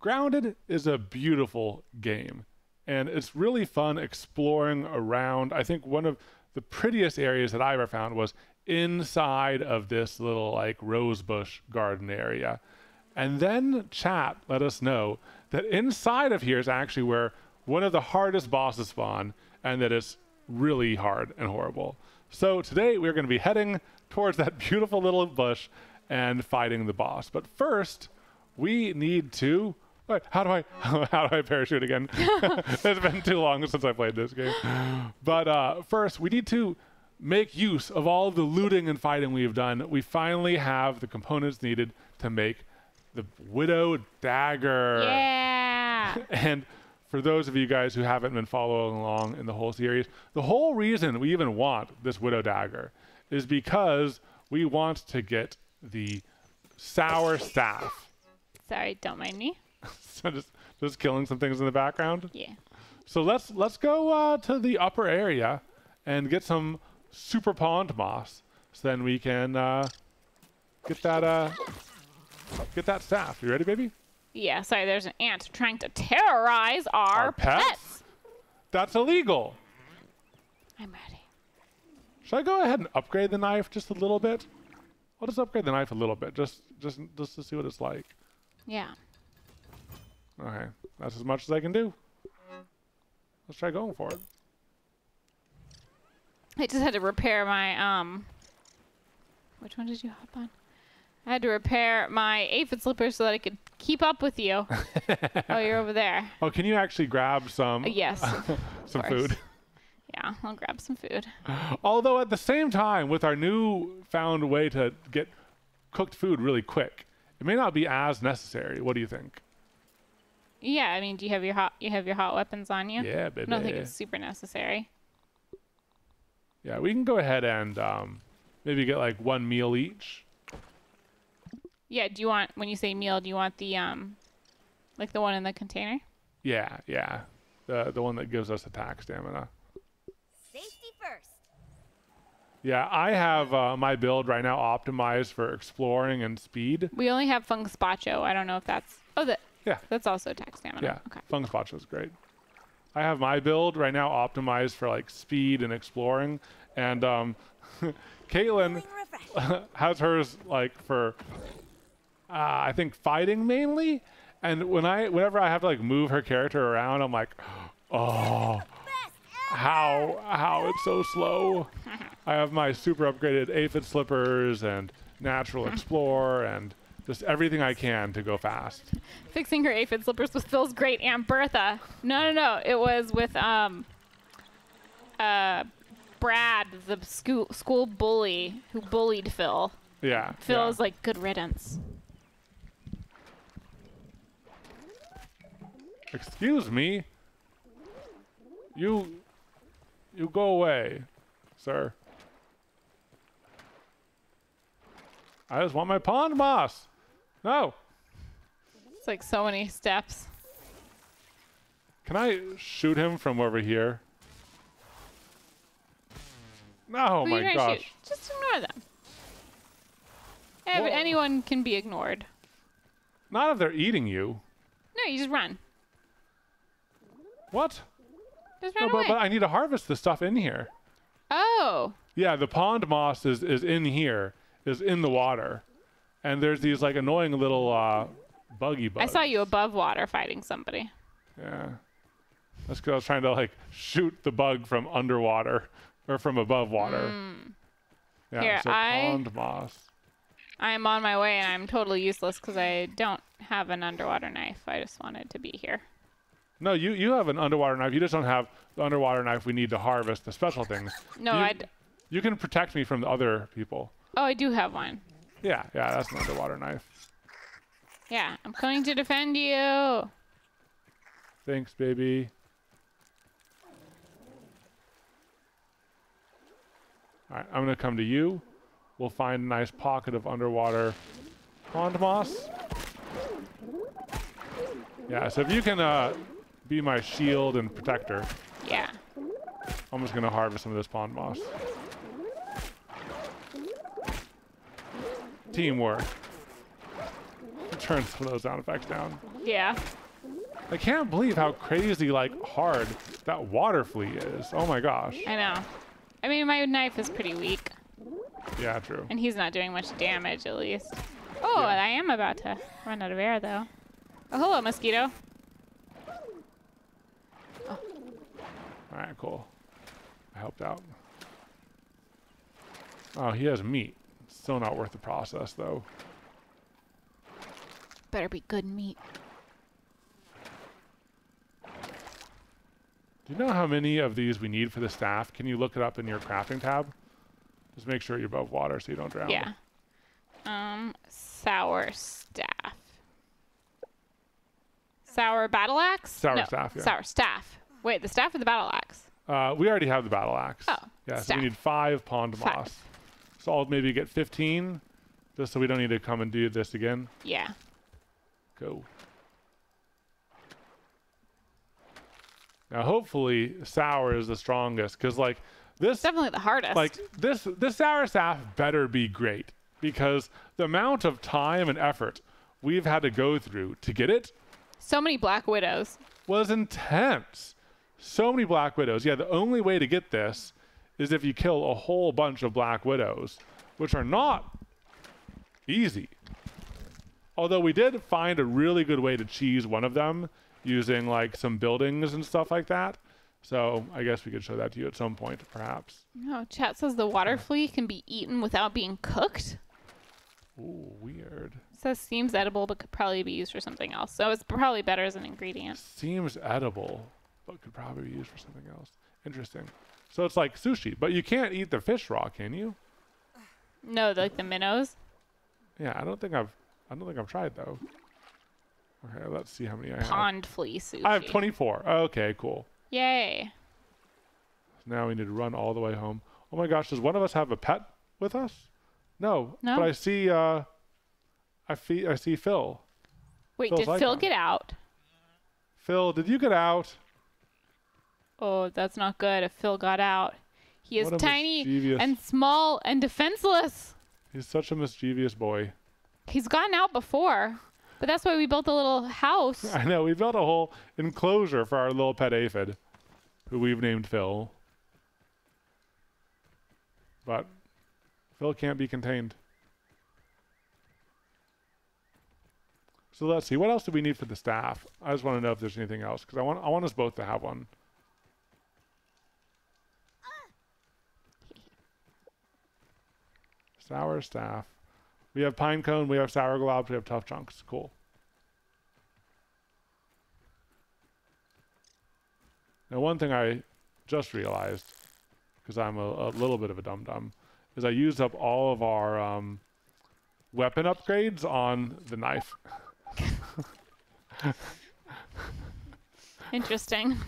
Grounded is a beautiful game, and it's really fun exploring around. I think one of the prettiest areas that I ever found was inside of this little like rosebush garden area. And then chat let us know that inside of here is actually where one of the hardest bosses spawn, and that it's really hard and horrible. So today we're going to be heading towards that beautiful little bush and fighting the boss. But first, we need to. Wait, how do I how do I parachute again? it's been too long since I played this game. But uh, first, we need to make use of all of the looting and fighting we've done. We finally have the components needed to make the Widow Dagger. Yeah. And for those of you guys who haven't been following along in the whole series, the whole reason we even want this Widow Dagger is because we want to get the Sour Staff. Sorry, don't mind me. so just, just killing some things in the background. Yeah. So let's let's go uh, to the upper area and get some super pond moss. So then we can uh, get that uh, get that staff. You ready, baby? Yeah, sorry, there's an ant trying to terrorize our, Our pets? That's illegal. I'm ready. Should I go ahead and upgrade the knife just a little bit? I'll just upgrade the knife a little bit, just just just to see what it's like. Yeah. Okay, that's as much as I can do. Let's try going for it. I just had to repair my um. Which one did you hop on? I had to repair my aphid slippers so that I could keep up with you. oh, you're over there. Oh, can you actually grab some Uh, yes. some course. food? yeah, I'll grab some food. Although at the same time, with our new found way to get cooked food really quick, it may not be as necessary. What do you think? Yeah, I mean, do you have your hot you have your hot weapons on you? Yeah, I baby. don't think it's super necessary. Yeah, we can go ahead and um, maybe get like one meal each. Yeah, do you want when you say meal, do you want the um like the one in the container? Yeah, yeah. The the one that gives us attack stamina. Safety first. Yeah, I have uh, my build right now optimized for exploring and speed. We only have fungus bacho. I don't know if that's Oh, that Yeah. that's also attack stamina. Yeah, Okay. Fungus Bacho is great. I have my build right now optimized for like speed and exploring, and um, Katelyn has hers like for uh, I think fighting mainly. And when I whenever I have to like move her character around, I'm like, oh, how how it's so slow. I have my super upgraded aphid slippers and natural explorer and just everything I can to go fast. Fixing her aphid slippers with Phil's great aunt Bertha. No, no, no. It was with um uh Brad, the school school bully who bullied Phil. Yeah. Phil yeah. was like, good riddance. Excuse me. You you go away, sir. I just want my pond moss. No. It's like so many steps. Can I shoot him from over here? No, oh Who my gosh. shoot? Just ignore them. Yeah, but anyone can be ignored. Not if they're eating you. No, you just run. What? Just No, run but, away. but I need to harvest the stuff in here. oh, Yeah, the pond moss is, is in here, is in the water. And there's these like annoying little uh, buggy bugs. I saw you above water fighting somebody. Yeah. That's because I was trying to like shoot the bug from underwater or from above water. Yeah, Mm. Here, so I- pond moss. I am on my way and I'm totally useless because I don't have an underwater knife. I just wanted to be here. No, you you have an underwater knife. You just don't have the underwater knife we need to harvest the special things. No, I. You can protect me from the other people. Oh, I do have one. Yeah, yeah, that's an underwater knife. Yeah, I'm coming to defend you. Thanks, baby. All right, I'm gonna come to you. We'll find a nice pocket of underwater pond moss. Yeah, so if you can uh, be my shield and protector, Yeah. I'm just gonna harvest some of this pond moss. Teamwork. turn some of those sound effects down. Yeah. I can't believe how crazy like hard that water flea is. Oh my gosh. I know. I mean, my knife is pretty weak, Yeah, true. and he's not doing much damage at least. Oh, Yeah. I am about to run out of air though. Oh, hello, mosquito. Oh. All right, cool. I helped out. Oh, he has meat. Still not worth the process though. Better be good meat. Do you know how many of these we need for the staff? Can you look it up in your crafting tab? Just make sure you're above water so you don't drown. Yeah. Um, sour staff. Sour battle axe? Sour No, staff, yeah. Sour staff. Wait, the staff or the battle axe? Uh, we already have the battle axe. Oh, Yeah, so we need five pond Five. moss. So I'll maybe get 15, just so we don't need to come and do this again. Yeah. Go. Now, hopefully, sour is the strongest, because like this, It's definitely the hardest. like this, this sour staff better be great, because the amount of time and effort we've had to go through to get it so many black widows. was intense. So many Black Widows. Yeah, the only way to get this is if you kill a whole bunch of Black Widows, which are not easy. Although we did find a really good way to cheese one of them using like some buildings and stuff like that. So I guess we could show that to you at some point, perhaps. No, chat says the water flea can be eaten without being cooked. Ooh, weird. It says seems edible, but could probably be used for something else. So it's probably better as an ingredient. Seems edible, but could probably be used for something else. Interesting. So it's like sushi, but you can't eat the fish raw, can you? No, like the minnows. Yeah, I don't think I've I don't think I've tried though. Okay, let's see how many I have. Pond flea sushi. I have 24. Okay, cool. Yay. Now we need to run all the way home. Oh my gosh, does one of us have a pet with us? No. No. But I see uh I see I see Phil. Wait, Phil's did Phil icon. get out? Phil, did you get out? Oh, that's not good. If Phil got out, he is tiny mischievous- and small and defenseless. He's such a mischievous boy. He's gotten out before, but that's why we built a little house. I know, we built a whole enclosure for our little pet aphid, who we've named Phil. But Phil can't be contained. So let's see. What else do we need for the staff? I just want to know if there's anything else because I want I want us both to have one. Sour staff. We have pine cone. We have sour globs. We have tough chunks. Cool. Now, one thing I just realized, because I'm a, a little bit of a dum dum, is I used up all of our um, weapon upgrades on the knife. Interesting.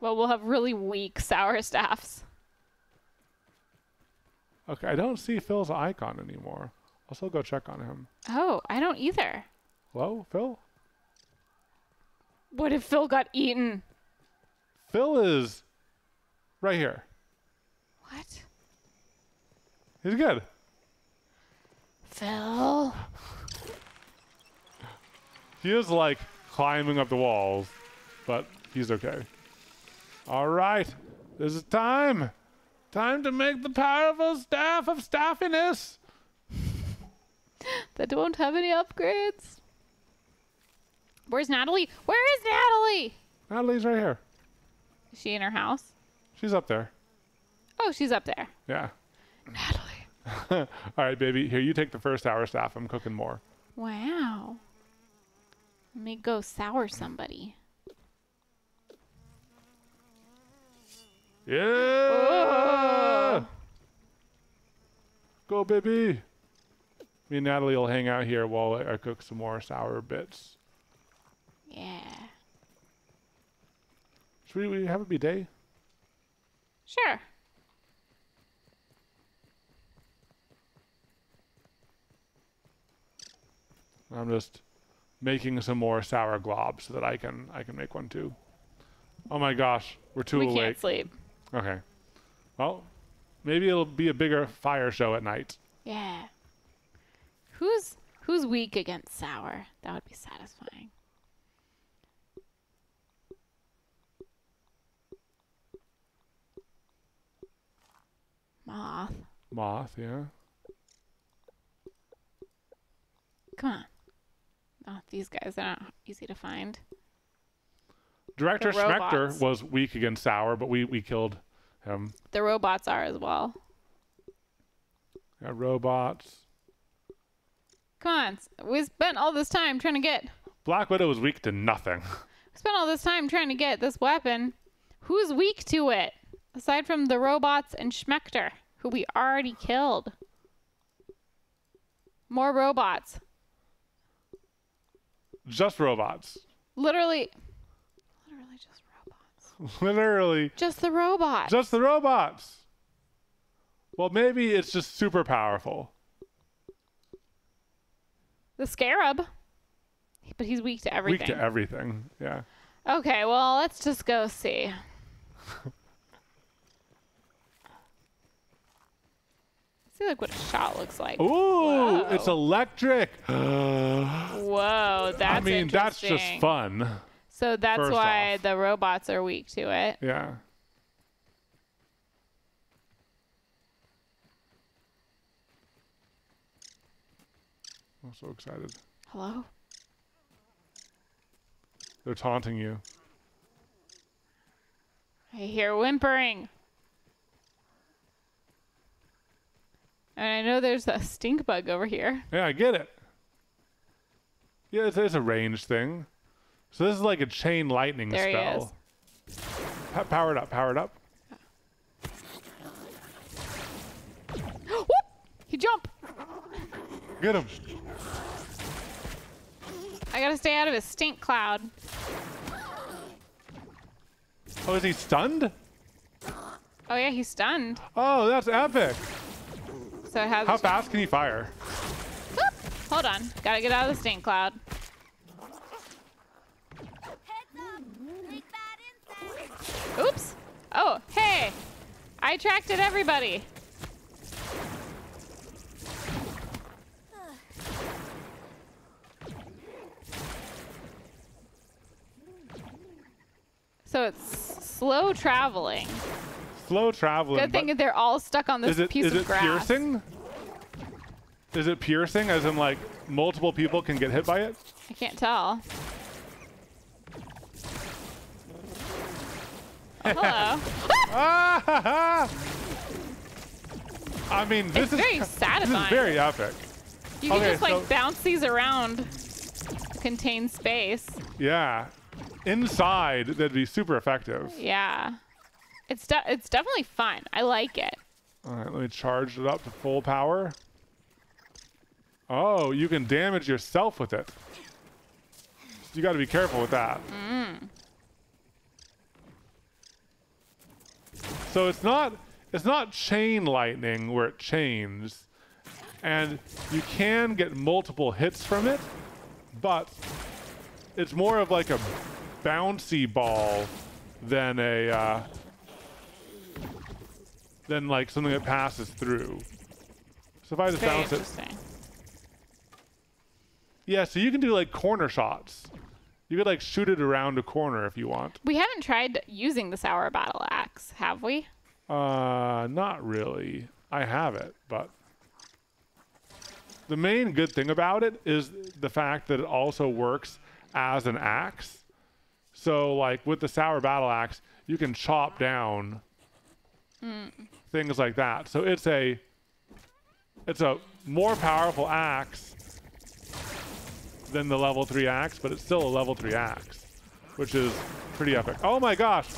well, we'll have really weak sour staffs. Okay, I don't see Phil's icon anymore. I'll still go check on him. Oh, I don't either. Hello, Phil? What if Phil got eaten? Phil is right here. What? He's good. Phil? He is like climbing up the walls, but he's okay. All right, this is time. Time to make the powerful staff of staffiness. That don't have any upgrades? Where's Natalie? Where is Natalie? Natalie's right here. Is she in her house? She's up there. Oh, she's up there. Yeah. Natalie. All right, baby. Here, you take the first sour staff. I'm cooking more. Wow. Let me go sour somebody. Yeah. Oh. Go, baby. Me and Natalie will hang out here while I cook some more sour bits. Yeah. Should we, we have a bidet? Sure. I'm just making some more sour globs so that I can I can make one too. Oh my gosh, we're too we awake. can't sleep. Okay. Well, maybe it'll be a bigger fire show at night. Yeah. Who's who's weak against sour? That would be satisfying. Moth. Moth, yeah. Come on. Oh, these guys are not easy to find. Director Schmector was weak against Sour, but we, we killed him. The robots are as well. Yeah, robots. Come on. We spent all this time trying to get Black Widow was weak to nothing. we spent all this time trying to get this weapon. Who's weak to it? Aside from the robots and Schmector, who we already killed. More robots. Just robots. Literally literally just robots. Literally, Just the robots. just the robots. Well, maybe it's just super powerful. the scarab. But he's weak to everything. Weak to everything. Yeah. okay, well, let's just go see. see like what a shot looks like. Ooh, it's electric. Whoa, that's I mean, that's just fun. So that's first why off. the robots are weak to it. Yeah. I'm so excited. Hello? They're taunting you. I hear whimpering. And I know there's a stink bug over here. Yeah, I get it. Yeah, it's, it's a range thing. So this is like a chain lightning There he spell. Pa- power it up, power it up. Whoop! He jump. Get him. I gotta stay out of his stink cloud. Oh, is he stunned? Oh yeah, he's stunned. Oh, that's epic. So it has. How fast can he fire? Whoop! Hold on. Gotta get out of the stink cloud. Heads up! Big bad insect! Oops. Oh, hey! I attracted everybody. So it's slow traveling. Slow traveling. Good thing they're all stuck on this is it piece is of it grass. piercing? Is it piercing as in like multiple people can get hit by it? I can't tell. Hello. I mean, this It's is very this is very epic. You can Okay, just like so- bounce these around contained space. Yeah. Inside, that'd be super effective. Yeah. It's de- it's definitely fun. I like it. All right, let me charge it up to full power. Oh, you can damage yourself with it. You got to be careful with that. Mm. So it's not it's not chain lightning where it chains, and you can get multiple hits from it, but it's more of like a bouncy ball than a uh, than like something that passes through. So if I just Very bounce it, yeah. So you can do like corner shots. You could like shoot it around a corner if you want. We haven't tried using the sour battle axe, have we? Uh, not really. I have it, but the main good thing about it is the fact that it also works as an axe. So, like with the sour battle axe, you can chop down things like that. So it's a it's a more powerful axe than the level three axe, but it's still a level three axe, which is pretty epic. Oh my gosh!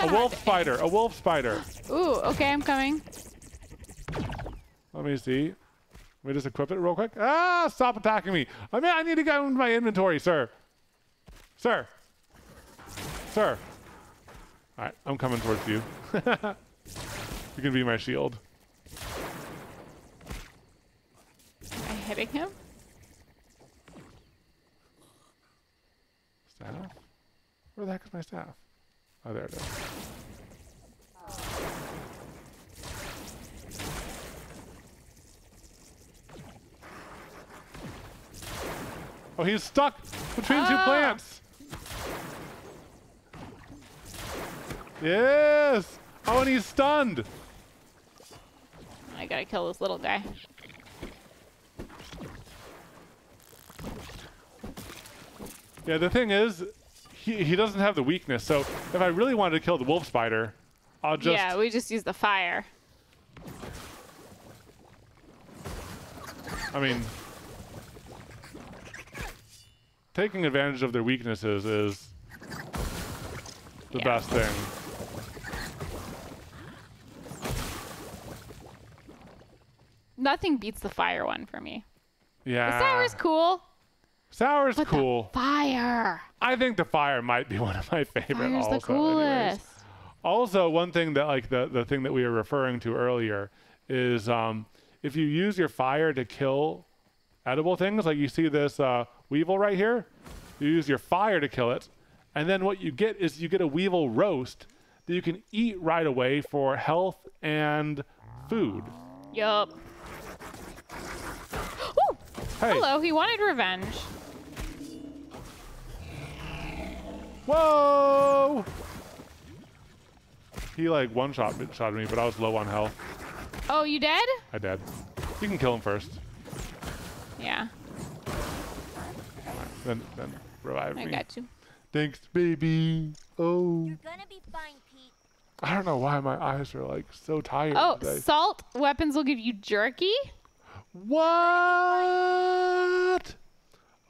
A wolf spider! A wolf spider! Ooh, okay, I'm coming. Let me see. Let me just equip it real quick. Ah, stop attacking me. I mean, I need to go into my inventory, sir. Sir. Sir. All right, I'm coming towards you. you can be my shield. Am I hitting him? staff? Where the heck is my staff? Oh, there it is. Oh, he's stuck between ah. two plants. Yes. Oh, and he's stunned. I gotta kill this little guy. Yeah, the thing is, he, he doesn't have the weakness. So if I really wanted to kill the wolf spider, I'll just yeah, we just use the fire. I mean, taking advantage of their weaknesses is the Yeah. best thing. Nothing beats the fire one for me. Yeah. The sour's cool. Sour's but cool. Fire. I think the fire might be one of my favorite. Fire's also, the coolest. anyways. Also, one thing that like the the thing that we were referring to earlier is um, if you use your fire to kill edible things, like you see this uh, weevil right here, you use your fire to kill it, and then what you get is you get a weevil roast that you can eat right away for health and food. Yup. Hey, hello. He wanted revenge. Whoa! He like one shot shot me, but I was low on health. Oh, you dead? I dead. You can kill him first, Yeah, then then revive I me. got you. Thanks, baby. Oh, You're gonna be fine, Pete. I don't know why my eyes are like so tired Oh, today. salt weapons will give you jerky. What?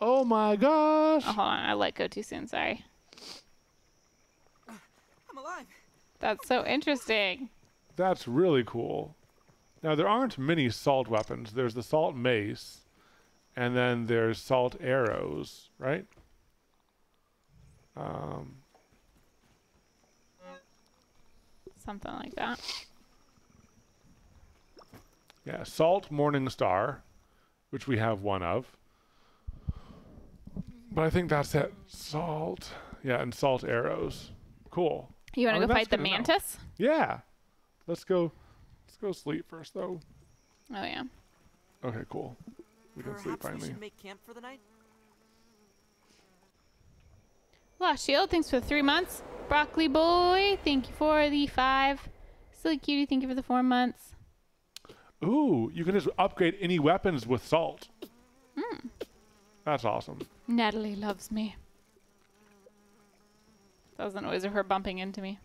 Oh my gosh. Oh, hold on. I let go too soon. Sorry. I'm alive. That's so interesting. That's really cool. Now there aren't many salt weapons. There's the salt mace, and then there's salt arrows, right? Um, Something like that. yeah, salt morning star, which we have one of. But I think that's it. Salt. Yeah, and salt arrows. Cool. You want I to mean, go fight the good to know. mantis? Yeah. Let's go. Let's go sleep first, though. Oh yeah. Okay, cool. We can sleep Perhaps we finally. should make camp for the night. Lost Shield, thanks for the three months. Broccoli Boy, thank you for the five. Silly Cutie, thank you for the four months. Ooh, you can just upgrade any weapons with salt. Hmm. That's awesome. Natalie loves me. That was the noise of her bumping into me.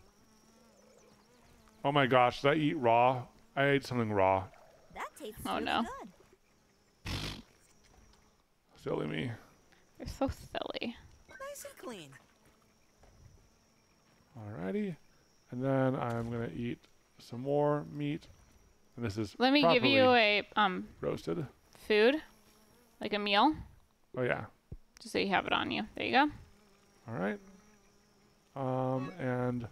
Oh my gosh, did I eat raw? I ate something raw. That tastes Oh, really no. good. Silly me. You're so silly. Nice and clean. Alrighty. And then I'm gonna eat some more meat. And this is Let me give you a um roasted. food, like a meal, Oh yeah. just so you have it on you. There you go. Alright. Um and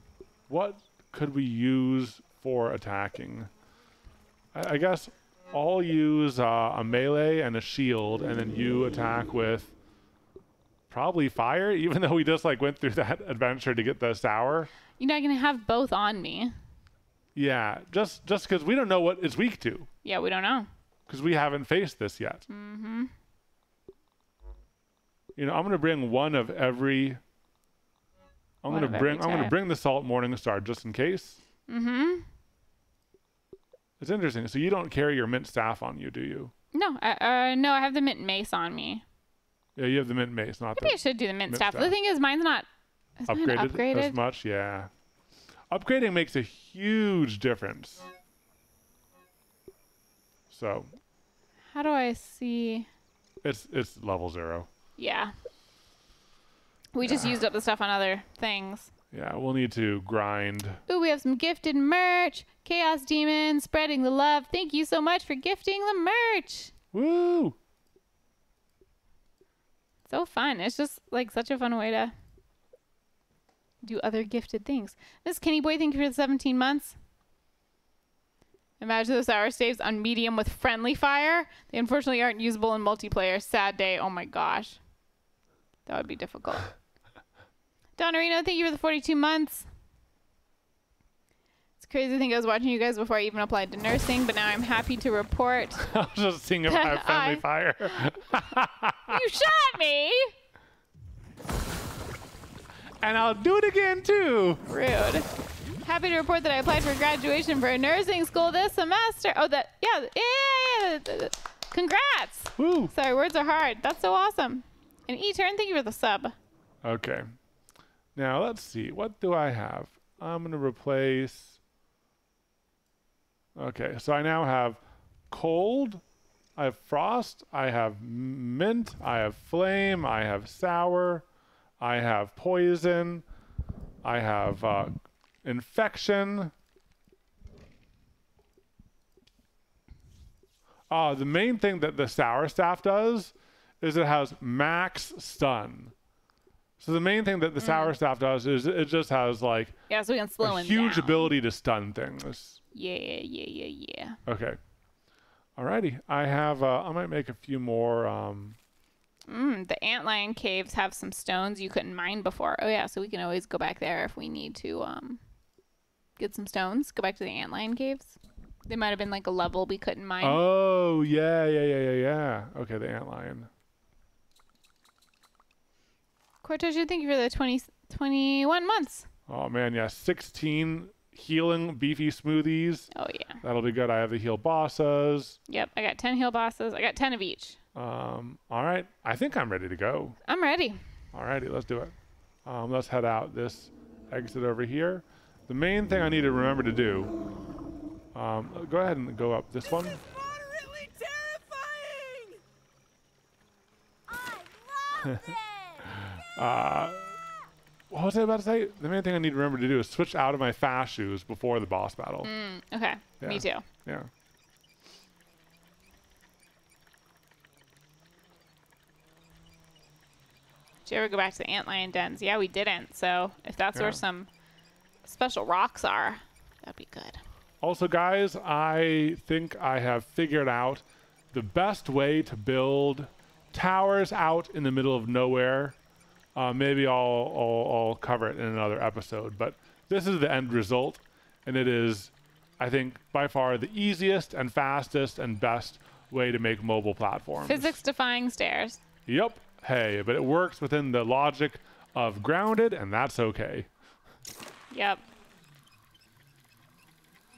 what could we use for attacking? I, I guess I'll use uh, a melee and a shield, and then you attack with probably fire, even though we just like went through that adventure to get the sour. You're not gonna have both on me. Yeah, just just because we don't know what it's weak to, Yeah, we don't know. because we haven't faced this yet. Mm-hmm. You know, I'm gonna bring one of every. I'm One gonna bring. I'm gonna bring the salt morning star just in case. Mm-hmm. It's interesting. So you don't carry your mint staff on you, do you? No, uh, uh, no, I have the mint mace on me. Yeah, you have the mint mace, not Maybe I should do the mint, mint staff. The thing is, mine's not. Is mine upgraded, upgraded? as much. Yeah, upgrading makes a huge difference. So How do I see? it's it's level zero. Yeah. We just used up the stuff on other things. Yeah, we'll need to grind. Ooh, we have some gifted merch. Chaos Demon spreading the love. Thank you so much for gifting the merch. Woo! So fun. It's just like such a fun way to do other gifted things. Miss Kenny Boy, thank you for the 17 months. Imagine those sour staves on medium with friendly fire. They unfortunately aren't usable in multiplayer. Sad day. Oh my gosh. That would be difficult. Don Areno, thank you for the 42 months. It's Crazy thing, I was watching you guys before I even applied to nursing, but now I'm happy to report I was just seeing if I friendly I- fire. you shot me. and I'll do it again too. Rude. Happy to report that I applied for graduation for a nursing school this semester. Oh, that yeah, yeah. Congrats. Woo. Sorry, words are hard. That's so awesome. And E turn, thank you for the sub. Okay. Now let's see. What do I have? I'm gonna replace. Okay, so I now have cold. I have frost. I have mint. I have flame. I have sour. I have poison. I have uh, infection. Uh, the main thing that the sour staff does is it has max stun. So the main thing that the sour staff does is it just has like Yeah, so we can slow a huge down. ability to stun things. Yeah, yeah, yeah, yeah. Okay. Alrighty. I have uh, I might make a few more um Mm, the antlion caves have some stones you couldn't mine before. Oh yeah, so we can always go back there if we need to um get some stones. Go back to the antlion caves. They might have been like a level we couldn't mine. Oh yeah, yeah, yeah, yeah, yeah. Okay, the antlion. Cortez, thank you for the 20, 21 months. Oh man, yeah. Sixteen healing beefy smoothies. Oh yeah. That'll be good. I have the heal bosses. Yep, I got 10 heal bosses. I got 10 of each. Um, all right. I think I'm ready to go. I'm ready. Alrighty, let's do it. Um, let's head out this exit over here. The main thing I need to remember to do. Um, go ahead and go up this one. Is Moderately terrifying! I love it. Uh, what was I about to say? The main thing I need to remember to do is switch out of my fast shoes before the boss battle. Mm, okay, me too. Yeah. Did you ever go back to the antlion dens? Yeah, we didn't. So if that's Yeah. where some special rocks are, that'd be good. Also, guys, I think I have figured out the best way to build towers out in the middle of nowhere. Uh, maybe I'll, I'll, I'll cover it in another episode, but this is the end result, and it is, I think, by far the easiest and fastest and best way to make mobile platforms. Physics defying stairs. Yep. Hey, but it works within the logic of grounded, and that's okay. Yep.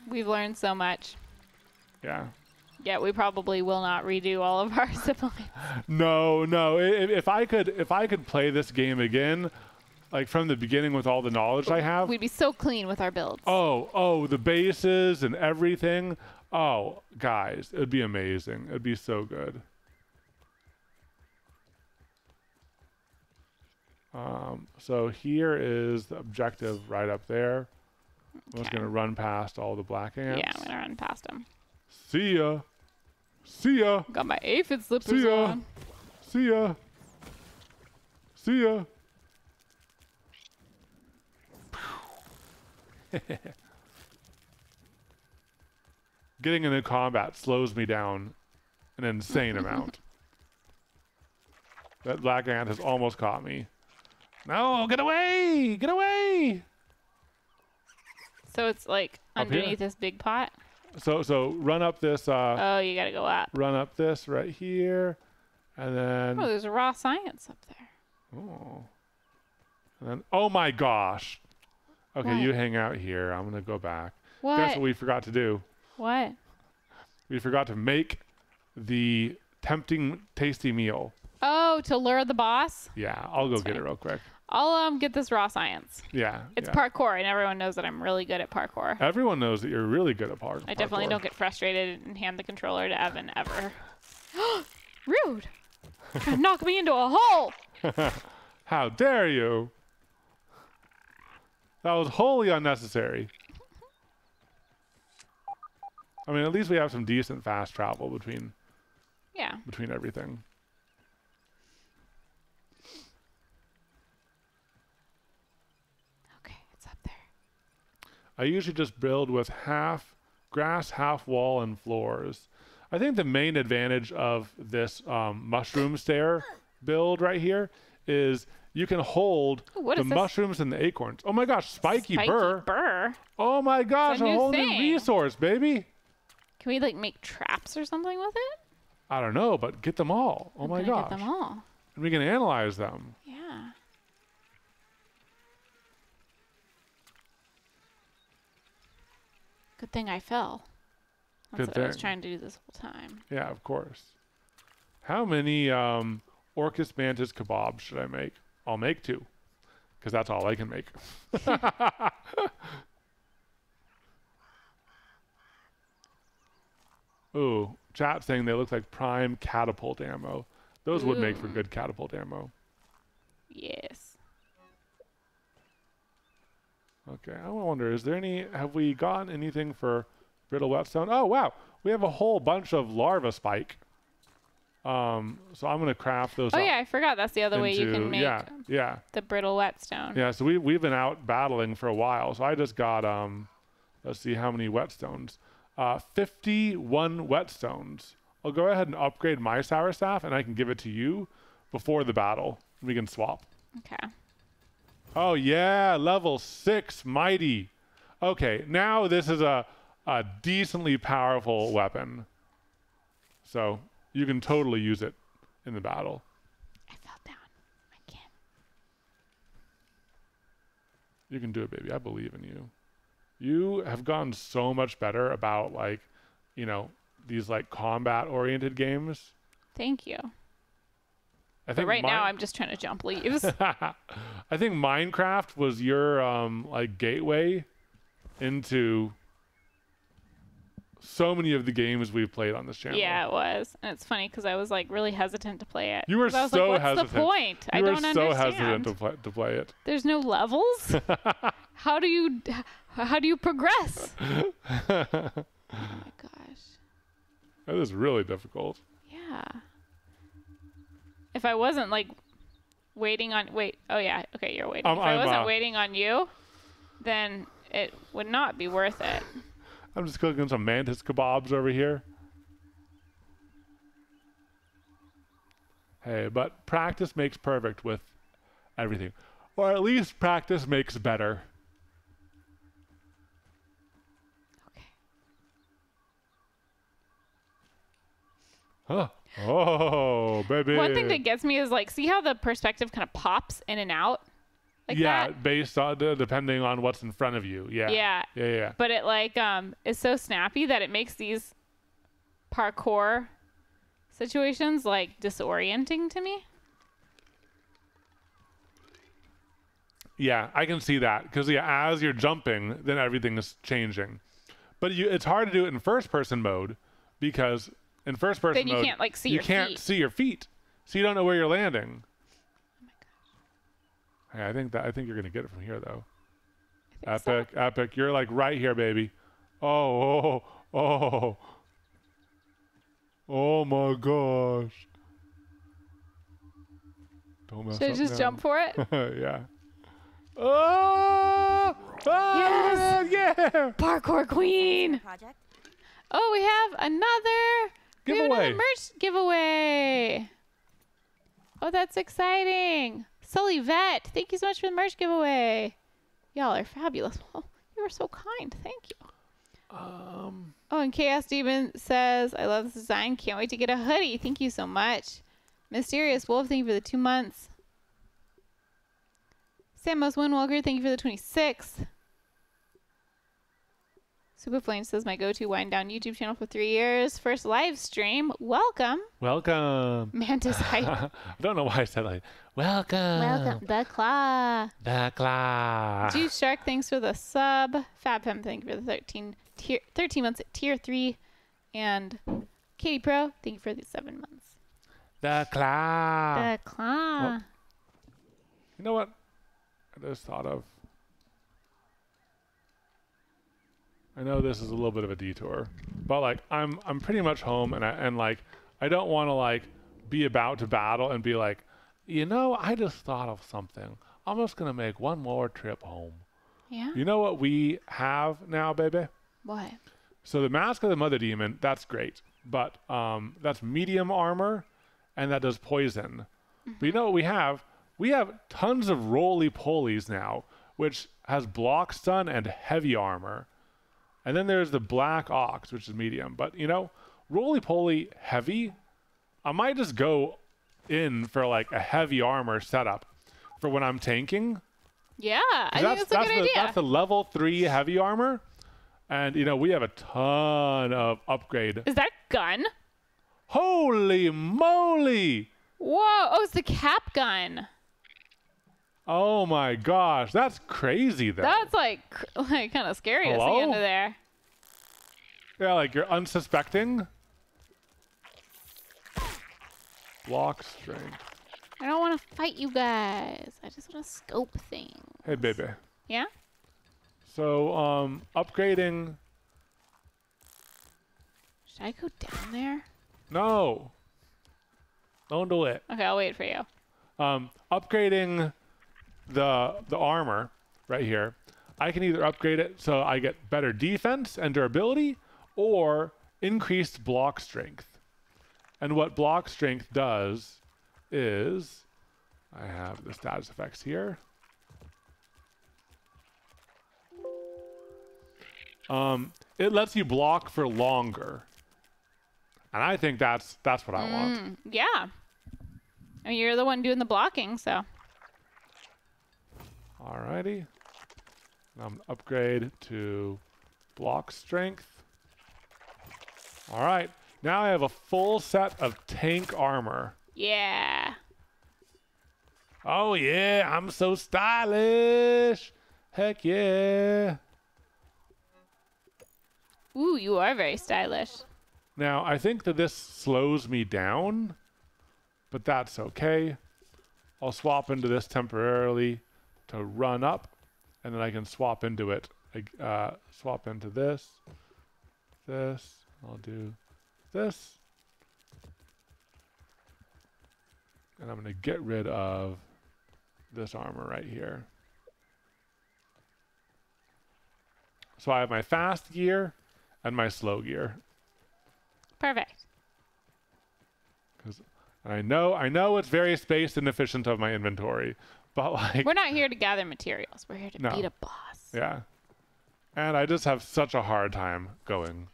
We've learned so much. Yeah. Yet we probably will not redo all of our siblings. No, no. If, if I could, if I could play this game again, like from the beginning with all the knowledge I have. We'd be so clean with our builds. Oh, oh, the bases and everything. Oh, guys, it'd be amazing. It'd be so good. Um, so here is the objective right up there. I'm just gonna run past all the black ants. yeah, I'm gonna run past him. See ya. See ya. Got my aphid slippers See ya. on. See ya. See ya. Getting into combat slows me down an insane amount. That black ant has almost caught me. No, get away! Get away! So it's like Up here? underneath this big pot. So so run up this uh Oh, you gotta go up. run up this right here and then Oh, there's a raw science up there. Oh. And then, oh my gosh. Okay, What? you hang out here. I'm gonna go back. What? Guess what we forgot to do? What? We forgot to make the tempting, tasty meal. Oh, to lure the boss. Yeah, I'll go That's get right. it real quick. I'll um get this raw science. Yeah, It's yeah. parkour, and everyone knows that I'm really good at parkour. Everyone knows that you're really good at par- I definitely don't get frustrated and hand the controller to Evan ever. Rude. Knock me into a hole. How dare you? That was wholly unnecessary. I mean, at least we have some decent fast travel between Yeah. between everything. Okay, it's up there. I usually just build with half grass, half wall, and floors. I think the main advantage of this um, mushroom stair build right here is you can hold Ooh, the mushrooms and the acorns. Oh my gosh, spiky, burr. burr. Oh my gosh, a a whole thing. new resource, baby. Can we like make traps or something with it? I don't know, but get them all. Oh I'm my gosh. Get them all. And we can analyze them. Yeah. Good thing I fell. That's Good what I was trying to do this whole time. Yeah, of course. How many um, Orchid mantis kebabs should I make? I'll make two, because that's all I can make. Ooh, chat saying they look like prime catapult ammo. Those would make for good catapult ammo. Yes. Okay, I wonder, is there any, have we gotten anything for brittle whetstone? Oh, wow, we have a whole bunch of larva spike. Um, so I'm going to craft those Oh yeah, I forgot. That's the other way you can make Yeah, yeah, the brittle whetstone. yeah. So we we've been out battling for a while. So I just got um, let's see how many whetstones. Uh, 51 whetstones. I'll go ahead and upgrade my sour staff, and I can give it to you before the battle. We can swap. Okay. Oh yeah, level six, mighty. Okay, now this is a a decently powerful weapon. So you can totally use it in the battle. I fell down. I can't. You can do it, baby. I believe in you. You have gotten so much better about like, you know, these like combat oriented games. Thank you. I But right now I'm just trying to jump leaves. I think Minecraft was your um like gateway into so many of the games we've played on this channel. yeah, it was. And it's funny because I was like really hesitant to play it. You were 'Cause I was so like, What's hesitant. the point? You I were don't so understand. hesitant to play, to play it. There's no levels. how do you how do you progress? oh my gosh. That is really difficult. Yeah. If I wasn't like waiting on wait, oh yeah, okay, you're waiting. Um, if I I'm, wasn't uh, waiting on you, then it would not be worth it. I'm just cooking some mantis kebabs over here. Hey, but practice makes perfect with everything. Or at least practice makes better. Okay. Huh. Oh, baby. One thing that gets me is like see how the perspective kind of pops in and out like yeah, that? based on the, depending on what's in front of you. Yeah. Yeah. Yeah, yeah. But it like um is so snappy that it makes these parkour situations like disorienting to me. Yeah, I can see that because yeah, as you're jumping, then everything is changing. But you, it's hard to do it in first-person mode because in first-person Then you mode, can't, like, see you your can't feet. see your feet, so you don't know where you're landing. Oh my gosh. Hey, I think that I think you're gonna get it from here though. I think so. Epic, epic. You're like right here, baby. Oh, oh, oh. Oh my gosh. Don't mess Should I up just now. jump for it? yeah. Oh! Ah, yeah! Parkour queen. Project. Oh, we have another we have another Giveaway. merch giveaway. Oh, that's exciting. Sully Vet, thank you so much for the merch giveaway. Y'all are fabulous. Oh, you are so kind. Thank you. Um, Oh, and Chaos Demon says, I love this design. Can't wait to get a hoodie. Thank you so much. Mysterious Wolf, thank you for the two months. Samos Windwalker, thank you for the 26th. Super Flame says, my go to wind down YouTube channel for three years. First live stream. Welcome. welcome. Mantis Hype. I don't know why I said like welcome. Welcome. The Claw. The class. Juice Shark, thanks for the sub. Fab Fem, thank you for the 13, tier, 13 months at tier 3. And Katie Pro, thank you for the 7 months. The class. The Claw. You know what? I just thought of. I know this is a little bit of a detour, but like I'm I'm pretty much home and I and like I don't want to like be about to battle and be like, you know, I just thought of something. I'm just gonna make one more trip home. Yeah? You know what we have now, baby? What? So the mask of the mother demon, that's great, but um, that's medium armor, and that does poison. But you know what we have? we have tons of roly polies now, which has block stun and heavy armor. And then there's the black ox, which is medium. But you know, roly poly heavy, I might just go in for like a heavy armor setup for when I'm tanking. Yeah, I 'Cause think that's, a good the, idea. That's the level three heavy armor. And you know, we have a ton of upgrade. Is that gun? Holy moly! Whoa! Oh, it's the cap gun. Oh my gosh, that's crazy though. That's like like kind of scary to see Hello? into there. Yeah, like you're unsuspecting. Block strength. I don't want to fight you guys. I just want to scope things. Hey, baby. Yeah. So, um, upgrading. Should I go down there? No. Don't do it. Okay, I'll wait for you. Um, upgrading the the armor right here. I can either upgrade it so I get better defense and durability, or increased block strength. And what block strength does is, I have the status effects here. Um, it lets you block for longer, and I think that's that's what I want. Mm, yeah. I mean, you're the one doing the blocking, so. Alrighty. Um, upgrade to block strength. All right. Now I have a full set of tank armor. Yeah. Oh yeah, I'm so stylish. Heck yeah. Ooh, you are very stylish. Now I think that this slows me down, but that's okay. I'll swap into this temporarily to run up, and then I can swap into it. Uh, swap into this, this. I'll do this, and I'm gonna get rid of this armor right here. So I have my fast gear and my slow gear. Perfect. Because I know I know it's very space inefficient of my inventory, but like We're not here to gather materials. We're here to No. beat a boss. yeah, and I just have such a hard time going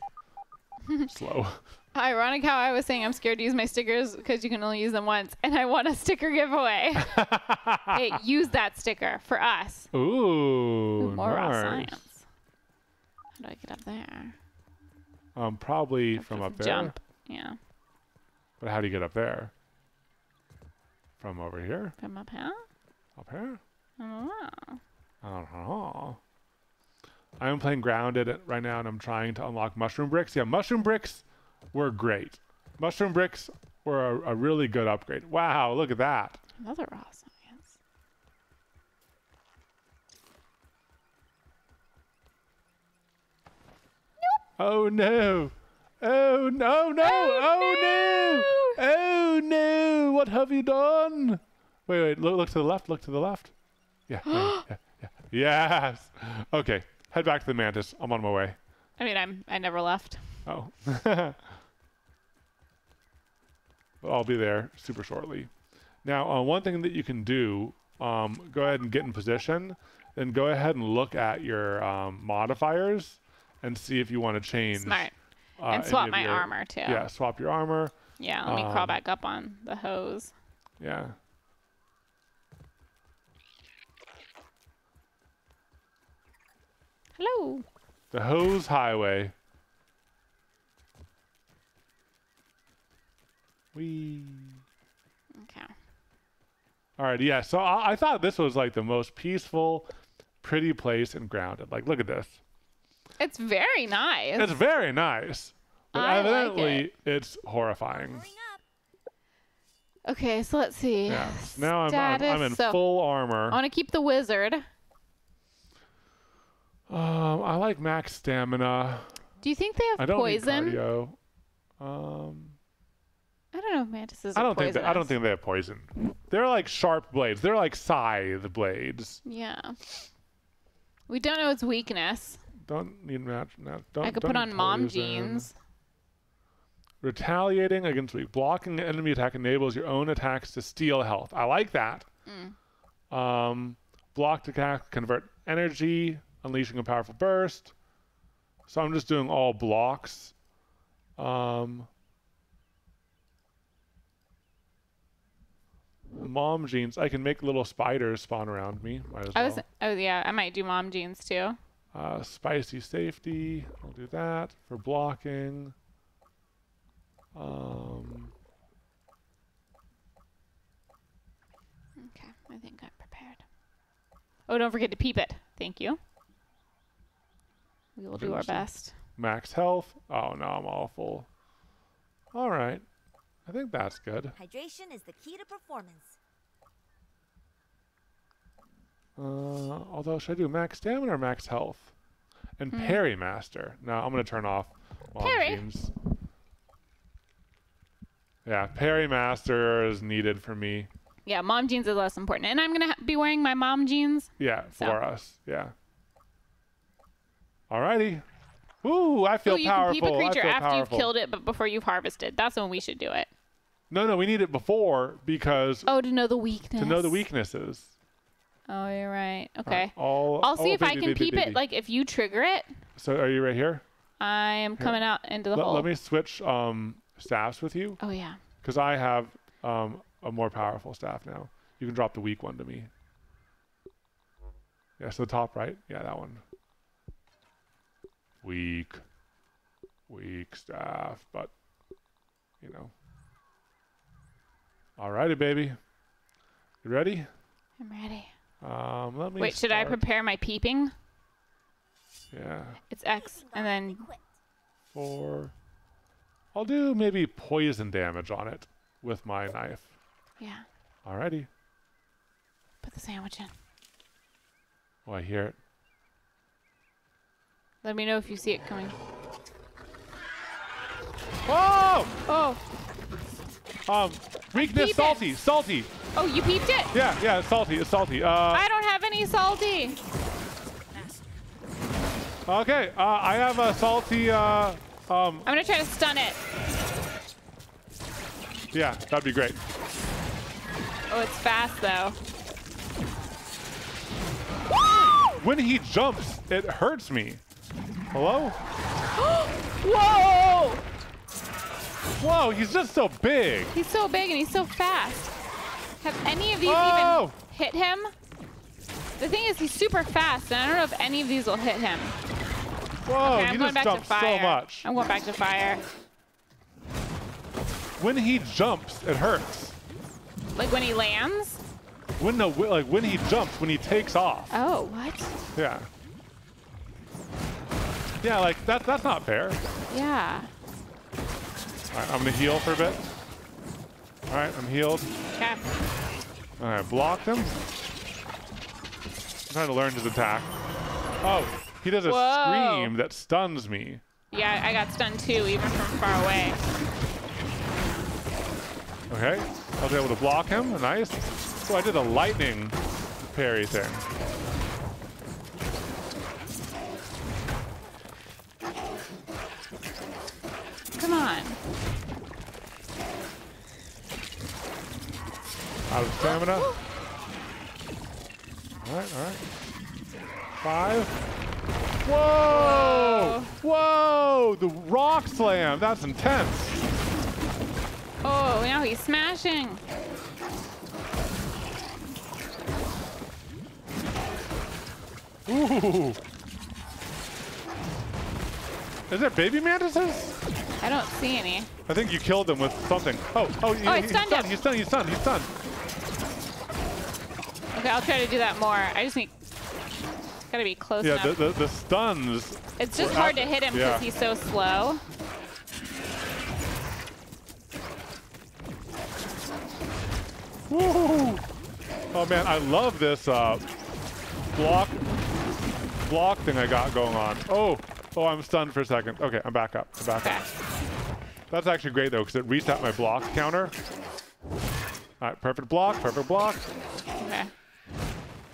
slow. Ironic how I was saying I'm scared to use my stickers because you can only use them once, and I want a sticker giveaway. hey, use that sticker for us. Ooh, Ooh, more raw science. How do I get up there? Um, probably from up there. Jump. Yeah. But how do you get up there? From over here? From up here? Up here? I don't know. I don't know. I'm playing grounded right now, and I'm trying to unlock mushroom bricks. Yeah, mushroom bricks were great. Mushroom bricks were a, a really good upgrade. Wow, look at that. Another raw science. Oh no! Oh no! No! Oh, oh no! Oh no! What have you done? Wait, wait. Look, look to the left. Look to the left. Yeah. yeah, yeah, yeah. Yes. Okay. Head back to the mantis. I'm on my way. I mean, I'm I never left. Oh. I'll be there super shortly. Now, uh, one thing that you can do, um, go ahead and get in position, then go ahead and look at your um, modifiers and see if you want to change. Smart. uh, and swap my your- armor too. Yeah, swap your armor. Yeah, let me crawl Um, back up on the hose. Yeah. Hello. The hose highway. We. Okay. All right, yeah. So I, I thought this was like the most peaceful, pretty place and grounded. Like, look at this. It's very nice. It's very nice, but I like evidently it. it's horrifying. Okay, so let's see. Yeah. Now I'm, I'm, I'm in so- full armor. I want to keep the wizard. Um, I like max stamina. Do you think they have I don't poison? need cardio. Um, I don't know if mantises I don't think that, I don't think they have poison. They're like sharp blades. They're like scythe blades. Yeah. We don't know its weakness. Don't need match. No, don't. I could don't put on mom jeans. Retaliating against weak. Blocking an enemy attack enables your own attacks to steal health. I like that. Um, block to convert energy, unleashing a powerful burst. So I'm just doing all blocks. Um, mom jeans. I can make little spiders spawn around me. Might as I well. Oh yeah, I might do mom jeans too. Uh, spicy safety. I'll do that for blocking. Um, Okay, I think I'm prepared. Oh, don't forget to peep it. Thank you. We will do our best. max health. Oh no, I'm awful. All right. I think that's good. Hydration is the key to performance. Uh, although, should I do max stamina or max health? And parry master. No, I'm gonna turn off mom Parry? jeans. Yeah, parry master is needed for me. Yeah, mom jeans is less important, and I'm gonna ha- be wearing my mom jeans. Yeah, So. for us. Yeah. Alrighty. Ooh, I feel oh, you powerful. can peep a creature after powerful. you've killed it, but before you've harvested. That's when we should do it. No, no, we need it before because Oh, to know the weakness. to know the weaknesses. Oh, you're right. Okay. right, all, I'll see oh, if I can baby, peep baby. it. Like if you trigger it, So, are you right here? I am coming out into the Let, hole. let me switch um, staffs with you Oh yeah. because I have um, a more powerful staff now. You can drop the weak one to me. Yeah, so the top right. Yeah, that one. Weak. Weak staff, but, you know. Alrighty, baby. You ready? I'm ready. Um, let me Wait, should I prepare my peeping? Yeah, It's X, and then four. I'll do maybe poison damage on it with my knife. yeah, Alrighty. put the sandwich in. Oh, I hear it. Let me know if you see it coming. Whoa! Oh, Um, weakness, salty, salty. oh, you peeped it. Yeah, yeah, it's salty, it's salty. Uh, I don't have any salty. okay. Uh, I have a salty. Uh, um, I'm gonna try to stun it. yeah, that'd be great. Oh, it's fast though. When he jumps, it hurts me. Hello? Whoa! Whoa, he's just so big. He's so big and he's so fast. Have any of these Oh! even hit him? The thing is, he's super fast, and I don't know if any of these will hit him. Whoa, Okay, he I'm going just back to jumps fire. so much. I'm going back to fire. When he jumps, it hurts. Like when he lands. When no, like when he jumps, when he takes off. Oh, what? Yeah. Yeah, like that. That's not fair. Yeah. All right, I'm gonna heal for a bit. All right, I'm healed. Okay. All right, blocked him. I'm trying to learn his attack. Oh, he does a Whoa. scream that stuns me. Yeah, I got stunned too, even from far away. Okay, I was able to block him. Nice. So I did a lightning parry thing. Come on. Out of stamina. All right, all right. Five. Whoa! Whoa! The rock slam. That's intense. Oh, now he's smashing. Ooh. Is there baby mantises? I don't see any. I think you killed them with something. Oh, oh, he- Oh, I he's stunned stunned. him. He's stunned. He's stunned. He's stunned. Okay, I'll try to do that more. I just need. Gotta be close Yeah, enough. the, the, the stuns. it's just hard to hit him yeah. because he's so slow. Woo! Oh man, I love this uh, block block thing I got going on. Oh, oh, I'm stunned for a second. Okay, I'm back up. I'm back up. That's actually great though, because it reset my block counter. All right, perfect block, perfect block. Okay.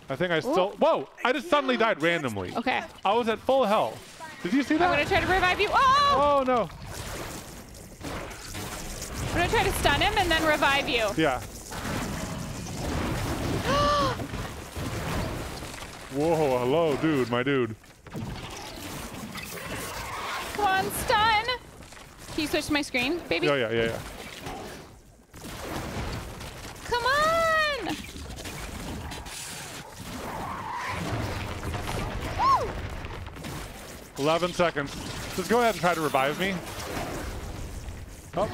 I think I still. Whoa! I just suddenly died randomly. Okay. I was at full health. Did you see that? I'm gonna try to revive you. Oh! Oh no! I'm gonna try to stun him and then revive you. Yeah. Whoa, hello, dude, my dude. Come on, stun. Can you switch to my screen, baby? Oh yeah, yeah, yeah. Come on. Woo! 11 seconds. Just go ahead and try to revive me. Oh,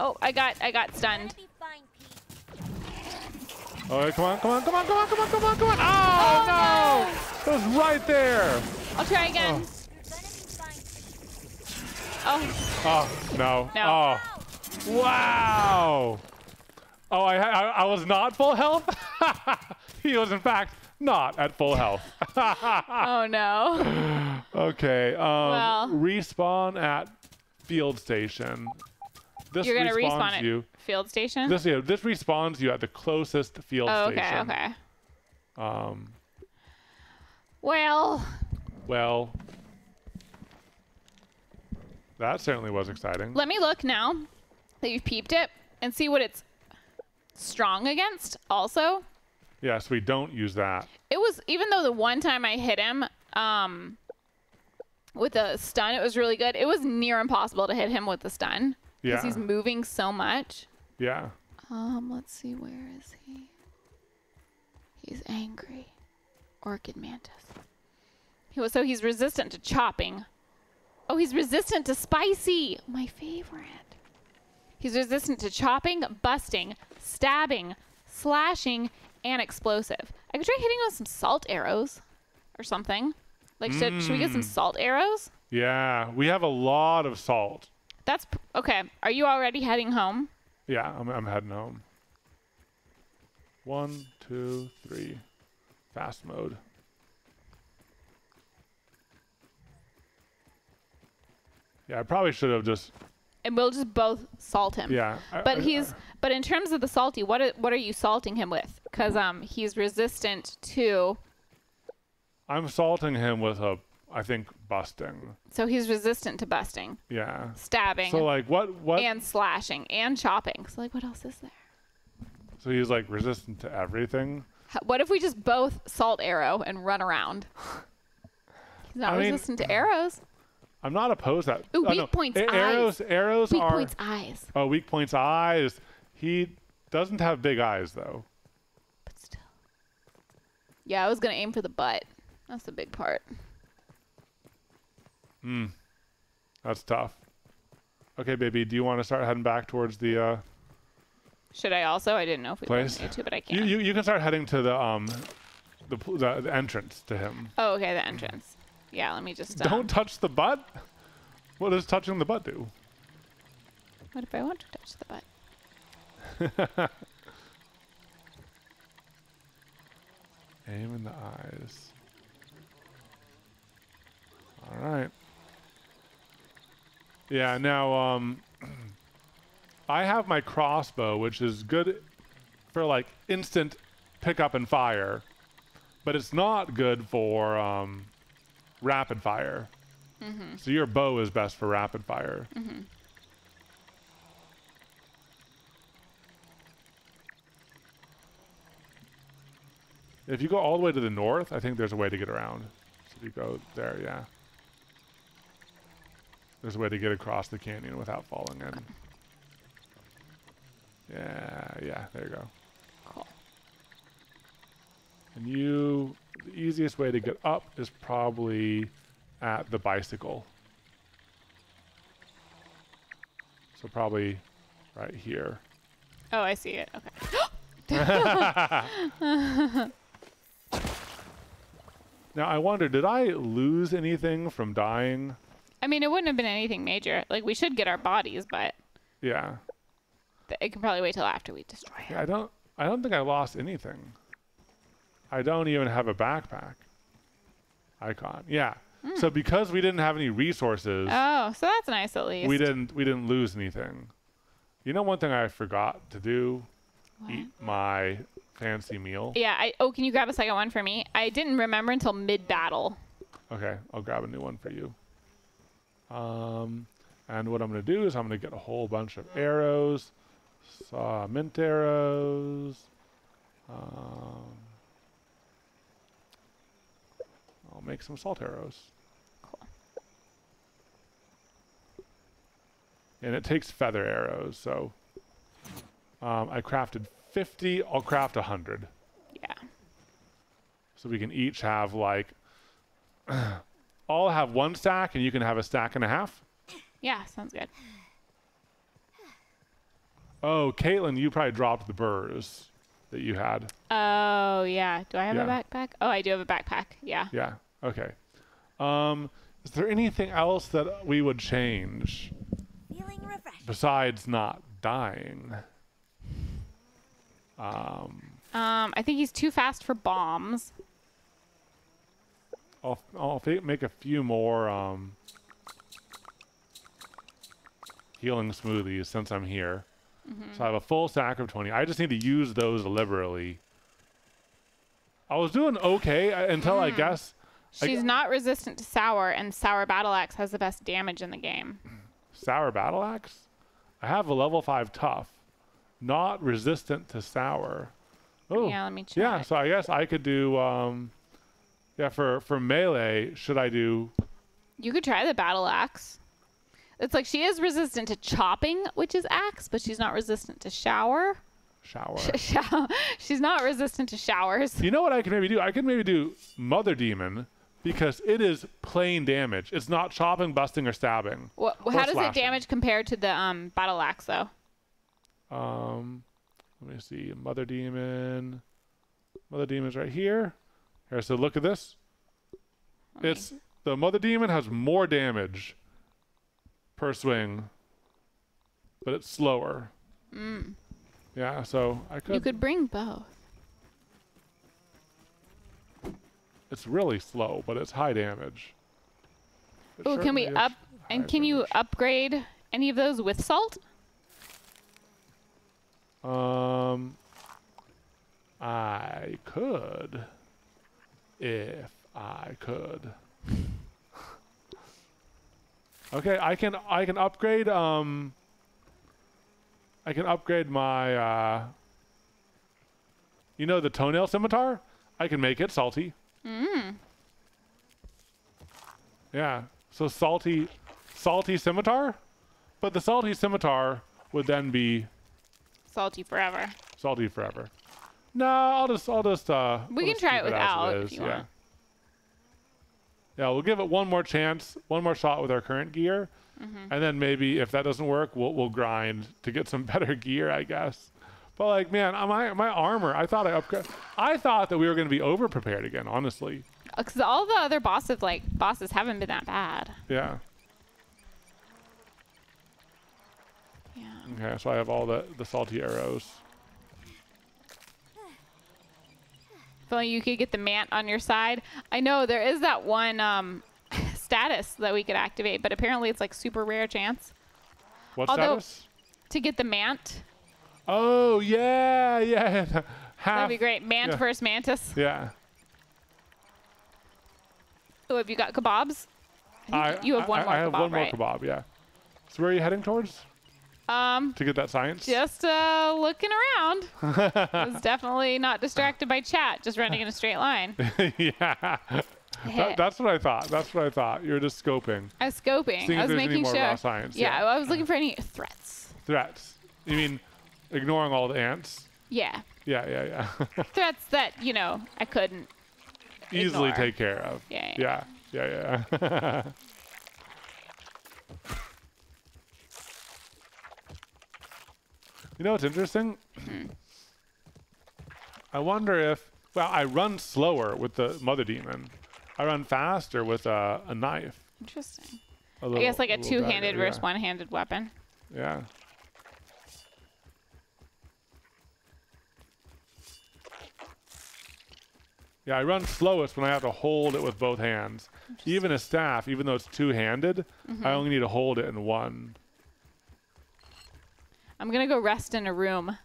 Oh, I got I got stunned. Gonna be fine, Pete. all right, come on, come on, come on, come on, come on, come on, come on. Oh, oh no! It was right there. I'll try again. You're gonna be fine. Oh, Oh, no. No. Oh, wow. Oh, I, I, I was not full health? he was, in fact, not at full health. oh no. okay. Um, Well. respawn at field station. This You're gonna respawns respawn at you. field station. This yeah, this respawns you at the closest field oh, okay, station. okay. Um, Well, well, that certainly was exciting. let me look now that you've peeped it and see what it's strong against. Also, Yes, we don't use that. it was even though the one time I hit him, um, with a stun, it was really good. It was near impossible to hit him with the stun because Yeah. he's moving so much. Yeah. Um, let's see, where is he? He's angry. Orchid mantis. He was so he's resistant to chopping. Oh, he's resistant to spicy. My favorite. He's resistant to chopping, busting, stabbing, slashing, and explosive. I could try hitting him with some salt arrows or something. Like, should, should we get some mm. salt arrows? Yeah. We have a lot of salt. That's p- okay. Are you already heading home? Yeah, I'm, I'm heading home. One, two, three. Fast mode. Yeah, I probably should have just. And we'll just both salt him. Yeah. I- But I- he's but in terms of the salty, what are, what are you salting him with? Because um he's resistant to I'm salting him with a, I think, busting. so he's resistant to busting, Yeah. stabbing, So like, what? What? and slashing and chopping. So like, what else is there? so he's like resistant to everything. What if we just both salt arrow and run around? He's not I mean- resistant to arrows. I'm not opposed to that. Ooh, oh, weak no. points, A- eyes. arrows. Arrows Weak are. points eyes, Oh, weak points eyes. He doesn't have big eyes though. but still. Yeah, I was gonna aim for the butt. That's the big part. Hmm. That's tough. Okay, baby. Do you want to start heading back towards the uh, Should I also? I didn't know if we place? wanted to, but I You, can't. you you can start heading to the um, the the, the entrance to him. oh, okay, the entrance. Yeah, let me just. Um, Don't touch the butt. What does touching the butt do? What if I want to touch the butt? Aim in the eyes. All right. Yeah, now um I have my crossbow, which is good for like instant pick up and fire, but it's not good for um rapid fire. Mm-hmm. So your bow is best for rapid fire. Mm-hmm. If you go all the way to the north, I think there's a way to get around. So if you go there, yeah. There's a way to get across the canyon without falling in. Yeah, yeah, there you go. And you, the easiest way to get up is probably at the bicycle. So probably right here. Oh, I see it. Okay. Now I wonder, did I lose anything from dying? I mean, it wouldn't have been anything major. Like, we should get our bodies, but Yeah. it can probably wait till after we destroy it. Yeah, I don't I don't think I lost anything. I don't even have a backpack icon. Yeah. So because we didn't have any resources, Oh, so that's nice at least. we didn't we didn't lose anything. You know one thing I forgot to do? What? Eat my fancy meal. Yeah. I, oh, can you grab a second one for me? I didn't remember until mid battle. Okay, I'll grab a new one for you. Um, and what I'm going to do is I'm going to get a whole bunch of arrows, saw mint arrows. Um, I'll make some salt arrows. Cool. And it takes feather arrows, so um, I crafted 50. I'll craft 100. Yeah. So we can each have like, I'll have one stack and you can have a stack and a half. Yeah, sounds good. Oh, Katelyn, you probably dropped the burrs that you had. Oh yeah. Do I have a backpack? Oh, I do have a backpack. Yeah. Yeah. Okay. Um, is there anything else that we would change Feeling refreshed. besides not dying? Um, Um, I think he's too fast for bombs. I'll I'll make a few more um healing smoothies since I'm here. So I have a full stack of 20. I just need to use those liberally. I was doing okay uh, until I guess I She's g- not resistant to sour, and sour battle axe has the best damage in the game. sour battle axe. I have a level 5 tough, not resistant to sour. Oh. Yeah, let me check. Yeah, so I guess I could do um yeah, for for melee, should I do You could try the battle axe. It's like she is resistant to chopping, which is axe, but she's not resistant to shower. shower? Show- she's not resistant to showers. You know what I could maybe do? I could maybe do Mother Demon because it is plain damage. It's not chopping, busting, or stabbing. What, Or how does it damage compared to the um, battle axe, though? Um, let me see. Mother Demon. Mother Demon's right here. Here, so look at this. Me- It's the Mother Demon has more damage per swing, but it's slower. Mm. Yeah, so I could. You could bring both. It's really slow, but it's high damage. It Oh, can we up and can you upgrade any of those with salt? Um, I could, if I could. okay, I can I can upgrade um. I can upgrade my uh. You know the toenail scimitar? I can make it salty. Mm. Yeah. So salty, salty scimitar, but the salty scimitar would then be Salty forever. salty forever. No, I'll just, I'll just, uh. We we'll can try it without if you yeah. want. Yeah, we'll give it one more chance, one more shot with our current gear, Mm-hmm. and then maybe if that doesn't work, we'll we'll grind to get some better gear, I guess. But like, man, my my armor, I thought I upgrade. I thought that we were going to be over prepared again. Honestly, Because Uh, all the other bosses, like bosses, haven't been that bad. yeah. Yeah. Okay, so I have all the the salty arrows. If only you could get the mant on your side. I know there is that one um, status that we could activate, but apparently it's like super rare chance What Although- status? to get the mant. Oh yeah, yeah. Half, That'd be great. Mant yeah. versus mantis. Yeah. Oh, have you got kebabs? I you have one I, more I have kebab, one right? kebab. Yeah. So where are you heading towards Um, to get that science? just uh, looking around. I was definitely not distracted by chat. Just running in a straight line. yeah. That, that's what I thought. That's what I thought. You were just scoping I was scoping. Seeing I was making more sure. Yeah, yeah. I was looking for any threats. threats. You mean ignoring all the ants? Yeah, Yeah, yeah, yeah. threats that you know I couldn't. Easily Ignore. take care of. Yeah, yeah. Yeah, yeah, yeah. you know what's interesting? Hmm. I wonder if well, I run slower with the mother demon. I run faster with a, a knife. Interesting. A I little- guess like a little two-handed versus yeah. one-handed weapon. Yeah. Yeah, I run slowest when I have to hold it with both hands. Even a staff, even though it's two-handed, Mm-hmm. I only need to hold it in one. I'm gonna go rest in a room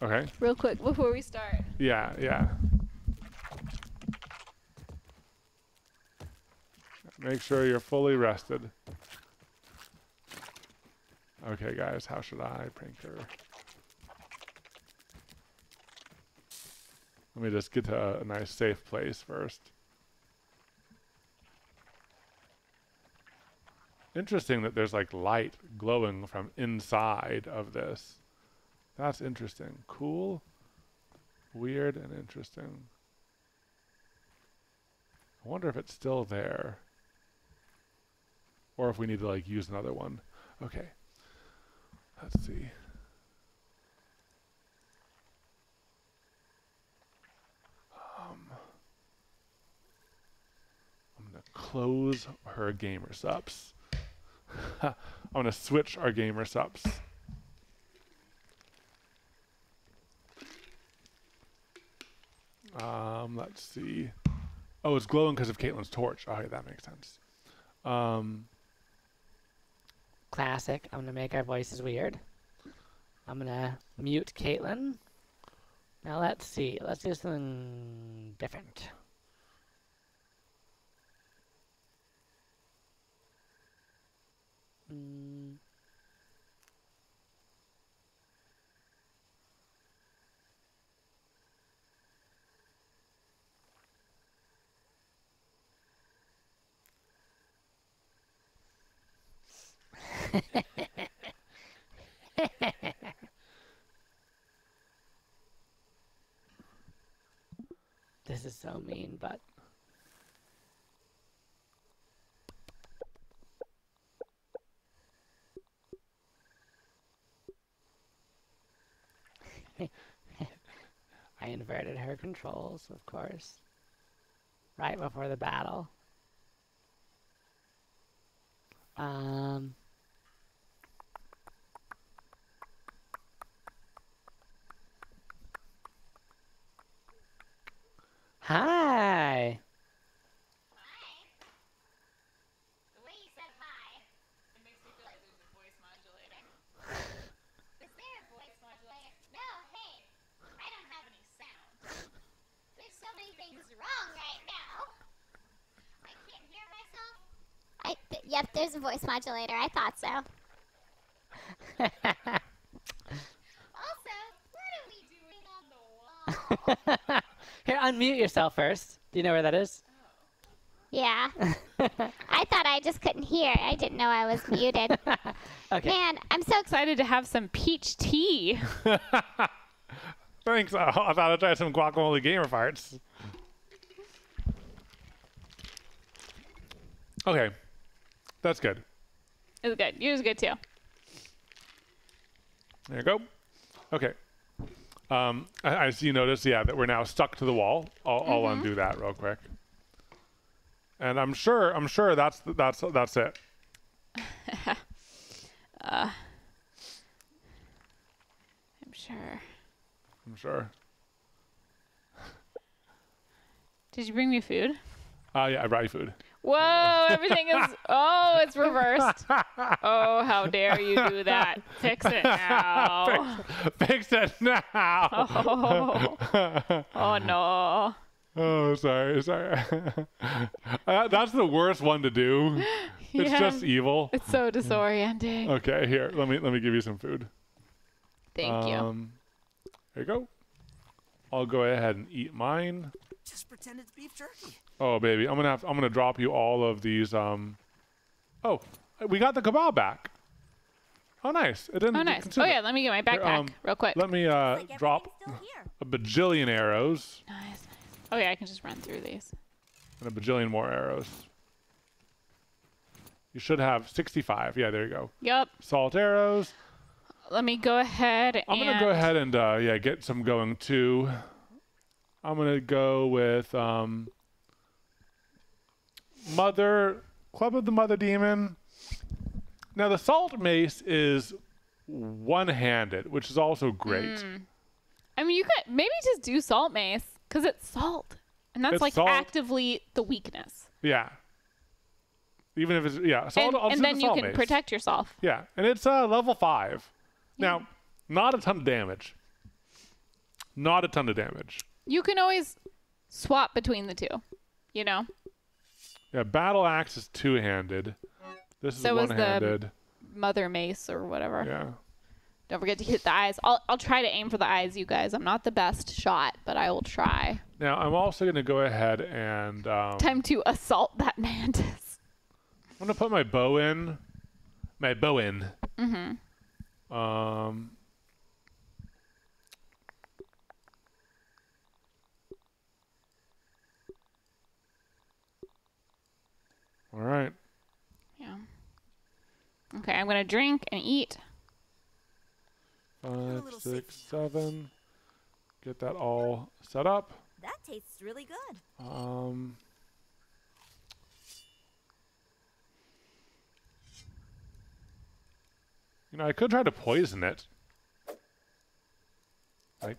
Okay. real quick before we start. Yeah, yeah. Make sure you're fully rested. Okay, guys, how should I prank her? Let me just get to a, a nice safe place first. Interesting that there's like light glowing from inside of this. That's interesting. Cool, weird, and interesting. I wonder if it's still there. Or if we need to like use another one. Okay. Let's see. Close her Gamer Supps. I'm gonna switch our Gamer Supps. Um, let's see. Oh, it's glowing because of Katelyn's torch. Yeah, that makes sense. Um, Classic. I'm gonna make our voices weird. I'm gonna mute Caitlin. Now let's see. Let's do something different. This is so mean, but I inverted her controls, of course, right before the battle. Um. Hi. The way you said hi. It makes me feel like there's a voice modulator. Is there a voice modulator? No, hey. I don't have any sound. There's so many things wrong right now. I can't hear myself. I th- yep, there's a voice modulator. I thought so. Also, what are we doing on the wall? Here, unmute yourself first. Do you know where that is? Yeah. I thought I just couldn't hear. I didn't know I was muted. Okay. Man, I'm so excited to have some peach tea. thanks. I, I thought I'd try some guacamole gamer farts. Okay. That's good. It was good. Yours was good too. There you go. Okay. Um, see you notice, yeah, that we're now stuck to the wall. I'll, I'll undo that real quick. And I'm sure, I'm sure that's that's that's it. I'm sure. I'm sure. Did you bring me food? Uh, yeah, I brought you food. Whoa, everything is. Oh, it's reversed. Oh, how dare you do that? Fix it now. Fix it now. Oh, oh no. Oh, sorry, sorry. Uh, that's the worst one to do. It's Yeah. just evil. It's so disorienting. Okay, here, let me let me give you some food. Thank you. Um, there you go. I'll go ahead and eat mine. Just pretend it's beef jerky. Oh, baby, I'm gonna have I'm gonna drop you all of these. Um. Oh, we got the kebab back. Oh, nice. It didn't. Oh, nice. consume Oh, yeah, let me get my backpack um, real quick. Let me uh Like drop everything's still here. a bajillion arrows Nice, nice. Oh, yeah, I can just run through these. and a bajillion more arrows. You should have 65. Yeah, there you go. Yep. Salt arrows. Let me go ahead I'm and. gonna go ahead and uh, yeah get some going too. I'm gonna go with um, Mother Club of the Mother Demon. Now the salt mace is one-handed, which is also great. Mm. I mean, you could maybe just do salt mace because it's salt, and that's It's like salt. actively the weakness. Yeah. Even if it's yeah, so and and then you salt can mace. protect yourself. Yeah, and it's uh, level five. Now, not a ton of damage. Not a ton of damage. You can always swap between the two. You know, Yeah, battle axe is two-handed. This is So is the- one-handed. mother mace or whatever. Yeah. Don't forget to hit the eyes. I'll I'll try to aim for the eyes, you guys. I'm not the best shot, but I will try. Now I'm also going to go ahead and um, Time to assault that mantis. I'm going to put my bow in my bow in. Mm-hmm. Um. All right. Yeah. Okay, I'm gonna drink and eat. Five, little six, sippy. seven. Get that all set up. That tastes really good. Um. You know, I could try to poison it. Like,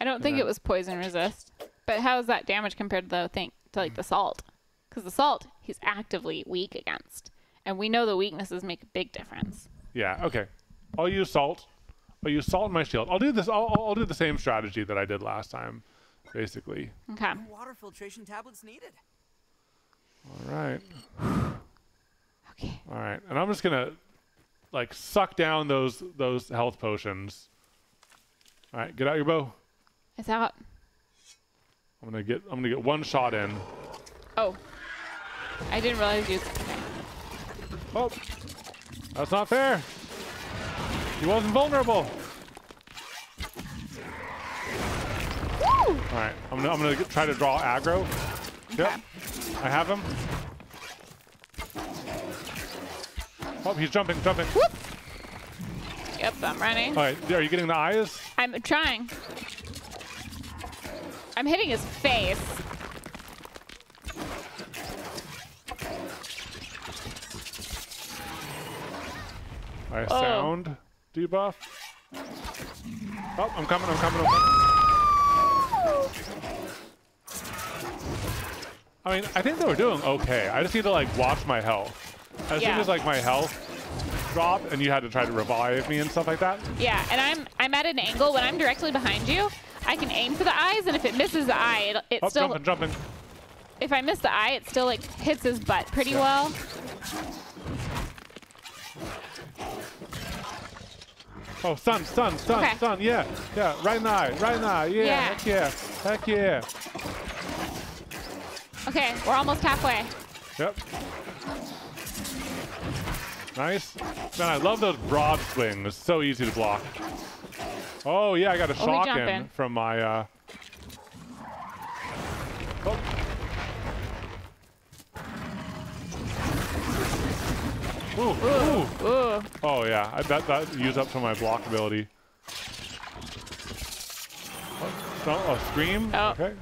I don't think Yeah. it was poison resist. But how is that damage compared to the thing to like the salt? Because the salt he's actively weak against, and we know the weaknesses make a big difference. yeah, okay. I'll use salt. I'll use salt in my shield. I'll do this. I'll, I'll I'll do the same strategy that I did last time, basically. Okay. Water filtration tablets needed. All right. Okay. All right, and I'm just gonna like suck down those those health potions. All right, get out your bow. It's out. I'm gonna get I'm gonna get one shot in. Oh. I didn't realize you. Oh, that's not fair. He wasn't vulnerable. All right, I'm gonna I'm gonna try to draw aggro. Yep, I have him. Oh, he's jumping, jumping. Yep, I'm running. All right, are you getting the eyes? I'm trying. I'm hitting his face. My Oh. sound debuff. Oh, I'm coming, I'm coming, I'm coming. I mean, I think they were doing okay. I just need to like watch my health. As soon as like my health dropped and you had to try to revive me and stuff like that. Yeah, and I'm I'm at an angle when I'm directly behind you. I can aim for the eyes, and if it misses the eye, it, it Oh, still. jumping, jumping. If I miss the eye, it still like hits his butt pretty well. Oh, stun, stun, stun, Okay. stun. Yeah, yeah. Right now, right now. Yeah, Yeah. heck yeah, heck yeah. Okay, we're almost halfway. Yep. Nice. Man, I love those broad swings. So easy to block. Oh yeah, I got a Oh, shock in. from my. Uh... Ooh, ooh. Ooh. Oh yeah, I, that that used up some of my block ability. Oh, no, oh, scream. Oh. Okay.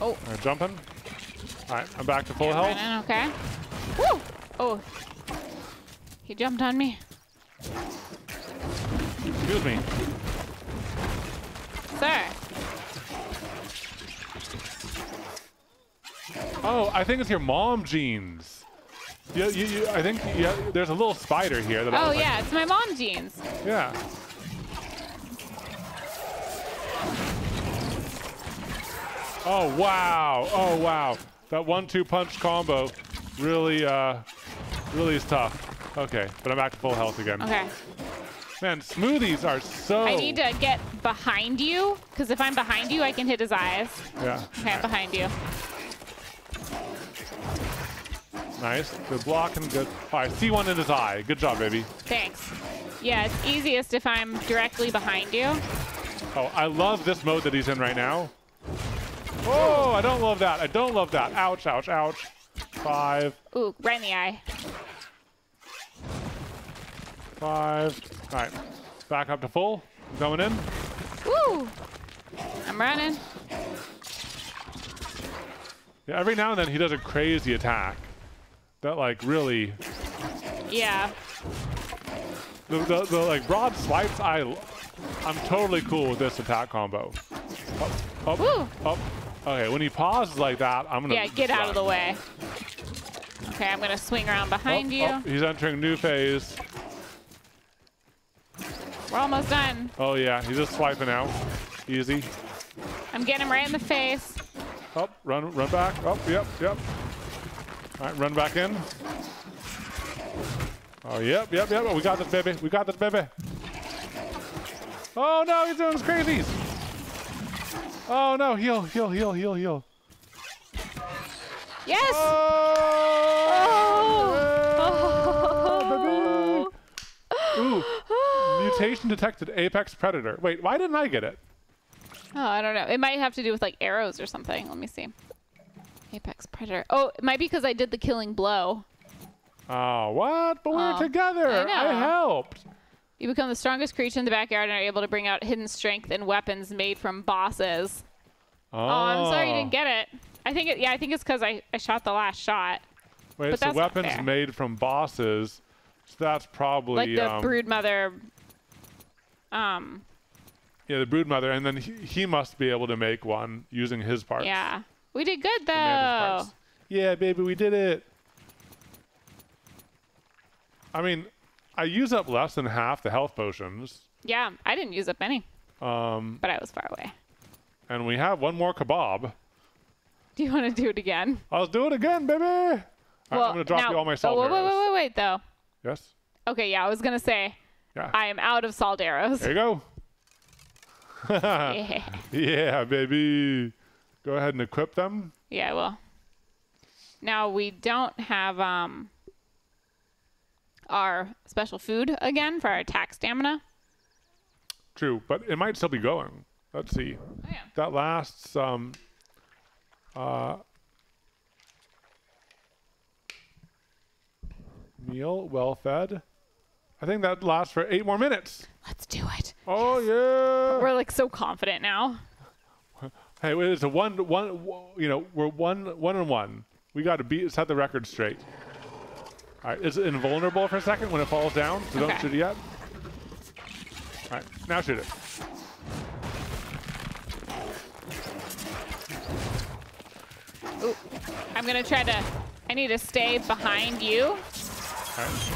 Oh. Right, jumping. All right, I'm back to full health. Running, okay. Woo! Oh. He jumped on me. Excuse me. Sir. Oh, I think it's your mom jeans. You, you, you, I think yeah, there's a little spider here. That I Oh like- yeah, it's my mom jeans. yeah. Oh wow! Oh wow! That one-two punch combo really, uh, really is tough. Okay, but I'm back to full health again. Okay. Man, smoothies are so. I need to get behind you, because if I'm behind you, I can hit his eyes. Yeah. Okay, I'm behind you. Nice. Good block and Good. All right. See one in his eye. Good job, baby. Thanks. Yeah, it's easiest if I'm directly behind you. Oh, I love this mode that he's in right now. Oh, I don't love that. I don't love that. Ouch, ouch, ouch. Five, Ooh, right in the eye. five. All right. Back up to full. Going in. Woo! I'm running. Yeah, every now and then he does a crazy attack. That like really Yeah. the, the, the like broad swipes I I'm totally cool with this attack combo. Up, up, up. Okay, when he pauses like that, I'm gonna Yeah, get out of the way. Okay, I'm gonna swing around behind Oh, you. oh, he's entering new phase. We're almost done. Oh yeah, he's just swiping out. Easy. I'm getting him right in the face. Up, run, run back. Up, yep, yep. All right, run back in. Oh, yep, yep, yep. Oh, We got this, baby. We got this, baby. Oh no, he's doing his crazies. Oh no, heal, heal, heal, heal, heal. Yes. Oh, baby. Ooh, mutation detected apex predator. Wait, why didn't I get it? Oh, I don't know. It might have to do with like arrows or something. Let me see. Apex predator. Oh, it might be because I did the killing blow. Oh, what? But we were Oh, together. I I, helped. You become the strongest creature in the backyard and are able to bring out hidden strength and weapons made from bosses. Oh, Oh, I'm sorry you didn't get it. I think it. Yeah, I think it's because I, I shot the last shot. Wait, but so weapons made from bosses. So that's probably Like the um, brood mother. Um. yeah, the brood mother, and then he, he must be able to make one using his parts. Yeah. We did good though. Yeah, baby, we did it. I mean, I use up less than half the health potions, Yeah, I didn't use up any, um, but I was far away. and we have one more kebab. Do you want to do it again? I'll do it again, baby. All right, well, I'm gonna drop now, you all my salt oh, wait, wait, arrows. wait, wait, wait, though. Yes. Okay, yeah, I was gonna say Yeah. I am out of salt arrows. there you go. yeah. Yeah, baby. Go ahead and equip them. Yeah, I will. Now we don't have um our special food again for our attack stamina. True, but it might still be going. Let's see. Oh, yeah. That lasts um uh meal well fed. I think that lasts for eight more minutes. Let's do it. Oh yeah. We're like so confident now. Hey, wait, it's a one one you know, we're one one and one. We gotta beat set the record straight. Alright, is it invulnerable for a second when it falls down? So don't shoot it yet. Alright, now shoot it. Ooh. I'm gonna try to I need to stay behind you. Alright.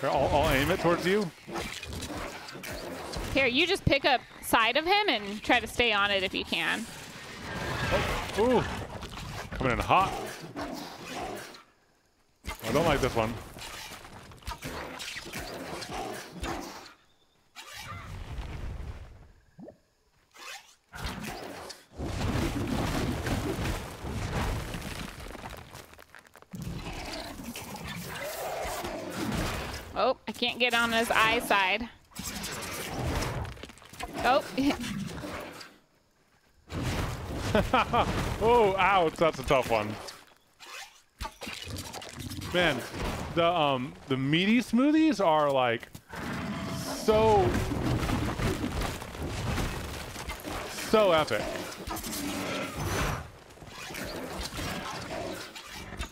Here, I'll, I'll aim it towards you. Here, you just pick up side of him and try to stay on it if you can. Oh. Ooh. Coming in hot. I don't like this one. Oh, I can't get on his eye side. Oh, Oh, ouch, that's a tough one. Man, the um the meaty smoothies are like so so epic.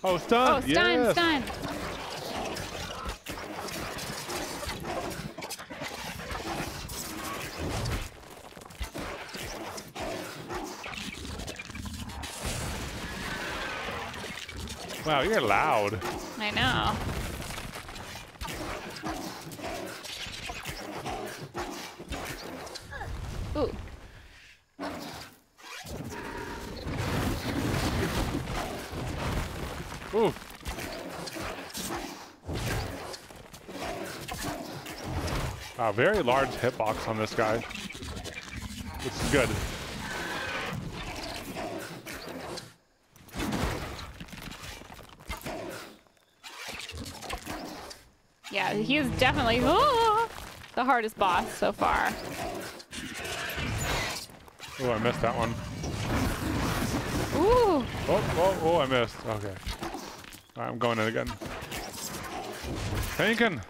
Oh, stun! oh, stun, stun. Wow, you're loud. I know. Ooh. Ooh. Wow, very large hitbox on this guy. Which is good. Yeah, he is definitely ah, the hardest boss so far. Oh, I missed that one. Ooh. Oh, oh, oh, I missed. Okay. Right, I'm going in again. Tankin!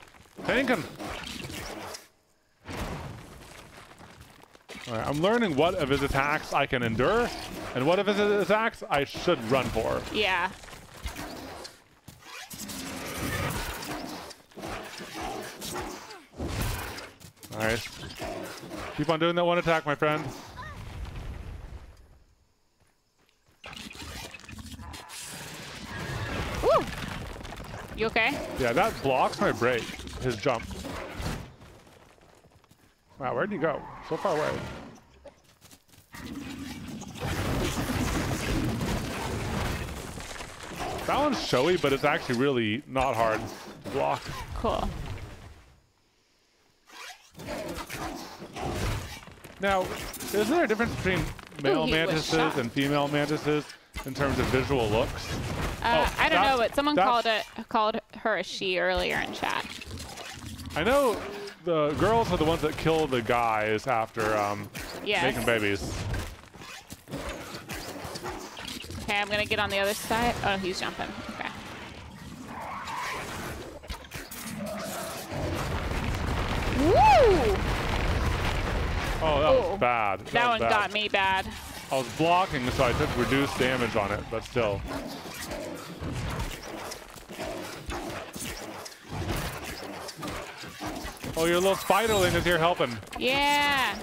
Tankin! Right, I'm learning what of his attacks I can endure, and what of his attacks I should run for. Yeah. Nice. Keep on doing that one attack, my friend. Ooh. You okay? Yeah, that blocks my break, his jump. Wow, where'd he go? So far away. That one's showy, but it's actually really not hard block. Cool. Now, is there a difference between male mantises and female mantises in terms of visual looks? Uh, Oh, I don't know, but someone called it called her a she earlier in chat. I know the girls are the ones that kill the guys after um, Yes. making babies. Okay, I'm gonna get on the other side. Oh, he's jumping. Woo! Oh, that Ooh. was bad. That was one bad. got me bad. I was blocking, so I took reduced damage on it, but still. Oh, your little spiderling is here helping. Yeah.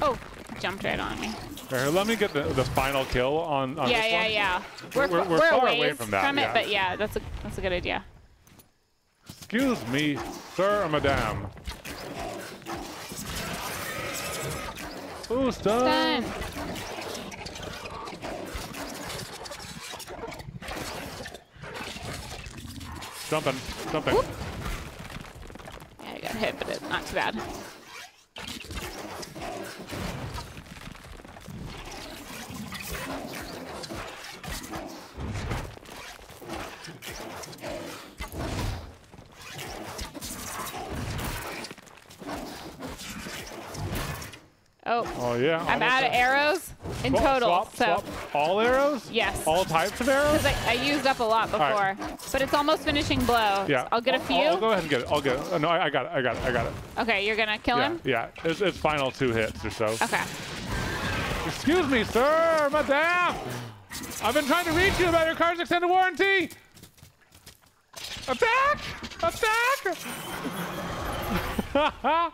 Oh, jumped right on me. Here, let me get the, the final kill on, on yeah, this yeah, one. yeah. We're, We're- we're we're far away from that, From it, yeah. but yeah, that's a that's a good idea. Excuse me, sir or madame. Stun. Done. Jumping, jumping. Whoop. Yeah, I got hit, but it's not too bad. Oh, Oh, yeah. I'm out of arrows in Swap, total. swap, so swap. All arrows? yes, All types of arrows? because I, I used up a lot before, right. but it's almost finishing blow. Yeah. I'll get a I'll- few. I'll, go ahead and get it. I'll get it. Oh, no, I, I got it. I got it. I got it. Okay, you're gonna kill yeah, him. yeah. It's, it's final two hits or so. Okay. Excuse me, sir, madame. I've been trying to reach you about your car's extended warranty. Attack! Attack!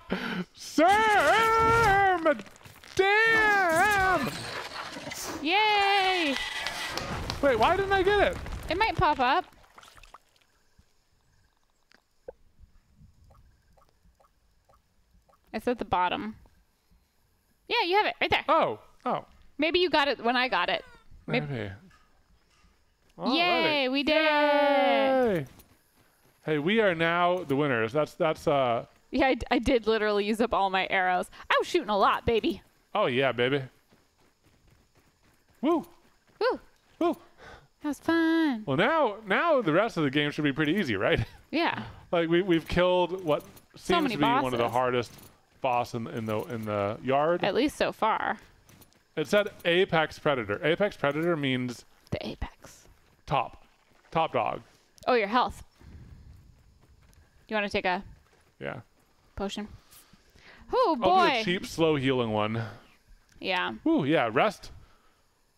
sir, Damn! Yay! Wait, why didn't I get it? It might pop up. It's at the bottom. Yeah, you have it right there. Oh, oh, Maybe you got it when I got it. Maybe. maybe. Yay, we did it. Hey, we are now the winners. That's that's uh. Yeah, I, I did literally use up all my arrows. I was shooting a lot, baby. Oh yeah, baby. Woo, Woo, woo. that was fun. Well, now now the rest of the game should be pretty easy, right? Yeah. like we we've killed what seems many to be one of the hardest boss in, in the in the yard. At least so far. It said apex predator. Apex predator means The apex. top, top dog. Oh, your health. You want to take a Yeah. potion? Oh boy! I'll do a cheap, slow healing one. Yeah. Ooh, yeah. Rest,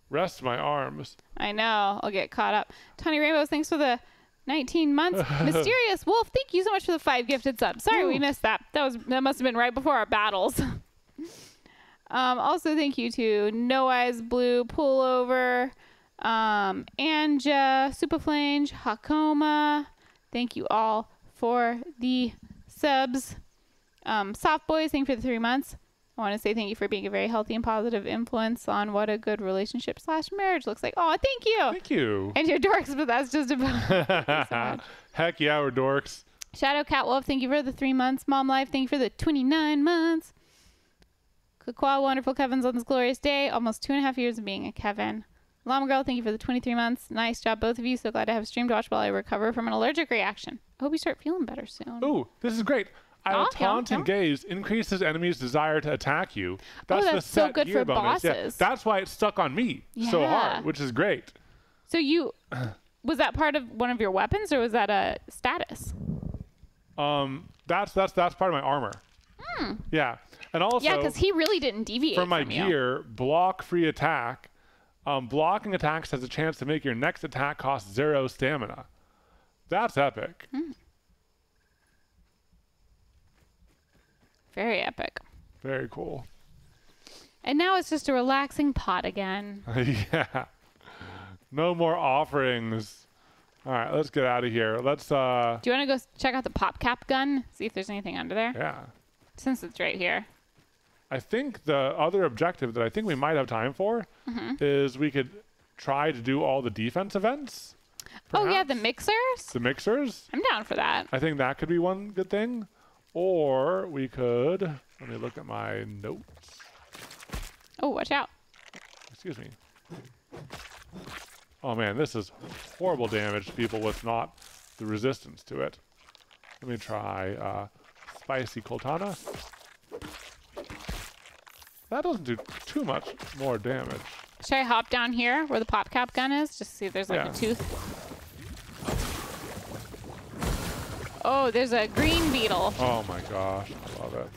rest my arms. I know. I'll get caught up. Tony Rainbows, thanks for the 19 months. Mysterious Wolf, thank you so much for the five gifted subs. Sorry we missed that. That was that must have been right before our battles. um, also, thank you to No Eyes Blue Pullover, um, Anja, Superflange, Hakoma. Thank you all for the subs. Um, Soft Boys, thank you for the three months. I want to say thank you for being a very healthy and positive influence on what a good relationship slash marriage looks like. Oh, thank you. Thank you. And your dorks, but that's just about. Heck yeah, we're dorks. Shadow Cat Wolf, thank you for the three months. Mom Life, thank you for the 29 months. Kakwa, wonderful Kevin's on this glorious day. Almost two and a half years of being a Kevin. Llama Girl, thank you for the 23 months. Nice job, both of you. So glad to have a stream to watch while I recover from an allergic reaction. I hope you start feeling better soon. Ooh, this is great. I will Oh, yeah, taunt and yeah. gaze increases enemy's desire to attack you. That's the that's so set good gear for bonus. Yeah, bosses. that's why it stuck on me so hard, which is great. So you. Was that part of one of your weapons or was that a status? Um, that's that's that's part of my armor. Hmm. Yeah, and also yeah, because he really didn't deviate from my from gear, block free attack. Um, blocking attacks has a chance to make your next attack cost zero stamina. That's epic. Hmm. Very epic. Very cool. And now it's just a relaxing pot again. yeah. No more offerings. All right, let's get out of here. Let's uh Do you want to go check out the pop cap gun? See if there's anything under there? yeah. Since it's right here. I think the other objective that I think we might have time for Mm-hmm. is we could try to do all the defense events. Oh, yeah, the mixers? the mixers. I'm down for that. I think that could be one good thing. Or we could, let me look at my notes. Oh, watch out. Excuse me. Oh man, this is horrible damage to people with not the resistance to it. Let me try uh, Spicy Coaltana. That doesn't do too much more damage. Should I hop down here where the pop cap gun is? Just see if there's like Yeah. a tooth. Oh, there's a green beetle. Oh my gosh, I love it.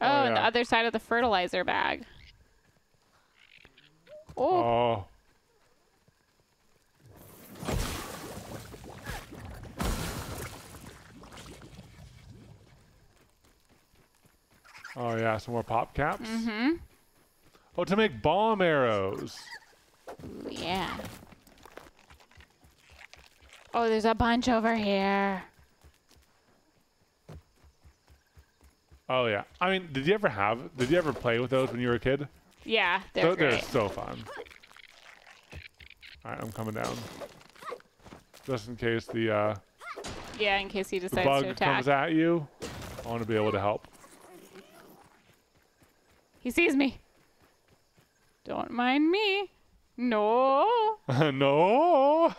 Oh, Oh, and the other side of the fertilizer bag. Oh, Oh. Oh yeah, some more pop caps. mm-hmm. Oh, to make bomb arrows. Ooh, yeah. Oh, there's a bunch over here. Oh yeah. I mean, did you ever have? Did you ever play with those when you were a kid? Yeah, they're They're, they're so fun. All right, I'm coming down. Just in case the, uh, Yeah, in case he the decides to bug attack. comes at you, I want to be able to help. He sees me. Don't mind me. No. no.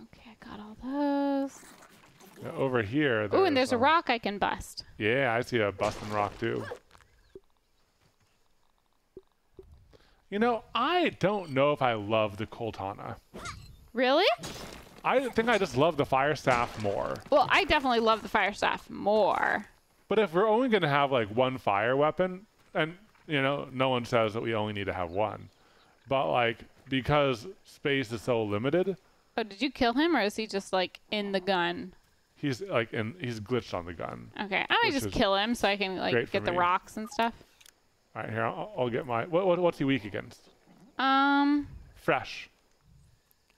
Okay, I got all those. Over here. Oh, and there's a um, rock I can bust. Yeah, I see a busting rock too. You know, I don't know if I love the Coaltana. Really? I think I just love the fire staff more. Well, I definitely love the fire staff more. But if we're only going to have like one fire weapon, and you know, no one says that we only need to have one, but like because space is so limited, Oh, did you kill him, or is he just like in the gun? he's like and he's glitched on the gun. Okay, I might just kill him so I can like get the rocks and stuff. All right, here I'll, I'll get my what, what what's he weak against? Um. Fresh.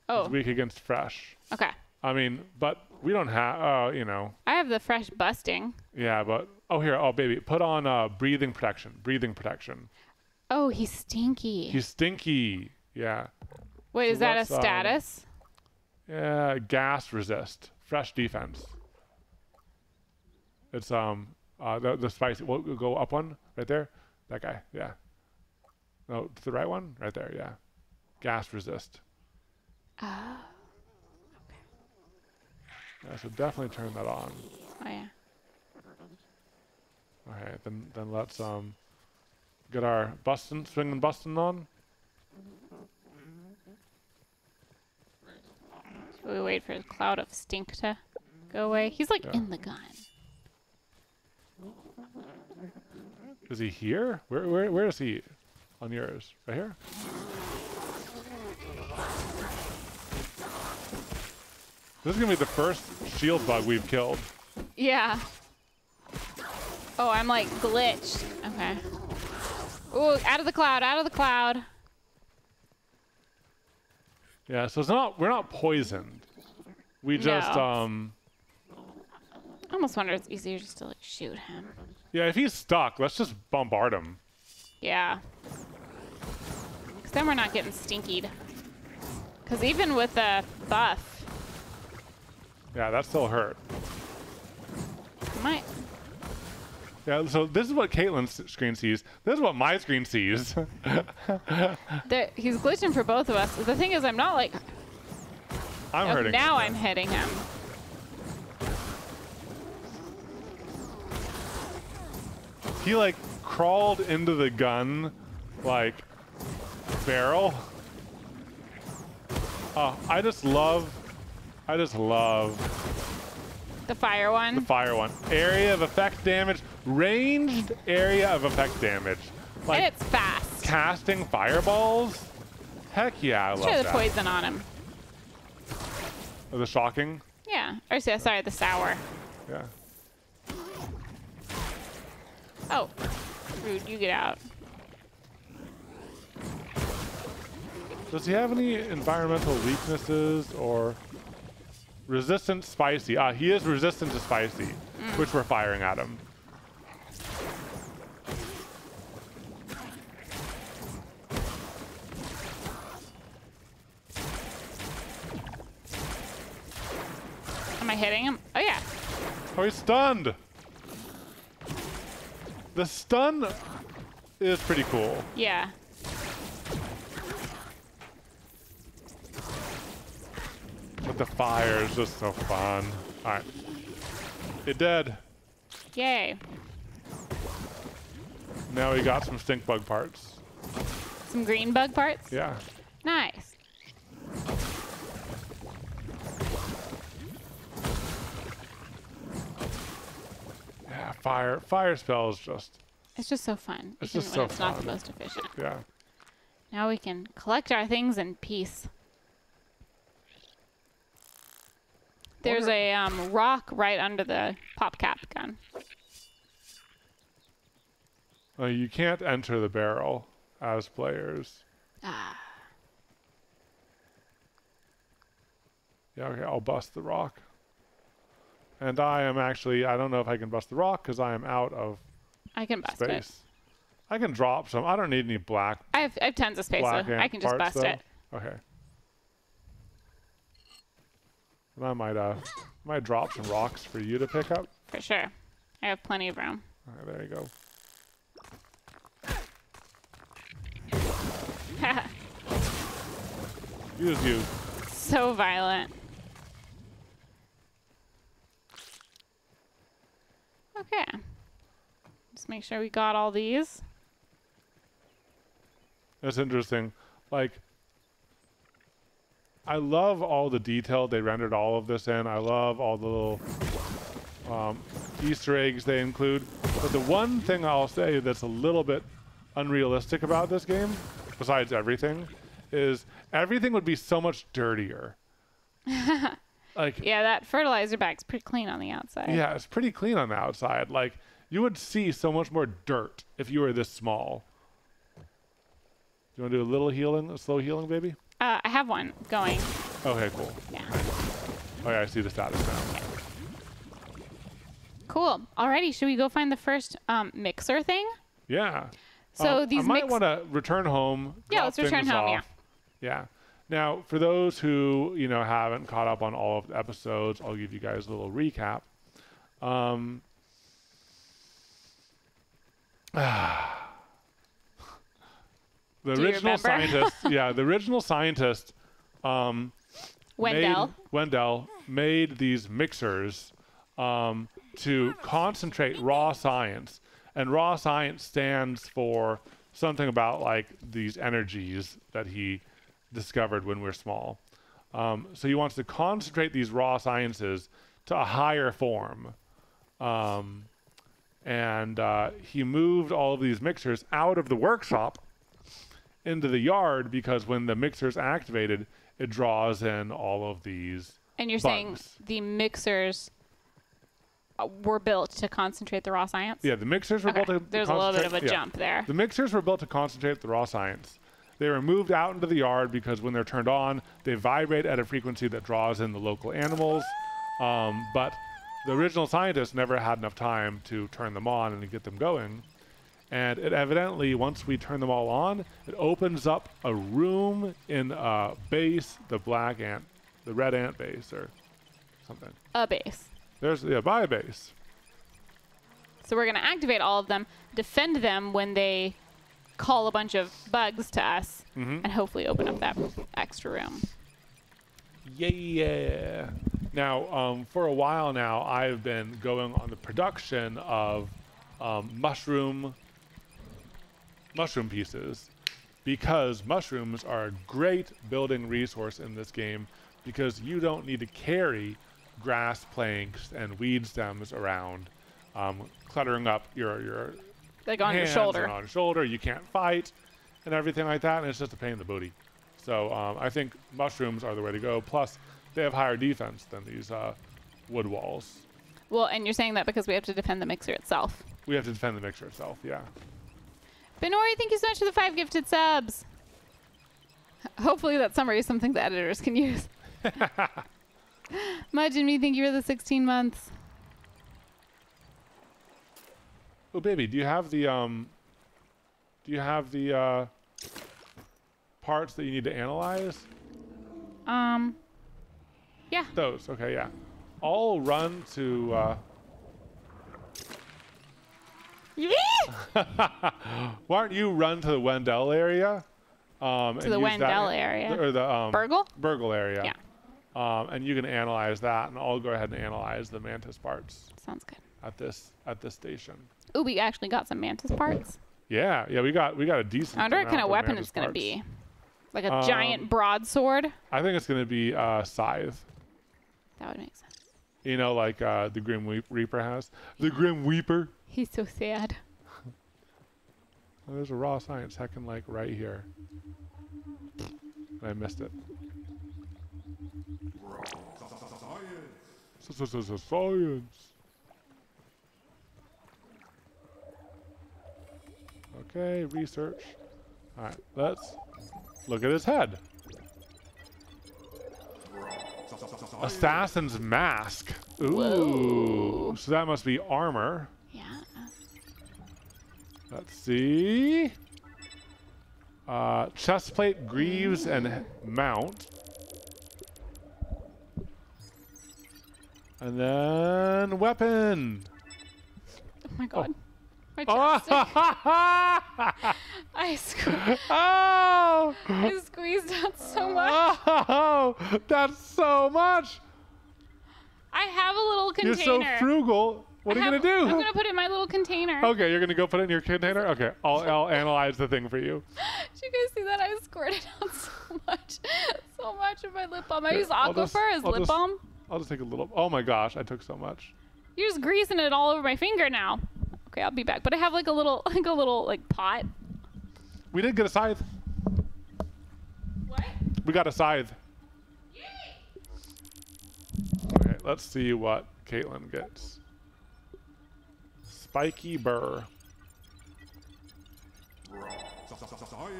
Oh. He's weak against fresh. Okay. I mean, but we don't have, uh, you know, I have the fresh busting. yeah, but, oh, here, oh, baby, put on uh, breathing protection, breathing protection. Oh, he's stinky. He's stinky, yeah. Wait, so is that a um, status? Yeah, gas resist, fresh defense. It's, um, uh, the, the spicy, we'll, we'll go up one, right there, that guy, yeah. No, to the right one, right there, yeah. Gas resist. Oh. Okay. Yeah, so definitely turn that on. Oh yeah. Okay, then then let's um get our bustin' swinging bustin' on. Should we wait for the cloud of stink to go away? He's like Yeah. in the gun. Is he here? Where where where is he? On yours, right here. This is gonna be the first shield bug we've killed. Yeah. Oh, I'm like glitched. Okay. Ooh, out of the cloud, out of the cloud. Yeah, so it's not we're not poisoned. We just No. um I almost wonder if it's easier just to like shoot him. Yeah if he's stuck, let's just bombard him. Yeah. Because then we're not getting stinkied. Because even with the buff, Yeah, that still hurt. my Yeah, so this is what Katelyn's screen sees. This is what my screen sees. he's glitching for both of us. The thing is, I'm not like I'm oh, hurting. now I'm hitting him. He like crawled into the gun, like barrel. Oh, I just love, I just love The fire one. the fire one. Area of effect damage, ranged area of effect damage. and it's fast. casting fireballs. Heck yeah, I love Try the that. poison on him. Oh, the shocking. Yeah. Or so- sorry, the sour. Yeah. Oh. Rude, you get out. Does he have any environmental weaknesses or resistant spicy? Ah, he is resistant to spicy, mm. which we're firing at him. Am I hitting him? Oh yeah. Oh, he's stunned. The stun is pretty cool. Yeah. But the fire is just so fun. All right. It dead. Yay. Now we got some stink bug parts. Some green bug parts? Yeah. Nice. Yeah, fire fire spell is just It's just so fun. It's just so it's not the most efficient. yeah. Now we can collect our things in peace. There's a um, rock right under the pop cap gun. Uh, you can't enter the barrel as players. Ah. Yeah, okay, I'll bust the rock. And I am actually, I don't know if I can bust the rock because I am out of I can bust it. space. I can drop some. I don't need any black I have, I have tons of space, so I can just bust though. it. Okay. And I might uh might drop some rocks for you to pick up. For sure. I have plenty of room. All right, there you go. Use you. so violent. Okay. Just make sure we got all these. That's interesting. Like, I love all the detail they rendered all of this in. I love all the little um, Easter eggs they include. But the one thing I'll say that's a little bit unrealistic about this game, besides everything, is everything would be so much dirtier. like, Yeah, that fertilizer bag's pretty clean on the outside. yeah, it's pretty clean on the outside. Like, you would see so much more dirt if you were this small. Do You want to do a little healing, a slow healing, baby? Uh, I have one going. Okay, cool. Yeah. Oh yeah, I see the status now. Cool. Alrighty, should we go find the first um, mixer thing? Yeah. So Um, these I might want to return home. Yeah, let's return home, yeah. Yeah. Now, for those who you know haven't caught up on all of the episodes, I'll give you guys a little recap. Um, the Do original scientist, yeah, the original scientist, um, Wendell. Made, Wendell made these mixers um, to concentrate raw science, and raw science stands for something about like these energies that he discovered when we're small. Um, so he wants to concentrate these raw sciences to a higher form. Um, and uh, he moved all of these mixers out of the workshop into the yard because when the mixer's activated, it draws in all of these. And you're saying the mixers uh, were built to concentrate the raw science? Yeah, the mixers were Okay. built to There's a little bit of a yeah. jump there. The mixers were built to concentrate the raw science. They were moved out into the yard because when they're turned on, they vibrate at a frequency that draws in the local animals. Um, but the original scientists never had enough time to turn them on and get them going. And it evidently, once we turn them all on, it opens up a room in a base, the black ant, the red ant base, or something. A base. There's yeah, by a base. So we're going to activate all of them, defend them when they call a bunch of bugs to us, Mm-hmm. and hopefully open up that extra room. Yeah. Now, um, for a while now, I've been going on the production of um, mushroom mushroom pieces because mushrooms are a great building resource in this game because you don't need to carry grass planks and weed stems around, um, cluttering up your your Like on your shoulder. on shoulder. You can't fight and everything like that, and it's just a pain in the booty. So um, I think mushrooms are the way to go. Plus, they have higher defense than these uh, wood walls. Well, and you're saying that because we have to defend the mixer itself. We have to defend the mixer itself. Yeah. Benori, thank you so much for the five gifted subs. Hopefully that summary is something the editors can use. Mudge and me, thank you for the 16 months. Oh, baby, do you have the um? Do you have the uh, parts that you need to analyze? Um, yeah, Those. Okay. Yeah. I'll run to. Uh, why don't you run to the Wendell area? Um, To the use that- Wendell area? Or the um, BURG.L? BURG.L area. Yeah. Um, and you can analyze that, and I'll go ahead and analyze the mantis parts Sounds good. At this at this station. Ooh, we actually got some mantis parts. Yeah, yeah, we got we got a decent. I wonder what kind of weapon it's gonna be. Like a Um, giant broadsword. I think it's gonna be uh, scythe. That would make sense. You know, like uh, the Grim Weep- Reaper has. The Grim Weeper. He's so sad. Oh, there's a raw science heckin' like right here. And I missed it. Raw s- s- s- Science. Okay, research. All right, let's look at his head. Assassin's mask. Ooh. Whoa. So that must be armor. Yeah. Let's see. Uh, chest plate, greaves, and mount. And then weapon. Oh my god. My Oh! I, sque- oh! I squeezed out so much. Oh! That's so much. I have a little container. You're so frugal. What I are you gonna do? I'm gonna put it in my little container. Okay, you're gonna go put it in your container. Okay, I'll I'll analyze the thing for you. Did you guys see that? I squirted out so much, so much of my lip balm. I use just- as I'll lip just- balm. I'll just take a little. Oh my gosh, I took so much. You're just greasing it all over my finger now. Okay, I'll be back. But I have like a little, like a little like pot. We did get a scythe. What? We got a scythe. Yay! Okay, let's see what Katelyn gets. Spiky burr.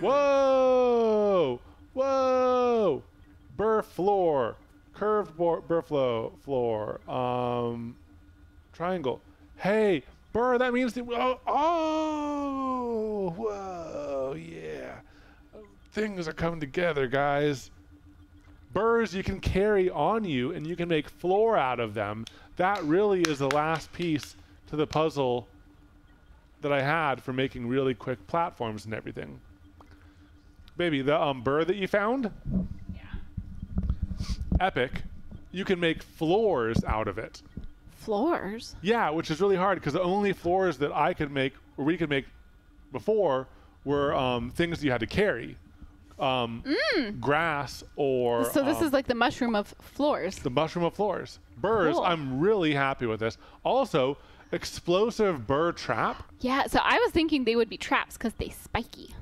Whoa! Whoa! Burr floor. Curved burr flow floor. Um, triangle. Hey, burr. That means that. Oh, oh! Whoa! Yeah. Things are coming together, guys. Burrs you can carry on you, and you can make floor out of them. That really is the last piece to the puzzle that I had for making really quick platforms and everything. Baby, the um, burr that you found, Yeah. epic. You can make floors out of it. Floors. Yeah, which is really hard because the only floors that I could make, or we could make before, were um, things you had to carry. Um, Grass or. Mm. So this um, is like the mushroom of floors. the mushroom of floors. Burrs, Cool. I'm really happy with this. Also, explosive burr trap. Yeah. So I was thinking they would be traps because they spiky.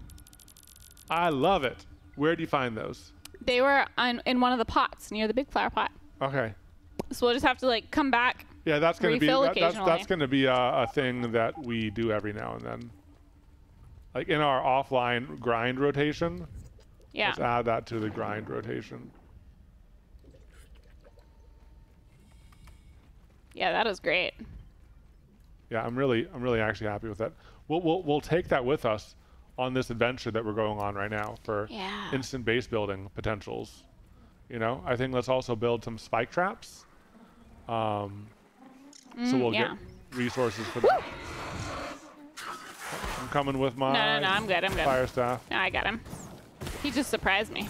I love it. Where do you find those? They were on in one of the pots near the big flower pot. Okay. So we'll just have to like come back. Yeah, that's gonna be that, that's, that's gonna be a, a thing that we do every now and then. Like in our offline grind rotation, Yeah. let's add that to the grind rotation. Yeah, that was great. Yeah, I'm really, I'm really actually happy with that. We'll, we'll, we'll take that with us on this adventure that we're going on right now for Yeah. instant base building potentials. You know, I think let's also build some spike traps. Um, so Mm, we'll yeah. get resources for that. I'm coming with my No, no, no. I'm good. I'm good. fire staff. No, I got him. He just surprised me.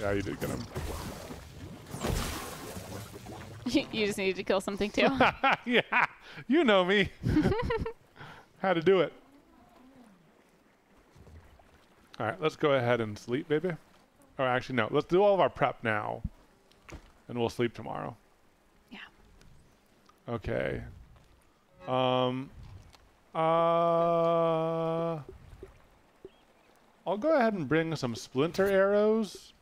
Yeah, you did get him. You, you just needed to kill something too. yeah, you know me. How to do it. All right, let's go ahead and sleep, baby. Or actually, no. Let's do all of our prep now, and we'll sleep tomorrow. Yeah. Okay. Um. Uh. I'll go ahead and bring some splinter arrows.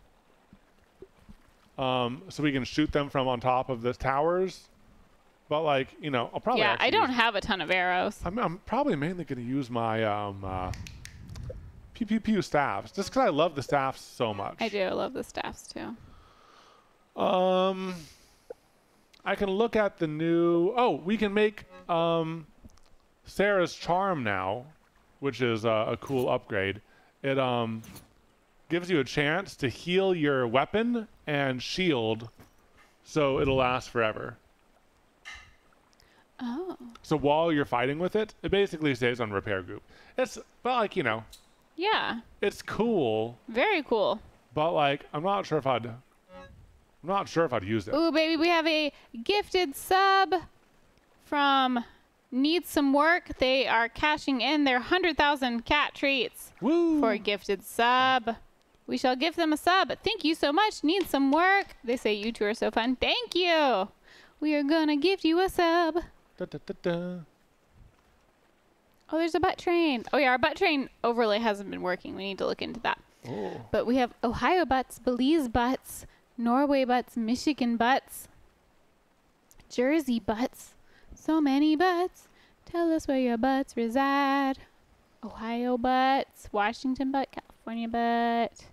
Um, so we can shoot them from on top of the towers. But like, you know, I'll probably. yeah, I don't have a ton of arrows. I'm, I'm probably mainly going to use my um, uh, pew pew pew staffs, just because I love the staffs so much. I do love the staffs too. Um, I can look at the new. Oh, we can make um, Sarah's charm now, which is uh, a cool upgrade. It um, gives you a chance to heal your weapon and shield so it'll last forever. Oh. So while you're fighting with it, it basically stays on repair group. It's but like, you know, Yeah. it's cool, Very cool. but like I'm not sure if I'd I'm not sure if I'd use it. Ooh, baby, we have a gifted sub from Needs Some Work. They are cashing in their 100,000 cat treats Woo! for a gifted sub. We shall give them a sub. Thank you so much. Need some work. They say you two are so fun. Thank you. We are gonna give you a sub. Da, da, da, da. Oh, there's a butt train. Oh yeah, our butt train overlay hasn't been working. We need to look into that. Oh. But we have Ohio butts, Belize butts, Norway butts, Michigan butts, Jersey butts. So many butts. Tell us where your butts reside. Ohio butts, Washington butt, California butt,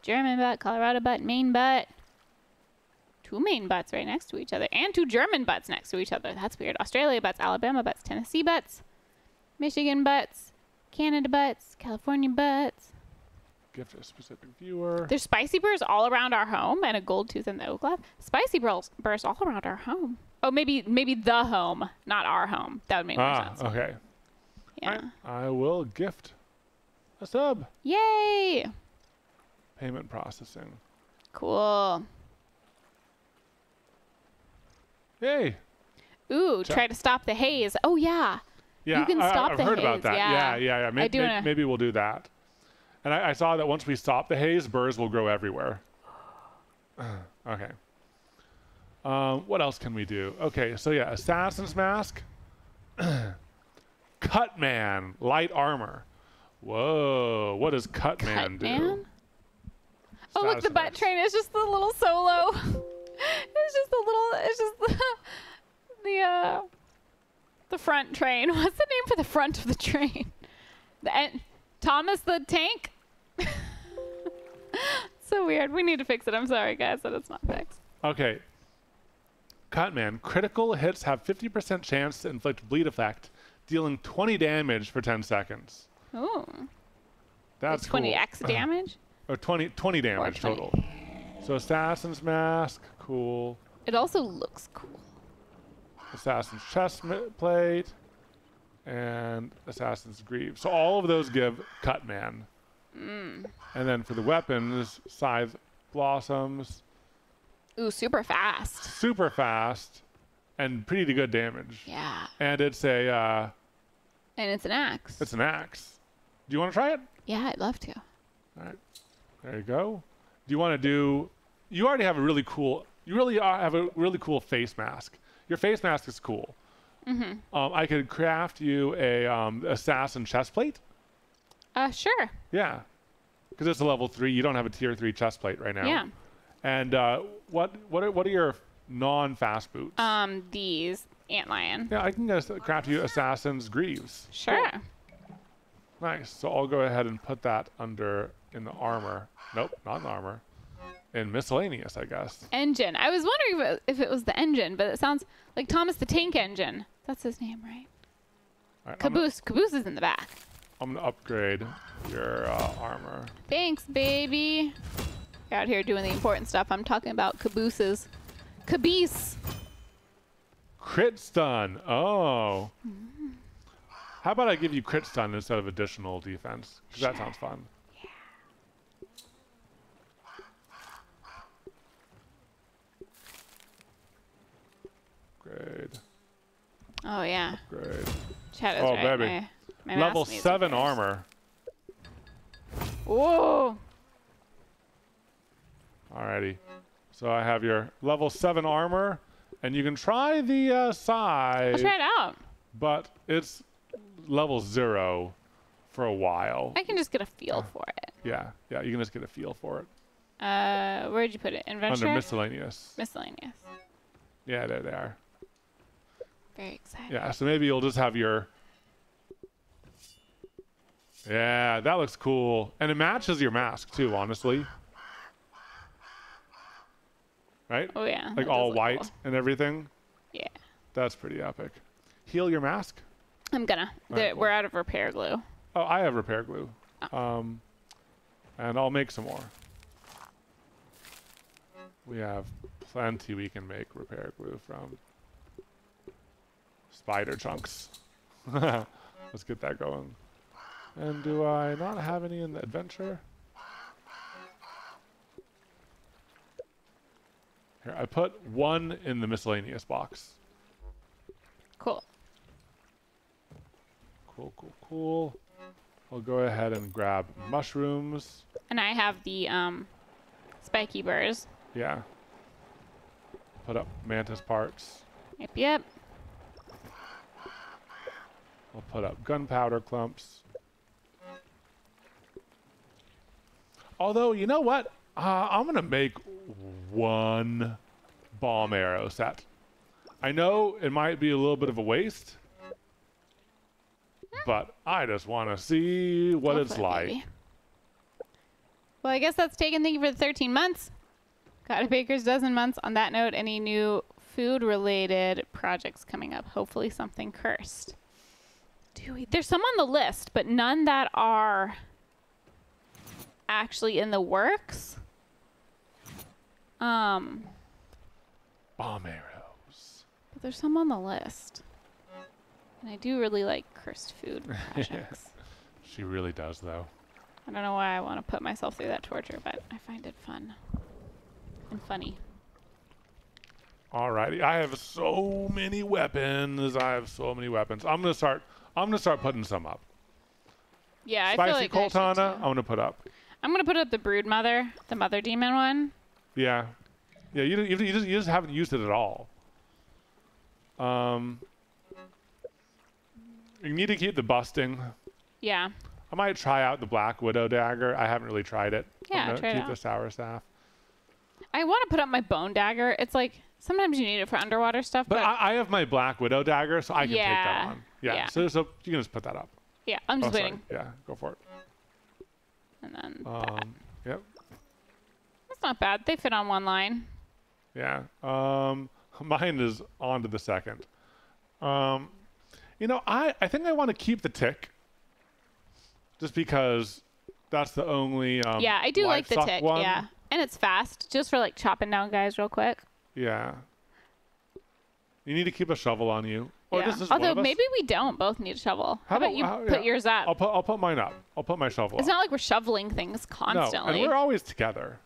German butt, Colorado butt, Maine butt. Two Maine butts right next to each other, and two German butts next to each other. That's weird. Australia butts, Alabama butts, Tennessee butts, Michigan butts, Canada butts, California butts. Gift a specific viewer. There's spicy burrs all around our home and a gold tooth in the oak lab. Spicy burrs, burrs all around our home. Oh, maybe maybe the home, not our home. That would make more Ah, sense. okay. Yeah. Alright, I will gift a sub. Yay! Payment processing. Cool. Yay. Ooh, Check. try to stop the haze. Oh yeah. Yeah, you can I, stop I've the heard about that. yeah. Yeah, yeah, yeah. Maybe, do wanna- maybe we'll do that. And I, I saw that once we stop the haze, burrs will grow everywhere. okay. Um, what else can we do? Okay, so yeah, Assassin's Mask, Cutman, light armor. Whoa, what does Cutman do? Cutman? Oh look, the butt train is just the little solo. it's just the little. It's just the, the uh the front train. What's the name for the front of the train? The en- Thomas the tank. so weird. We need to fix it. I'm sorry, guys, that it's not fixed. Okay. Cutman, critical hits have 50% chance to inflict bleed effect, dealing 20 damage for 10 seconds. Ooh, That's twenty cool. x damage. Or 20, 20 damage 20. total. So Assassin's Mask, cool. It also looks cool. Assassin's Chest Plate, and Assassin's Greave. So all of those give Cutman. Mm. And then for the weapons, Scythe Blossoms, Ooh, super fast. super fast, and pretty good damage. Yeah, And it's a uh, and it's an axe. it's an axe. Do you want to try it? yeah, I'd love to. All right. There you go. Do you want to do? You already have a really cool. You really are, have a really cool face mask. Your face mask is cool. Mm-hmm. Um, I could craft you a um, assassin chest plate. Uh, sure. Yeah, because it's a level three. You don't have a tier three chest plate right now. Yeah. And uh, what what are, what are your non-fast boots? Um, these antlion. yeah, I can just craft you assassin's greaves. Sure. Nice. So I'll go ahead and put that under in the armor. Nope, not in the armor. In miscellaneous, I guess. Engine. I was wondering if it, if it was the engine, but it sounds like Thomas the Tank Engine. That's his name, right? Right, I'm gonna- Caboose. Caboose is in the back. I'm gonna upgrade your uh, armor. Thanks, baby. You're out here doing the important stuff. I'm talking about cabooses. Caboose. Crit stun. Oh. How about I give you crit stun instead of additional defense? 'Cause that sounds fun. Grade, Oh yeah. grade. Chad is Oh, right. baby. Level seven repairs. armor. Whoa. Alrighty. So I have your level seven armor, and you can try the uh, I'll side, try it out. but it's level zero for a while. I can just get a feel for it. Yeah, yeah, you can just get a feel for it. Uh, where'd you put it? Adventure. Under miscellaneous. Miscellaneous. Yeah, there they are. Very exciting. Yeah, so maybe you'll just have your. Yeah, that looks cool. And it matches your mask too, honestly. Right? Oh yeah. Like all white cool. and everything. Yeah. That's pretty epic. Heal your mask? I'm gonna. There- cool. We're out of repair glue. Oh, I have repair glue. Oh. Um, And I'll make some more. We have plenty we can make repair glue from. Spider chunks. Let's get that going. And do I not have any in the adventure? Here, I put one in the miscellaneous box. Cool. Cool, cool, cool. I'll go ahead and grab mushrooms. And I have the um, spiky burrs. Yeah. Put up mantis parts. Yep, yep. I'll put up gunpowder clumps. Although, you know what? Uh, I'm going to make one bomb arrow set. I know it might be a little bit of a waste, but I just want to see what Go it's it, like. baby. Well, I guess that's taken. Thank you for the 13 months. Got a baker's dozen months. On that note, any new food-related projects coming up? Hopefully, something cursed. Do we? There's some on the list, but none that are actually in the works. Um, Bomb arrows. but there's some on the list, and I do really like cursed food projects. She really does, though. I don't know why I want to put myself through that torture, but I find it fun and funny. Alrighty, I have so many weapons. I have so many weapons. I'm gonna start. I'm gonna start putting some up. Yeah, I Spicy feel like I Coaltana. I'm gonna put up. I'm gonna put up the brood mother, the mother demon one. Yeah, yeah. You, you, you just you just haven't used it at all. Um, you need to keep the busting. Yeah, I might try out the Black Widow dagger. I haven't really tried it. Yeah, I'm try it keep out. the sour staff. I want to put up my bone dagger. It's like sometimes you need it for underwater stuff, But but, I, I have my Black Widow dagger, so I can take that on. Yeah. yeah. So so you can just put that up. yeah, I'm Oh, just sorry. waiting. Yeah, go for it. And then that. Um, yep. That's not bad. They fit on one line. Yeah. Um, mine is on to the second. Um, you know, I, I think I want to keep the tick just because that's the only. Um, yeah, I do like the tick. One. Yeah, and it's fast, just for like chopping down guys real quick. Yeah. You need to keep a shovel on you. Or yeah. this Although maybe we don't both need a shovel. How, about, you how- put yeah, yours up? I'll put I'll put mine up. I'll put my shovel it's up. not like we're shoveling things constantly. no, constantly. and we're always together.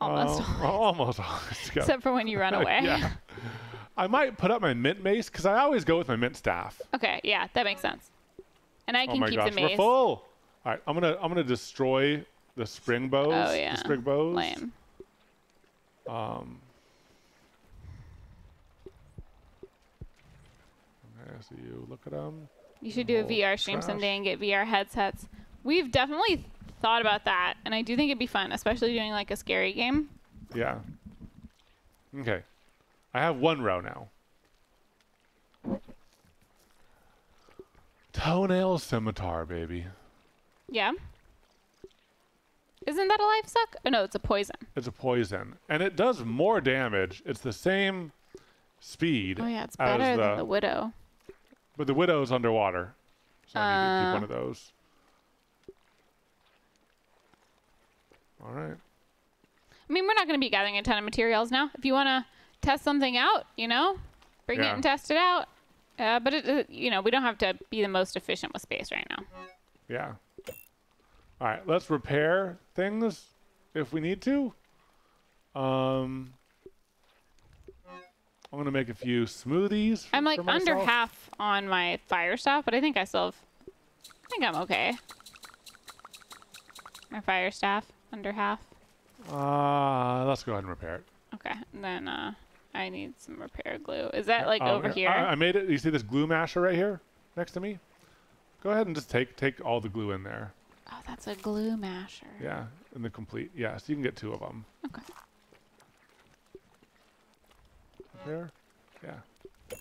almost, Um, almost always together. except for when you run away. yeah. I might put up my mint mace because I always go with my mint staff. Okay, yeah, that makes sense. And I can Oh can my keep gosh, the we're full. All right, I'm gonna I'm gonna destroy the spring bows. Oh yeah, The spring bows. Lame. Um. You look at them. You should do a VR stream trash. someday and get VR headsets. We've definitely thought about that, and I do think it'd be fun, especially doing like a scary game. Yeah. Okay. I have one row now. Toenail scimitar, baby. Yeah. Isn't that a life suck? Oh no, it's a poison. It's a poison, and it does more damage. It's the same speed. Oh yeah, it's better the, than the widow. But the widow's underwater, so I need to keep Uh. one of those. All right. I mean, we're not going to be gathering a ton of materials now. If you want to test something out, you know, bring it and test it out. Uh, but it, it, you know, we don't have to be the most efficient with space right now. Yeah. All right. Let's repair things if we need to. Um. I'm gonna make a few smoothies. I'm like under half on my fire stuff, but I think I still have. I think I'm okay. My fire staff under half. Uh, let's go ahead and repair it. Okay, and then uh, I need some repair glue. Is that like Oh, over here? I, I made it. You see this glue masher right here next to me? Go ahead and just take take all the glue in there. oh, that's a glue masher. Yeah, in the complete. Yeah, so you can get two of them. Okay. There. Yeah.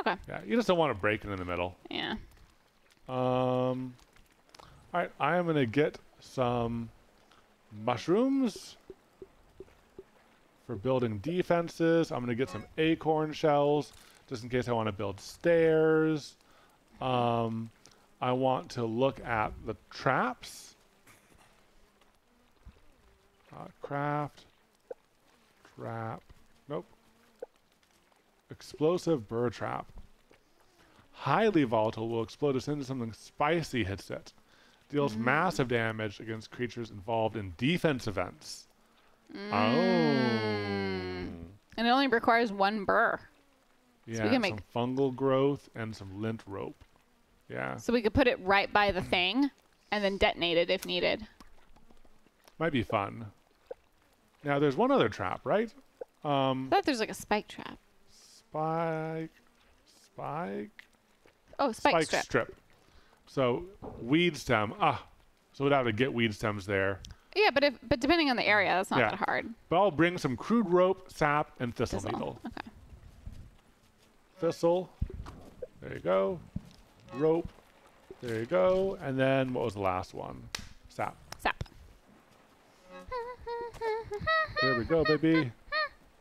Okay. Yeah. You just don't want to break it in the middle. Yeah. Um. All right, I am gonna get some mushrooms for building defenses. I'm gonna get some acorn shells just in case I want to build stairs. Um, I want to look at the traps. Uh, craft. Trap. Nope. Explosive burr trap. Highly volatile will explode as soon as something spicy hits it. Deals massive damage against creatures involved in defense events. Oh. And it only requires one burr. Yeah, We can some make- fungal growth and some lint rope. Yeah, So we could put it right by the thing and then detonate it if needed. might be fun. Now there's one other trap, right? Um, I thought there's like a spike trap. Spike, spike, Oh, spike, strip. strip. So weed stem. Ah, so we'd have to get weed stems there. Yeah, but if but depending on the area, that's not Yeah. that hard. But I'll bring some crude rope, sap, and thistle, Thistle. needle. Okay. Thistle. There you go. Rope. There you go. And then what was the last one? Sap. Sap. There we go, baby.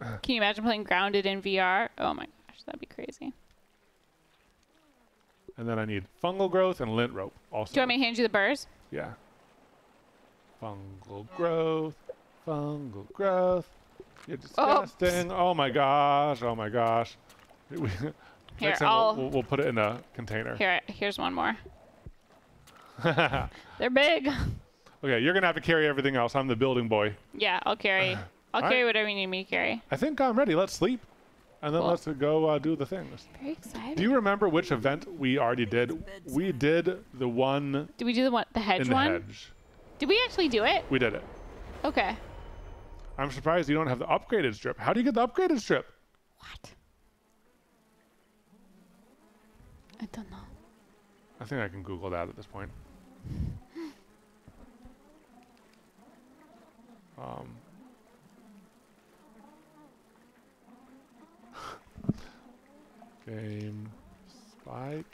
Can you imagine playing grounded in VR? Oh my gosh, that'd be crazy. And then I need fungal growth and lint rope also. Do you want me to hand you the burrs? Yeah. Fungal growth. Fungal growth. You're disgusting. Oh, oh my gosh. Oh my gosh. Here, Next time we'll, we'll, put it in a container. Here, here's one more. They're big. Okay, you're gonna have to carry everything else. I'm the building boy. Yeah, I'll carry. I'll All carry right. whatever you need me to carry. I think I'm ready. Let's sleep, and then Cool. let's go uh, do the things. Very excited. Do you remember which event we already did? We did the one Did we do the one, the hedge in the one? hedge. Did we actually do it? We did it. Okay. I'm surprised you don't have the upgraded strip. How do you get the upgraded strip? What? I don't know. I think I can Google that at this point. Um, game spike.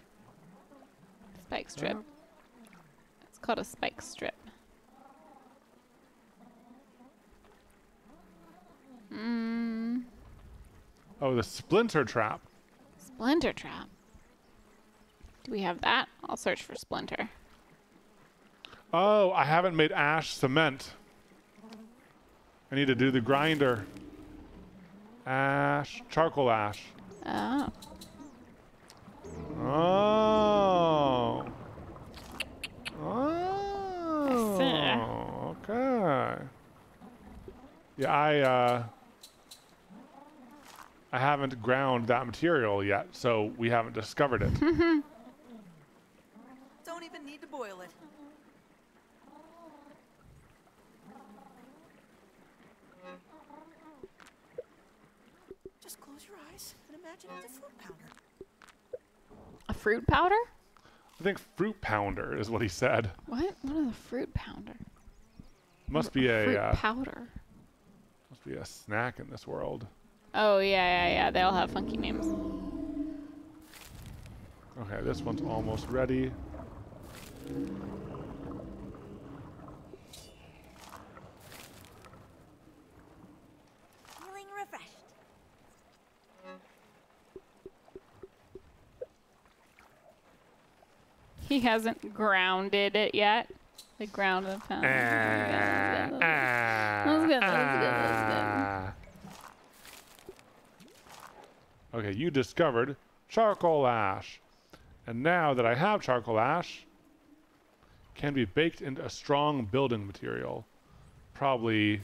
Spike strip. It's called a spike strip. Mm, Oh, the splinter trap. splinter trap. Do we have that? I'll search for splinter. Oh, I haven't made ash cement. I need to do the grinder. Ash, charcoal ash. Oh. Oh. Oh. Okay. Yeah, I uh I haven't ground that material yet, so we haven't discovered it. Don't even need to boil it. Just close your eyes and imagine it's a fruit pounder. Fruit powder? I think fruit pounder is what he said. What? What is a fruit pounder? Must be a fruit uh, powder. must be a snack in this world. Oh yeah, yeah, yeah. They all have funky names. Okay, this one's almost ready. He hasn't grounded it yet. The ground of the pound. That's ah, good, that's good, that's ah. Okay, you discovered charcoal ash. And now that I have charcoal ash, can be baked into a strong building material. Probably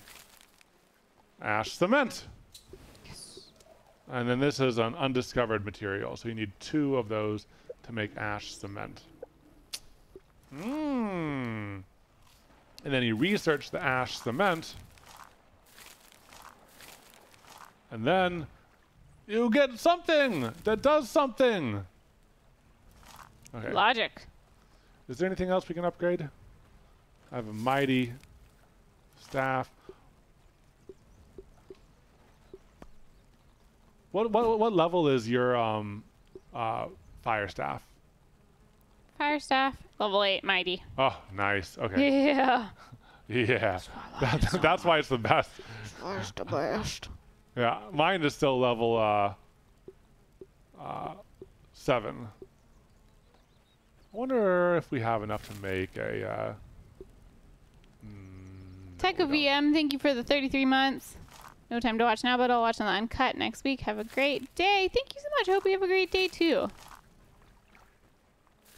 ash cement. And then this is an undiscovered material, so you need two of those to make ash cement. Mmm. And then you research the ash cement. And then you get something that does something. Okay. Logic. Is there anything else we can upgrade? I have a mighty staff. What what what level is your um uh fire staff? Fire staff. Level eight, mighty. Oh, nice. Okay. Yeah. Yeah. That, that's why it's the best. First the best. Yeah, mine is still level uh, uh, seven. I wonder if we have enough to make a. Uh, mm, Tycho VM, thank you for the 33 months. No time to watch now, but I'll watch on the uncut next week. Have a great day. Thank you so much. I hope you have a great day too.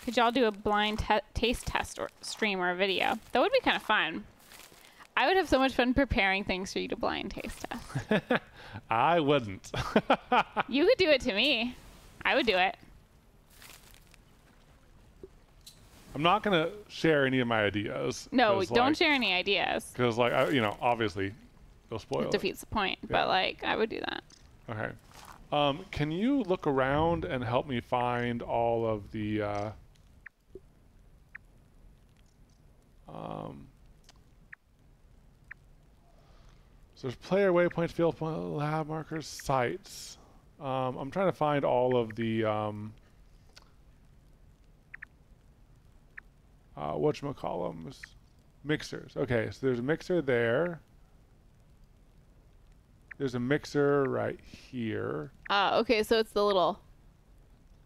Could y'all do a blind te- taste test or stream or a video? That would be kind of fun. I would have so much fun preparing things for you to blind taste test. I wouldn't. you could do it to me. I would do it. I'm not gonna share any of my ideas. No, don't like, share any ideas. Because like I, you know, obviously, they'll spoil It it. defeats the point. Yeah. But like, I would do that. Okay. Um, can you look around and help me find all of the uh, um, so there's player waypoints, field point, lab markers, sites. Um, I'm trying to find all of the um, uh, whatchamacallums, mixers. Okay, so there's a mixer there. There's a mixer right here. Uh, okay, so it's the little.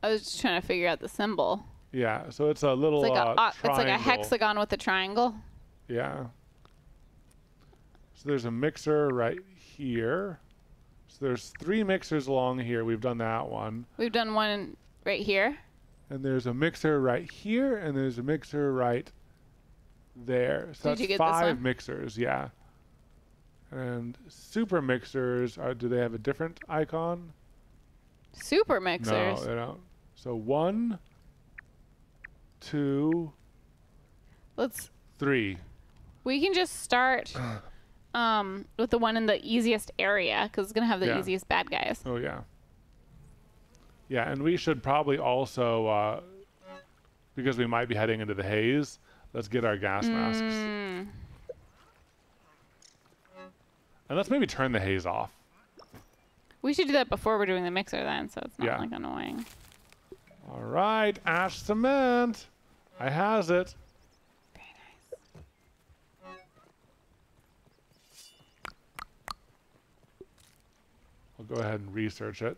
I was just trying to figure out the symbol. Yeah, so it's a little It's like uh, a uh, it's like a hexagon with a triangle. Yeah. So there's a mixer right here. So there's three mixers along here. We've done that one. We've done one right here. And there's a mixer right here, and there's a mixer right there. So Did you that's get five mixers, yeah. And super mixers, are, do they have a different icon? Super mixers. No, they don't. So one, two, Let's. three. We can just start um, with the one in the easiest area because it's gonna have the Yeah. easiest bad guys. Oh yeah. Yeah, and we should probably also, uh, because we might be heading into the haze, let's get our gas masks. Mm, And let's maybe turn the haze off. we should do that before we're doing the mixer then, so it's not Yeah. like annoying. All right, ash cement. I has it. Very nice. I'll go ahead and research it.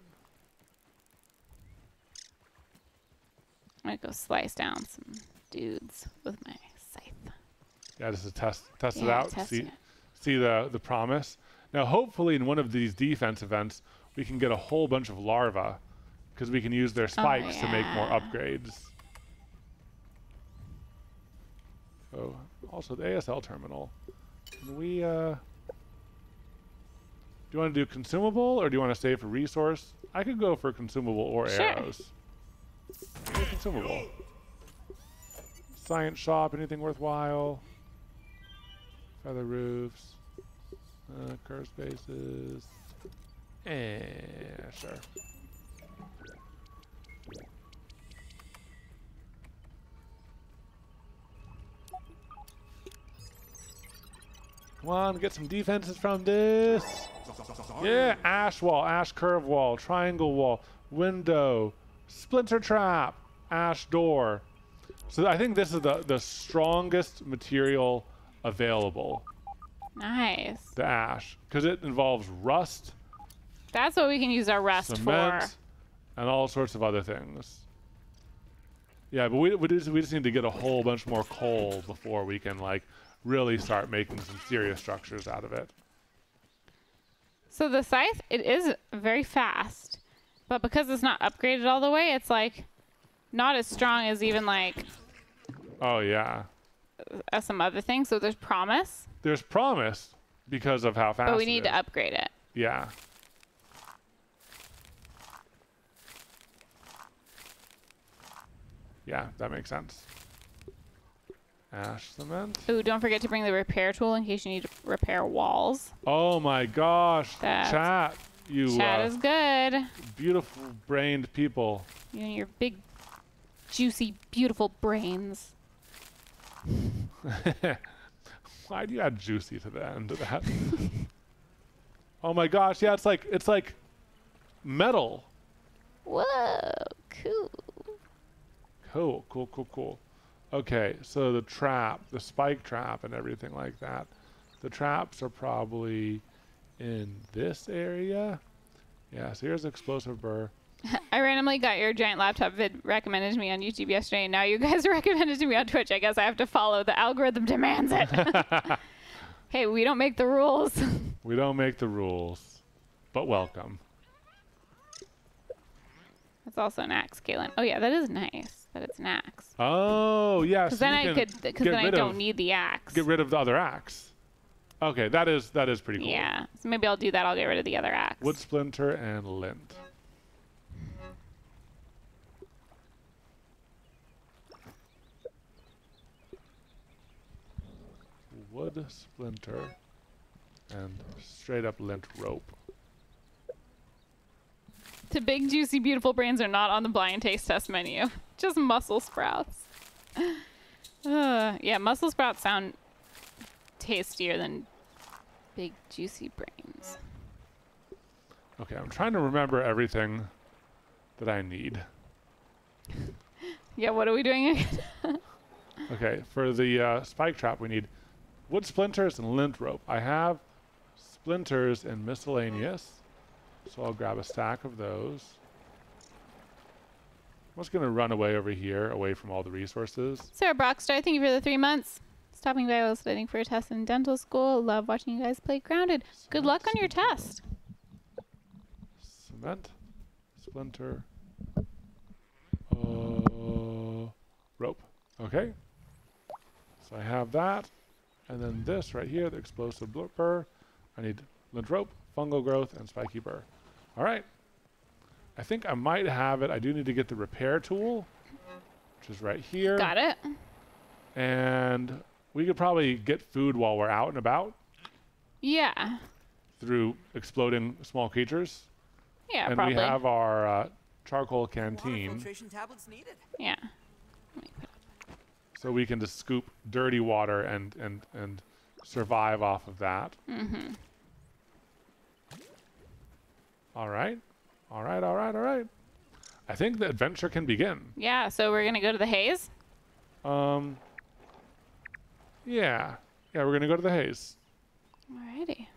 I'm gonna go slice down some dudes with my scythe. Yeah, just to test test it out, see it. see the the promise. Now, hopefully, in one of these defense events, we can get a whole bunch of larvae, because we can use their spikes to make more Oh, upgrades. Oh, also the ASL terminal. Can we? Uh, do you want to do consumable or do you want to save for resource? I could go for consumable or Sure. arrows. Go consumable. Science shop, anything worthwhile? Feather roofs. Uh, curse bases. Eh, sure. Come on, get some defenses from this. Yeah, ash wall, ash curve wall, triangle wall, window, splinter trap, ash door. So I think this is the, the strongest material available, Nice. the ash, because it involves rust, That's what we can use our rust cement, for. and all sorts of other things. Yeah, but we, we, just, we just need to get a whole bunch more coal before we can like really start making some serious structures out of it. So the scythe, it is very fast, but because it's not upgraded all the way, it's like not as strong as even like Oh yeah, as some other things. So there's promise, there's promise because of how fast. but we need to upgrade it. Yeah. Yeah, that makes sense. Ash cement. Ooh, don't forget to bring the repair tool in case you need to repair walls. Oh my gosh, That's- chat! You Chat uh, is good. beautiful brained people. You and your big, juicy, beautiful brains. Why do you add juicy to the end of that? oh my gosh, yeah, it's like it's like metal. Whoa, cool. Cool, cool, cool, cool. Okay, so the trap, the spike trap, and everything like that. The traps are probably in this area. Yeah, so here's explosive burr. I randomly got your giant laptop vid recommended to me on YouTube yesterday, and now you guys are recommended to me on Twitch. I guess I have to follow. The algorithm demands it. Hey, we don't make the rules. We don't make the rules, but welcome. That's also an axe, Katelyn. Oh yeah, that is nice that it's an axe. Oh, yeah. Because then I could, because then I don't of- need the axe. Get rid of the other axe. Okay, that is that is pretty cool. Yeah, so maybe I'll do that. I'll get rid of the other axe. Wood splinter and lint. Wood splinter and straight up lint rope. The big, juicy, beautiful brains are not on the blind taste test menu. Just muscle sprouts. Uh, yeah, muscle sprouts sound tastier than big, juicy brains. Okay, I'm trying to remember everything that I need. Yeah, what are we doing again? Okay, for the uh, spike trap, we need wood splinters and lint rope. I have splinters and miscellaneous, so I'll grab a stack of those. I'm just going to run away over here, away from all the resources. Sarah Brockstar, thank you for the three months. Stopping by while studying for a test in dental school. Love watching you guys play Grounded. Good luck on your test. Cement, splinter, uh, rope. Okay. So I have that. And then this right here, the explosive blooper. I need lint rope, fungal growth, and spiky burr. All right. I think I might have it. I do need to get the repair tool, which is right here. Got it. And we could probably get food while we're out and about Yeah. through exploding small creatures. Yeah, and probably. we have our uh, charcoal canteen. filtration tablets needed. yeah. so we can just scoop dirty water and and and survive off of that. Mm-hmm. All right, all right, all right, all right. I think the adventure can begin. Yeah, so we're gonna go to the haze. Um. Yeah, yeah, we're gonna go to the haze Alrighty.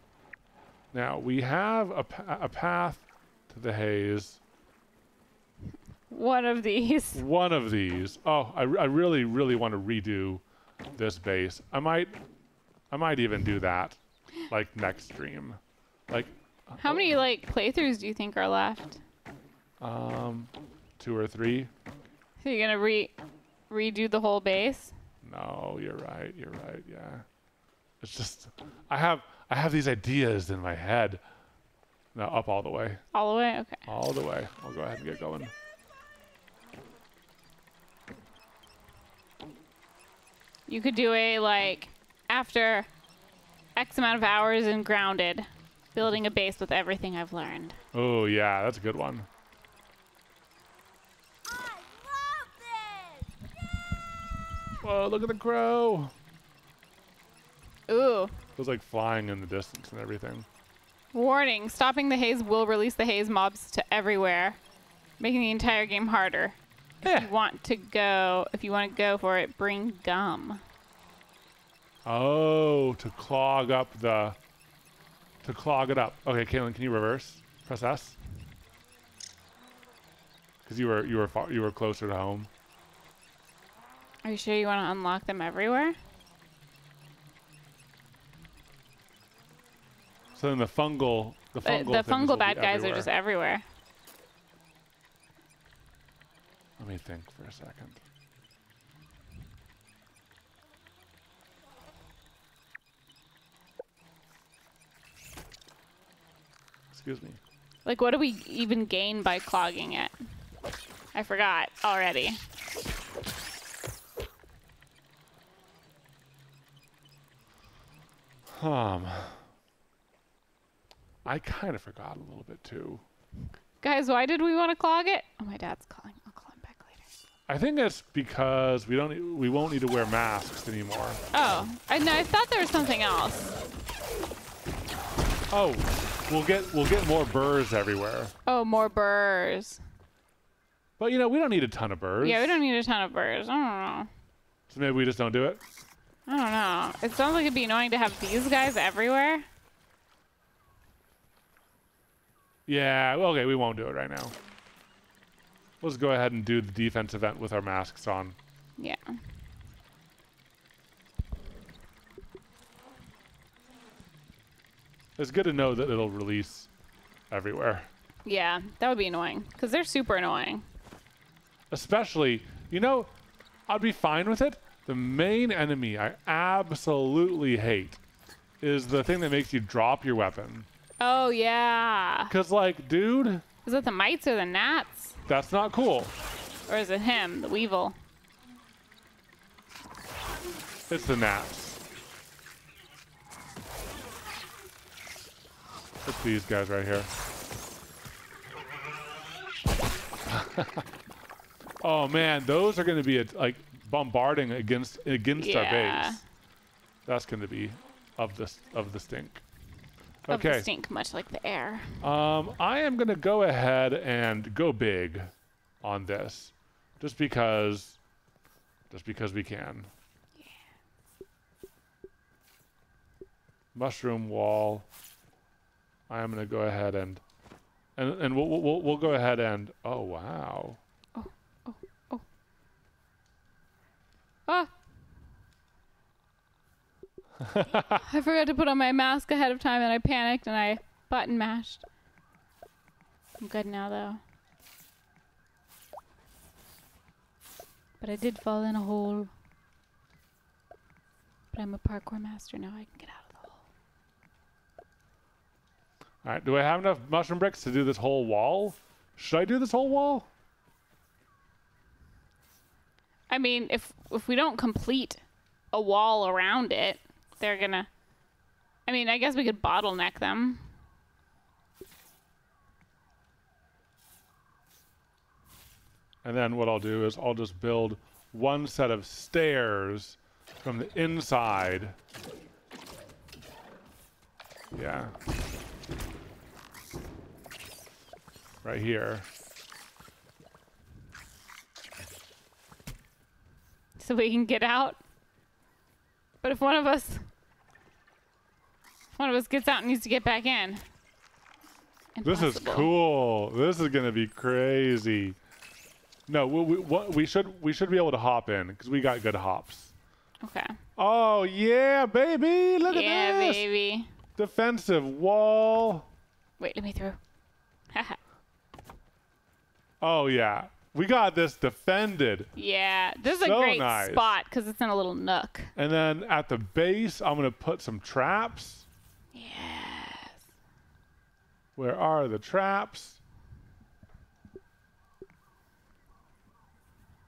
now. We have a, pa- a path to the haze. One of these. One of these. Oh, I, I really, really want to redo this base. I might, I might even do that, like next stream. Like, How many like playthroughs do you think are left? um, two or three. So you're gonna re redo the whole base? No, you're right. You're right. Yeah. It's just I have I have these ideas in my head. No, up all the way. All the way? Okay. All the way. I'll go ahead and get going. You could do a like after X amount of hours and grounded, building a base with everything I've learned. Oh yeah, that's a good one. I love this! Whoa, look at the crow. Ooh. It was like flying in the distance and everything. Warning, stopping the haze will release the haze mobs to everywhere, making the entire game harder. Yeah. If Eh. you want to go, if you want to go for it, bring gum. Oh, to clog up the to clog it up. Okay, Katelyn, can you reverse? Press S. Because you were you were far, you were closer to home. Are you sure you want to unlock them everywhere? So then the fungal the fungal the fungal bad guys are just everywhere. Let me think for a second. Excuse me. Like, what do we even gain by clogging it? I forgot already. Um, I kind of forgot a little bit too. Guys, why did we want to clog it? Oh, my dad's calling. I'll call him back later. I think it's because we don't we won't need to wear masks anymore. Oh, I know. I thought there was something else. Oh, we'll get we'll get more burrs everywhere. Oh, more burrs. But you know we don't need a ton of burrs. Yeah, we don't need a ton of burrs. I don't know. So maybe we just don't do it. I don't know. It sounds like it'd be annoying to have these guys everywhere. Yeah. well, Okay, we won't do it right now. Let's go ahead and do the defense event with our masks on. Yeah. It's good to know that it'll release everywhere. Yeah, that would be annoying because they're super annoying. Especially, you know, I'd be fine with it. The main enemy I absolutely hate is the thing that makes you drop your weapon. Oh yeah. Cause like, dude, Is it the mites or the gnats? that's not cool. Or is it him, the weevil? It's the gnats. It's these guys right here. oh man, those are going to be a, like bombarding against against our base. That's going to be of the of the stink. Of the Okay. stink, much like the air. Um, I am going to go ahead and go big on this, just because, just because we can. Mushroom wall. I am going to go ahead and, and and we'll, we'll we'll go ahead and. Oh wow. Oh oh oh. Ah. I forgot to put on my mask ahead of time and I panicked and I button mashed. I'm good now though. But I did fall in a hole. But I'm a parkour master now. I can get out of the hole. All right. Do I have enough mushroom bricks to do this whole wall? Should I do this whole wall? I mean, if if we don't complete a wall around it, they're gonna. I mean, I guess we could bottleneck them. And then what I'll do is I'll just build one set of stairs from the inside. Yeah. Right here. so we can get out. But if one of us, one of us gets out and needs to get back in, This is cool. This is gonna be crazy. No, we, we, what, we should we should be able to hop in because we got good hops. Okay. Oh yeah, baby! Look yeah, at this Yeah, baby. defensive wall. Wait, let me through. Haha. Oh yeah, we got this defended. yeah, this is So a great nice. spot because it's in a little nook. And then at the base, I'm gonna put some traps. Yes. Where are the traps?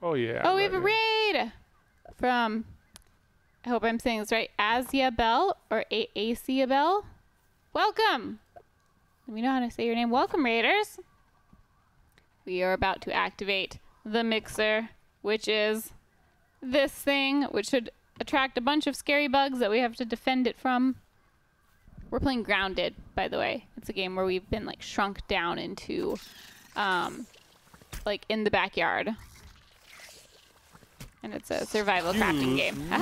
Oh yeah. Oh, we have a raid from. I hope I'm saying this right. Asia Bell or a- Asia Bell. Welcome. Let me know how to say your name. Welcome, Raiders. We are about to activate the mixer, which is this thing, which should attract a bunch of scary bugs that we have to defend it from. We're playing Grounded, by the way. It's a game where we've been like shrunk down into, um, like in the backyard and it's a survival crafting Excuse game. me.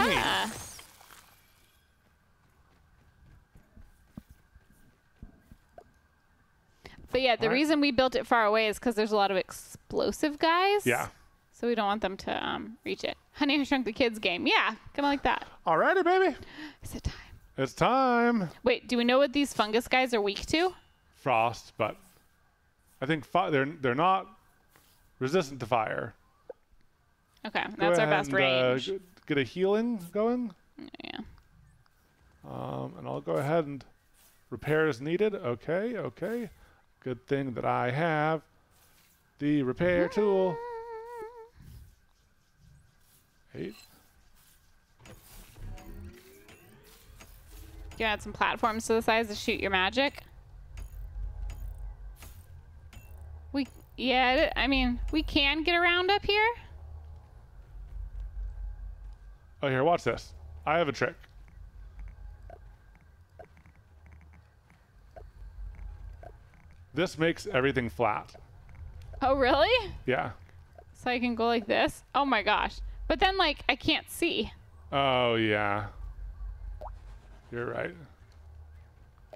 But yeah, the reason we built it far away is because there's a lot of explosive guys. Yeah. So we don't want them to um, reach it. Honey, I Shrunk the Kids game. Yeah, kind of like that. Alrighty, baby. Is it time? It's time. Wait, do we know what these fungus guys are weak to? Frost, but I think fi- they're they're not resistant to fire. Okay, Go that's our ahead best and, uh, range. g- get a healing going, yeah. um, and I'll go ahead and repair as needed. Okay, okay. Good thing that I have the repair tool. Eight. You add some platforms to the sides to shoot your magic. We, yeah, I mean, we can get around up here. Oh, here, watch this. I have a trick. This makes everything flat. Oh, really? Yeah. So I can go like this? Oh my gosh. But then, like, I can't see. Oh, yeah. You're right.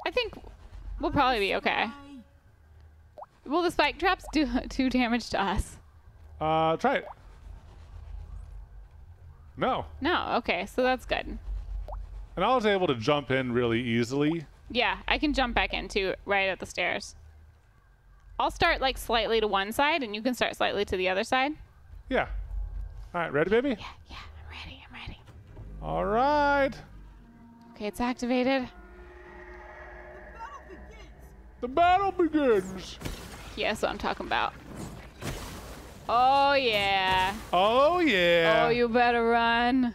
I think we'll probably be okay. Will the spike traps do do damage to us? Uh, try it. No. No. Okay, so that's good. And I was able to jump in really easily Yeah, I can jump back in too, right at the stairs. I'll start like slightly to one side, and you can start slightly to the other side. Yeah. All right, ready, baby? Yeah, yeah, I'm ready. I'm ready. All right. Okay, it's activated. The battle begins. Yeah, that's what I'm talking about. Oh yeah. Oh yeah. Oh, you better run.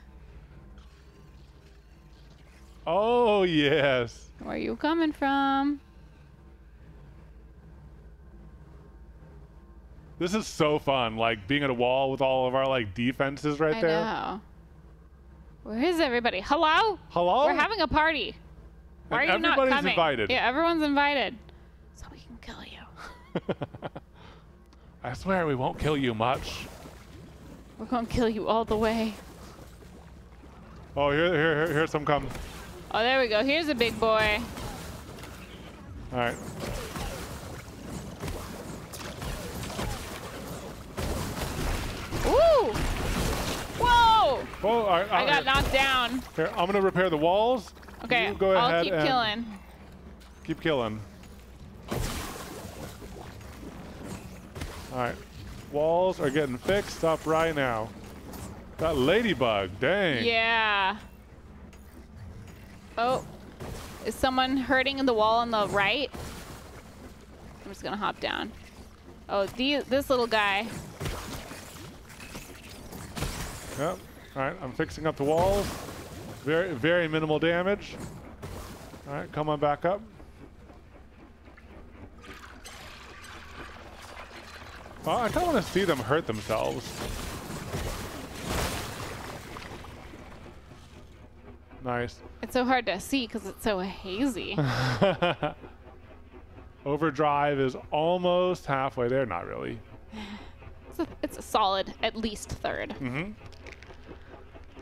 Oh yes. Where you coming from? This is so fun. Like being at a wall with all of our like defenses right I there. know. Where is everybody? Hello? Hello. We're having a party. Why And are you not coming? everybody's invited. Yeah, everyone's invited. So we can kill you. I swear we won't kill you much. We're gonna kill you all the way. Oh, here, here, here here's some come. Oh, there we go. Here's a big boy. All right. Ooh! Whoa! Right, all I got knocked down. Here, I'm gonna repair the walls. Okay, You go I'll ahead keep killing. Keep killing. All right. Walls are getting fixed up right now. That ladybug, dang. Yeah. Oh, is someone hurting in the wall on the right? I'm just gonna hop down. Oh, the, this little guy. Yep. All right, I'm fixing up the walls. Very, very minimal damage. All right, come on back up. Oh, I kind of want to see them hurt themselves. Nice. It's so hard to see because it's so hazy. Overdrive is almost halfway there. Not really. it's, a, it's a solid at least third. Mm-hmm.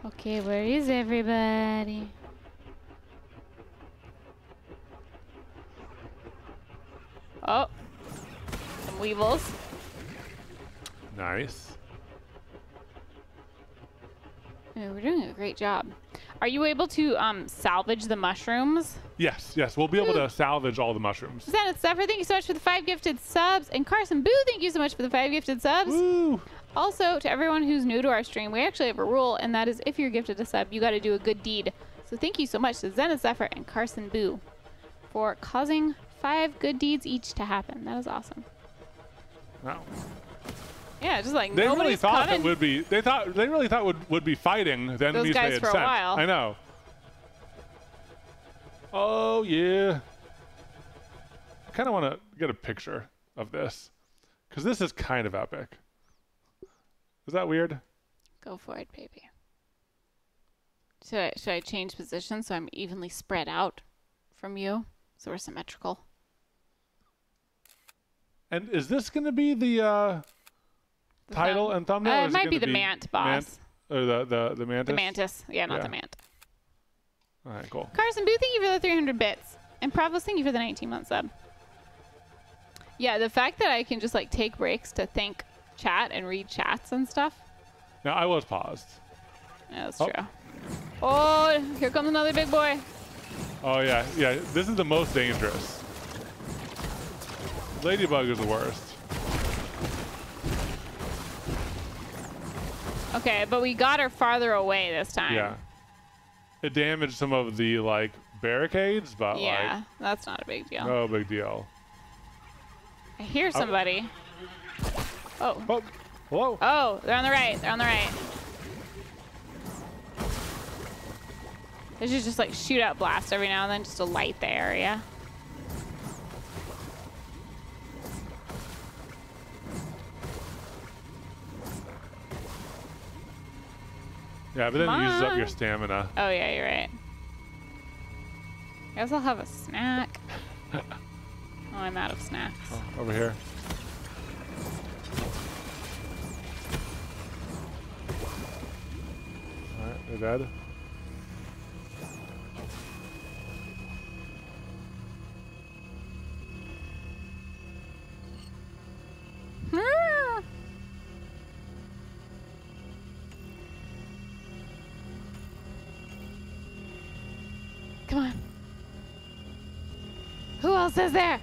Okay, where is everybody? Oh, some weevils. Nice. Yeah, we're doing a great job. Are you able to um, salvage the mushrooms? Yes, yes. We'll be able to salvage all the mushrooms. Zenith Zephyr, thank you so much for the five gifted subs. And Carson Boo, thank you so much for the five gifted subs. Woo! Also, to everyone who's new to our stream, we actually have a rule, and that is if you're gifted a sub, you got to do a good deed. So thank you so much to Zenith Zephyr and Carson Boo for causing five good deeds each to happen. That is awesome. Wow. Yeah, just like They really thought coming. that would be. They thought they really thought would would be fighting the enemies guys they had for a while. I know. Oh yeah. I kind of want to get a picture of this because this is kind of epic. Is that weird? Go for it, baby. Should I, should I change position so I'm evenly spread out from you? So we're symmetrical. And is this going to be the uh, title thumb? and thumbnail? Uh, it might be gonna the Mant boss. Mant- or the the the mantis. The mantis. Yeah, not Yeah. the mant. All right, cool. Carson Boo, thank you for the 300 bits. And Pravos, thank you for the 19 month sub. Yeah, the fact that I can just like take breaks to think chat and read chats and stuff. No, I was paused. Yeah, that's Oh. true. Oh, here comes another big boy. Oh yeah, yeah. This is the most dangerous. Ladybug is the worst. Okay, but we got her farther away this time. Yeah. It damaged some of the like barricades, but Yeah, that's not a big deal. like no big deal. I hear somebody. Oh. Oh, hello. Oh, they're on the right. They're on the right. They should just like shoot out blast every now and then just to light the area. Yeah, but then it uses up your stamina. Oh yeah, you're right. I guess I'll have a snack. oh, I'm out of snacks. Oh, over here. Alright. Ah! Come on. Who else is there?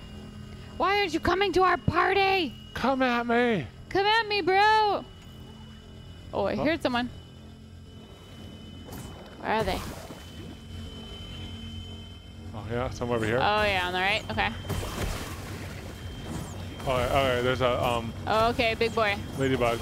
Why aren't you coming to our party? Come at me. Come at me, bro. Oh, I Huh? heard someone. Where are they? Oh yeah, some over here. Oh yeah, on the right. Okay. oh, okay, okay, there's a um Oh, okay, big boy. ladybug.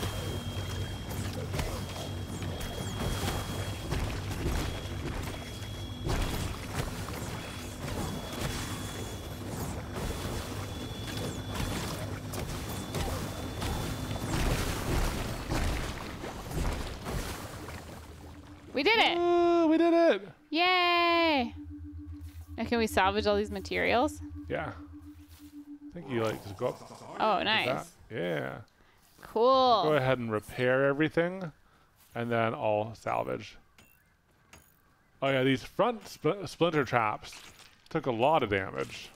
We did it! Ooh, we did it. Yay! Now can we salvage all these materials? Yeah. I think you like just go up. Oh, nice. Yeah. Cool. Go ahead and repair everything, and then I'll salvage. Oh yeah, these front spl- splinter traps took a lot of damage.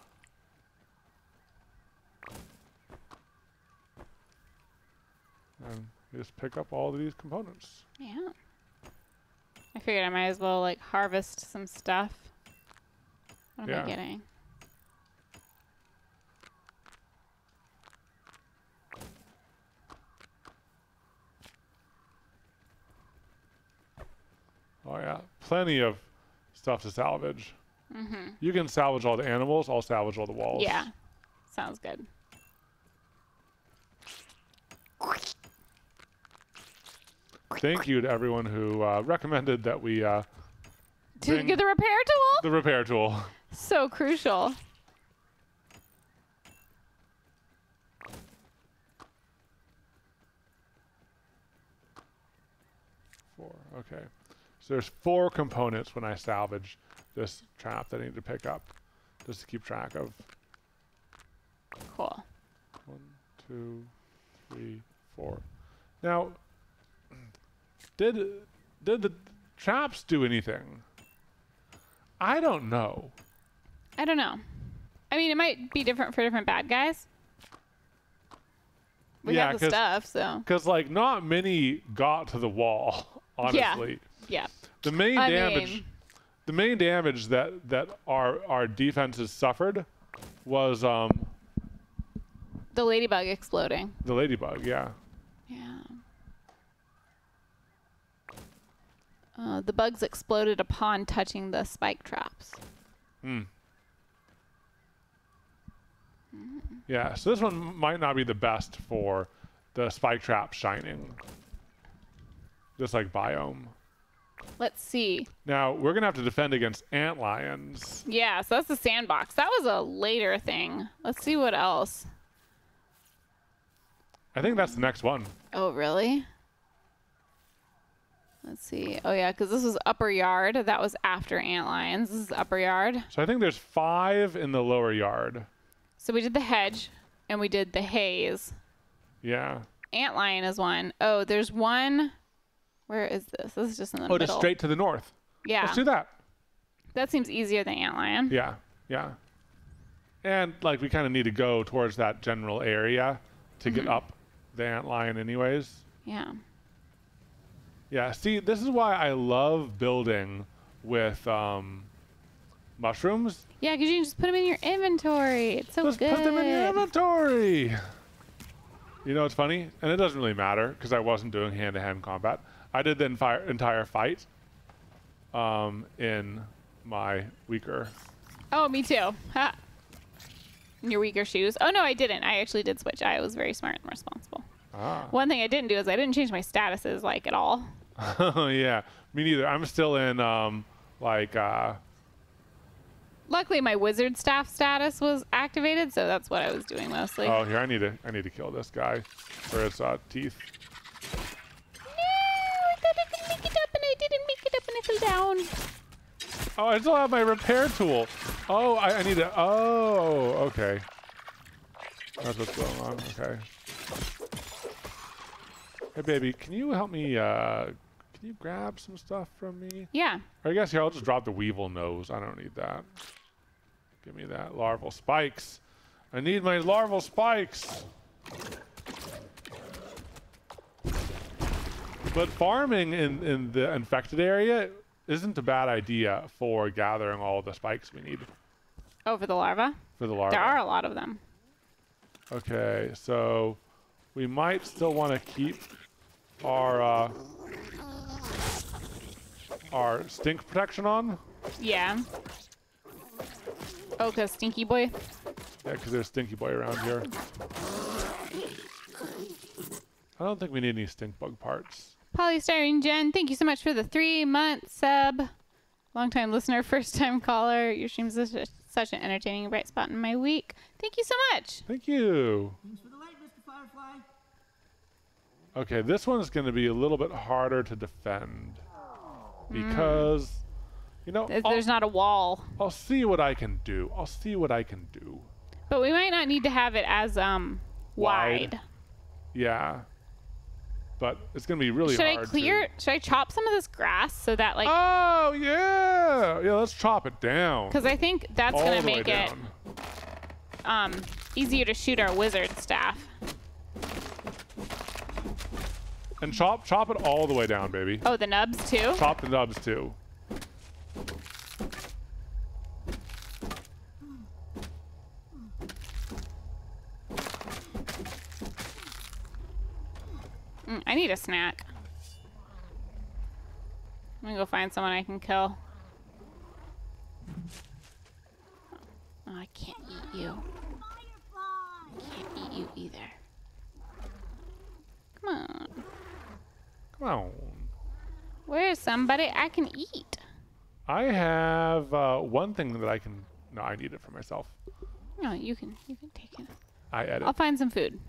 And just pick up all of these components. Yeah. I figured I might as well like harvest some stuff. What am Yeah. I getting? Oh yeah, plenty of stuff to salvage. Mm-hmm. You can salvage all the animals. I'll salvage all the walls. Yeah. Sounds good. Thank you to everyone who uh, recommended that we uh, To get the repair tool? the repair tool. So crucial. Four. Okay. So there's four components when I salvage this trap that I need to pick up, just to keep track of. Cool. One, two, three, four. Now, did did the traps do anything? I don't know. I don't know. I mean, it might be different for different bad guys. We Yeah, have the stuff, so Because like not many got to the wall. Honestly, yeah. the main I damage, mean- the main damage that that our our defenses suffered was um The ladybug exploding. the ladybug. Yeah. Yeah. Uh, the bugs exploded upon touching the spike traps. Hmm. Yeah, so this one might not be the best for the spike trap shining. Just like biome. Let's see. Now, we're going to have to defend against ant lions. Yeah, so that's the sandbox. That was a later thing. Let's see what else. I think that's the next one. Oh, really? Let's see. Oh, yeah, because this was upper yard. That was after ant lions. This is upper yard. So I think there's five in the lower yard. So we did the hedge and we did the haze. Yeah. Ant lion is one. Oh, there's one. Where is this? This is just in the Oh, middle. just straight to the north. Yeah, Let's do that. that seems easier than ant lion. Yeah. Yeah. And like we kind of need to go towards that general area to get mm-hmm. up the ant lion anyways. Yeah. Yeah, see, this is why I love building with um, mushrooms. Yeah, because you can just put them in your inventory. It's so Just good. put them in your inventory. You know, it's funny, and it doesn't really matter because I wasn't doing hand-to-hand combat. I did the entire entire fight um, in my weaker. Oh, me too. Ha. In your weaker shoes. Oh no, I didn't. I actually did switch. I was very smart and responsible. Ah. One thing I didn't do is I didn't change my statuses like at all. Oh yeah, me neither. I'm still in um, like uh, Luckily, my wizard staff status was activated, so that's what I was doing mostly. oh here I need to I need to kill this guy for his uh, teeth. No, I thought I could make it up, and I didn't make it up, and I fell down. Oh, I still have my repair tool. Oh, I, I need to. Oh, okay. That's what's going on. Okay. Hey, baby, can you help me? Uh, can you grab some stuff from me? Yeah. Or I guess here I'll just drop the weevil nose. I don't need that. Give me that larval spikes. I need my larval spikes. But farming in, in the infected area isn't a bad idea for gathering all the spikes we need. Oh, for the larva? for the larva. There are a lot of them. Okay, so we might still want to keep our uh, our stink protection on. Yeah. Oh, cause Stinky Boy. Yeah, because there's Stinky Boy around here. I don't think we need any stink bug parts. Polystyrene Jen, thank you so much for the three month sub. Longtime listener, first time caller. Your streams is such, such an entertaining bright spot in my week. Thank you so much. Thank you. Thanks for the light, Mr. Firefly. Okay, this one's going to be a little bit harder to defend because, you know, Th- I'll, There's not a wall, I'll see what I can do. I'll see what I can do. but we might not need to have it as um Wide. wide. Yeah, but it's going to be really Should I clear? To... Should I chop some of this grass so that like? Oh yeah, yeah. Let's chop it down. Because I think that's All gonna make it um easier to shoot our wizard staff. And chop, chop it all the way down, baby. Oh, the nubs too. Chop the nubs too. Mm, I need a snack. I'm gonna go find someone I can kill. Oh, I can't eat you. I Can't eat you either. Come on. On. Where's somebody I can eat? I have uh, one thing that I can. No, I need it for myself. No, you can. You can take it. I edit. I'll find some food.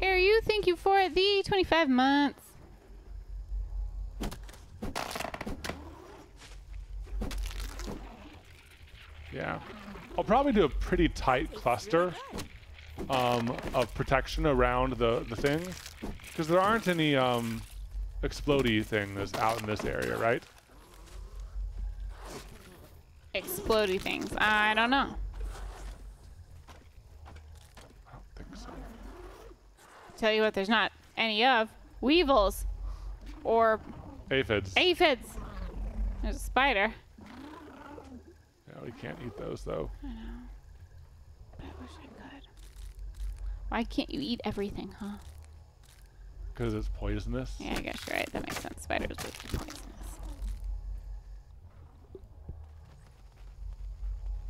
Air you, thank you for the 25 months. Yeah. I'll probably do a pretty tight cluster um, of protection around the, the thing. Because there aren't any um, explodey things out in this area, right? Explodey things. I don't know. I don't think so. Tell you what, there's not any of weevils or Aphids. aphids. There's a spider. Yeah, we can't eat those though. I know. But I wish I could. Why can't you eat everything, huh? Because it's poisonous. Yeah, I guess you're right. That makes sense. Spiders would be poisonous.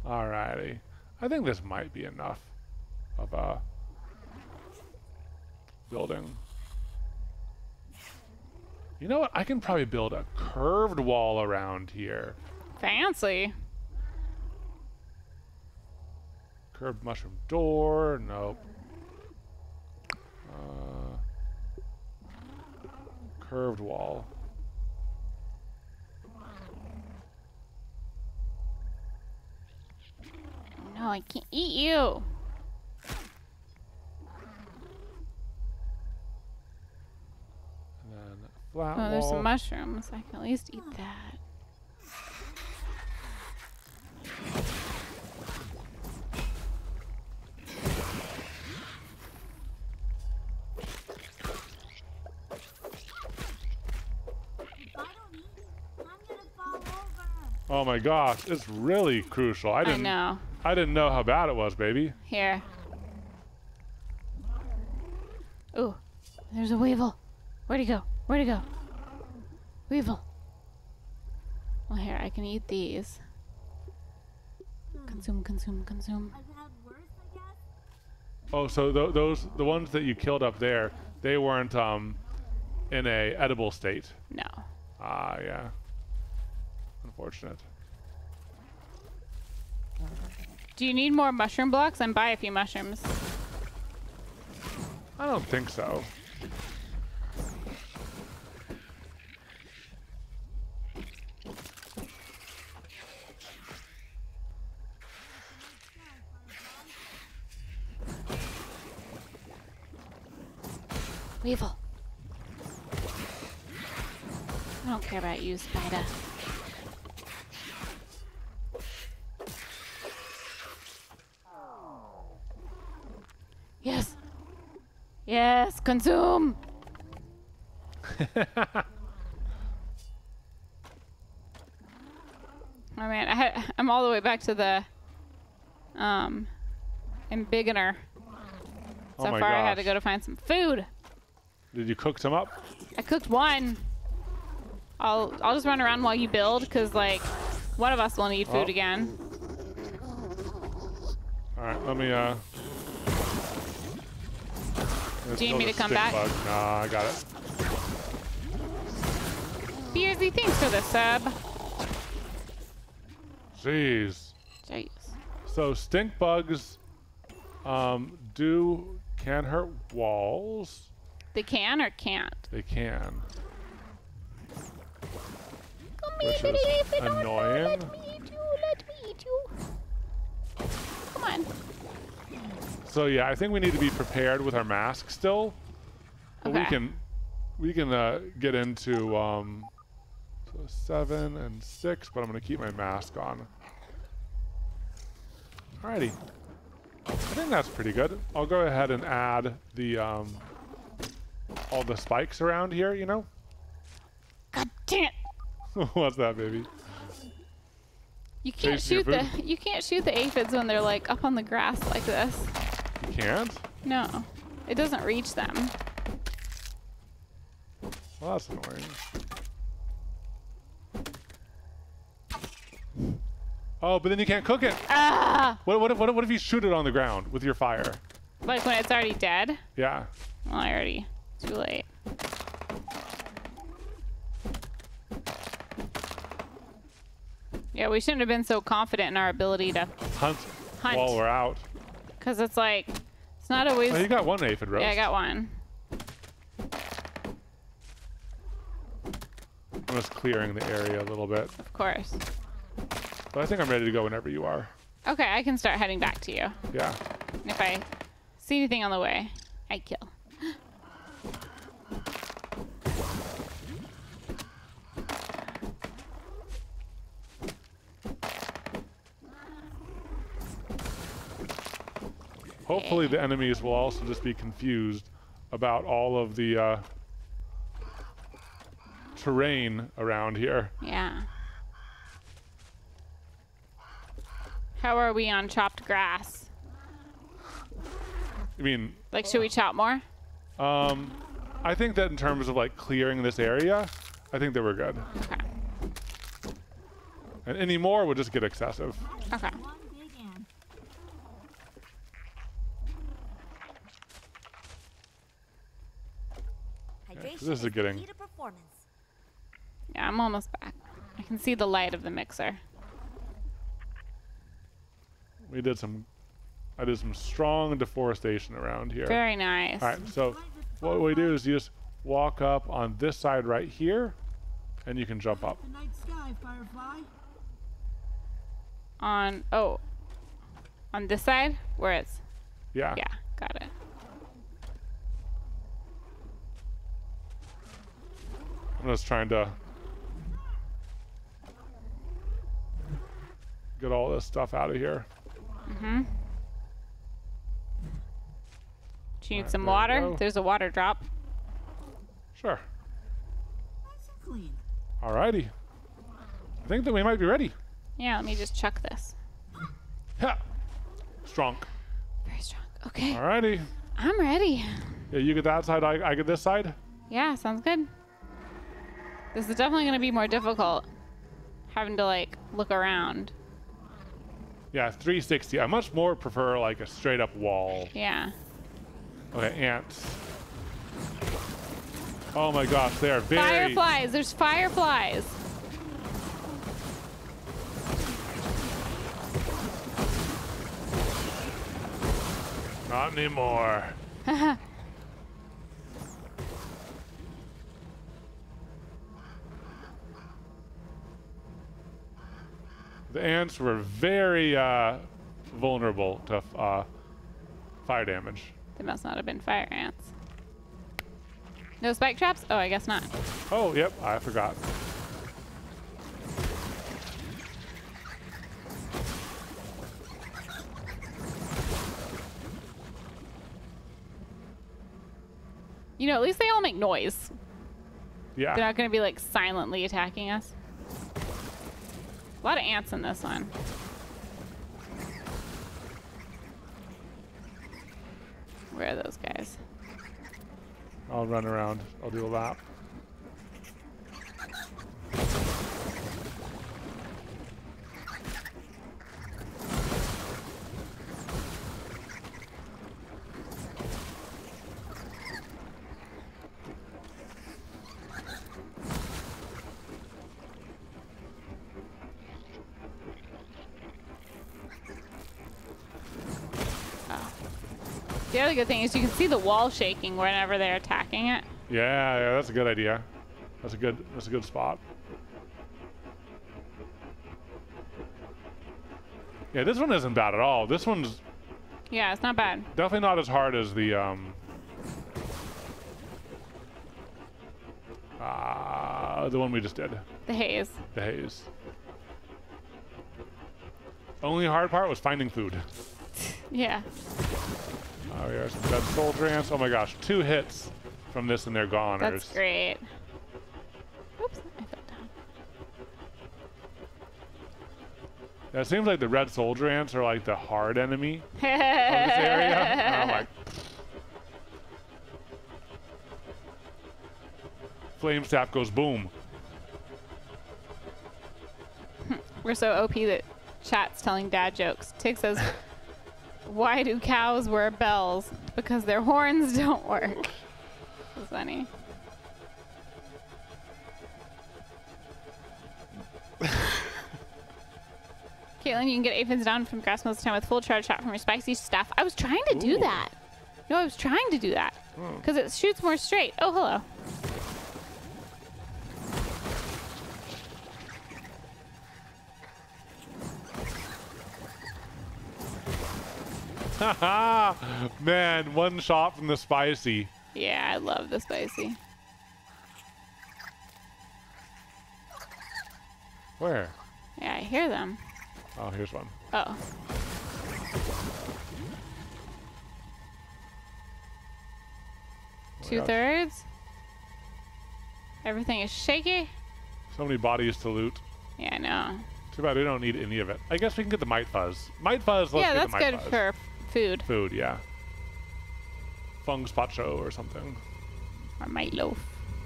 Alrighty. I think this might be enough of a building. You know what? I can probably build a curved wall around here. Fancy. Curved mushroom door. Nope. Uh, curved wall. No, I can't eat you. And then flat Oh, there's wall. some mushrooms. I can at least eat that. If I don't eat it, I'm gonna fall over. Oh my gosh, it's really crucial. I I didn't. know. I didn't know how bad it was, baby. Here. Ooh, there's a weevil. Where'd he go? Where'd he go? Weevil. Well, here, I can eat these. Consume, consume, consume. I've had worse, I guess. Oh, so th- those the ones that you killed up there, they weren't um in a edible state. No. Ah, yeah. Unfortunate. Do you need more mushroom blocks? And buy a few mushrooms. I don't think so. Weevil. I don't care about you, spider. Yes, consume. oh man, I, I'm all the way back to the um embiggener. So oh my far, I had to go to find some food. Did you cook some up? I cooked one. I'll I'll just run around while you build, cause like one of us will need food Oh. again. All right, let me. uh let's Do you need me to come back? Bug. Nah, I got it. Beersy, thanks for the sub. Jeez. Jeez. So stink bugs um, do can hurt walls. They can or can't? They can. Come Which here, is little aphid, no, annoying. Let me eat you. Let me eat you. Come on. So yeah, I think we need to be prepared with our mask still. But we can we can uh, get into um, so seven and six, but I'm gonna keep my mask on. Alrighty. I think that's pretty good. I'll go ahead and add the um, all the spikes around here. You know, God damn it. what's that, baby? You can't Chasing shoot the you can't shoot the aphids when they're like up on the grass like this. You can't. No. It doesn't reach them. Well, that's annoying. Oh, but then you can't cook it. Ah! What, what, if, what, if, what if you shoot it on the ground with your fire? Like when it's already dead? Yeah. Well, I already too late. Yeah, we shouldn't have been so confident in our ability to, Hunt, Hunt. while we're out. Because it's like, it's not always. Oh, you got one aphid roast. yeah, I got one. I'm just clearing the area a little bit. Of course. But I think I'm ready to go whenever you are. Okay, I can start heading back to you. Yeah. And if I see anything on the way, I kill. Hopefully the enemies will also just be confused about all of the uh, terrain around here. Yeah. How are we on chopped grass? I mean, Like, should we chop more? um, I think that in terms of like clearing this area, I think that we're good. Okay. And any more would just get excessive. Okay. One big ant. Hydration this is the getting- key. Yeah, I'm almost back. I can see the light of the mixer. We did some, I did some strong deforestation around here. Very nice. All right, so what we do is you just walk up on this side right here, and you can jump up. The night sky, Firefly. On oh, on this side where it's Yeah. yeah, got it. I'm just trying to get all this stuff out of here. Mm-hmm. Do you need Alright, some there water? There's a water drop. Sure. Nice and clean. Alrighty. I think that we might be ready. Yeah, let me just chuck this. Ha! Strong. Very strong. Okay, Alrighty. I'm ready. Yeah, you get that side, I, I get this side. Yeah, sounds good. This is definitely gonna be more difficult. Having to like look around. Yeah, 360. I much more prefer like a straight up wall. Yeah. Okay, ants. Oh my gosh, they are very. Fireflies. There's fireflies. Not anymore. the ants were very uh, vulnerable to uh, fire damage. They must not have been fire ants. No spike traps? Oh, I guess not. Oh, yep, I forgot. You know, at least they all make noise. Yeah. They're not going to be like silently attacking us. A lot of ants in this one. Where are those guys? I'll run around. I'll do a lap. Good thing is you can see the wall shaking whenever they're attacking it. Yeah, yeah, that's a good idea. That's a good that's a good spot. Yeah, this one isn't bad at all. This one's Yeah, it's not bad. definitely not as hard as the um uh, the one we just did, The haze. the haze. Only hard part was finding food. Yeah. Oh, here's some dead soldier ants. Oh my gosh, two hits from this and they're goners. That's great. Oops, I fell down. Yeah, it seems like the red soldier ants are like the hard enemy of this area. And I'm like, flame staff goes boom. We're so OP that chat's telling dad jokes. Tick says, Why do cows wear bells? Because their horns don't work. That's funny. Katelyn, you can get aphids down from grass most of the time with full charge shot from your spicy staff. I was trying to do that. No, I was trying to do that. Hmm. Because it shoots more straight. Oh, hello. Man, one shot from the spicy. Yeah, I love the spicy. Where? Yeah, I hear them. Oh, here's one. Oh. oh my Two thirds. Everything is shaky. So many bodies to loot. Yeah, I know. Too bad we don't need any of it. I guess we can get the Mite Fuzz. Mite Fuzz, let's yeah, get that's the Might good Fuzz. for food. food, yeah. Fungus Bacho or something. Or might loaf.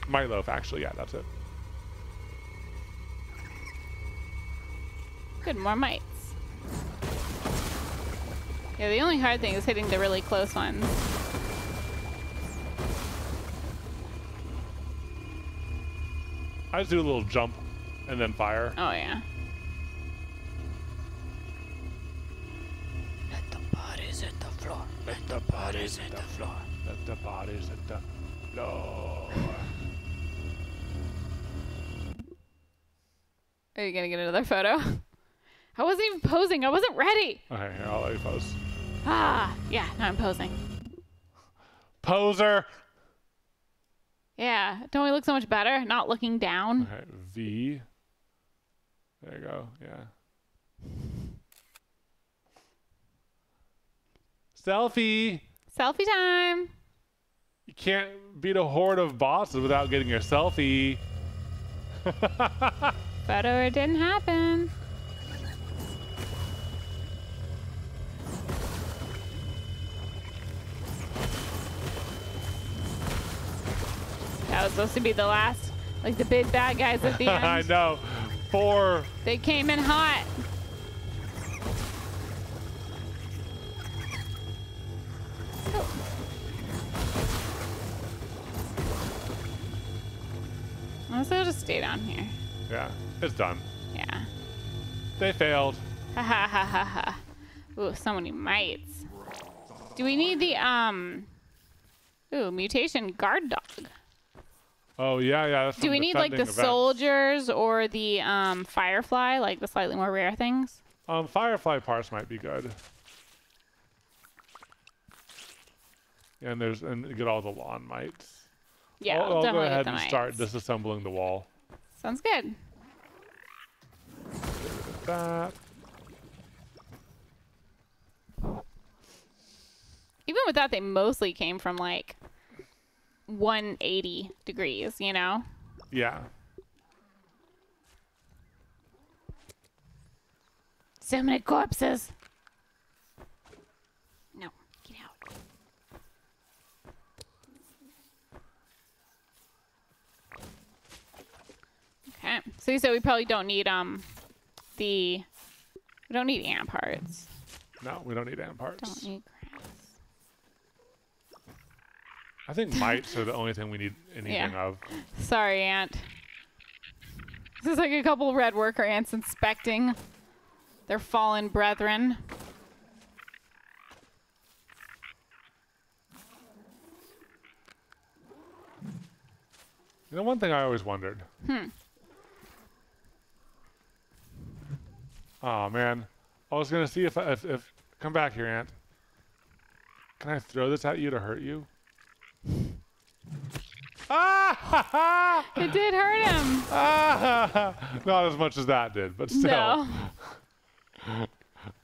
Might Loaf, actually, yeah, that's it. Good, more mites. Yeah, the only hard thing is hitting the really close ones. I just do a little jump and then fire. Oh, yeah. Let the bodies hit the floor. Let the bodies hit the floor. Let the bodies hit the floor. Are you gonna get another photo? I wasn't even posing. I wasn't ready. Okay, here, I'll let you pose. Ah, yeah, now I'm posing. Poser! Yeah, don't we look so much better? Not looking down. Okay, V. There you go, yeah. Selfie! Selfie time. You can't beat a horde of bosses without getting your selfie. Photo, it didn't happen. That was supposed to be the last, like the big bad guys at the end. I know. Four. They came in hot. Honestly, I'll just stay down here. Yeah, it's done. Yeah. They failed. Ha ha ha ha ha. Ooh, so many mites. Do we need the, um... Ooh, mutation guard dog. Oh yeah, yeah. That's Do we need, like, the events. soldiers or the, um, firefly? Like, the slightly more rare things? Um, Firefly parts might be good. And there's and get all the lawn mites. Yeah, I'll, I'll, I'll go ahead and start mites. disassembling the wall. Sounds good. That. Even with that, they mostly came from, like, 180 degrees, you know? Yeah. So many corpses. No, get out. Okay, so you said we probably don't need um the we don't need ant parts. No, we don't need ant parts. Don't need grass. I think mites are the only thing we need anything Yeah. of. Sorry, ant. This is like a couple red worker ants inspecting their fallen brethren. You know, one thing I always wondered. Hmm. Oh man, I was gonna see if I, if, if come back here, Ant. Can I throw this at you to hurt you? Ah! ha, ha! It did hurt him. Ah! ha. Not as much as that did, but still, No.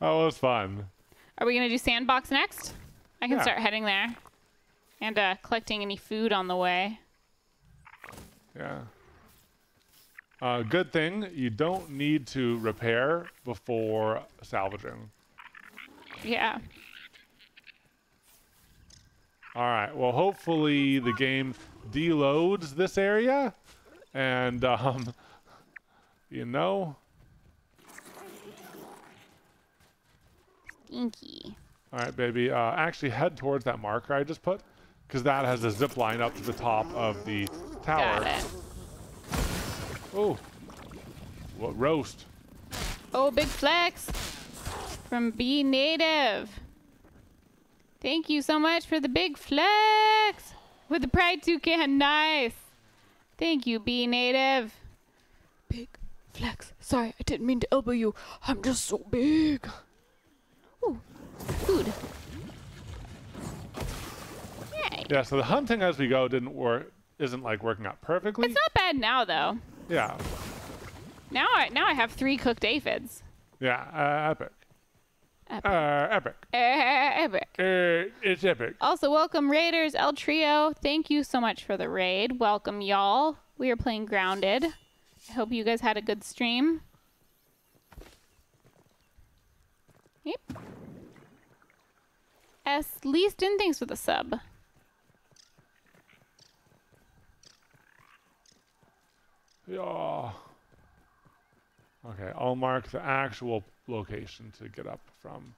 that was fun. Are we gonna do sandbox next? I can Yeah. start heading there, and uh, collecting any food on the way. Yeah. Uh, good thing you don't need to repair before salvaging. Yeah. All right. Well, hopefully the game deloads this area, and um, you know, Stinky. all right, baby. Uh, actually, head towards that marker I just put, because that has a zip line up to the top of the tower. Got it. Oh, what roast? Oh, big flex from B Native. Thank you so much for the big flex with the Pride Toucan. Nice. Thank you, B Native. Big flex. Sorry, I didn't mean to elbow you. I'm just so big. Ooh, food. Yay. Yeah. So the hunting as we go didn't work. Isn't like working out perfectly. It's not bad now, though. Yeah. Now I now I have three cooked aphids. Yeah. Uh, epic. Epic. Uh, epic. Eh, Epic. Uh, it's epic. Also, welcome Raiders, El Trio. Thank you so much for the raid. Welcome, y'all. We are playing Grounded. I hope you guys had a good stream. Yep. S. Leaston, thanks for the sub. Yeah. Okay, I'll mark the actual location to get up from.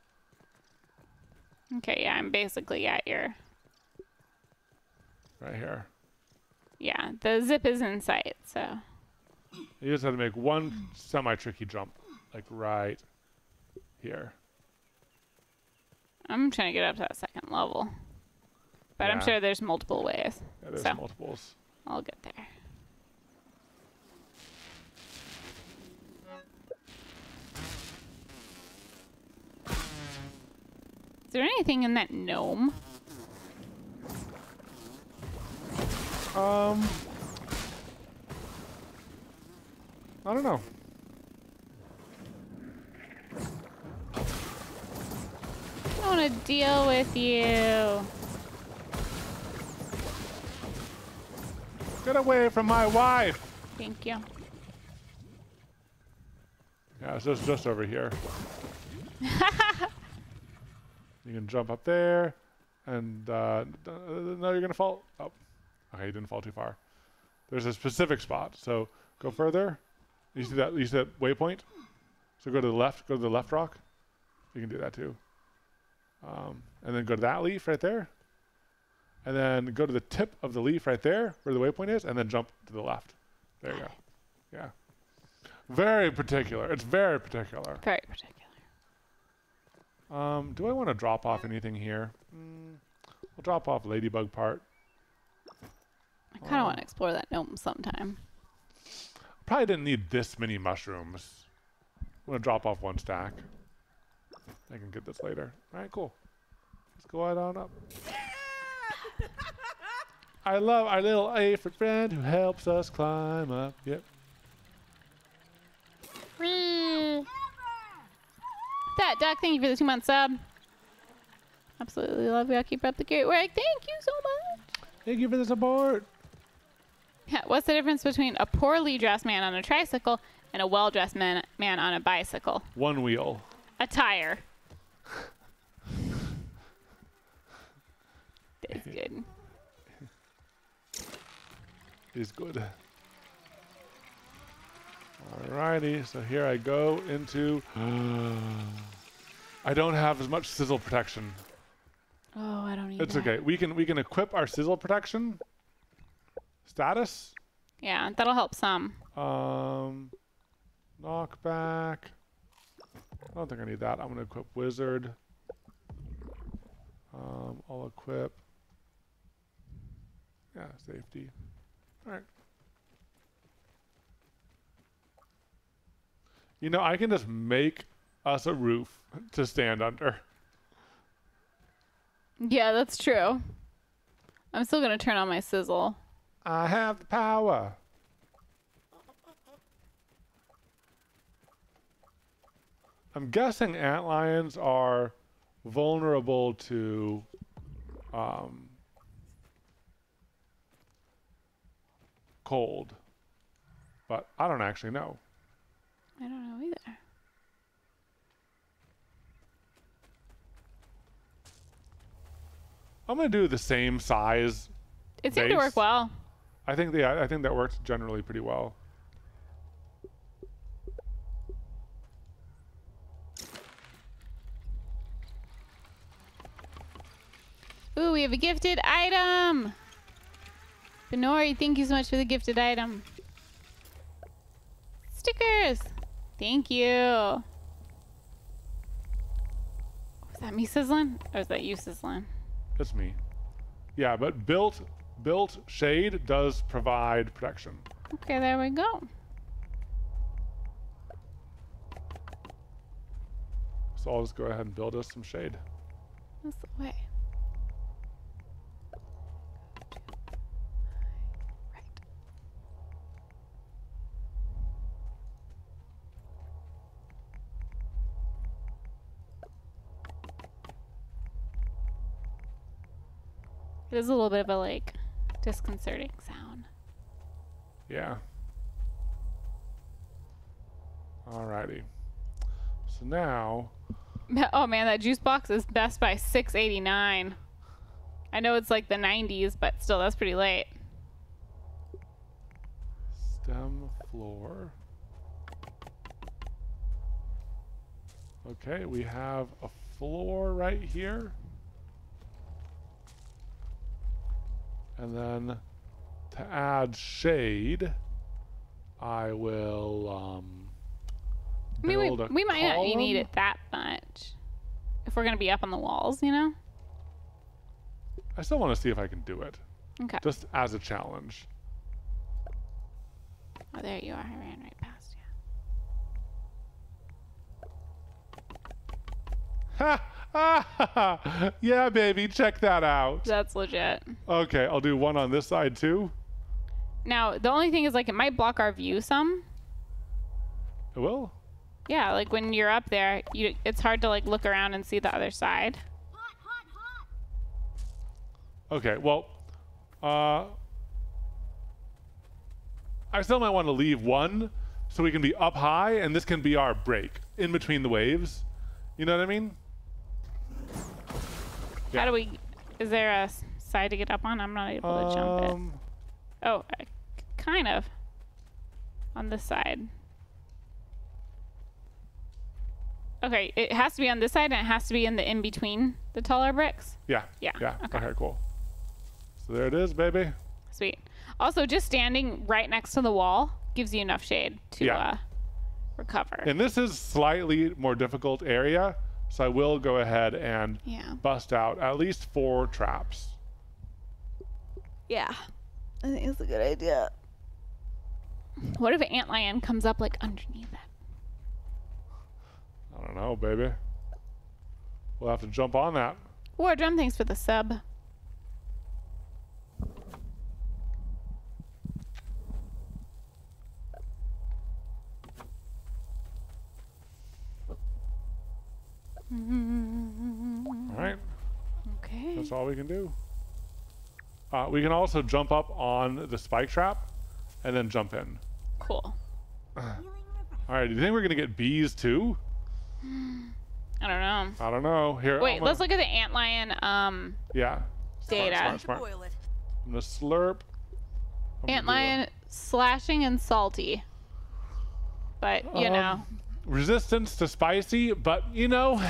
Okay, yeah, I'm basically at your. Right here. Yeah, the zip is in sight, so. You just have to make one semi-tricky jump, like right here. I'm trying to get up to that second level. But I'm sure there's multiple ways. Yeah, there's So. multiples. I'll get there. Is there anything in that gnome? Um, I don't know. I don't want to deal with you. Get away from my wife. Thank you. Yeah, it's just just over here. you can jump up there, and uh, no, you're gonna fall. Oh, okay, you didn't fall too far. There's a specific spot, so go further. You see that? You see that waypoint? So go to the left. Go to the left rock. You can do that too. Um, and then go to that leaf right there. And then go to the tip of the leaf right there, where the waypoint is, and then jump to the left. There you go. Yeah. Very particular. It's very particular. Very particular. Um, do I want to drop off anything here? Mm, we'll drop off ladybug part. I kind of want to explore that gnome sometime. Probably didn't need this many mushrooms. I'm gonna drop off one stack. I can get this later. All right, cool. Let's go right on up. I love our little aphid friend who helps us climb up. Yep. That duck, thank you for the two month sub. Absolutely love y'all. Keep up the great work. Thank you so much. Thank you for the support. What's the difference between a poorly dressed man on a tricycle and a well dressed man, man on a bicycle? One wheel. A tire. That's good. is good. Alrighty, so here I go into. I don't have as much sizzle protection. Oh, I don't need It's that. okay. We can we can equip our sizzle protection status. Yeah, that'll help some. Um, knockback. I don't think I need that. I'm gonna equip wizard. Um, I'll equip. Yeah, safety. All right. You know, I can just make us a roof to stand under. Yeah, that's true. I'm still gonna turn on my sizzle. I have the power. I'm guessing antlions are vulnerable to um, cold, but I don't actually know. I don't know either. I'm gonna do the same size. It seemed to work well. I think the I think that works generally pretty well. Ooh, we have a gifted item. Benori, thank you so much for the gifted item. Stickers. Thank you. Was that me sizzling? Or was that you sizzling? That's me. Yeah, but built built shade does provide protection. Okay, there we go. So I'll just go ahead and build us some shade. That's the way. It is a little bit of a like disconcerting sound. Yeah. Alrighty. So now, Oh man, that juice box is best by 689. I know it's like the 90s, but still that's pretty late. stem floor. Okay, we have a floor right here. And then to add shade, I will um, I mean, we, build a we might not need it that much if we're gonna be up on the walls, you know. I still want to see if I can do it, Okay. just as a challenge. Oh, there you are. I ran right past you. Ha! Ah, yeah, baby, check that out. That's legit. Okay, I'll do one on this side too. Now, the only thing is, like, it might block our view some. It will. Yeah, like when you're up there, you it's hard to like look around and see the other side. Hot, hot, hot. Okay, well, uh, I still might want to leave one so we can be up high, and this can be our break in between the waves. You know what I mean? How do we? Is there a side to get up on? I'm not able to jump it. Um, Oh, kind of. On this side. Okay, it has to be on this side, and it has to be in the in between the taller bricks. Yeah. Yeah, Yeah. okay. Okay. cool. So there it is, baby. Sweet. Also, just standing right next to the wall gives you enough shade to Yeah. uh, recover. And this is slightly more difficult area, so I will go ahead and yeah. bust out at least four traps. Yeah. I think it's a good idea. What if an antlion comes up like underneath it? I don't know, baby. We'll have to jump on that. War drum, thanks for the sub. All right. Okay. That's all we can do. Uh, we can also jump up on the spike trap and then jump in. Cool. All right, do you think we're gonna get bees too? I don't know. I don't know. Here, Wait, I'm let's gonna- look at the antlion um Yeah. data. smart, smart. Boil. I'm gonna slurp. I'm gonna do a- Antlion slashing and salty. But you Um, know, resistance to spicy, but you know,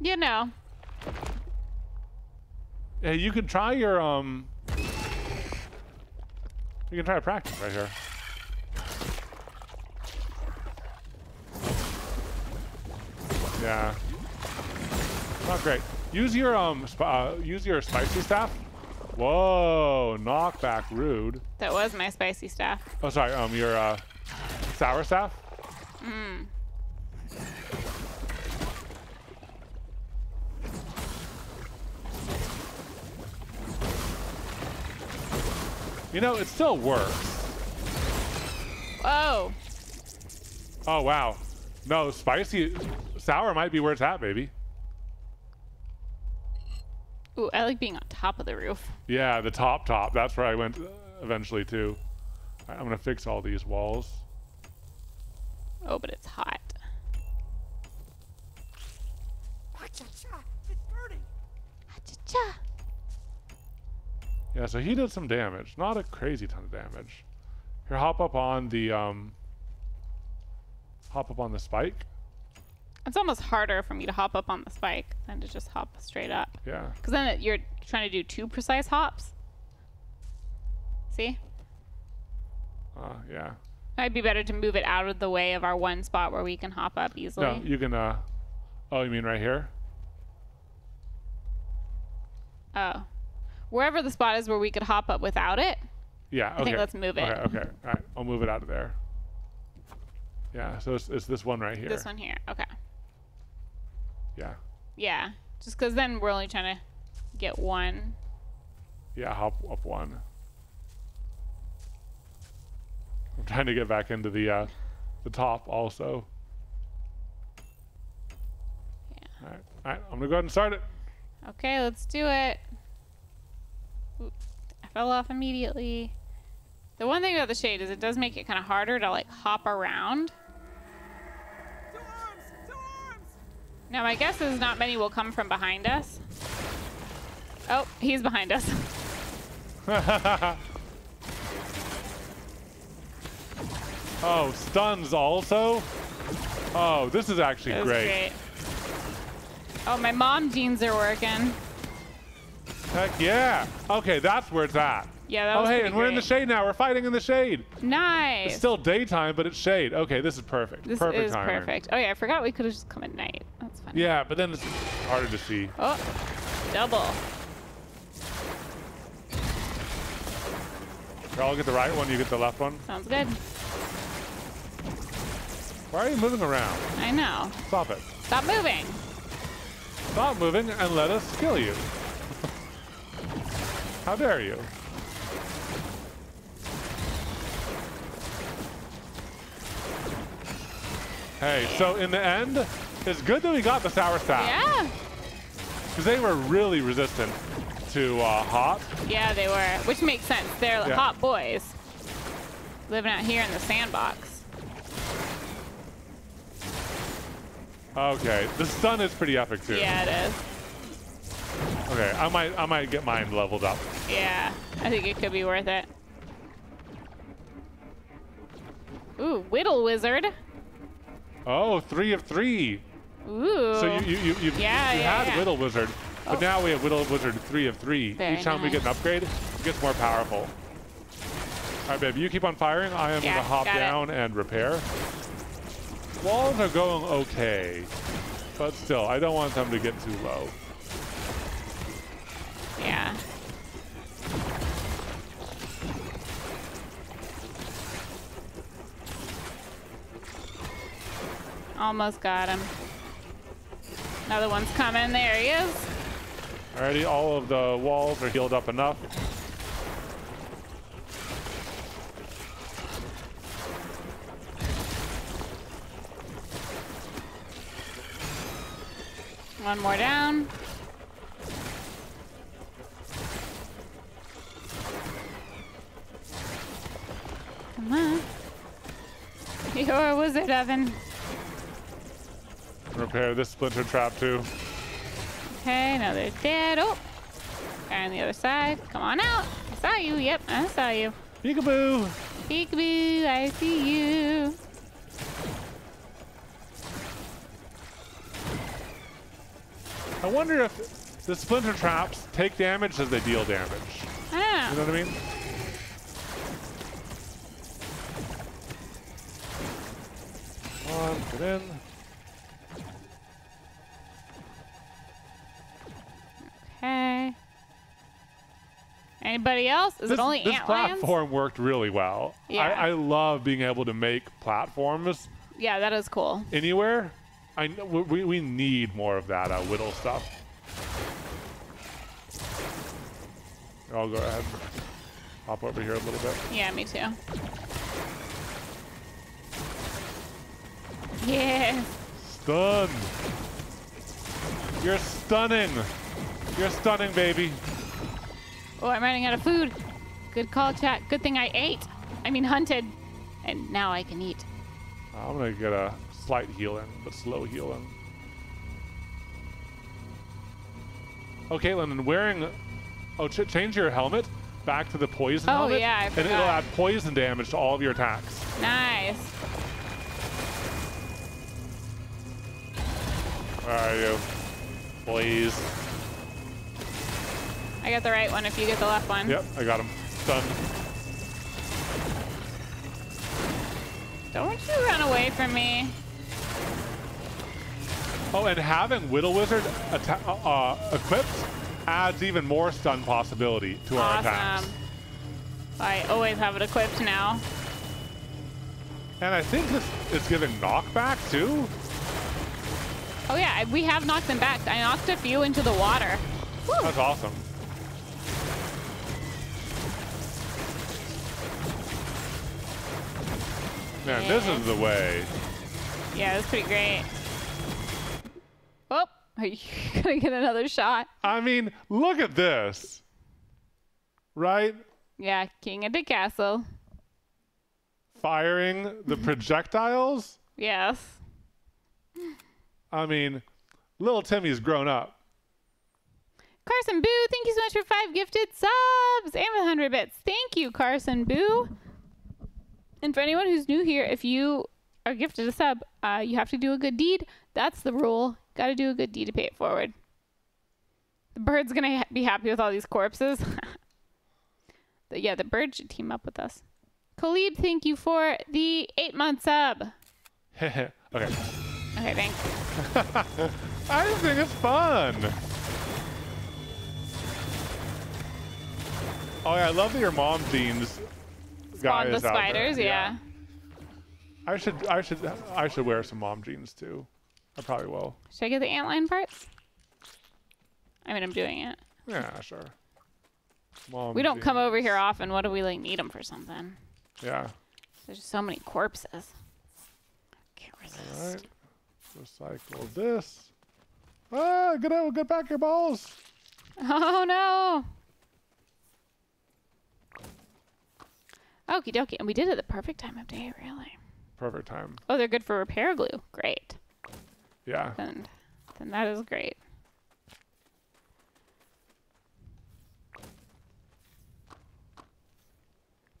you know. hey, you can try your um. You can try to practice right here. Yeah. Not great. Use your um. Uh, use your spicy staff. Whoa! Knockback, rude. That was my spicy staff. Oh, sorry. Um, your uh, sour staff. You know, it still works. Oh, Oh wow. No, spicy, sour might be where it's at, baby. Ooh, I like being on top of the roof. Yeah, the top top. That's where I went uh, eventually too. All right, I'm gonna fix all these walls. Oh, but it's hot. It's burning. Yeah, so he did some damage. Not a crazy ton of damage. Here, hop up on the um. Hop up on the spike. It's almost harder for me to hop up on the spike than to just hop straight up. Yeah. Because then it, you're trying to do two precise hops. See? Uh, yeah. Might be better to move it out of the way of our one spot where we can hop up easily. No, you can. Uh. Oh, you mean right here? Oh. Wherever the spot is where we could hop up without it. Yeah. Okay. think let's move it. Okay. Okay. All right. I'll move it out of there. Yeah. So it's, it's this one right here. This one here. Okay. Yeah. Yeah. Just because then we're only trying to get one. Yeah. Hop up one. I'm trying to get back into the uh, the top also. Yeah. All right. All right. I'm gonna go ahead and start it. Okay, let's do it. Oop, I fell off immediately. The one thing about the shade is it does make it kind of harder to like hop around. Now my guess is not many will come from behind us. Oh, he's behind us. oh, stuns also. Oh, this is actually great. great. Oh, my mom jeans are working. Heck yeah. Okay, that's where it's at. Yeah, that Oh, was hey, and we're in the shade now. We're fighting in the shade. Nice. It's still daytime, but it's shade. Okay, this is perfect. this perfect is perfect. Oh yeah, I forgot we could have just come at night. That's funny. Yeah, but then it's harder to see. Oh, double. I'll get the right one, you get the left one. Sounds good. Why are you moving around? I know. Stop it. Stop moving. Stop moving and let us kill you. How dare you? Hey, so in the end, it's good that we got the sour staff. Yeah. Because they were really resistant to uh, hot. Yeah, they were, which makes sense. They're Yeah. hot boys living out here in the sandbox. Okay, the sun is pretty epic too. Yeah, it is. Okay, I might I might get mine leveled up. Yeah, I think it could be worth it. Ooh, Whittle Wizard. Oh, three of three. Ooh. So you you you Yeah, you yeah, had yeah. Oh. Whittle Wizard, but now we have Whittle Wizard three of three. Very Each time we get an upgrade, it gets more powerful. All right, babe, you keep on firing. I am Yeah, gonna hop got it. down and repair. Walls are going okay, but still, I don't want them to get too low. Yeah. Almost got him. Another one's coming. There he is. Already, all of the walls are healed up enough. One more down. Come on. You're a wizard, Evan. Repair this splinter trap too. Okay, now they're dead. Oh, guy on the other side. Come on out. I saw you. Yep, I saw you. Peekaboo! Peekaboo, I see you. I wonder if the splinter traps take damage as they deal damage. I don't know. You know what I mean? Come on, get in. Anybody else? Is this it only this platform worked really well. Yeah. I, I love being able to make platforms Yeah, that is cool. anywhere. I know we, we need more of that uh, whittle stuff. I'll go ahead and hop over here a little bit. Yeah, me too. Yeah. Stun. You're stunning. You're stunning, baby. Oh, I'm running out of food. Good call, chat. Good thing I ate. I mean, hunted. And now I can eat. I'm gonna get a slight healing, but slow healing. Oh, Katelyn, and wearing, oh, ch- change your helmet back to the poison Oh, helmet. yeah, I and it'll add poison damage to all of your attacks. Nice. Where are you? Please. I got the right one if you get the left one. Yep, I got him. Stunned. Don't you run away from me. Oh, and having Whittle Wizard uh, uh, equipped adds even more stun possibility to our attacks. Awesome. I always have it equipped now. And I think this is giving knockback too. Oh yeah, we have knocked them back. I knocked a few into the water. Woo. That's awesome. Man, this is the way. Yeah, that's pretty great. Oh, are you gonna get another shot? I mean, look at this. Right? Yeah, King of the Castle. Firing the projectiles. Yes. I mean, little Timmy's grown up. Carson Boo, thank you so much for five gifted subs and for 100 bits. Thank you, Carson Boo. And for anyone who's new here, if you are gifted a sub, uh, you have to do a good deed. That's the rule. Got to do a good deed to pay it forward. The bird's going to ha- be happy with all these corpses. But yeah, the bird should team up with us. Khalid, thank you for the eight month sub. okay. Okay, thanks. I just think it's fun. Oh yeah, I love that your mom jeans guy Spawn the is out there. spiders, yeah. I should I should I should wear some mom jeans too. I probably will. Should I get the antlion parts? I mean, I'm doing it. Yeah, sure. Mom We don't come over here often. What do we like need them for something? Yeah. There's so many corpses. Can't resist. All right. Recycle this. Ah, get out, get back your balls. Oh no. Okie dokie. And we did it at the perfect time of day, really. Perfect time. Oh, they're good for repair glue. Great. Yeah. Then, then that is great.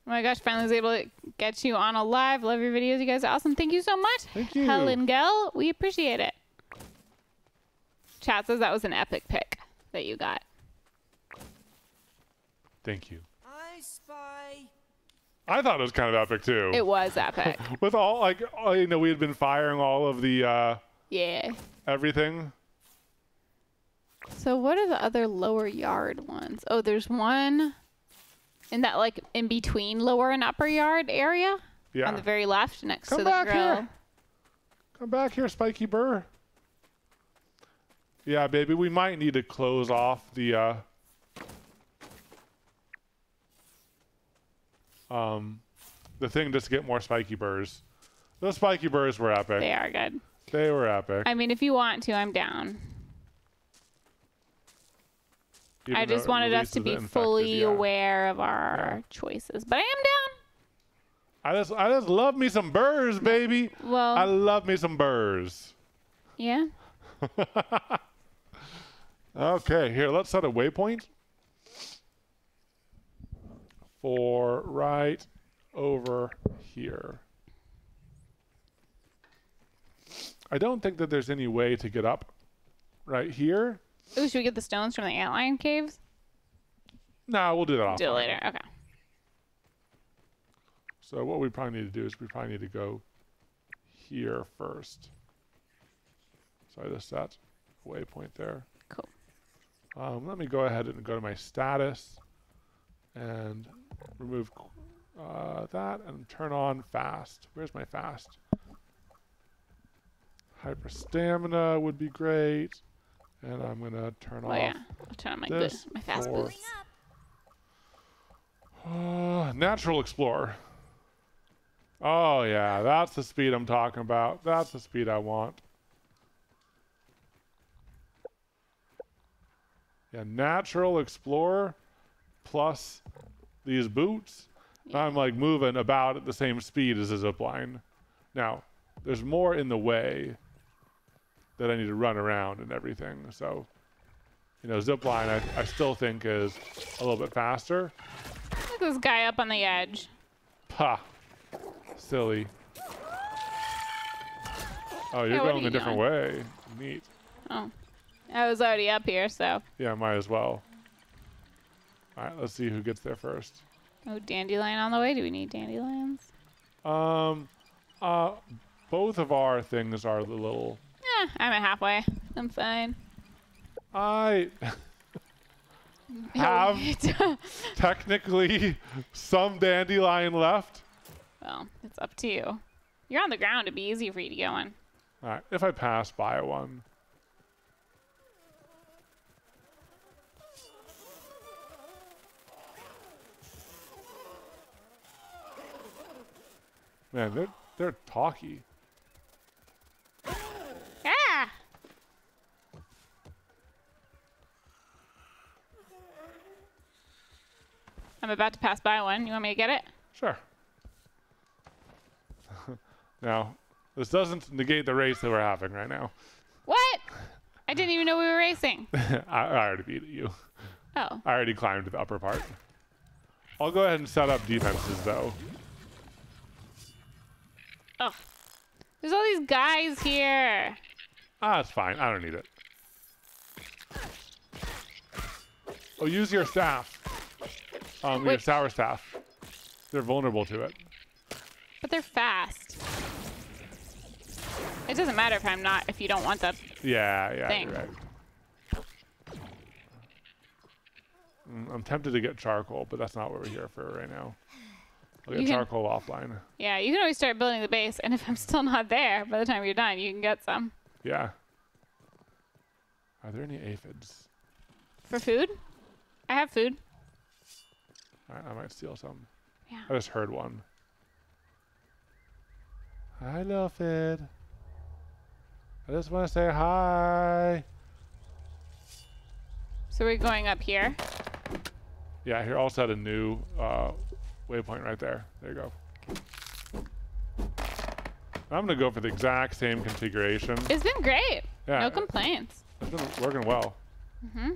Oh my gosh, finally was able to get you on a live. Love your videos. You guys are awesome. Thank you so much. Thank you. Helen Gell. We appreciate it. Chat says that was an epic pick that you got. Thank you. I thought it was kind of epic too. It was epic. With all like all, you know, we had been firing all of the uh yeah. everything. So what are the other lower yard ones? Oh, there's one in that like in between lower and upper yard area Yeah. on the very left next Come to the back grill. here. Come back here, Spiky Burr. Yeah, baby, we might need to close off the uh um the thing just to get more spiky burrs. Those spiky burrs were epic. They are good. They were epic. I mean, if you want to, I'm down. even I just wanted us to be infected, fully yeah. aware of our Yeah. choices. But I am down. I just I just love me some burrs, baby. Well, I love me some burrs. yeah. Okay, here, let's set a waypoint for right over here. I don't think that there's any way to get up right here. Ooh, should we get the stones from the antlion caves? No, we'll do that off. Do it later. Okay. So what we probably need to do is we probably need to go here first. So I just set a waypoint there. Cool. Um, let me go ahead and go to my status and remove uh, that and turn on fast. Where's my fast? Hyper stamina would be great. And I'm gonna turn Oh off yeah. I'll turn on my this my fast for- boost. Uh, natural explorer. Oh yeah, that's the speed I'm talking about. That's the speed I want. Yeah, natural explorer plus these boots. I'm like moving about at the same speed as a zip line. Now, there's more in the way that I need to run around and everything. So, you know, zip line I, I still think is a little bit faster. Look at this guy up on the edge. Pa. Silly. Oh, you're Yeah, going you a different way. Neat. Oh. I was already up here, so. Yeah, might as well. Alright, let's see who gets there first. Oh, dandelion on the way. Do we need dandelions? Um, uh, both of our things are the little. Yeah, I'm at halfway. I'm fine. I have technically some dandelion left. well, it's up to you. You're on the ground. It'd be easy for you to go on. Alright, if I pass by one. Man, they're they're talky. Ah! I'm about to pass by one. You want me to get it? Sure. now, this doesn't negate the race that we're having right now. What? I didn't even know we were racing. I, I already beat you. Oh. I already climbed to the upper part. I'll go ahead and set up defenses though. Oh. There's all these guys here. Ah, it's fine. I don't need it. Oh, use your staff. Um, your sour staff. They're vulnerable to it. But they're fast. It doesn't matter if I'm not, if you don't want the. Yeah, yeah, Thing. right. Mm, I'm tempted to get charcoal, but that's not what we're here for right now. I'll get You can- charcoal offline. Yeah, you can always start building the base, and if I'm still not there by the time you're done, you can get some. Yeah. Are there any aphids? For food? I have food. I, I might steal some. Yeah. I just heard one. Hi, little Fid. I just want to say hi. So we're going up here. Yeah, here also had a new uh, waypoint right there. There you go. I'm gonna go for the exact same configuration. It's been great. Yeah, No complaints. it's been working well. Mm-hmm.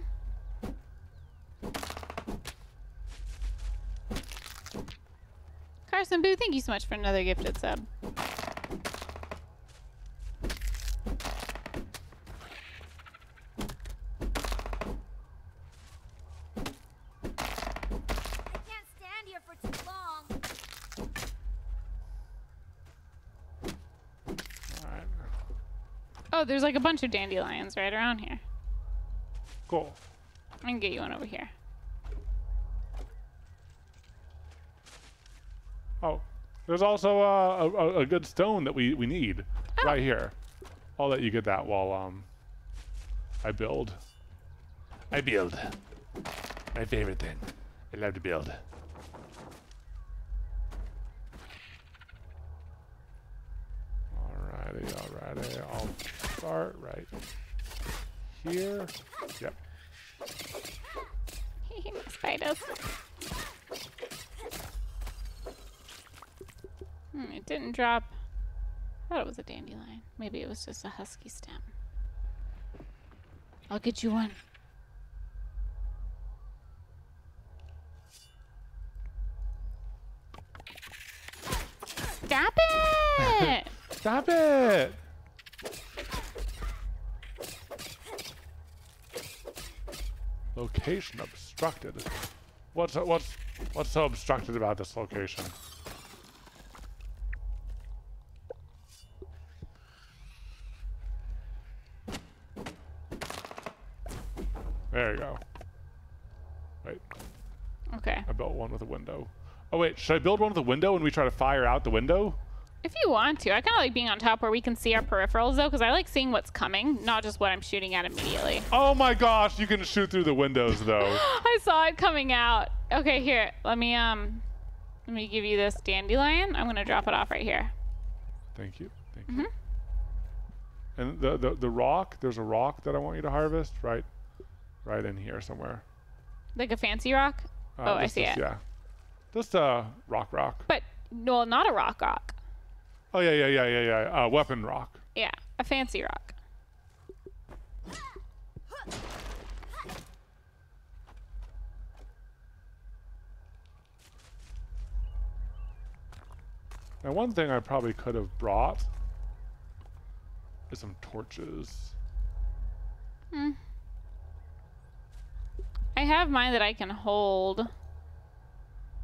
Carson Boo, thank you so much for another gifted sub. I can't stand here for too long. All right, Oh, there's like a bunch of dandelions right around here. cool. I can get you one over here. Oh, there's also uh, a, a, good stone that we, we need Oh. right here. I'll let you get that while um I build. I build. My favorite thing. I love to build. Alrighty, alrighty. I'll start right here. Yep. Spiders. Hmm, didn't drop. I thought it was a dandelion. Maybe it was just a husky stem. I'll get you one. Stop it! Stop it! Location obstructed. What's what's what's so obstructed about this location? There you go. Wait, okay. I built one with a window. Oh wait, should I build one with a window and we try to fire out the window? If you want to, I kind of like being on top where we can see our peripherals though, because I like seeing what's coming, not just what I'm shooting at immediately. Oh my gosh, you can shoot through the windows though. I saw it coming out. Okay, here. Let me um, let me give you this dandelion. I'm gonna drop it off right here. Thank you. Thank you. And the, the the rock, there's a rock that I want you to harvest, right? Right in here somewhere. Like a fancy rock, Uh, Oh, I see it. Yeah. Just uh rock rock. but well, not a rock rock. Oh yeah, yeah, yeah, yeah, yeah. Uh, weapon rock. Yeah, a fancy rock. Now one thing I probably could have brought is some torches. Hmm. I have mine that I can hold.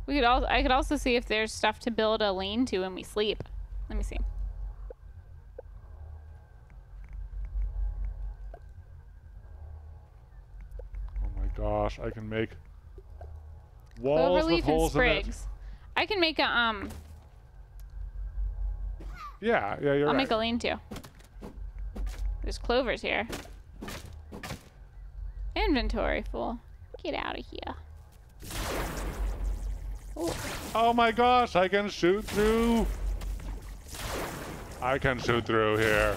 We could also I could also see if there's stuff to build a lean-to when we sleep. Let me see. Oh my gosh, I can make walls with Cloverleaf and holes in it. sprigs. I can make a um. Yeah, yeah, you're I'll right. make a lean-to. There's clovers here. Inventory full. Get out of here. Oh my gosh, I can shoot through. I can shoot through here.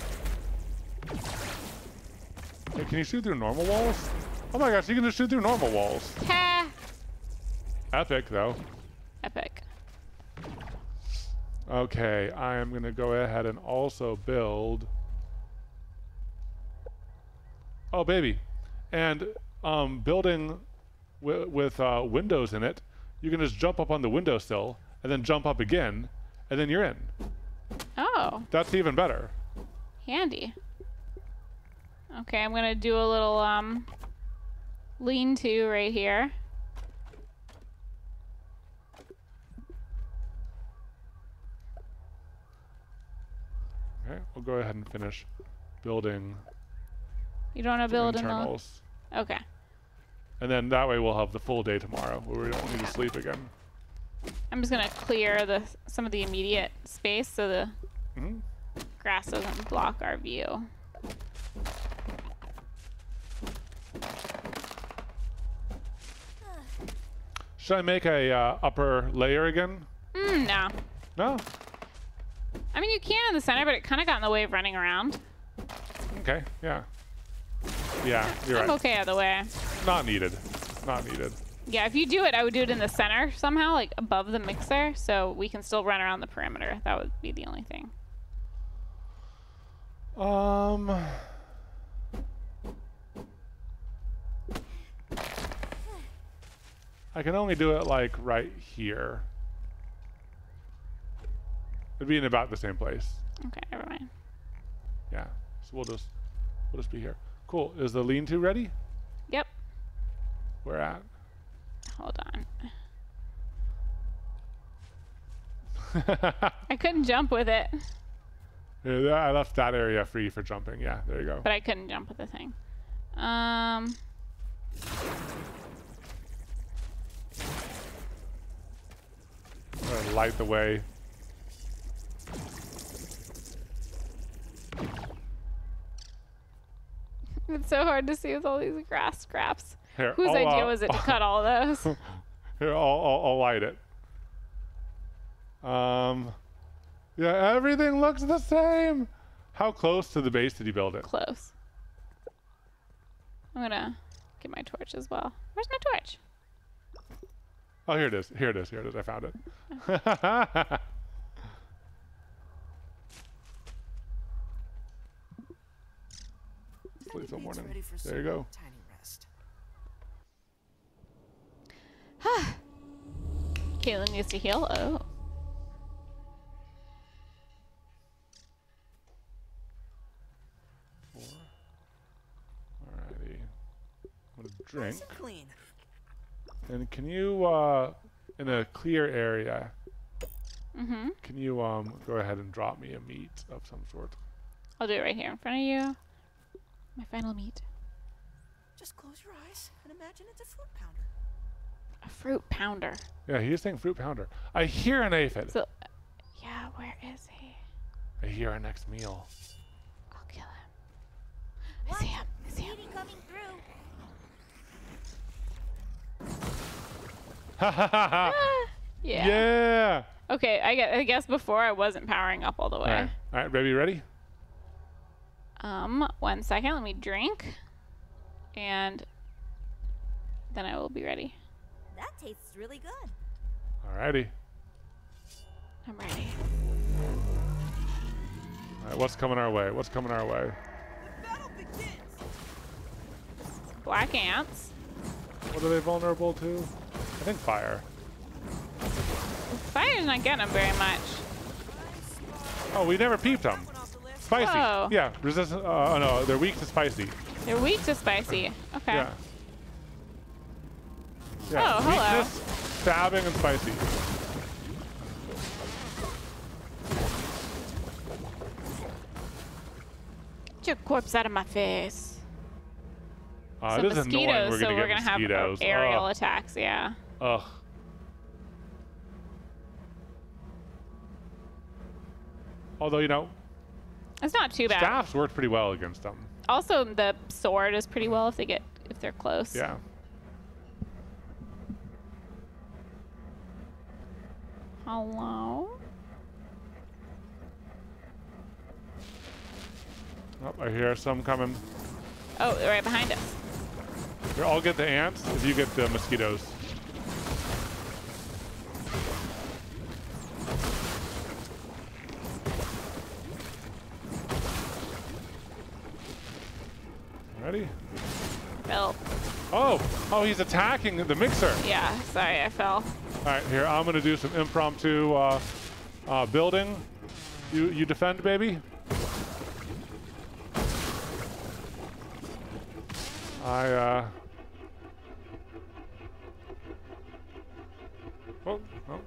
Hey, can you shoot through normal walls? Oh my gosh, you can just shoot through normal walls. Ha! Epic, though. Epic. Okay, I am going to go ahead and also build. Oh, baby. And um, building with uh, windows in it, you can just jump up on the windowsill and then jump up again, and then you're in. Oh, That's even better. handy. Okay, I'm gonna do a little um lean-to right here. Okay, we'll go ahead and finish building You don't want to build in the. internals. Okay. And then that way we'll have the full day tomorrow where we don't need to sleep again. I'm just gonna clear the some of the immediate space so the Mhm. grass doesn't block our view. Should I make a uh, upper layer again? Mm, no. No? I mean, you can in the center, but it kind of got in the way of running around. Okay, yeah. Yeah, you're I'm right. okay either way. Not needed. Not needed. Yeah, if you do it, I would do it in the center somehow, like above the mixer, so we can still run around the perimeter. That would be the only thing. Um. I can only do it like right here. It'd be in about the same place. Okay, never mind. Yeah. So we'll just we'll just be here. Cool. Is the lean-to ready? Yep. Where at? Hold on. I couldn't jump with it, I left that area free for jumping. Yeah, there you go. but I couldn't jump with the thing. Um. Light the way. It's so hard to see with all these grass scraps. Here, Whose I'll, idea uh, was it to cut all those? Here, I'll, I'll, I'll light it. Um, yeah, everything looks the same. How close to the base did you build it? Close. I'm gonna get my torch as well. Where's my torch? Oh, here it is. Here it is. Here it is. I found it. Sleep don't There you go. Tiny rest. Katelyn needs to heal. Oh. Drink. Nice and clean. And can you, uh, in a clear area, Mm-hmm. can you um go ahead and drop me a meat of some sort? I'll do it right here in front of you. My final meat. Just close your eyes and imagine it's a fruit pounder. A fruit pounder. Yeah, he's saying fruit pounder. I hear an aphid. So, yeah, where is he? I hear our next meal. I'll kill him. I see him. I see him. Sweetie coming through. Ha ha ha ha! Yeah. Yeah! Okay, I guess, I guess before I wasn't powering up all the way. Alright, alright, baby, ready? Um, one second. Let me drink, and then I will be ready. That tastes really good. Alrighty. I'm ready. Alright, what's coming our way? What's coming our way? Battle begins! Black ants. What are they vulnerable to? I think fire. Fire's not getting them very much. Oh, we never peeped them. One off the list. Spicy. Whoa. Yeah, resistant. Uh, oh no, they're weak to spicy. They're weak to spicy. Okay. Yeah. Yeah. Oh, hello. Weakness, stabbing, and spicy. Get your corpse out of my face. Uh, so it is annoying. mosquitoes, We're so gonna we're gonna have mosquitoes. aerial Ugh. attacks. Yeah. Ugh. Although you know, It's not too bad. staffs worked pretty well against them. Also, the sword is pretty well if they get if they're close. Yeah. Hello. Oh, I hear some coming. Oh, right behind us. Here, I'll get the ants if you get the mosquitoes. Ready? Fell. Oh, oh, he's attacking the mixer. Yeah. Sorry, I fell. All right, here I'm gonna do some impromptu uh, uh, building. You you defend, baby. I uh. Oh, oh.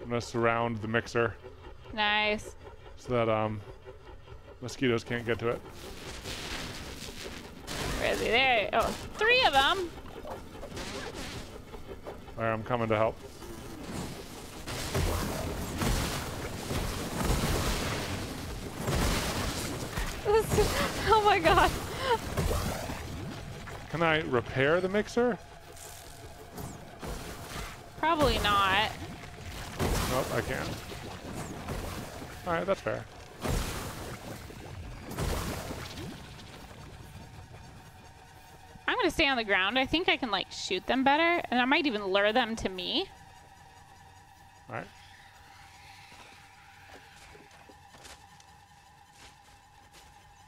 I'm gonna surround the mixer Nice. so that um mosquitoes can't get to it. Where is he? There. Oh, three of them. Right, I'm coming to help. oh my god. Can I repair the mixer? Probably not. Nope, I can't. All right, that's fair. Stay on the ground. I think I can like shoot them better, and I might even lure them to me. All right.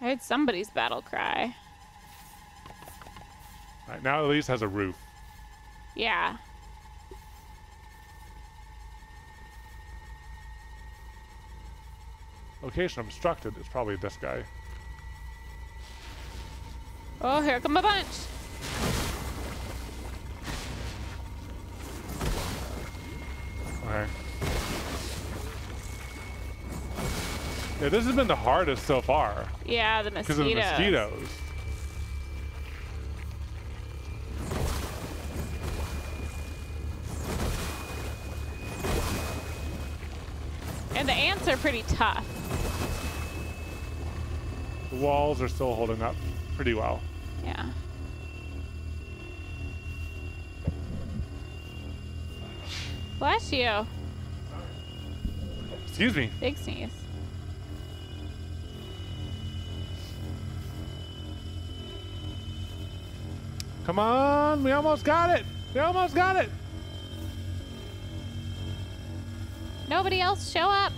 I heard somebody's battle cry. All right, now at least has a roof. Yeah. Location obstructed. It's probably this guy. Oh, here come a bunch. Okay. Yeah, this has been the hardest so far Yeah, the because of the mosquitoes. And the ants are pretty tough. The walls are still holding up pretty well. Yeah. Bless you. Excuse me. Big sneeze. Come on, we almost got it. We almost got it. Nobody else show up.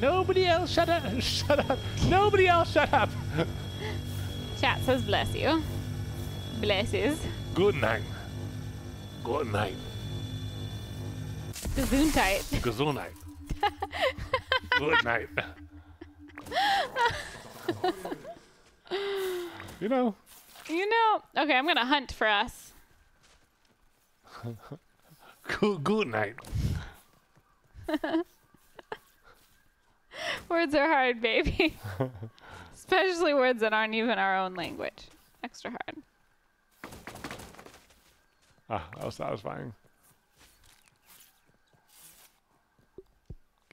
Nobody else shut up. Shut up. Nobody else shut up. Chat says bless you. Blesses. Good night. Good night. Gesundheit. Good night. Good night. you know, You know. Okay, I'm gonna hunt for us. good, good night. Words are hard, baby. Especially words that aren't even our own language. Extra hard. Ah, that was satisfying.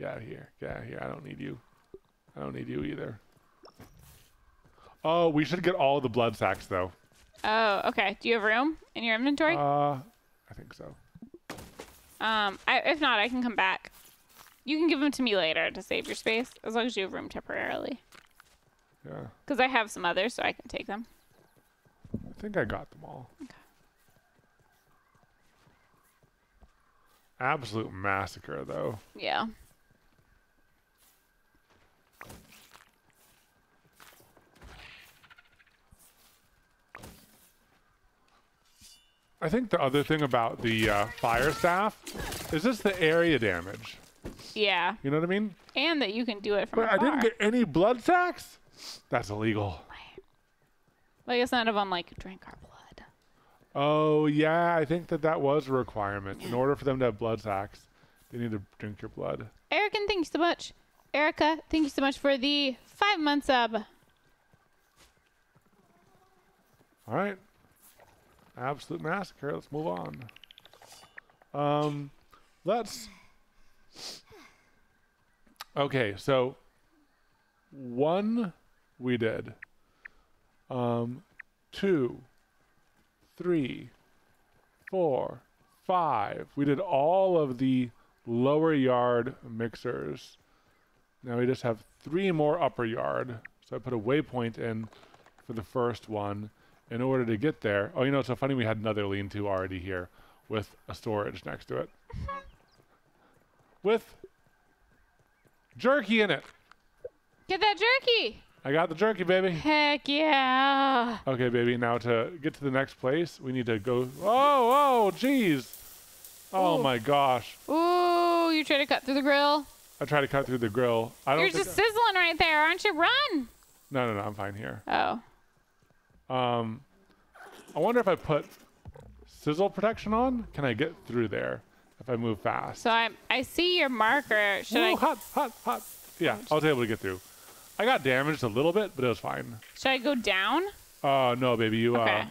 Get out of here. Get out of here. I don't need you. I don't need you either. Oh, we should get all the blood sacks though. Oh, okay. Do you have room in your inventory? Uh, I think so. Um, I, if not, I can come back. You can give them to me later to save your space, as long as you have room temporarily. Yeah, Because I have some others, so I can take them. I think I got them all. Okay. Absolute massacre though. Yeah. I think the other thing about the uh, fire staff is just the area damage. Yeah. You know what I mean? And that you can do it from But I didn't get any blood sacks. That's illegal. Well, I guess none of them like drink our blood. Oh yeah, I think that that was a requirement. In order for them to have blood sacks, they need to drink your blood. Erica, thank you so much. Erica, thank you so much for the five month sub. All right. Absolute massacre. Let's move on. Um, let's. Okay, so one we did. Um, two, three, four, five. We did all of the lower yard mixers. Now we just have three more upper yard. So I put a waypoint in for the first one in order to get there. Oh, you know, it's so funny we had another lean to already here with a storage next to it. with jerky in it. Get that jerky. I got the jerky, baby. Heck yeah. Okay, baby. Now to get to the next place, we need to go. Oh, oh, jeez. Oh Ooh. my gosh. Ooh, you trying to cut through the grill? I try to cut through the grill. I don't You're just sizzling right there, aren't you? Run. No, no, no. I'm fine here. Oh. Um, I wonder if I put sizzle protection on, can I get through there if I move fast? So I I see your marker. Should Ooh, I hot, hot, hot. Yeah, I was able to get through. I got damaged a little bit, but it was fine. should I go down? Uh, no, baby, you Okay. uh,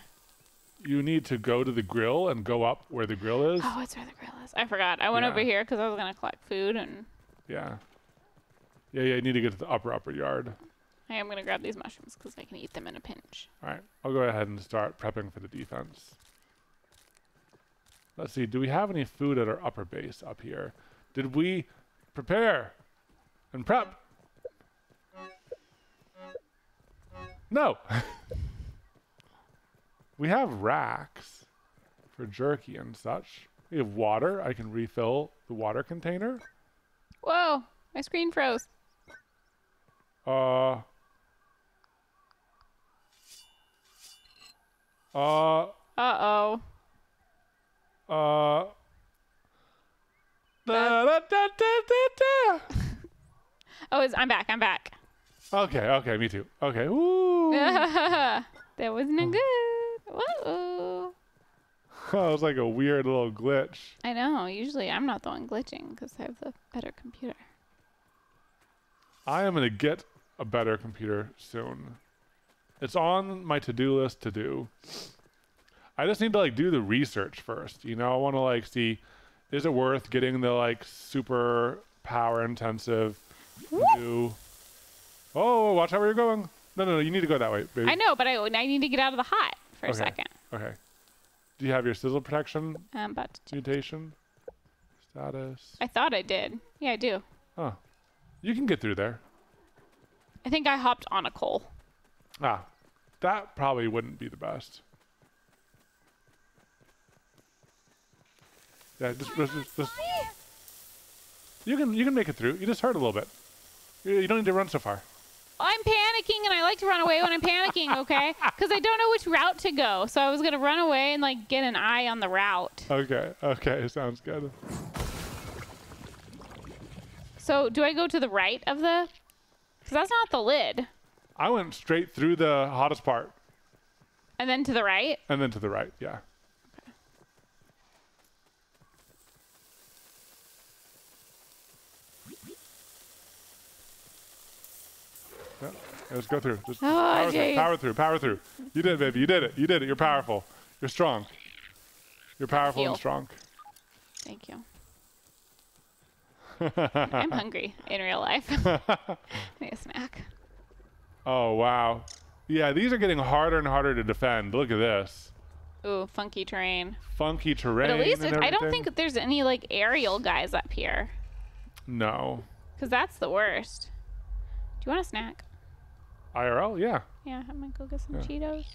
you need to go to the grill and go up where the grill is. Oh, it's where the grill is. I forgot. I went Yeah. over here because I was gonna collect food, and Yeah. Yeah, yeah. You need to get to the upper upper yard. I am gonna grab these mushrooms because I can eat them in a pinch. All right, I'll go ahead and start prepping for the defense. Let's see. Do we have any food at our upper base up here? Did we prepare and prep? No. we have racks for jerky and such. We have water. I can refill the water container. Whoa, my screen froze. Uh. Uh. Uh oh. Uh. Da, da, da, da, da, Oh, it's, I'm back. I'm back. Okay, okay, me too. Okay, woo. that wasn't good. Whoa. that was like a weird little glitch. I know. Usually I'm not the one glitching because I have the better computer. I am gonna get a better computer soon. It's on my to-do list to do. I just need to like do the research first. You know, I want to like see is it worth getting the like super power intensive new Oh, watch out where you're going. No, no, no, you need to go that way, baby. I know, but I, I need to get out of the hot for a second. Okay. Do you have your sizzle protection I'm about to. mutation status? I thought I did. Yeah, I do. Oh. You can get through there. I think I hopped on a coal. Ah. That probably wouldn't be the best. Yeah, just, just, just, just, you can you can make it through. You just hurt a little bit. You, you don't need to run so far. I'm panicking, and I like to run away when I'm panicking. Okay, because I don't know which route to go, so I was gonna run away and like get an eye on the route. Okay, okay, sounds good. So do I go to the right of the? Because that's not the lid. I went straight through the hottest part And then to the right? and then to the right. Yeah. Yeah, Let's go through. Just Oh, power, through, power through. Power through. You did it, baby. You did it. You did it. You're powerful. You're strong. You're powerful and strong. Thank you. I'm hungry in real life. Need a snack. Oh wow. Yeah, these are getting harder and harder to defend. Look at this. Ooh, funky terrain. Funky terrain. But at least it, I don't think there's any like aerial guys up here. No. Because that's the worst. Do you want a snack? IRL, yeah. Yeah, I'm gonna go get some Yeah. Cheetos.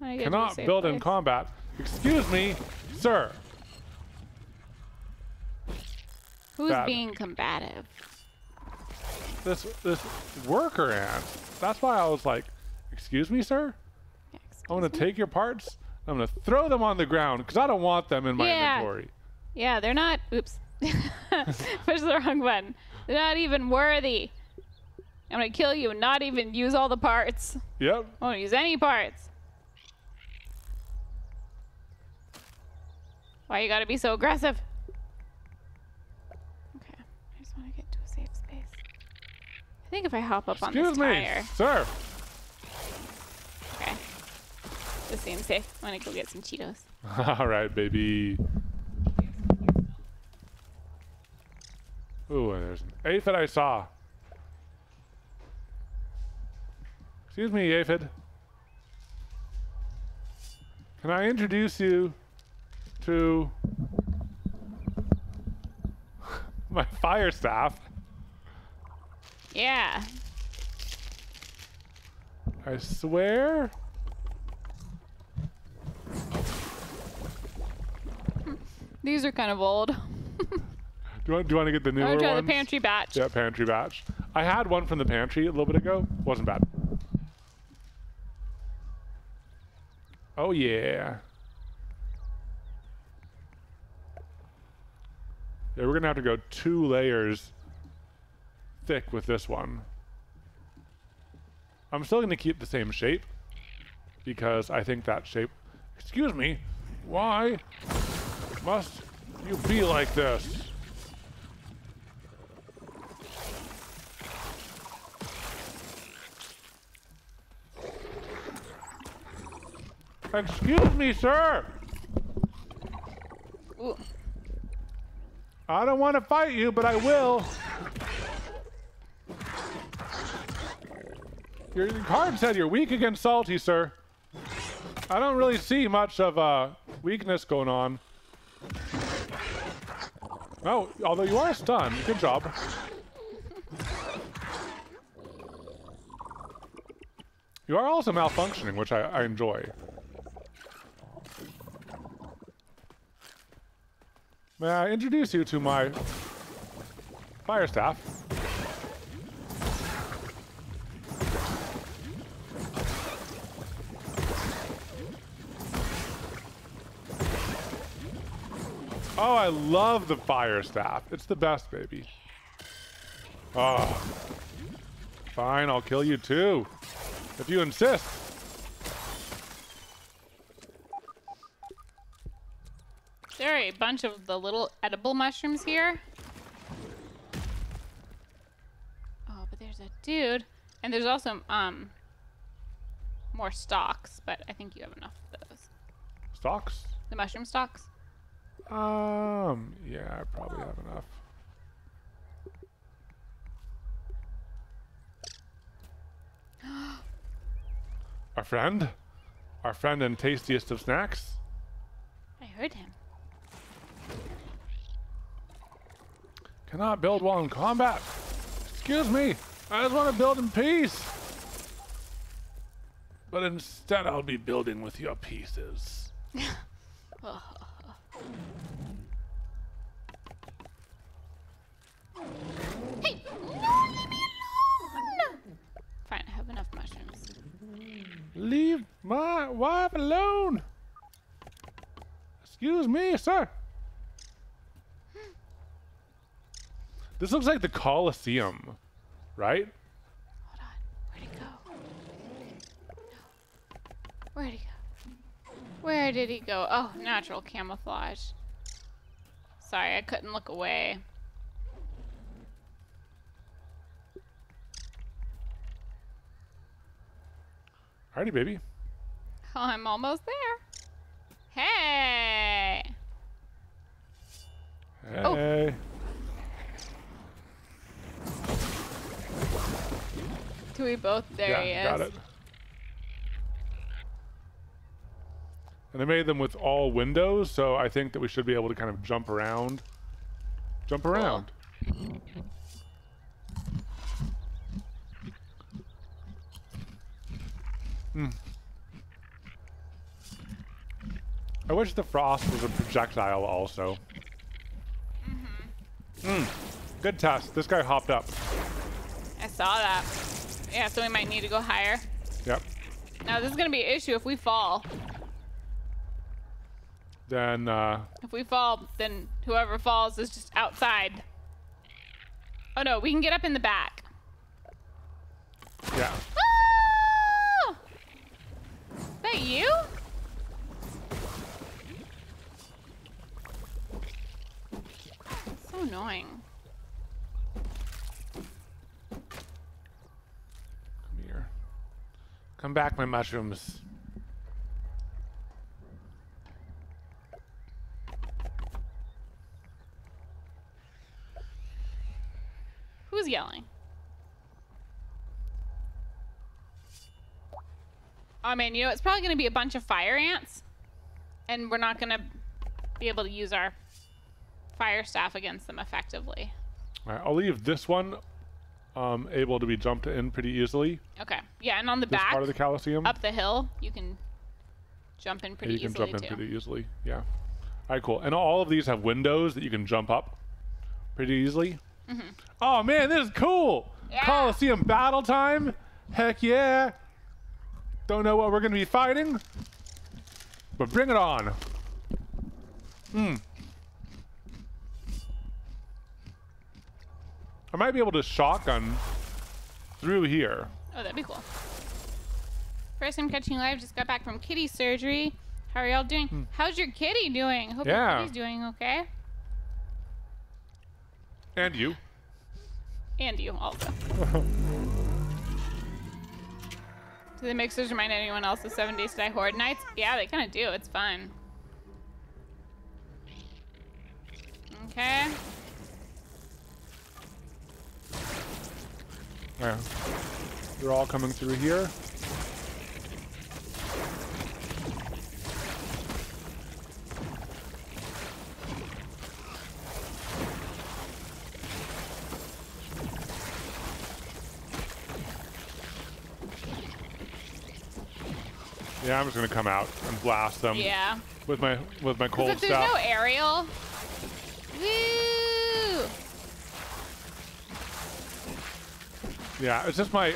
Cannot build in combat. Excuse me, sir. Who's bad. being combative? This this worker ant. That's why I was like, excuse me, sir. Yeah, I'm gonna me? take your parts. I'm gonna throw them on the ground because I don't want them in my Yeah. inventory. Yeah, they're not. Oops. Push the wrong button. They're not even worthy. I'm gonna kill you and not even use all the parts. Yep. I won't use any parts. Why you gotta be so aggressive? Okay, I just want to get to a safe space. I think if I hop up on Excuse this me, tire, sir. okay, this seems safe. I'm gonna go get some Cheetos. All right, baby. Ooh, there's an aphid I saw. Excuse me, aphid. Can I introduce you to my fire staff? Yeah, I swear. these are kind of old. Do you want, do you want to get the newer gonna try ones? the pantry batch. Yeah, pantry batch. I had one from the pantry a little bit ago. Wasn't bad. Oh yeah. Yeah, we're gonna have to go two layers with this one. I'm still gonna keep the same shape because I think that shape. Excuse me. Why must you be like this? Excuse me, sir. Ooh. I don't want to fight you, but I will. Your card said you're weak against salty, sir. I don't really see much of uh, weakness going on. Oh, although you are stunned. Good job. You are also malfunctioning, which I, I enjoy. May I introduce you to my fire staff? Oh, I love the fire staff. It's the best, baby. Oh. Fine, I'll kill you too. If you insist. There are a bunch of the little edible mushrooms here. Oh, but there's a dude, and there's also um more stalks, but I think you have enough of those. Stalks? The mushroom stalks. Um, yeah, I probably have enough. Our friend? Our friend and tastiest of snacks? I heard him. Cannot build while in combat. Excuse me, I just want to build in peace. But instead, I'll be building with your pieces. Hey! Leave me alone! Fine, have enough mushrooms. Leave my wife alone! Excuse me, sir! This looks like the Colosseum, right? Hold on. Where'd he go? No. Where'd he go? Where did he go? Oh, natural camouflage. Sorry, I couldn't look away. Alrighty, baby. Oh, I'm almost there. Hey! Hey. Oh. Do we both? There yeah, he is. got it. And they made them with all windows, so I think that we should be able to kind of jump around. Jump around. Hmm. I wish the frost was a projectile also. Mm. Good test. This guy hopped up. I saw that. Yeah, so we might need to go higher. Yep. Now, this is going to be an issue if we fall. Then uh, If we fall, then whoever falls is just outside. Oh no, we can get up in the back. yeah. Ah! That you? So annoying. Come here. Come back, my mushrooms. Who's yelling? I mean, you know, it's probably going to be a bunch of fire ants, and we're not going to be able to use our fire staff against them effectively. All right, I'll leave this one um, able to be jumped in pretty easily. Okay. Yeah, and on the This back, part of the Colosseum. up the hill, you can jump in Yeah, pretty you can easily jump in too. pretty easily. Yeah. All right, cool. And all of these have windows that you can jump up pretty easily. Oh man, this is cool! Yeah. Colosseum battle time. Heck yeah! Don't know what we're gonna be fighting, but bring it on. Hmm. I might be able to shotgun through here. Oh, that'd be cool. First time catching you live. Just got back from kitty surgery. How are y'all doing? How's your kitty doing? Hope Hmm. Yeah. your kitty's doing okay. And you. And you also. do the mixers remind anyone else of Seven Days to Die Horde Nights? Yeah, they kind of do. It's fun. Okay. Yeah. They're all coming through here. Yeah, I'm just gonna come out and blast them Yeah. with my with my cold if there's stuff. no aerial. Woo! Yeah, it's just my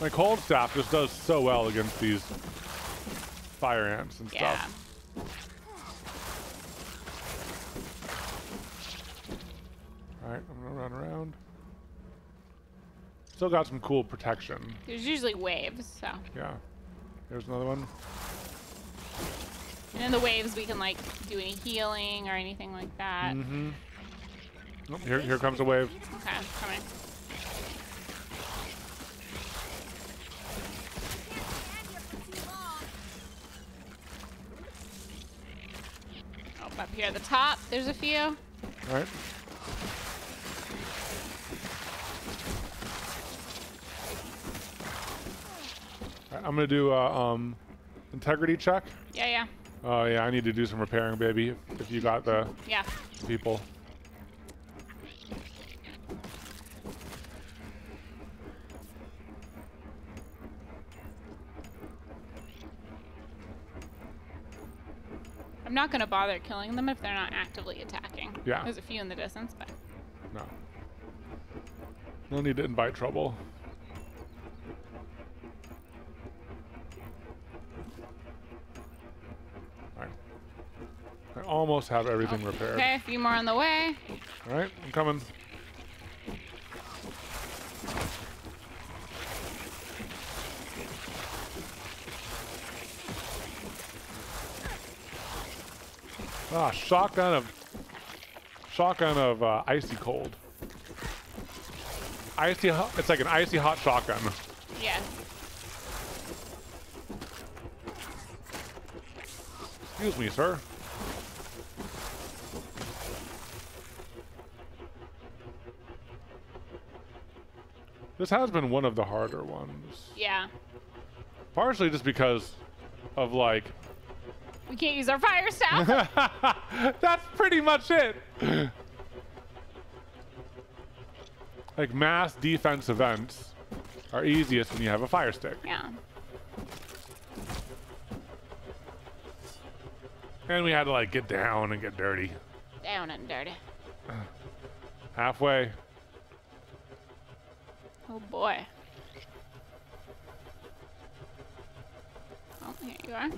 my cold staff just does so well against these fire ants and Yeah. stuff. All right, I'm gonna run around. Still got some cool protection. There's usually waves, so. Yeah. There's another one. And in the waves, we can like do any healing or anything like that. Mm-hmm. Oh, here, here comes a wave. Okay, coming. Oh, up here at the top, there's a few. All right. All right, I'm gonna do a um, integrity check. Yeah, yeah, Oh yeah, I need to do some repairing, baby. If you got the yeah. people. I'm not gonna bother killing them if they're not actively attacking. Yeah. There's a few in the distance, but No. No need to invite trouble. Almost have everything repaired. Okay, a few more on the way. All right, I'm coming. Ah, shotgun of shotgun of uh, icy cold. Icy, hot, it's like an icy hot shotgun. Yes. Excuse me, sir. This has been one of the harder ones. Yeah. Partially just because of like We can't use our fire staff. That's pretty much it. like mass defense events are easiest when you have a fire stick. yeah. And we had to like get down and get dirty. Down and dirty. Halfway. Oh boy. Oh, here you are.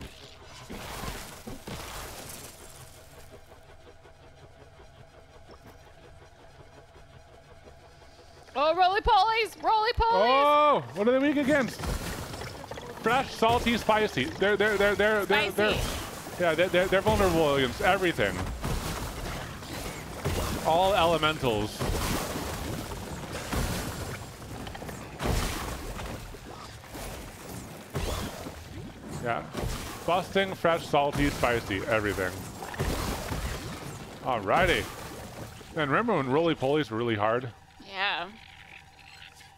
Oh, roly polies! Roly polies! Oh, what are they weak against? Fresh, salty, spicy. They're they're they're they're they're, they're yeah they're, they're they're vulnerable against everything. All elementals. Yeah. Busting, fresh, salty, spicy, everything. Alrighty. And remember when roly polies were really hard? Yeah.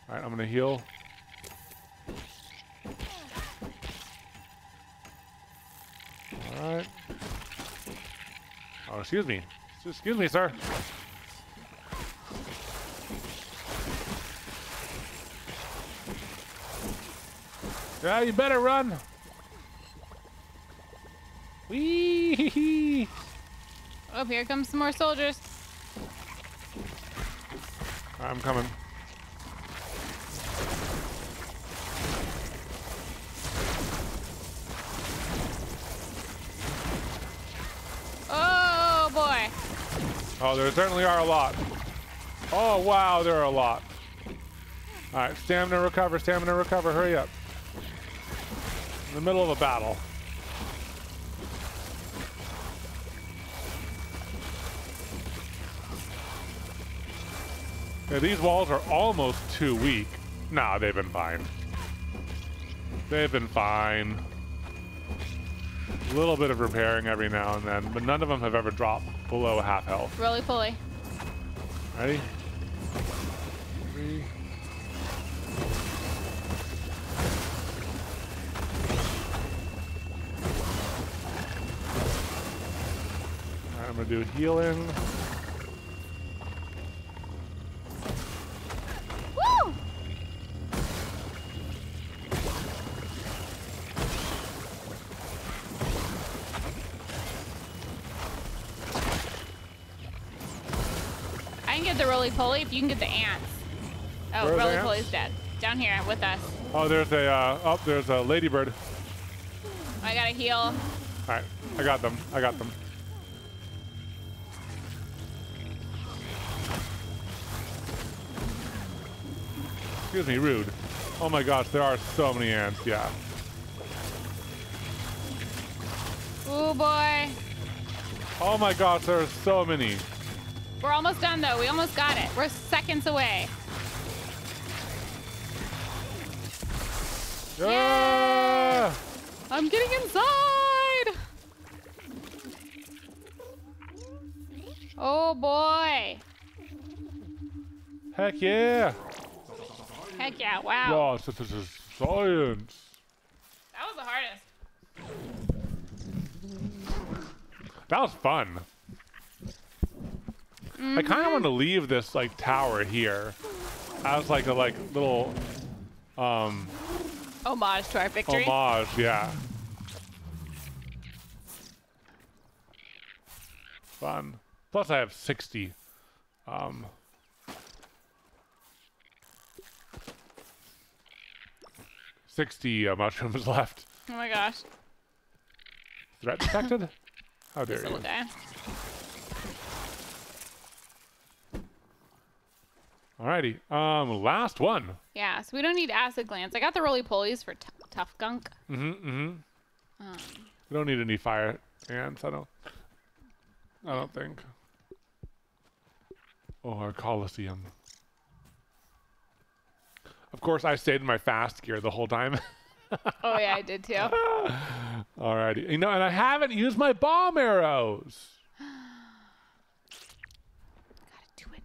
Alright, I'm gonna heal. Alright. Oh, excuse me. Excuse me, sir. Yeah, you better run. Wee. Oh, here comes some more soldiers. I'm coming. Oh boy. Oh, there certainly are a lot. Oh, wow, there are a lot. All right, stamina recover, stamina recover, hurry up. In the middle of a battle. Yeah, these walls are almost too weak. Nah, they've been fine. They've been fine. A little bit of repairing every now and then, but none of them have ever dropped below half health. Roly poly. Ready? Three. Alright, I'm gonna do healing. Get the roly poly if you can get the ants. Oh, Where are the roly ants? poly's dead. Down here with us. Oh, there's a uh, oh, there's a ladybird. I gotta heal. All right, I got them. I got them. Excuse me, rude. Oh my gosh, there are so many ants. Yeah. Oh boy. Oh my gosh, there are so many. We're almost done though. We almost got it. We're seconds away. Yeah. I'm getting inside. Oh boy. Heck yeah. Heck yeah. Wow. Gosh, this is science. That was the hardest. That was fun. I kind of want to leave this like tower here as like a like little um Homage to our victory. homage, yeah. Fun. Plus, I have 60. Um, Sixty uh, mushrooms left. Oh my gosh. Threat detected. How dare you? Guy. Alrighty. Um, last one. Yeah, so we don't need acid glands. I got the roly polies for t- tough gunk. Mm-hmm. Mm-hmm. Um, We don't need any fire ants. I don't. I don't think. Oh, our Colosseum. Of course, I stayed in my fast gear the whole time. oh yeah, I did too. Alrighty. You know, and I haven't used my bomb arrows. Gotta do it.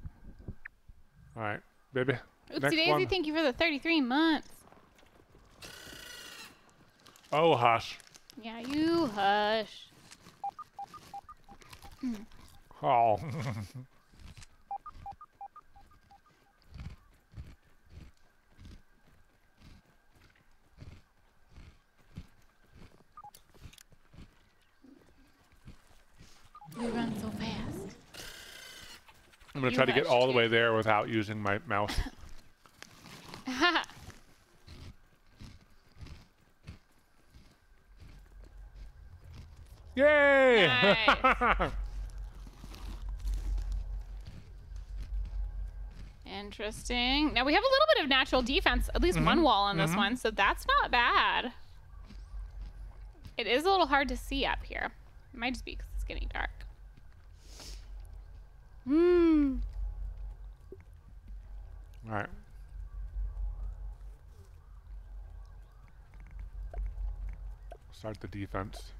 All right, baby. Oopsie Next daisy, one. thank you for the 33 months. Oh, hush. Yeah, you hush. Hmm. Oh. You run so fast. I'm gonna You try to get all the way there without using my mouse. Yay! Nice. Interesting. Now we have a little bit of natural defense, at least Mm-hmm. one wall on this one, so that's not bad. It is a little hard to see up here. It might just be because it's getting dark. Hmm. all right. Start the defense.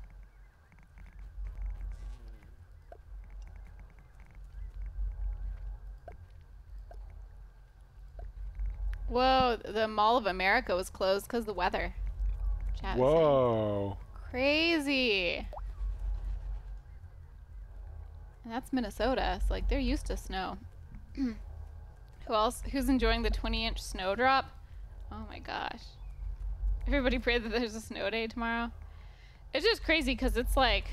Whoa, the Mall of America was closed because the weather. Chat. Whoa. Crazy. And that's Minnesota. So like they're used to snow. Who else? Who's enjoying the 20 inch snowdrop? Oh my gosh. Everybody pray that there's a snow day tomorrow. It's just crazy because it's like,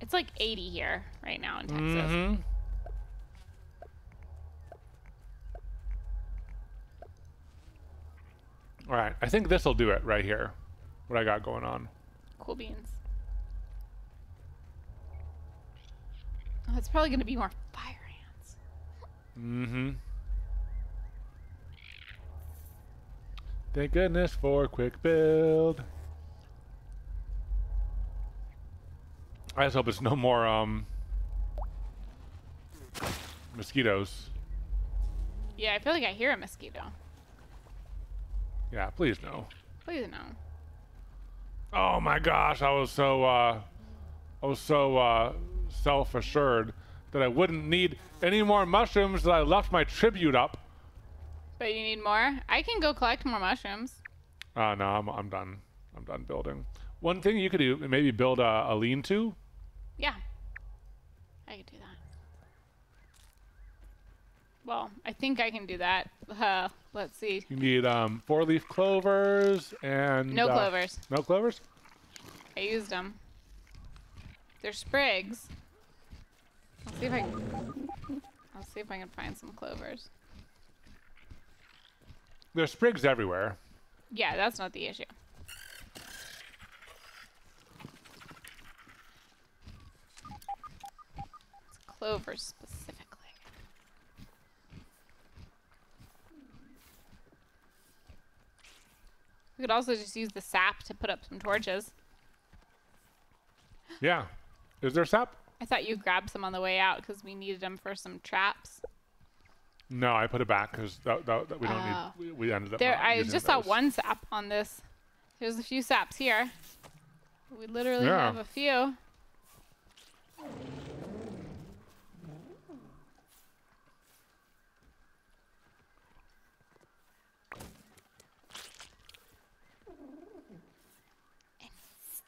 it's like 80 here right now in Texas. Mm-hmm. All right, I think this will do it right here. What I got going on. Cool beans. Oh, it's probably gonna be more fire ants. Mm-hmm. Thank goodness for quick build. I just hope it's no more um mosquitoes. Yeah, I feel like I hear a mosquito. Yeah, please no. Please no. Oh my gosh, I was so uh I was so uh self-assured that I wouldn't need any more mushrooms that I left my tribute up. But you need more? I can go collect more mushrooms. Uh no, I'm I'm done. I'm done building. One thing you could do, maybe build a, a lean-to. Yeah. I could do that. Well, I think I can do that. Uh, let's see. You need um four-leaf clovers and No uh, clovers. No clovers? I used them. They're sprigs. I'll see if I can. I'll see if I can find some clovers. There's sprigs everywhere. Yeah, that's not the issue. It's clovers specifically. We could also just use the sap to put up some torches. Yeah. Is there sap? I thought you grabbed some on the way out because we needed them for some traps. No, I put it back because that, that, that we don't Oh. need. We, we ended up. There, I just saw those. one sap on this. There's a few saps here. We literally Yeah. have a few.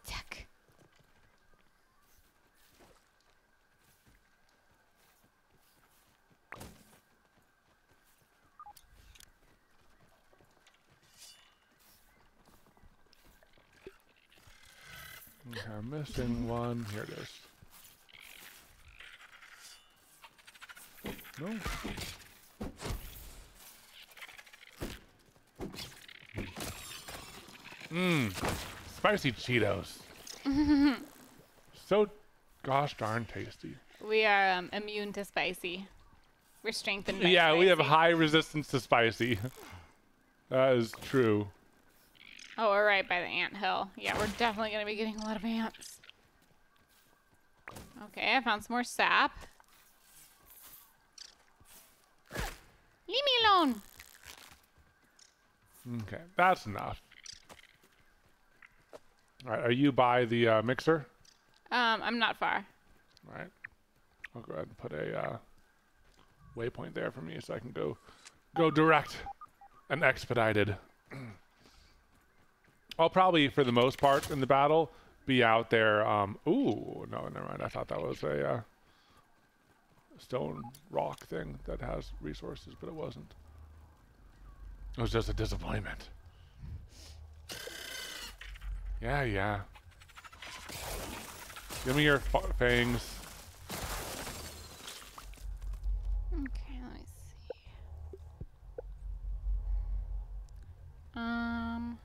Stuck. Okay, I'm missing one. Here it is. No. Mmm. Spicy Cheetos. so Gosh darn tasty. We are um, immune to spicy. We're strengthened by Yeah, we have high resistance to spicy. that is true. Oh, we're right by the ant hill. Yeah, we're definitely gonna be getting a lot of ants. Okay, I found some more sap. Leave me alone. Okay, that's enough. All right, are you by the uh, mixer? Um, I'm not far. All right, I'll go ahead and put a uh, waypoint there for me so I can go go direct and expedited. I'll probably, for the most part in the battle, be out there. Um, ooh, no, never mind. I thought that was a uh, stone rock thing that has resources, but it wasn't. It was just a disappointment. Yeah, yeah. Give me your fa- fangs. Okay, let me see. Um,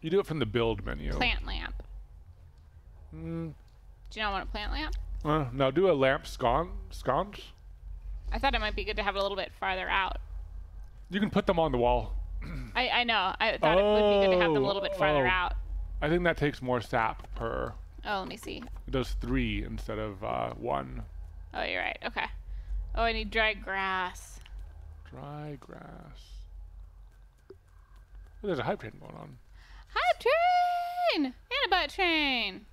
You do it from the build menu. Plant lamp. Mm, Do you not want a plant lamp? uh, no, do a lamp scon- sconce. I thought it might be good to have it a little bit farther out. You can put them on the wall. I, I know. I thought it would be good to have them a little bit Oh, farther oh. out. I think that takes more sap per. Oh, let me see. It does three instead of uh, one. Oh, you're right. Okay. Oh, I need dry grass. Dry grass. Oh, there's a hype train going on. Hype train! And a butt train.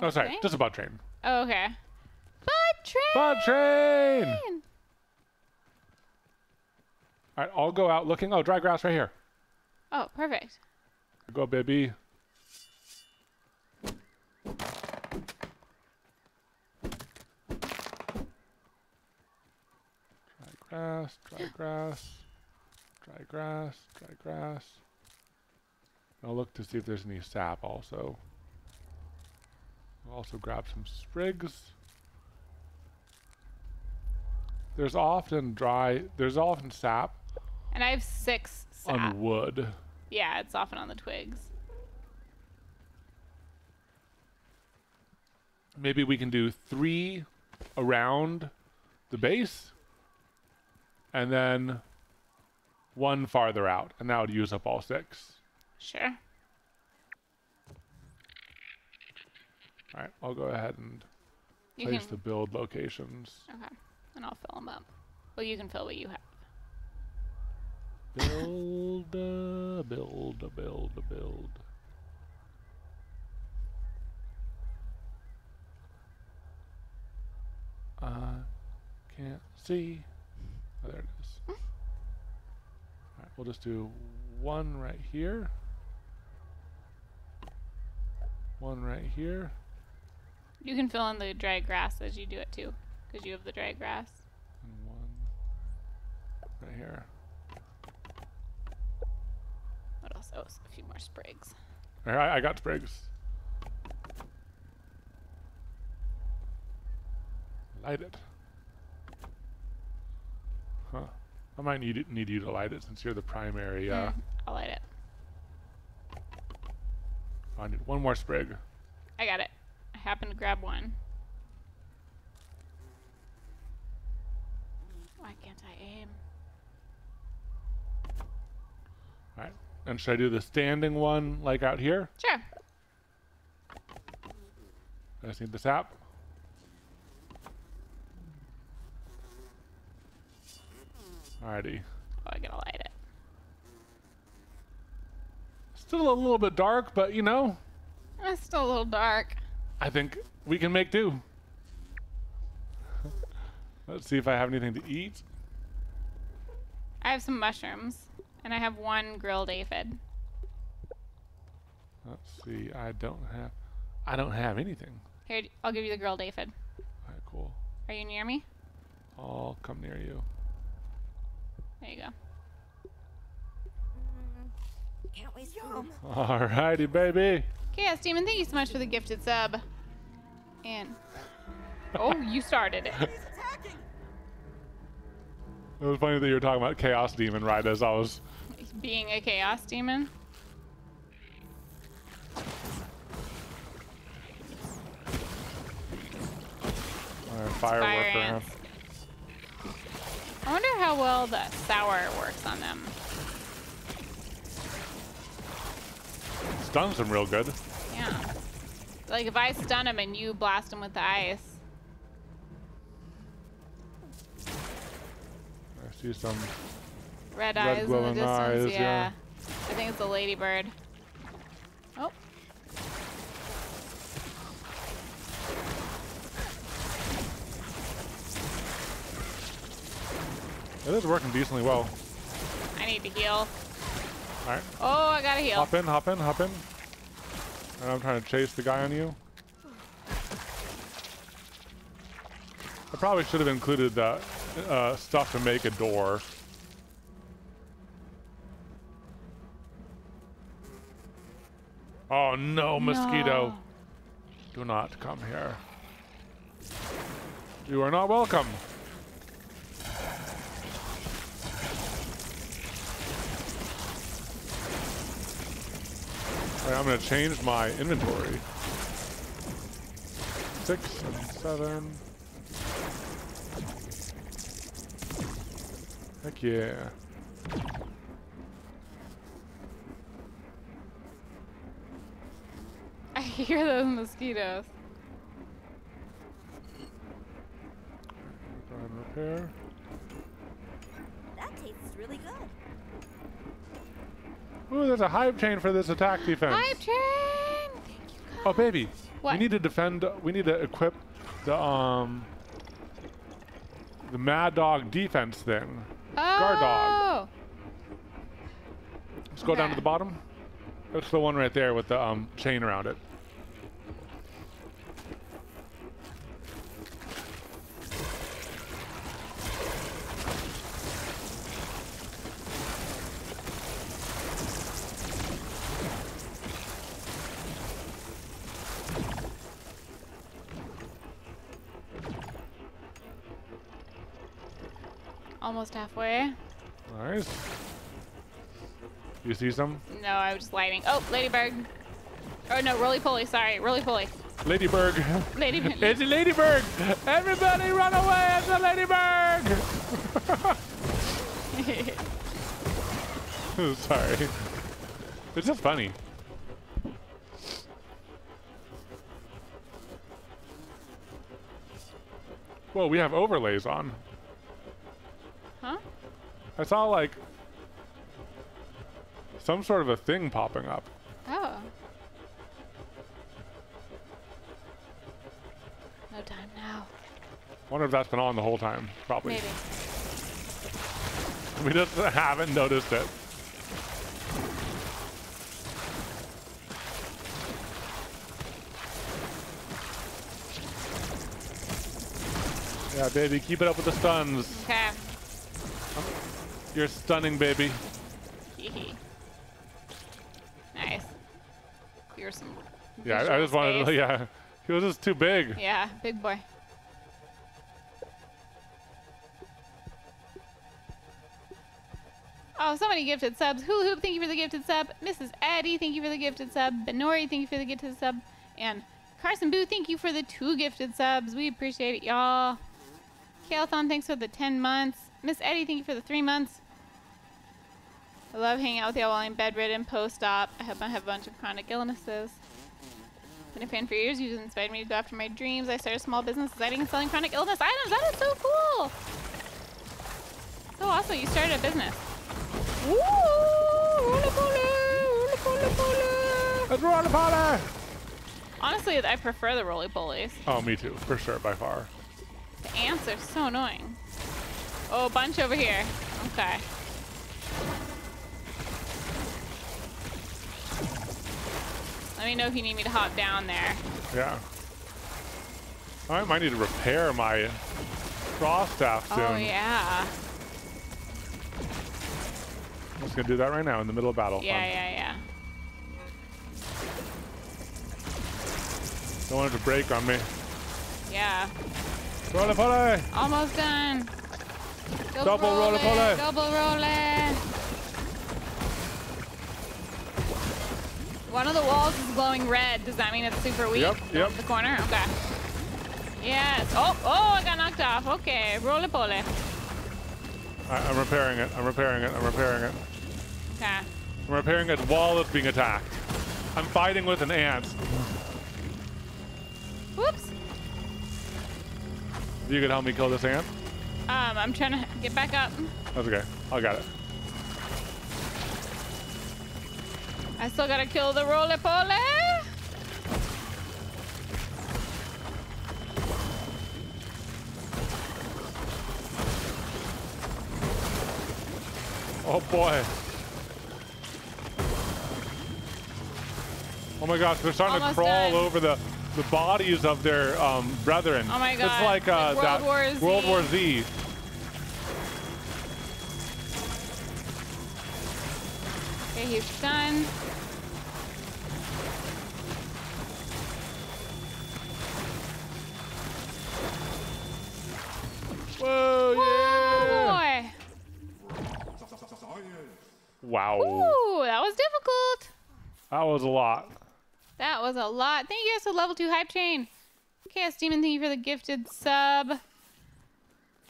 Oh, sorry, just a butt train. Oh, okay. Butt train! Butt train! All right, I'll go out looking. Oh, dry grass right here. Oh, perfect. Go, baby. Dry grass, dry grass, dry grass, dry grass. I'll look to see if there's any sap also. I'll also grab some sprigs. There's often dry, there's often sap And I have six sap. on wood. Yeah, it's often on the twigs. maybe we can do three around the base and then one farther out and that would use up all six Sure. all right i'll go ahead and You place can. the build locations Okay. And I'll fill them up. Well, you can fill what you have. build uh, build uh, build uh, build I can't see. Oh, there it is. All right, we'll just do one right here. One right here. You can fill in the dry grass as you do it too, because you have the dry grass. And one right here. What else? Oh, s- a few more sprigs. Right, I got sprigs. Light it. Huh. I might need it, need you to light it since you're the primary. Uh, Mm, I'll light it. I need one more sprig. I got it. I happened to grab one. Why can't I aim? All right. And should I do the standing one like out here? Sure. I just need the sap. Alrighty. Oh, I gotta light it. Still a little bit dark, but you know, It's still a little dark. I think we can make do. Let's see if I have anything to eat. I have some mushrooms, and I have one grilled aphid. Let's see. I don't have. I don't have anything. Here, I'll give you the grilled aphid. Alright, cool. Are you near me? I'll come near you. There you go. Can't waste Yum. Alrighty, baby. Chaos Demon, thank you so much for the gifted sub. And oh, you started it. It was funny that you were talking about Chaos Demon right as I was. Being a chaos demon. Alright, firework Fire around. ants. I wonder how well the sour works on them. Stuns them real good. Yeah. Like if I stun them and you blast them with the ice. I see some. Red, Red eyes in the distance. eyes, yeah. yeah. I think it's a ladybird. Oh. It is working decently well. I need to heal. Alright. Oh, I gotta heal. Hop in, hop in, hop in. And I'm trying to chase the guy on you. I probably should have included the uh, stuff to make a door. Oh no, mosquito. No. Do not come here. You are not welcome. I'm gonna change my inventory. Six and seven. Heck yeah. I hear those mosquitoes. Go ahead and repair. That tastes really good. Ooh, there's a hype train for this attack defense. Hype you, Oh, baby. What? We need to defend. We need to equip the um the Mad Dog defense thing. Oh! Guard dog. Oh! Let's go down to the bottom. That's the one right there with the um chain around it. Almost halfway. Nice. You see some? No, I was just lighting. Oh, ladybird. Oh no, roly poly. Sorry, roly poly. Ladybird. Ladybird. it's a ladybird. Everybody run away! It's a ladybird. Sorry. It's just funny. Whoa, we have overlays on. I saw like some sort of a thing popping up. Oh. No time now. Wonder if that's been on the whole time. Probably. Maybe. We just haven't noticed it. Yeah, baby, keep it up with the stuns. Okay. You're stunning, baby. Nice. Clear some. Yeah, I, I just wanted to, yeah. He was just too big. Yeah, big boy. Oh, so many gifted subs. Hula Hoop, thank you for the gifted sub. Mrs. Eddie, thank you for the gifted sub. Benori, thank you for the gifted sub. And Carson Boo, thank you for the two gifted subs. We appreciate it, y'all. Kalethon, thanks for the 10 months. Miss Eddie, thank you for the three months. I love hanging out with y'all while I'm bedridden, post-op. I hope I have a bunch of chronic illnesses. Been a fan for years. You've inspired me to go after my dreams. I started a small business deciding and selling chronic illness items. That is so cool. So awesome. You started a business. Woo! Roly poly! Roly poly poly! Let's roll the! Honestly, I prefer the roly polies. Oh, me too, for sure, by far. The ants are so annoying. Oh, a bunch over here. Okay. Let me know if you need me to hop down there. Yeah. I might need to repair my frost staff oh, soon. Oh, yeah. I'm just gonna do that right now in the middle of battle. Yeah, Fun. yeah, yeah. Don't want it to break on me. Yeah. Roll poly! Almost done. Double roller poly. Double rolling. One of the walls is glowing red. Does that mean it's super weak? Yep, The- yep. The corner? Okay. Yes. Oh, oh, I got knocked off. Okay. Roly poly. I, I'm repairing it. I'm repairing it. I'm repairing it. Okay. I'm repairing it while it's being attacked. I'm fighting with an ant. Whoops. You could help me kill this ant, Um, I'm trying to get back up. that's okay. I got it. I still gotta kill the roly poly. Oh boy. Oh my gosh, they're starting Almost to crawl done. over the, the bodies of their um, brethren. Oh my It's God, like uh, World that War. World War Z. Okay, he's done. Whoa, yeah! Boy. Wow. Ooh, that was difficult. That was a lot. That was a lot. Thank you guys for level two hype train. Chaos Demon, thank you for the gifted sub.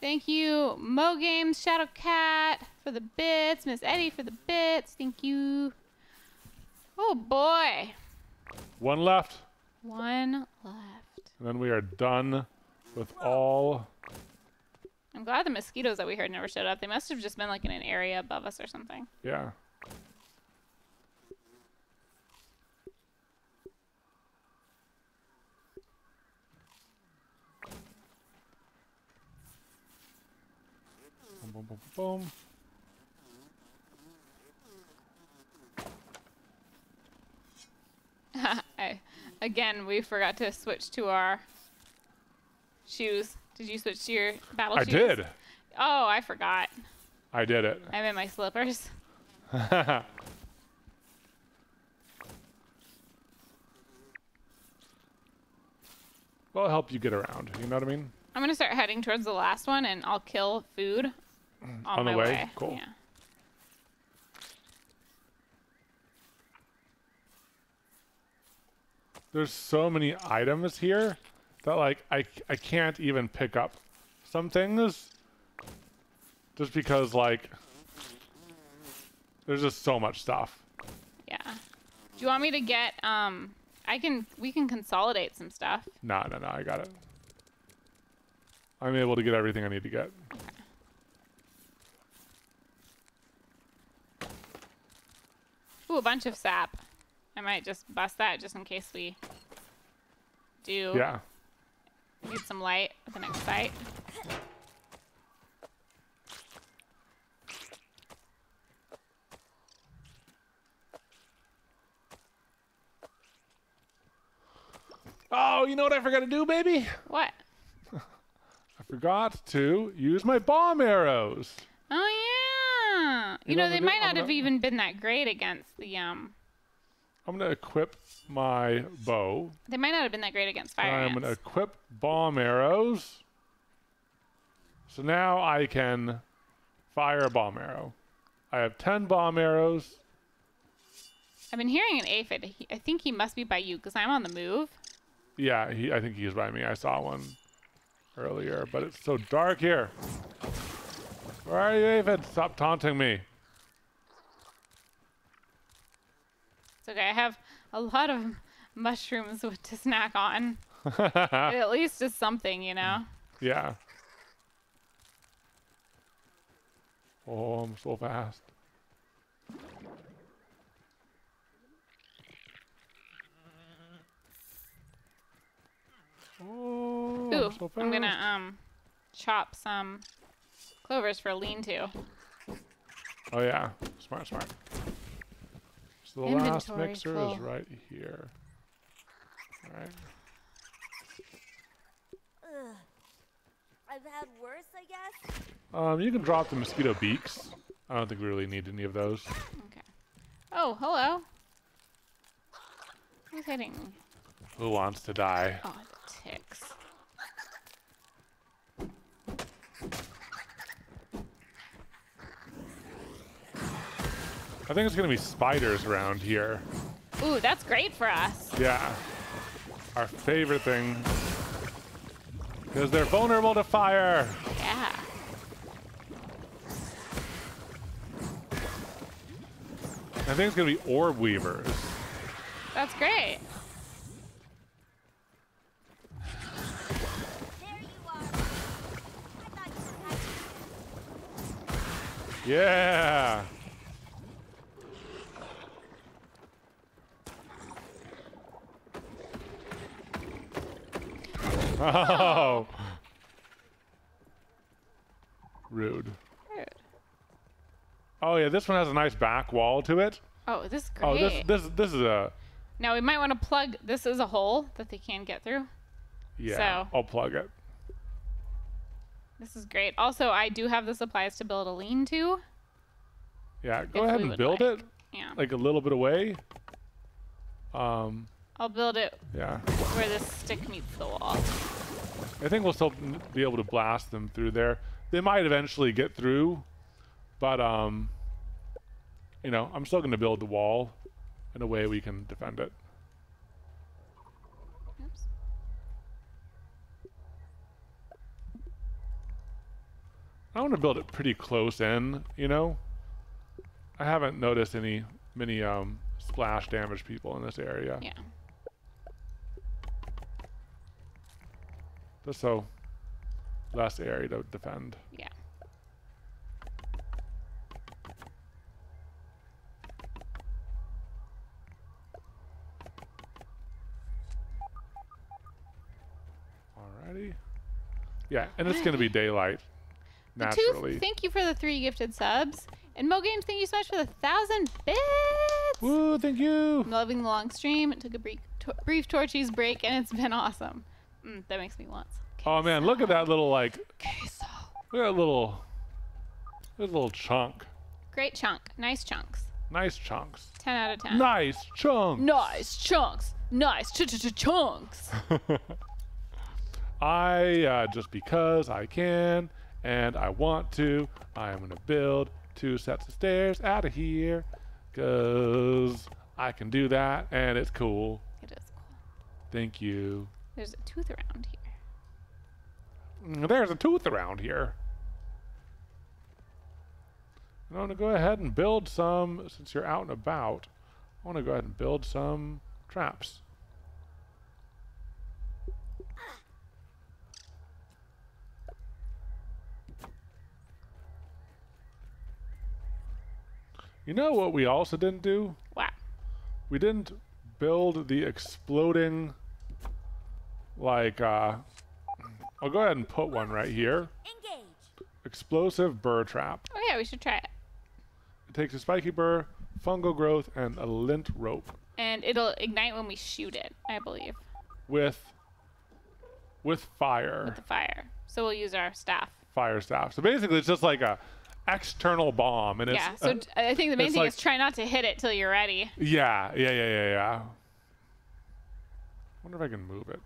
Thank you, Mo Games, Shadow Cat for the bits, Miss Eddie for the bits. Thank you. Oh boy, One left, one left. and then we are done with all. I'm glad the mosquitoes that we heard never showed up. They must have just been like in an area above us or something. Yeah. Boom, boom, boom, boom. I, again, we forgot to switch to our shoes. Did you switch to your battle I shoes? I did. Oh, I forgot. I did it. I'm in my slippers. well, it'll help you get around. You know what I mean? I'm gonna start heading towards the last one, and I'll kill food on, On the my way? Cool. Yeah. There's so many items here that like I I can't even pick up some things just because like there's just so much stuff. Yeah. Do you want me to get um? I can. We can consolidate some stuff. No, no, no, I got it. I'm able to get everything I need to get. Ooh, a bunch of sap. I might just bust that just in case we do Yeah. need some light at the next fight. Oh, you know what I forgot to do, baby? What? I forgot to use my bomb arrows. Oh yeah. You, You know know, they the- might not have gonna- even been that great against the um. I'm gonna equip my bow. They might not have been that great against fire I'm ants. gonna equip bomb arrows. So now I can fire a bomb arrow. I have 10 bomb arrows. I've been hearing an aphid. He, I think he must be by you because I'm on the move. Yeah, he, I think he's by me. I saw one earlier, but it's so dark here. Where are you, Aphid? Stop taunting me. Okay. I have a lot of mushrooms to snack on. At least is something, you know. yeah. Oh, I'm so fast. Oh, Ooh, I'm so. I'm gonna um chop some clovers for lean-to. Oh yeah, smart, smart. So the last mixer full. is right here. All right. Ugh. I've had worse, I guess. Um, you can drop the mosquito beaks. I don't think we really need any of those. Okay. Oh, hello. Who's hitting me? Who wants to die? Oh, ticks. I think it's gonna be spiders around here. Ooh, that's great for us. Yeah. Our favorite thing. Because they're vulnerable to fire. Yeah. I think it's going to be orb weavers. That's great. There you are. I thought you had Yeah. Oh. Rude. Rude. Oh yeah, this one has a nice back wall to it. Oh, this is great. Oh, this this this is a now we might want to plug. This is a hole that they can get through. yeah. So- I'll plug it. This is great. Also, I do have the supplies to build a lean-to. Yeah, go ahead and build like. it Yeah. like a little bit away. Um, I'll build it yeah. where this stick meets the wall. I think we'll still be able to blast them through there. They might eventually get through, but um, you know, I'm still going to build the wall in a way we can defend it. Oops. I want to build it pretty close in, you know. I haven't noticed any many um splash damage people in this area. Yeah. So less area to defend. Yeah. Alrighty. Yeah, and it's going to be daylight naturally. Tooth, thank you for the three gifted subs. And Mo Games, thank you so much for the thousand bits. Woo, thank you. I'm loving the long stream. It took a brief, brief Torchy's break, and it's been awesome. Mm, that makes me want some. Oh man, look at that little like queso. look at that little that little chunk. Great chunk. Nice chunks. Nice chunks. 10 out of 10. Nice chunks. Nice chunks. Nice ch ch ch chunks. I uh, just because I can and I want to, I am gonna build two sets of stairs out of here, cause I can do that and it's cool. It is cool. Thank you. There's a tooth around here. There's a tooth around here. I want to go ahead and build some, since you're out and about, I want to go ahead and build some traps. You know what we also didn't do? Wow. We didn't build the exploding, like, uh, I'll go ahead and put one right here. Engage. Explosive burr trap. Oh yeah, we should try it. It takes a spiky burr, fungal growth, and a lint rope And it'll ignite when we shoot it, I believe, with with fire, with the fire. So we'll use our staff. fire staff. So basically, it's just like a external bomb, and it's yeah. So uh, t- I think the main thing like- is try not to hit it till you're ready. yeah, yeah, yeah, yeah, yeah. Wonder if I can move it.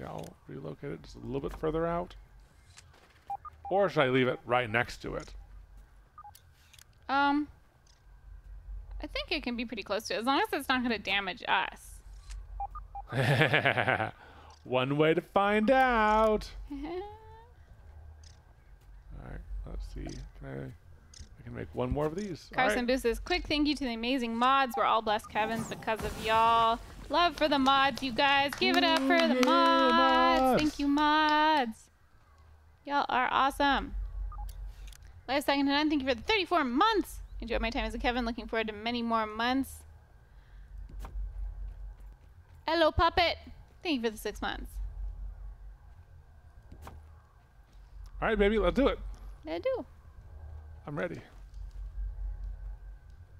Yeah, I'll relocate it just a little bit further out. Or should I leave it right next to it? Um, I think it can be pretty close to it, as long as it's not going to damage us. One way to find out. All right, let's see. Can I? I can make one more of these. Carson right. Booth says, quick thank you to the amazing mods. We're all blessed Kevins because of y'all. Love for the mods, you guys. Give it up for the Ooh, yeah, mods. mods. Thank you, mods. Y'all are awesome. Last second to none, thank you for the 34 months. Enjoy my time as a Kevin. Looking forward to many more months. Hello, Puppet. Thank you for the six months. All right, baby, let's do it. I do. I'm ready.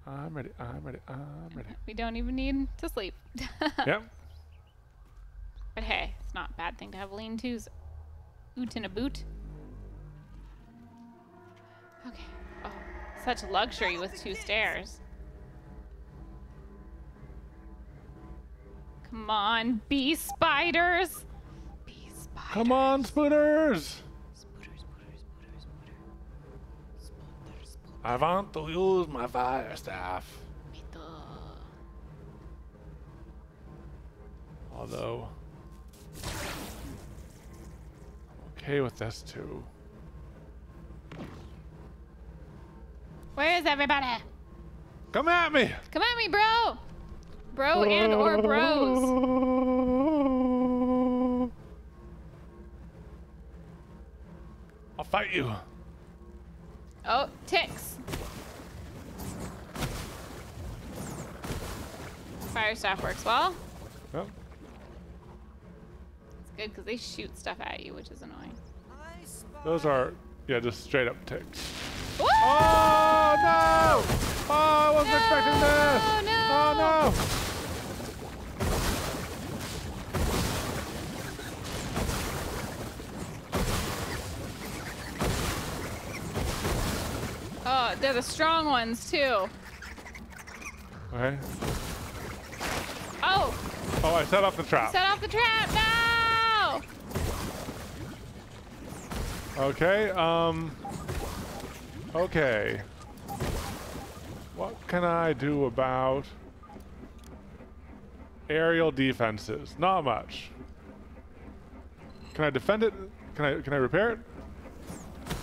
I'm ready. I'm ready. I'm ready. We don't even need to sleep. yep. But hey, it's not a bad thing to have lean tos. Oot in a boot. Okay. Oh, such luxury with two stairs. Come on, bee spiders. Bee spiders. Come on, spooters. I want to use my fire staff. Me too. Although, I'm okay with this too. Where is everybody? Come at me! Come at me, bro. Bro and or bros. I'll fight you. Oh, ticks. Fire staff works well. Yep. It's good because they shoot stuff at you, which is annoying. Those are, yeah, just straight up ticks. Woo! Oh no! Oh, I wasn't expecting this! No, no! Oh no! Oh, they're the strong ones too. Okay. Oh, Oh, I set off the trap. set off the trap! No! Okay, um. Okay. What can I do about aerial defenses? Not much. Can I defend it? Can I can I repair it?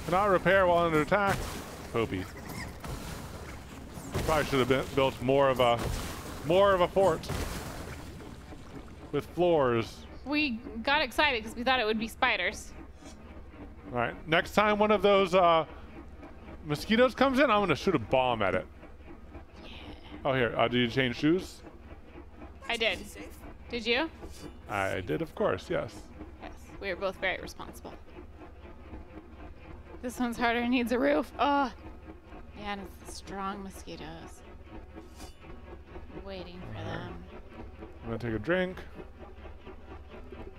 Cannot repair while under attack. Poopy. Probably should have been, built more of a more of a fort with floors. We got excited because we thought it would be spiders. All right. Next time one of those uh, mosquitoes comes in, I'm gonna shoot a bomb at it. Oh here. Uh, did you change shoes? I did. Did you? I did, of course. Yes. Yes. We were both very responsible. This one's harder and needs a roof. Oh. Yeah, and it's the strong mosquitoes. I'm waiting for them. I'm gonna take a drink.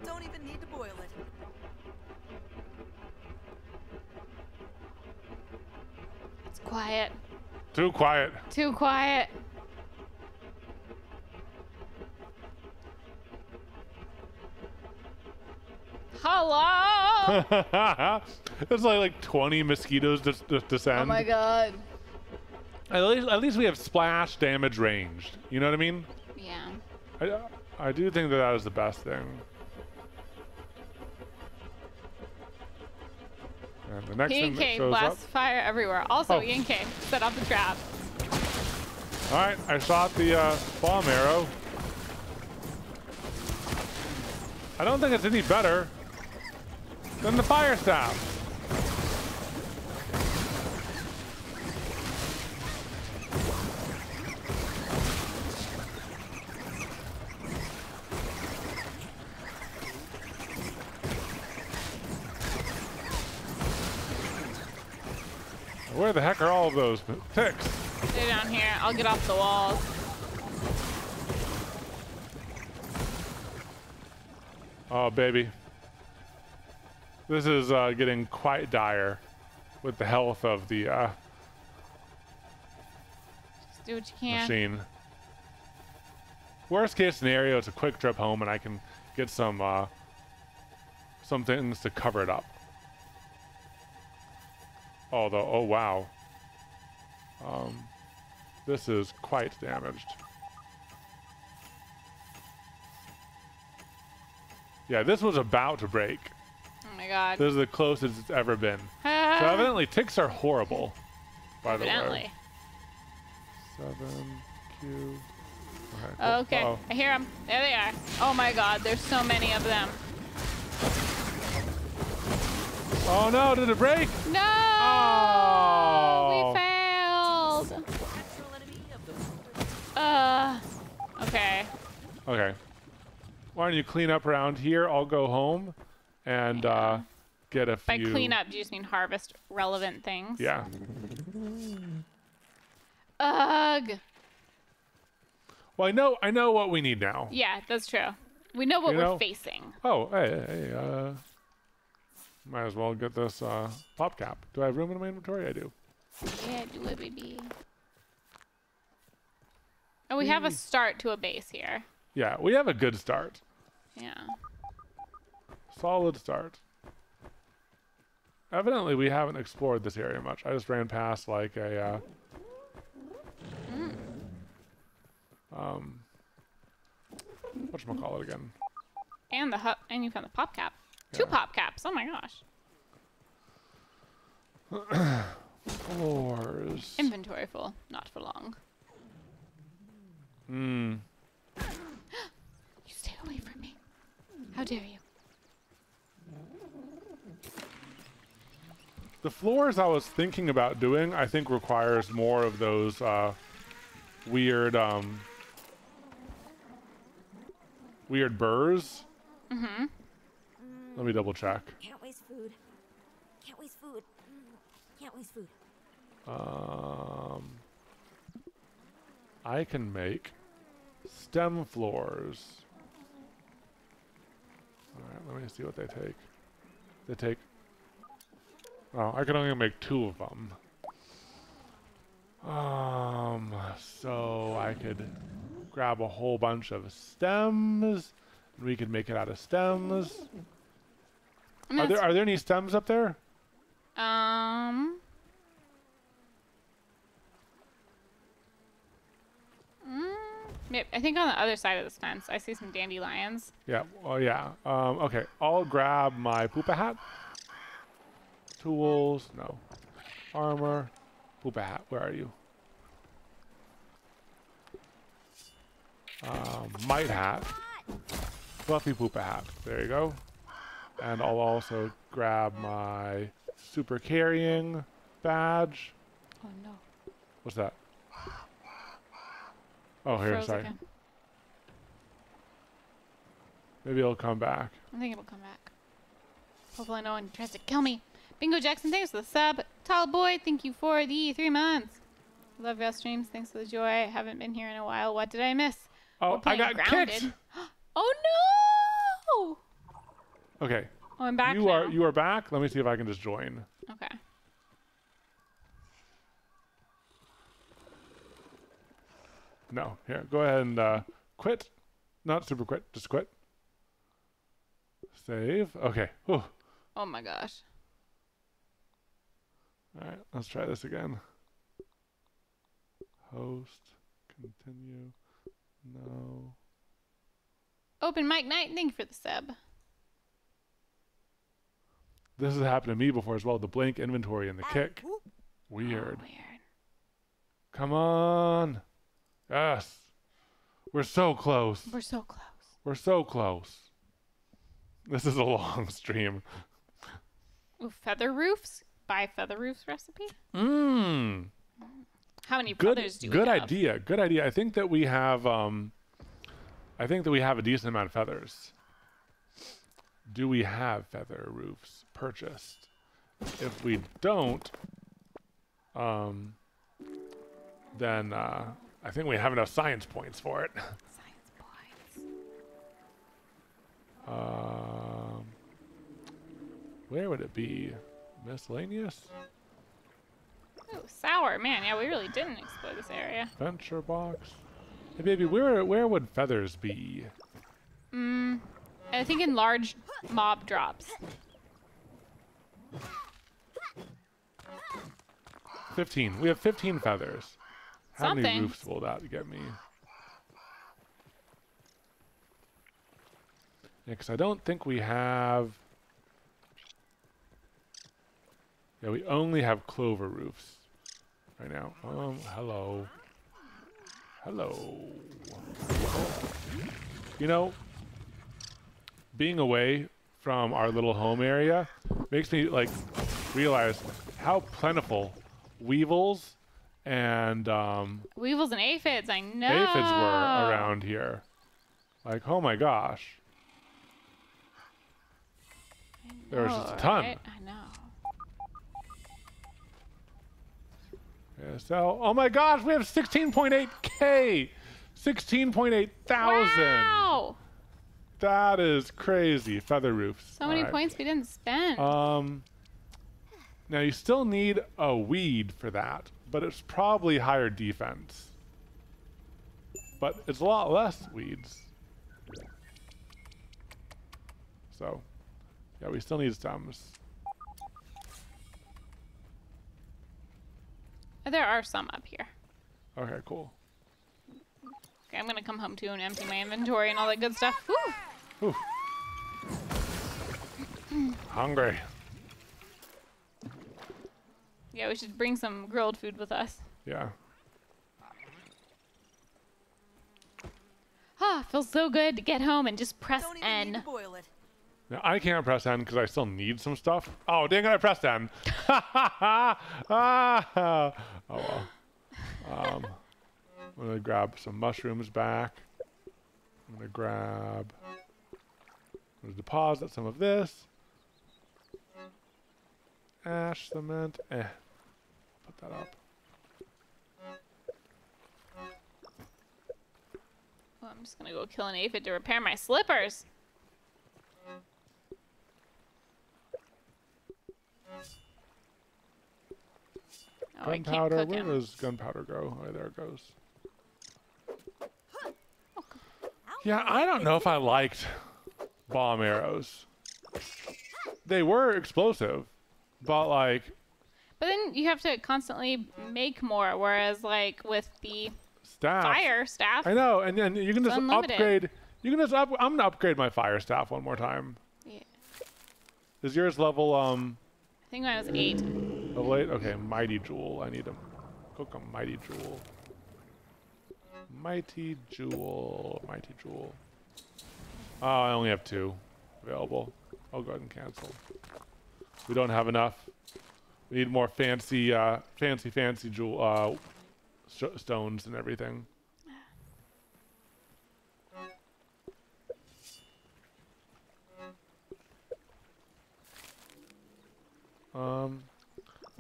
Don't even need to boil it. It's quiet. Too quiet. Too quiet. Hello! It's like like 20 mosquitoes just to descend. oh my god. At least, at least we have splash damage ranged. You know what I mean? Yeah. I, I do think that that is the best thing. And the next thing that Yinke shows blast up. fire everywhere. Also, Oh. Yinke, set off the trap. All right, I shot the uh, bomb arrow. I don't think it's any better than the fire staff. Where the heck are all of those ticks? They're down here. I'll get off the walls. Oh, baby. This is uh, getting quite dire with the health of the uh, Just do what you can. machine. Worst case scenario, it's a quick trip home and I can get some uh, some things to cover it up. Although, oh wow. Um, this is quite damaged. Yeah, this was about to break. Oh my god. This is the closest it's ever been. So evidently ticks are horrible. By the way. Seven Q. Okay. cool. Okay, Uh-oh. I hear them. There they are. Oh my god, there's so many of them. Oh no! Did it break? No! Oh. We failed. Actual enemy of the Uh. Okay. Okay. Why don't you clean up around here? I'll go home and uh, get a By few. clean up, do you just mean harvest relevant things? Yeah. Ugh. Well, I know. I know what we need now. Yeah, that's true. We know what You we're know- facing. Oh, hey, hey, uh, might as well get this uh, pop cap. Do I have room in my inventory? I do. Yeah, do it, baby. And we have a start to a base here. Yeah, we have a good start. Yeah. Solid start. Evidently, we haven't explored this area much. I just ran past like a. Uh, um. Whatchamacallit again? And the hut, and you found the pop cap. Two pop caps. Oh my gosh. Floors. Inventory full. Not for long. Hmm. You stay away from me. How dare you? The floors I was thinking about doing, I think requires more of those uh, weird, um, weird burrs. Mm-hmm. Let me double check. Can't waste food. Can't waste food. Can't waste food. Um, I can make stem floors. All right, let me see what they take. They take. Oh, I can only make two of them. Um, so I could grab a whole bunch of stems. And we could make it out of stems. I mean, Are there are there any stems up there? Um. Mm, I think on the other side of this fence, I see some dandelions. Yeah. Oh, yeah. Um, okay. I'll grab my poopa hat. Tools. No. Armor. Poopa hat. Where are you? Um, might hat. Fluffy poopa hat. There you go. And I'll also grab my super carrying badge. Oh no. What's that? Oh, here. Froze sorry. again. Maybe it'll come back. I think it'll come back. Hopefully, no one tries to kill me. Bingo Jackson, thanks for the sub. Tall Boy, thank you for the three months. Love your streams. Thanks for the joy. Haven't been here in a while. What did I miss? Oh, I got grounded. kicked. Oh no! Okay. Oh, I'm back you now. are you are back. Let me see if I can just join. Okay. No, here, go ahead and uh, quit. Not super quit, just quit. Save. Okay. Whew. Oh my gosh. All right, let's try this again. Host. Continue. No. Open mic night. Thank you for the sub. This has happened to me before as well. The blank inventory and the kick. Ooh, Weird. Oh, weird. Come on. Yes. We're so close. We're so close. We're so close. This is a long stream. Ooh, feather roofs. Buy feather roofs recipe. Mmm. How many good feathers do good we have? Good idea good idea i think that we have um i think that we have a decent amount of feathers do we have feather roofs purchased if we don't um then uh i think we have enough science points for it Science points. um where would it be miscellaneous Ooh, sour. Man, yeah, we really didn't explore this area. venture box hey baby where where would feathers be Mm, I think in large mob drops. 15. We have 15 feathers. How many roofs will that get me? Yeah, because I don't think we have... Yeah, we only have clover roofs right now. Um, hello. Hello. You know, being away from our little home area makes me, like, realize how plentiful weevils and um, Weevils and aphids, I know. aphids were around here. Like, oh my gosh. There was just a ton. right? I know. Yeah, so, oh my gosh, we have 16.8k! 16.8 thousand! Wow! That is crazy. Feather roofs. So many Alright. points we didn't spend. Um, now you still need a weed for that, but it's probably higher defense. But it's a lot less weeds. So, yeah, we still need stems. There are some up here. Okay, cool. Okay, I'm gonna come home too and empty my inventory and all that good stuff. Whew. Whew. Hungry. Yeah, we should bring some grilled food with us. Yeah. Ah, feels so good to get home and just press Don't even need to N. boil it. Now, I can't press N because I still need some stuff. Oh, dang it, I pressed N. oh, well. Um, I'm going to grab some mushrooms back. I'm going to grab... I'm to deposit some of this. Ash, cement, eh. Put that up. Oh, I'm just gonna go kill an aphid to repair my slippers. Oh, gunpowder, where him. does gunpowder go? Oh, there it goes. Yeah, I don't know if I liked bomb arrows. They were explosive, but like But then you have to constantly make more, whereas like with the staff. fire staff, I know, and then you can just unlimited. upgrade. You can just up. I'm gonna upgrade my fire staff one more time. Yeah. Is yours level um I think mine was eight. Level eight? Okay, mighty jewel. I need to cook a mighty jewel. Mighty jewel, mighty jewel. Oh, I only have two available. I'll go ahead and cancel. We don't have enough. We need more fancy, uh, fancy, fancy jewel uh, stones and everything. Um,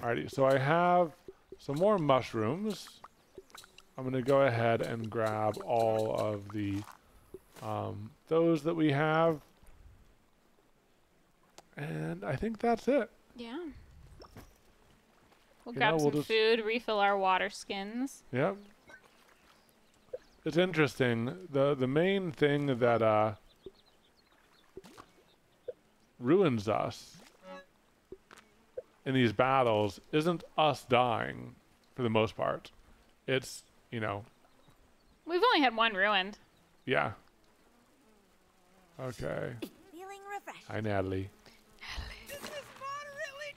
alrighty, so I have some more mushrooms. I'm gonna go ahead and grab all of the um, those that we have, and I think that's it. Yeah. We'll You grab know, we'll some just- food, refill our water skins. Yep. It's interesting. the The main thing that uh, ruins us in these battles isn't us dying, for the most part. It's you know, We've only had one ruined. yeah. Okay. Feeling refreshed. Hi, Natalie.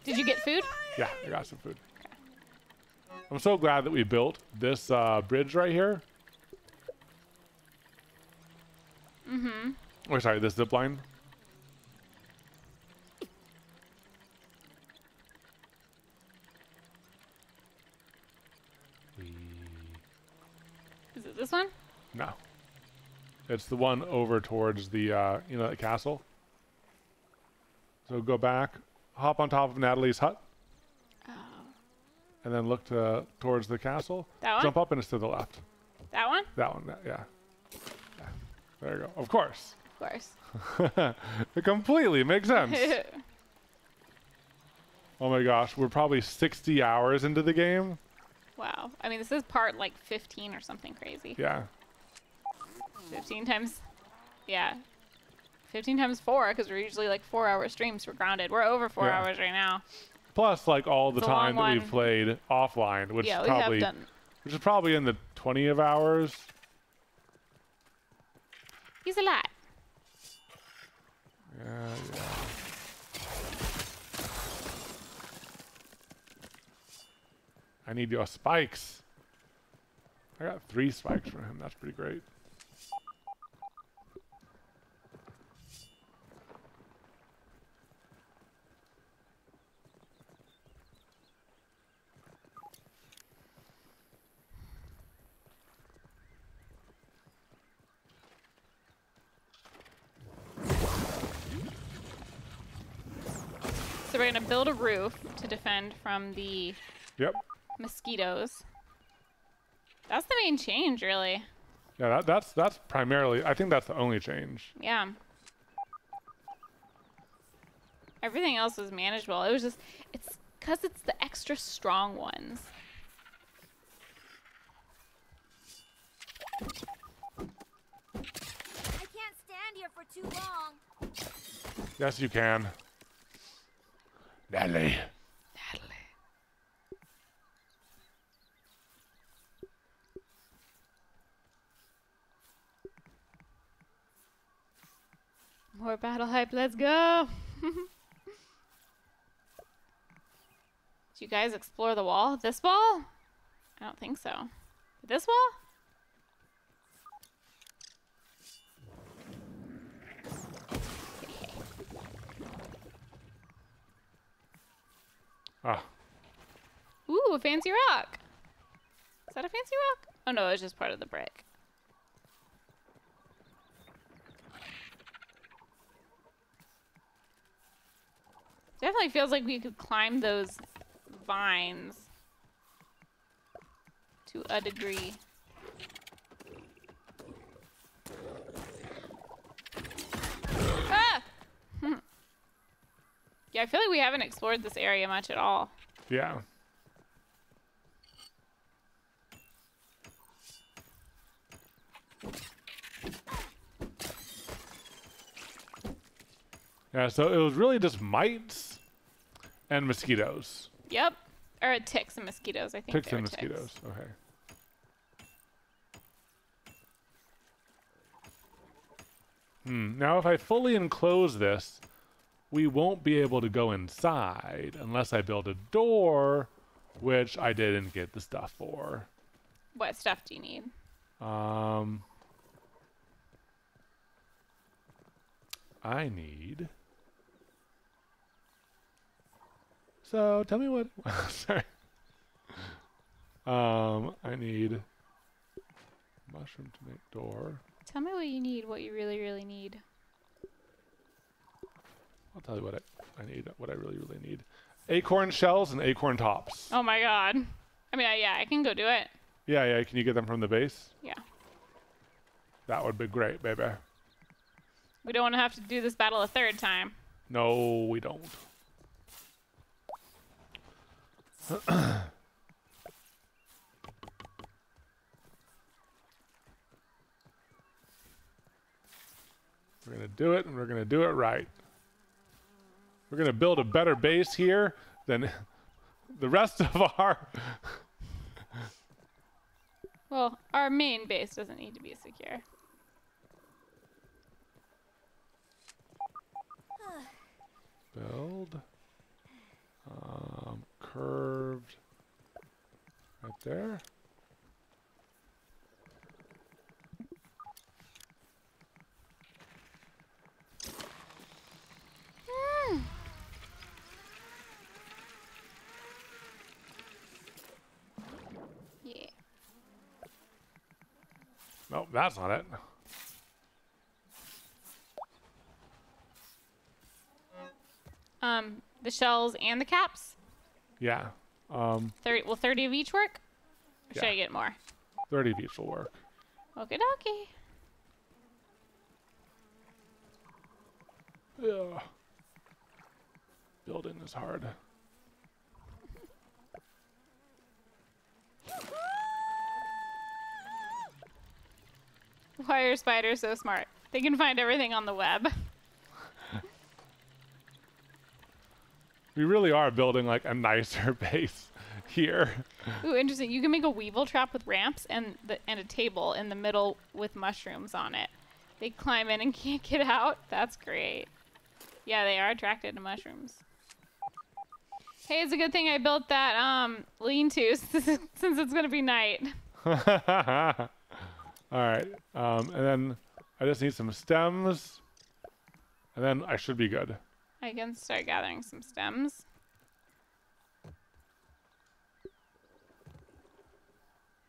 Did you get food? Yeah, I got some food. I'm so glad that we built this uh, bridge right here. Mm-hmm. Or sorry, this zip line. Is it this one? No. It's the one over towards the, uh, you know, the castle. So go back, hop on top of Natalie's hut, Oh. and then look to, towards the castle. That one? Jump up and it's to the left. That one? That one, that, yeah. yeah. There you go. Of course. Of course. it completely makes sense. oh my gosh, we're probably 60 hours into the game. wow. I mean, this is part like 15 or something crazy. Yeah. 15 times. Yeah. 15 times 4, because we're usually like 4 hour streams We're Grounded. We're over 4 Yeah. hours right now. Plus, like all the It's time that we've played offline, which yeah, is probably which is probably in the 20 of hours. He's a lot. Yeah, yeah. I need your spikes. I got three spikes from him. That's pretty great. So we're going to build a roof to defend from the Yep. mosquitoes. That's the main change, really. Yeah, that, that's that's primarily. I think that's the only change. Yeah. Everything else was manageable. It was just, it's because it's the extra strong ones. I can't stand here for too long. Yes, you can. Natalie. Natalie. More battle hype. Let's go. Did you guys explore the wall? This wall? I don't think so. This wall? Ah, Ooh, a fancy rock. Is that a fancy rock? Oh no, it's just part of the brick. Definitely feels like we could climb those vines to a degree. Ah! Hmm. Yeah, I feel like we haven't explored this area much at all. yeah. Yeah, so it was really just mites and mosquitoes. Yep. Or ticks and mosquitoes, I think. Ticks and were ticks. mosquitoes. Okay. Hmm. Now, if I fully enclose this, we won't be able to go inside unless I build a door, which I didn't get the stuff for. What stuff do you need? Um, I need. So tell me what. sorry. Um, I need mushroom to make door. Tell me what you need, what you really, really need. I'll tell you what I, I need. What I really, really need. Acorn shells and acorn tops. Oh my god. I mean, I, yeah, I can go do it. Yeah, yeah. Can you get them from the base? Yeah. That would be great, baby. We don't want to have to do this battle a third time. No, we don't. we're going to do it, and we're going to do it right. We're going to build a better base here than the rest of our. Well, our main base doesn't need to be secure. build. Um, curved. Right there. Yeah. Nope, that's not it. Um, the shells and the caps. Yeah. Um, Thirty. Will thirty of each work? Or should I get more? 30 of each will work. Okie dokie. Yeah. Building is hard. Why are spiders so smart? They can find everything on the web. We really are building like a nicer base here. Ooh, interesting. You can make a weevil trap with ramps and the, and a table in the middle with mushrooms on it. They climb in and can't get out. That's great. Yeah, they are attracted to mushrooms. Hey, it's a good thing I built that um lean-to since it's gonna be night. All right. Um, and then I just need some stems. And then I should be good. I can start gathering some stems. I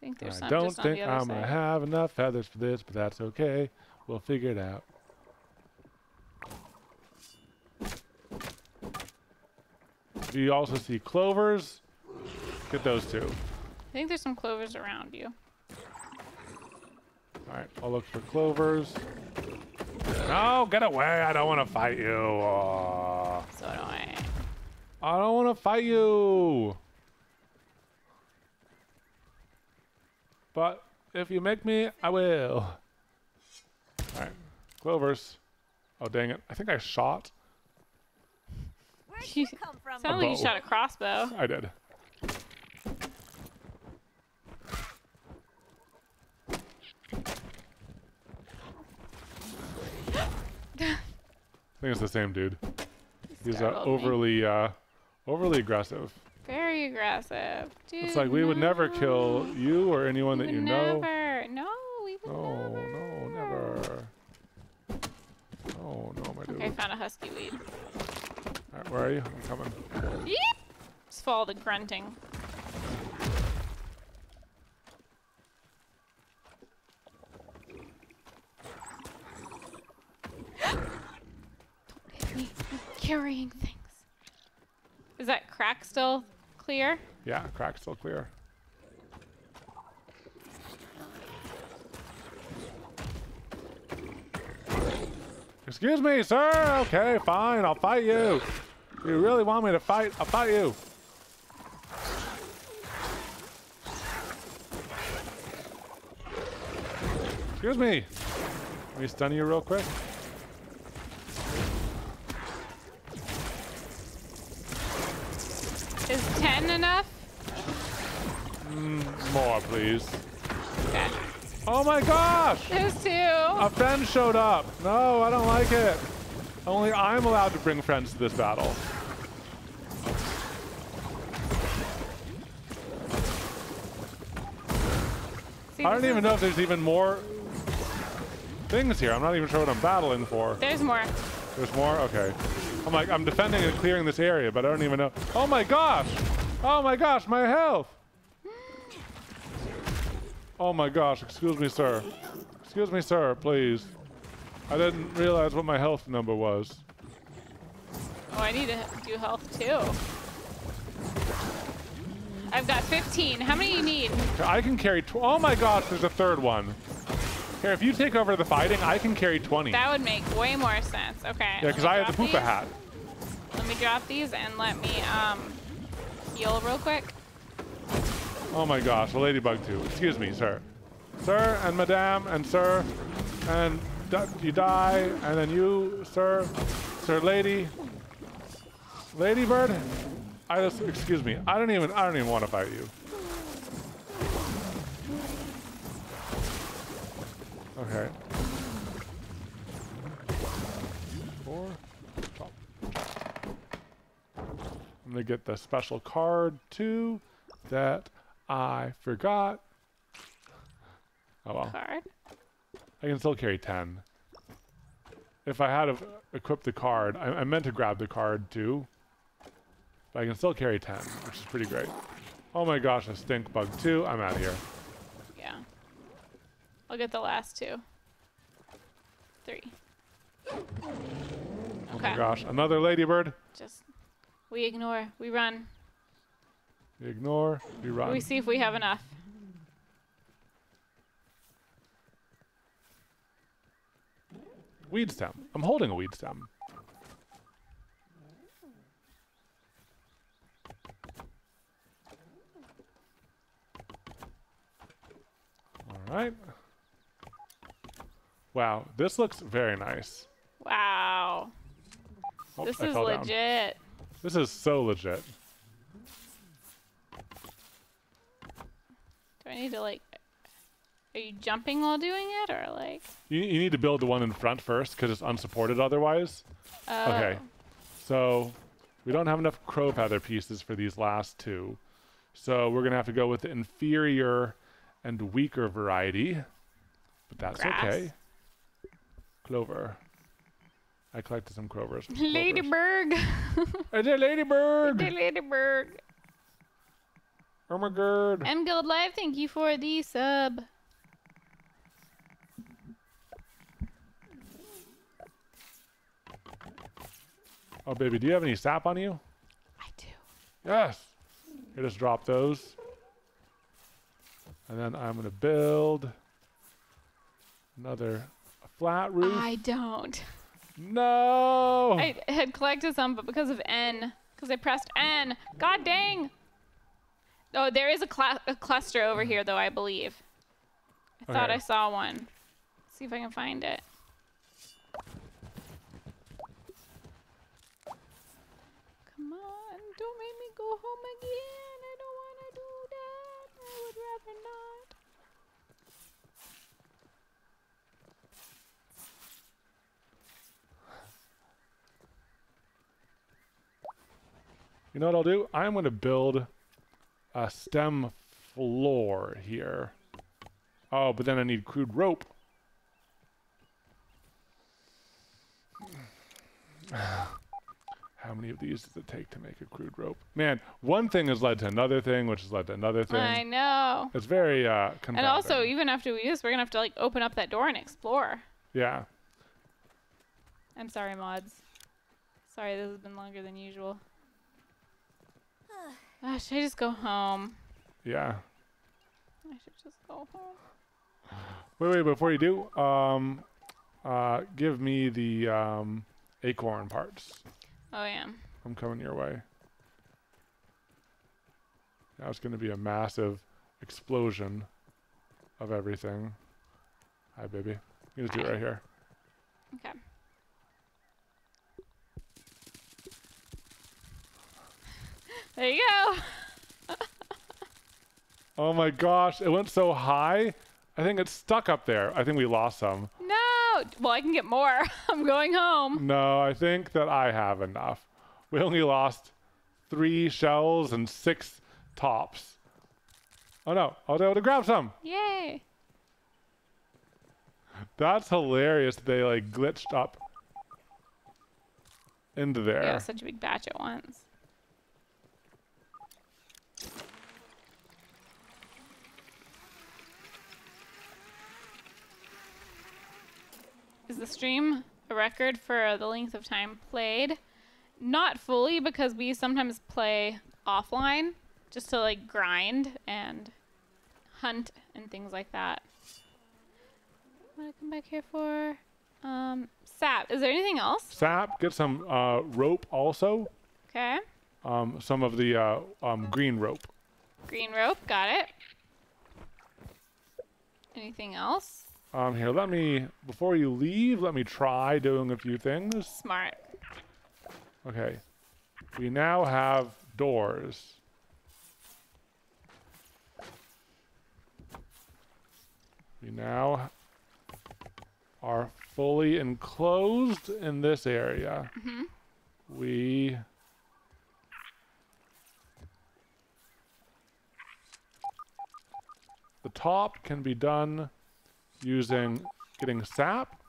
think there's I some don't think I'm to have enough feathers for this, but that's okay. We'll figure it out. Do you also see clovers? Get those too. I think there's some clovers around you. All right, I'll look for clovers. No, get away. I don't want to fight you. Aw. So do I. I don't want to fight you. But if you make me, I will. All right, clovers. Oh, dang it. I think I shot. Where'd You- you come from? Sounded like you shot a crossbow. I did. Think it's the same dude. He's uh, overly, uh, overly aggressive. Very aggressive. Dude, It's like we would never kill you or anyone We that you know. never. No, we would No, never. no, never. Oh no, my dude. Okay, found a husky weed. Alright, where are you? I'm coming. Yeep! Just follow the grunting. Don't hit me. I'm carrying things. Is that crack still clear? Yeah, crack still clear. Excuse me, sir. Okay, fine. I'll fight you. You really want me to fight? I'll fight you. Excuse me. Let me stun you real quick. Is 10 enough? More, please. Oh my gosh! There's two. A friend showed up. No, I don't like it. Only I'm allowed to bring friends to this battle. I don't even know if there's even more things here. I'm not even sure what I'm battling for. There's more. There's more? Okay. I'm like, I'm defending and clearing this area, but I don't even know. Oh my gosh! Oh my gosh, my health! Oh my gosh, excuse me, sir. Excuse me, sir, please. I didn't realize what my health number was. Oh, I need to do health too. I've got 15. How many do you need? I can carry. Tw- oh my gosh, there's a third one. Here, if you take over the fighting, I can carry 20. That would make way more sense. Okay. yeah, because I have the poopa hat. Let me drop these and let me um heal real quick. Oh my gosh, a ladybug too. Excuse me, sir. Sir and madame and sir and you die and then you, sir, sir, lady, ladybird. I just excuse me. I don't even I don't even want to fight you. Okay. Four. I'm gonna get the special card too that I forgot. Oh well. Card. I can still carry 10. If I had equipped the card, I, I meant to grab the card too. But I can still carry 10, which is pretty great. Oh my gosh, a stink bug too. I'm out of here. Yeah. I'll get the last two. Three. Oh my gosh, another ladybird. Just we ignore. We run. We ignore, we run. We see if we have enough. Weed stem. I'm holding a weed stem. All right. Wow, this looks very nice. Wow. Oh, This I is fell down. legit. This is so legit. Do I need to like are you jumping while doing it or like You, you need to build the one in front first because it's unsupported otherwise. oh Okay. So we don't have enough crow feather pieces for these last two. So we're gonna have to go with the inferior and weaker variety. But that's Grass. okay. Clover. I collected some clovers. Ladybird. It's a ladybird! The Ladybird. God. M Guild Live, thank you for the sub. Oh baby, do you have any sap on you? I do. Yes. Here, just drop those. And then I'm gonna build another flat roof. I don't. no. I had collected some, but because of N, because I pressed N. God dang. Oh, there is a, cla- a cluster over mm-hmm. here, though, I believe. I thought I saw one. see if I can find it. Come on, don't make me go home again. I don't want to do that. I would rather not. You know what I'll do? I'm going to build a stem floor here. Oh, but then I need crude rope. How many of these does it take to make a crude rope? Man, one thing has led to another thing, which has led to another thing. I know. It's very uh, confounding. And also, even after we do this, we're gonna have to like open up that door and explore. yeah. I'm sorry, mods. Sorry, this has been longer than usual. Ah, should I just go home? Yeah. I should just go home. Wait, wait, before you do, um, uh, give me the um, acorn parts. Oh yeah. I'm coming your way. Now it's going to be a massive explosion of everything. Hi, baby. You just do it right here. Okay. There you go. Oh my gosh, it went so high. I think it's stuck up there. I think we lost some. No. Well, I can get more. I'm going home. No, I think that I have enough. We only lost three shells and six tops. Oh no, I was able to grab some. Yay. That's hilarious. They like glitched up into there. Yeah, such a big batch at once. Is the stream a record for the length of time played? Not fully because we sometimes play offline just to like grind and hunt and things like that. What did I come back here for? Um, sap. Is there anything else? Sap, get some uh, rope also. Okay. Um, some of the uh, um, green rope. Green rope, got it. Anything else? Um, here, let me, before you leave, let me try doing a few things. Smart. Okay. We now have doors. We now are fully enclosed in this area. We the top can be done using getting sap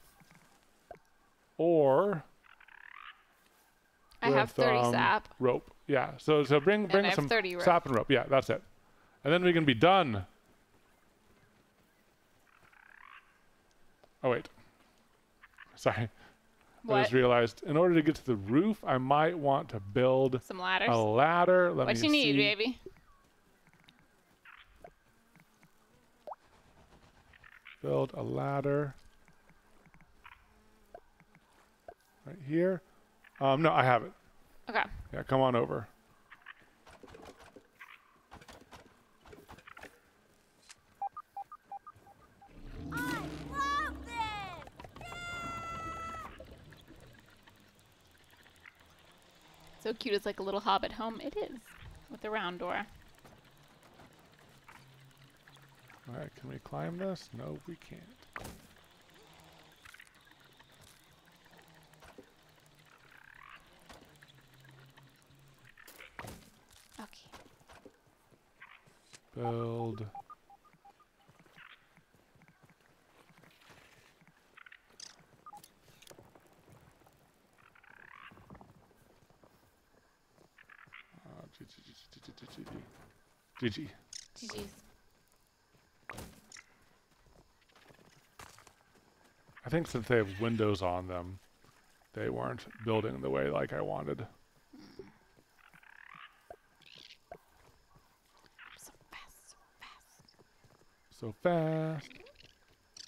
or I have 30 um, sap. rope. Yeah. So so bring bring I have some 30 rope. sap and rope. Yeah, that's it. And then we can be done. Oh wait. Sorry. I What? just realized in order to get to the roof, I might want to build Some ladders. a ladder. Let what you need, see. baby? Build a ladder. Right here. Um, no, I have it. Okay. Yeah, come on over. I love this! So cute. It's like a little hobbit home. It is. With a round door. All right, can we climb this? No, we can't. Okay. Build. Uh, GG. GG. I think since they have windows on them, they weren't building the way like I wanted. So fast, so fast. So fast.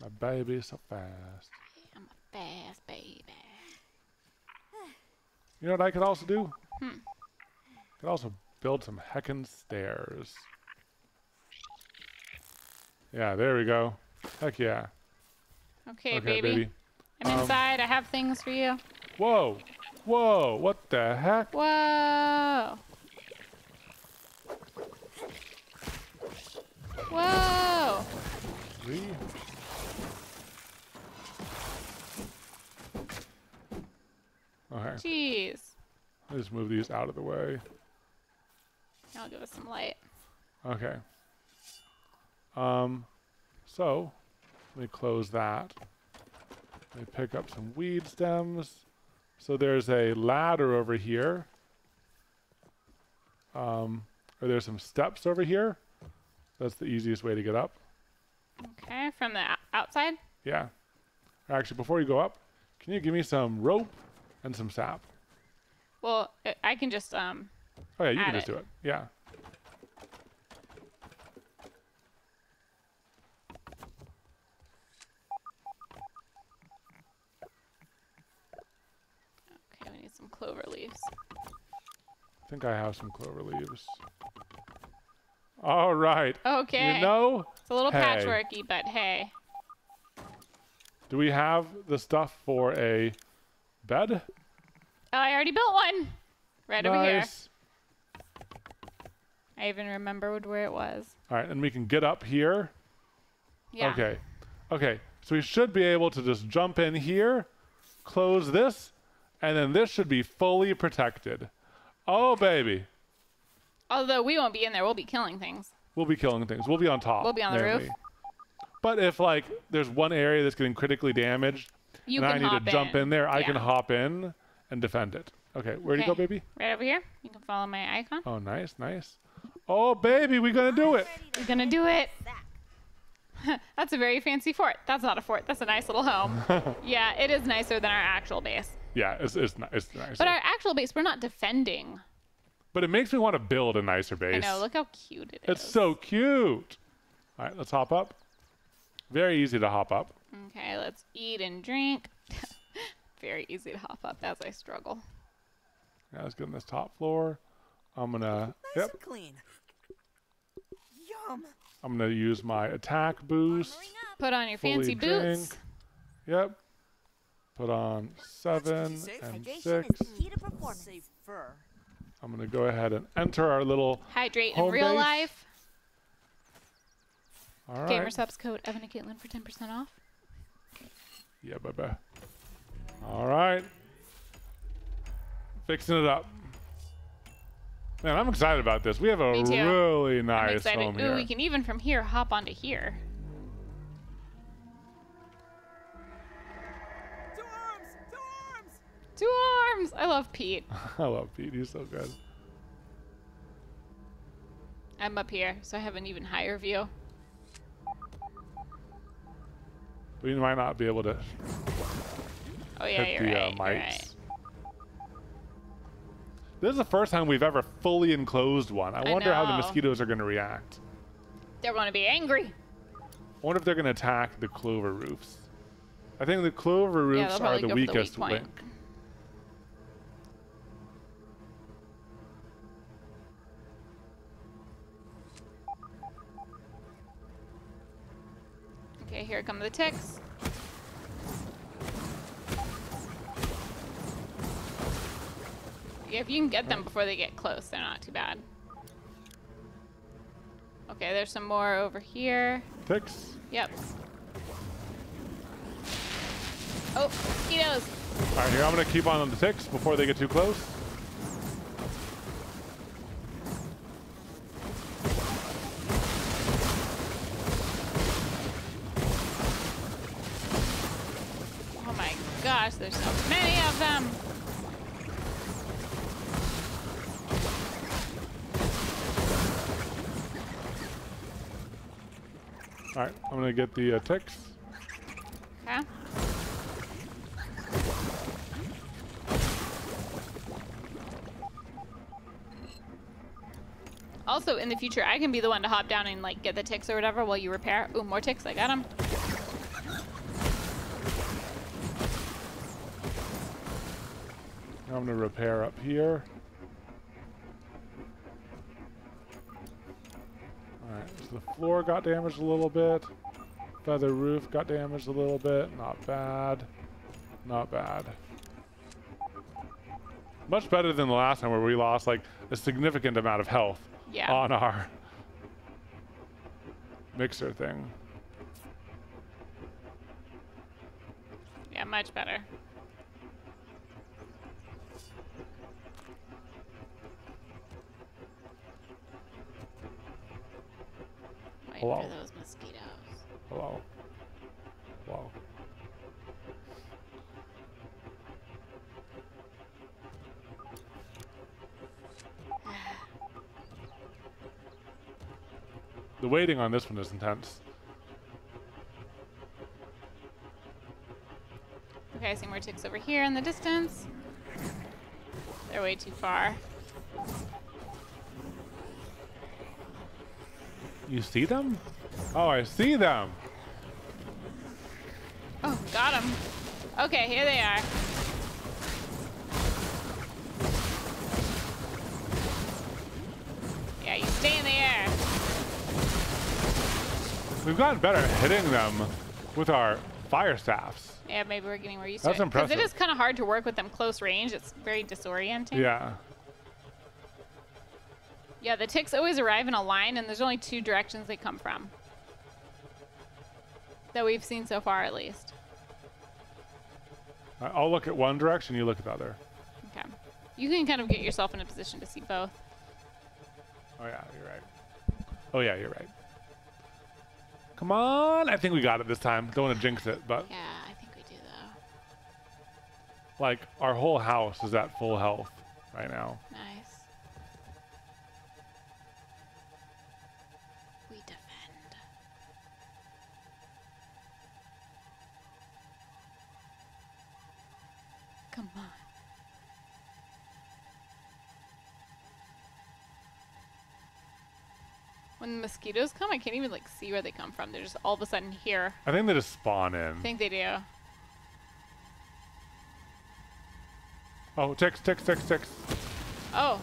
My baby so fast. I'm a fast baby. You know what I could also do? Hmm. Could also build some heckin' stairs. Yeah, there we go. Heck yeah. Okay, okay, baby. baby. I'm Um, inside. I have things for you. Whoa. Whoa. What the heck? Whoa. Whoa. Three. Okay. Jeez. Let's move these out of the way. I'll give us some light. Okay. Um, so let me close that. Let me pick up some weed stems. So there's a ladder over here. Um, or there's some steps over here. That's the easiest way to get up. Okay, from the outside. Yeah. Actually, before you go up, can you give me some rope and some sap? Well, I- I can just um. Oh yeah, you can just it. do it. Yeah. Okay, we need some clover leaves. I think I have some clover leaves. All right. Okay. You know, it's a little hey. patchworky, but hey. do we have the stuff for a bed? Oh, I already built one. Right over here. nice. I even remembered where it was. All right, and we can get up here. Yeah. Okay. Okay. So we should be able to just jump in here, close this, and then this should be fully protected. Oh baby. Although we won't be in there, we'll be killing things. We'll be killing things. We'll be on top. We'll be on the roof. But if like there's one area that's getting critically damaged You and can I need to jump in, there, I can hop in and defend it. Okay, where do you go, baby? Right over here. You can follow my icon. Oh, nice, nice. Oh, baby, we're gonna do it. We're gonna do it. That's a very fancy fort. That's not a fort. That's a nice little home. yeah, it is nicer than our actual base. Yeah, it's it's, ni- it's nice. But our actual base, we're not defending. but it makes me want to build a nicer base. I know. Look how cute it is. It's so cute. All right, let's hop up. Very easy to hop up. Okay, let's eat and drink. very easy to hop up as I struggle. Yeah, let's get on this top floor. I'm gonna Nice yep. and clean. Yum. I'm gonna use my attack boost. Put on your Fully fancy boots. drink. Yep. Put on seven and six. is key to performance. Save fur. I'm gonna go ahead and enter our little. Hydrate in real base. life. All right. Gamer Supps code Evan and Katelyn for 10% off. Yeah, bye-bye. All right. Fixing it up. Man, I'm excited about this. We have a really nice excited. home Ooh, here. we can even from here hop onto here. Two arms. I love Pete. I love Pete. He's so good. I'm up here, so I have an even higher view. We might not be able to Oh yeah, hit you're the right. uh, right. This is the first time we've ever fully enclosed one. I I wonder how the mosquitoes are going to react. They're going to be angry. I wonder if they're going to attack the clover roofs. I think the clover roofs they'll are the for the weak weakest point. link. Okay, here come the ticks. If you can get them before they get close, they're not too bad. Okay, there's some more over here. Ticks. Yep. Oh, mosquitoes. All right, here I'm going to keep on the ticks before they get too close. Gosh, there's so many of them. All right, I'm to get the uh, ticks. Okay. Also, in the future, I can be the one to hop down and like get the ticks or whatever while you repair. Ooh, more ticks. I got them. I'm going to repair up here. Alright, so the floor got damaged a little bit. Feather roof got damaged a little bit. Not bad. Not bad. Much better than the last time where we lost like a significant amount of health Yeah. on our mixer thing. Yeah, much better. Wait Hello. for those mosquitoes. Hello. Hello. The waiting on this one is intense. Okay, I see more ticks over here in the distance. They're way too far. You see them? Oh, I see them. Oh, got them. Okay, here they are. Yeah, you stay in the air. We've gotten better at hitting them with our fire staffs. Yeah, maybe we're getting more used That's to it. 'Cause impressive. it is kind of hard to work with them close range. It's very disorienting. Yeah. Yeah, the ticks always arrive in a line, and there's only two directions they come from. That we've seen so far, at least. I- I'll look at one direction, you look at the other. Okay. You can kind of get yourself in a position to see both. Oh, yeah, you're right. Oh, yeah, you're right. Come on. I think we got it this time. Don't want to jinx it, but Yeah, I think we do, though. like our whole house is at full health right now. Nice. When the mosquitoes come, I can't even like see where they come from. They're just all of a sudden here. I think they just spawn in. I think they do. Oh, ticks, ticks, ticks, ticks. Oh.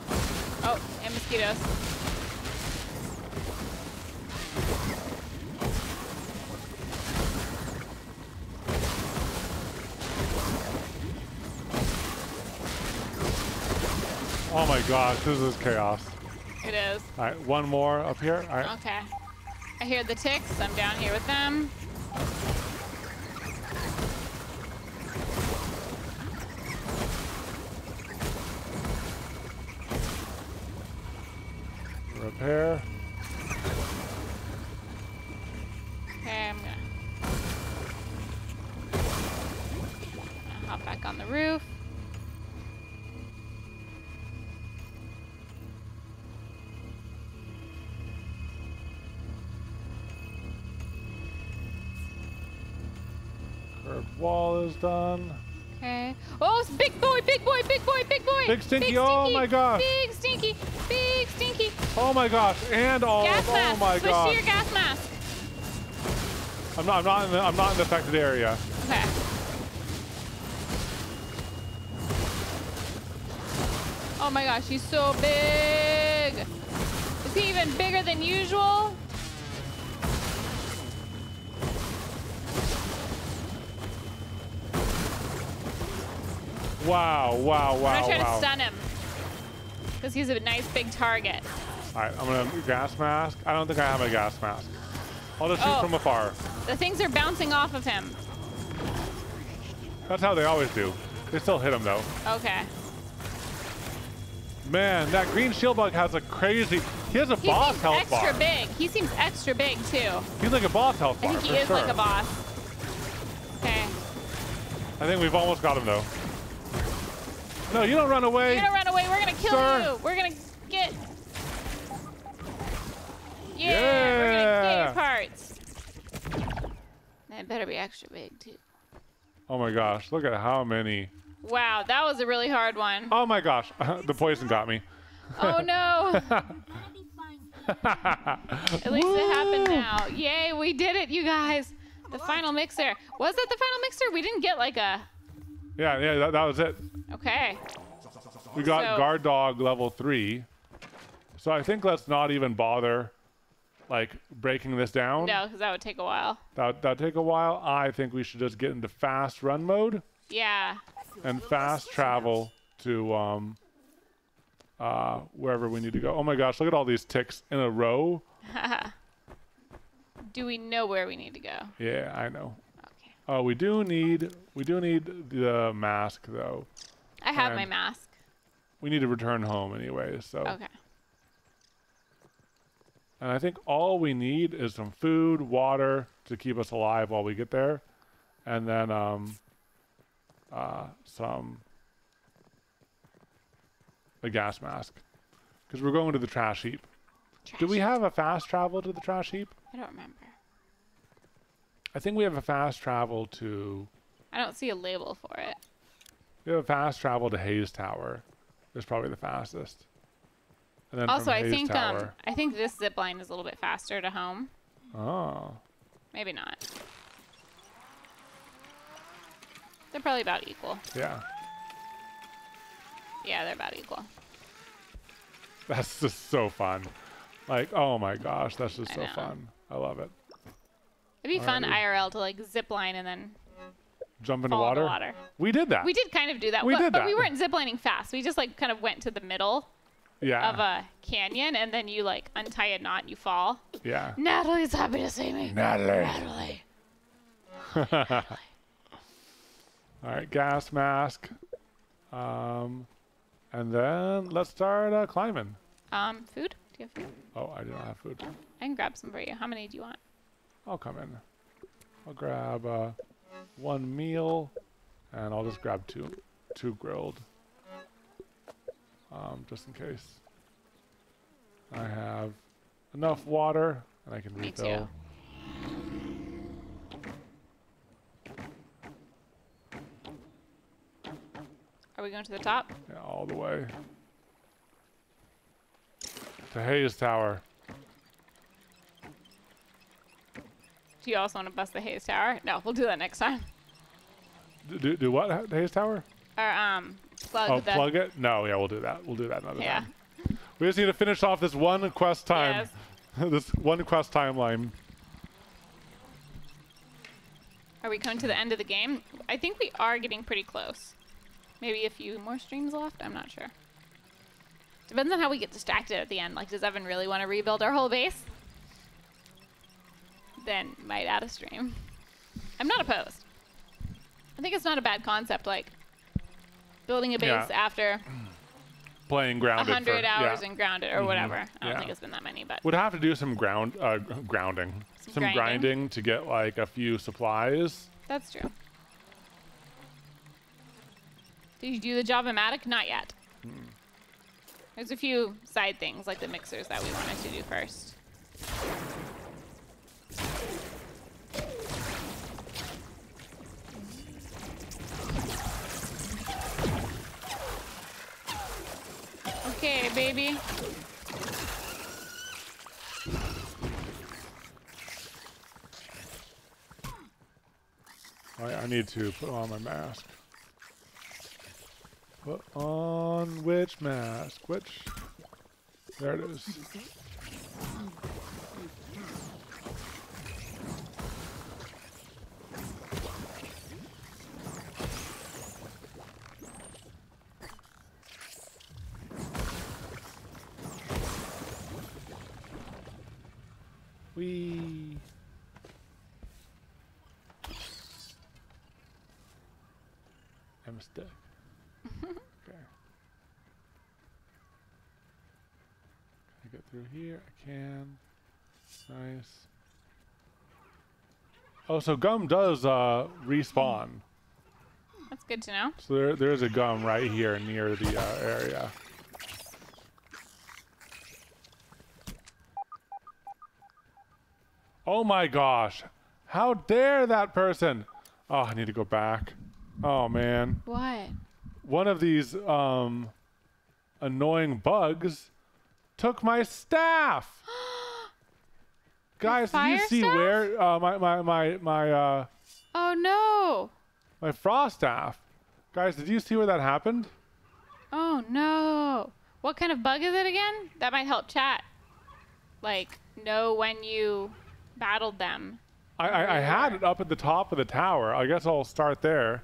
Oh, and mosquitoes. Oh my gosh, this is chaos. It is. All right, one more up here. All right. Okay. I hear the ticks. I'm down here with them. Repair. Okay, I'm gonna, gonna hop back on the roof. Wall is done. Okay. Oh, big boy, big boy, big boy, big boy. Big stinky, oh my gosh. Big stinky, big stinky. Oh my gosh, and all gas of, mask. oh my Switch gosh. to your gas mask. I'm not I'm not in the I'm not in the affected area. Okay. Oh my gosh, he's so big. Is he even bigger than usual? Wow, wow, wow, I'm gonna try wow. to stun him. Because he's a nice big target. Alright, I'm gonna gas mask. I don't think I have a gas mask. I'll just shoot Oh. from afar. The things are bouncing off of him. That's how they always do. They still hit him though. Okay. Man, that green shield bug has a crazy. He has a He boss health extra bar. big. He seems extra big too. He's like a boss health I bar. think he is sure. like a boss. Okay. I think we've almost got him though. No, you don't run away. You're gonna run away. We're gonna kill Sir. you. We're gonna get. Yeah, we're gonna get your parts. That better be extra big too. Oh my gosh, look at how many. Wow, that was a really hard one. Oh my gosh, the poison got me. Oh no! That'll be fine. At least it happened now. Yay, we did it, you guys. The final mixer. Was that the final mixer? We didn't get like a. Yeah, yeah, that, that was it. Okay. We got So- guard dog level three. So I think let's not even bother, like breaking this down. No, because that would take a while. That that'd take a while. I think we should just get into fast run mode Yeah. and fast travel to um uh wherever we need to go. Oh my gosh, look at all these ticks in a row. Do we know where we need to go? Yeah, I know. Oh, we do need we do need the mask though. I have my mask. We need to return home anyway, so Okay. And I think all we need is some food, water to keep us alive while we get there, and then um, uh, some a gas mask, because we're going to the trash heap. Do we have a fast travel to the trash heap? I don't remember. I think we have a fast travel to. I don't see a label for it. We have a fast travel to Hayes Tower. It's probably the fastest. And then Also, I Hayes think um, I think this zip line is a little bit faster to home. oh, Maybe not. They're probably about equal. yeah. Yeah, they're about equal. That's just so fun. Like, oh my gosh, that's just I so know. fun. I love it. It'd be fun Alrighty. IRL to like zip line and then Jump into water. into water. We did that. We did kind of do that, We but, did but we weren't ziplining fast. We just like kind of went to the middle yeah. of a canyon and then you like untie a knot and you fall. yeah. Natalie's happy to see me. Natalie. Natalie. All right, gas mask. Um, and then let's start uh, climbing. Um, food? Do you have food? Oh, I do not have food. I can grab some for you. How many do you want? I'll come in. I'll grab uh, one meal, and I'll just grab two, two grilled, um, just in case. I have enough water, and I can Me too. refill. Are we going to the top? Yeah, all the way to Hayes Tower. Do you also want to bust the Hayes Tower? No, we'll do that next time. Do, do, do what? Hayes Tower? Or um, plug Oh, plug it? No, yeah, we'll do that. We'll do that another yeah. time. We just need to finish off this one quest time. Yes. this one quest timeline. Are we coming to the end of the game? I think we are getting pretty close. Maybe a few more streams left. I'm not sure. Depends on how we get distracted at the end. Like, does Evan really want to rebuild our whole base? Then might add a stream. I'm not opposed. I think it's not a bad concept. Like building a base Yeah. after Playing grounded. hundred for, hours yeah. and grounded or whatever. I don't Yeah. think it's been that many, but Would have to do some ground uh, grounding, Some some, grinding. grinding to get like a few supplies. that's true. Did you do the Java-matic? Not yet. There's a few side things like the mixers that we wanted to do first. Okay, baby. I, I need to put on my mask. Put on which mask? Which? There it is. Wee. I'm stuck. okay. Can I get through here? I can. Nice. Oh, so gum does uh, respawn. That's good to know. So there, there is a gum right here near the uh, area. Oh my gosh. How dare that person? Oh, I need to go back. Oh man. What? One of these um annoying bugs took my staff. Guys, did you see staff? where uh, my my my my uh Oh no! my frost staff? Guys, did you see where that happened? Oh no! What kind of bug is it again? That might help chat. Like, know when you battled them. I, I, I had it up at the top of the tower. I guess I'll start there.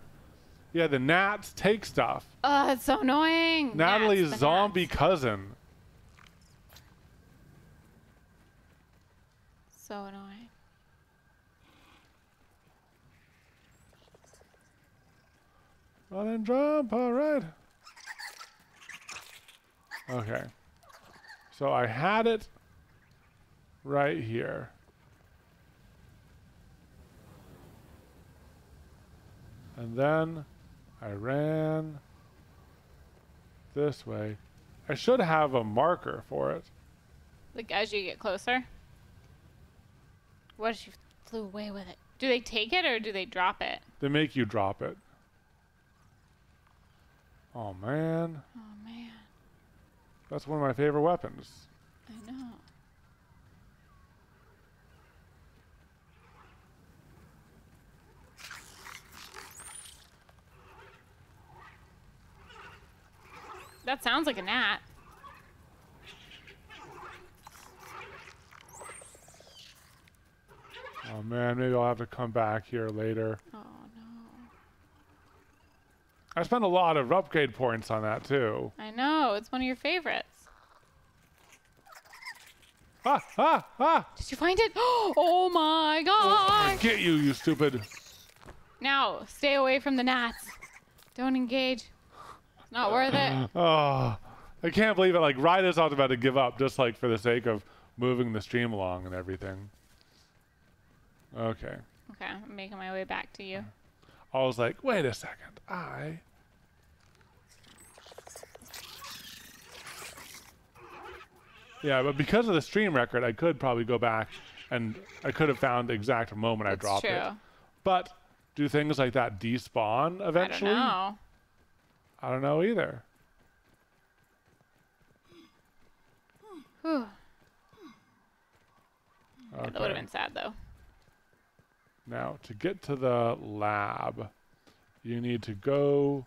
Yeah, the gnats take stuff. Oh, it's so annoying. Natalie's Gnats, zombie gnats. cousin. So annoying. Run and jump, all right. Okay. So I had it right here. And then I ran this way. I should have a marker for it. Like as you get closer. What if you flew away with it? Do they take it or do they drop it? They make you drop it. Oh man, Oh man, that's one of my favorite weapons. I know. That sounds like a gnat. Oh man, maybe I'll have to come back here later. Oh no. I spent a lot of upgrade points on that too. I know, it's one of your favorites. Ah, ah, ah! Did you find it? Oh my god! get you, you stupid. Now, stay away from the gnats. Don't engage. Not worth it. Oh, I can't believe it. Like, right as I about to give up, just like for the sake of moving the stream along and everything. Okay. Okay, I'm making my way back to you. I was like, wait a second. I. Yeah, but because of the stream record, I could probably go back and I could have found the exact moment I That's dropped true. it. But do things like that despawn eventually? I don't know. I don't know either. Whew. That would have been sad though. Now, to get to the lab, you need to go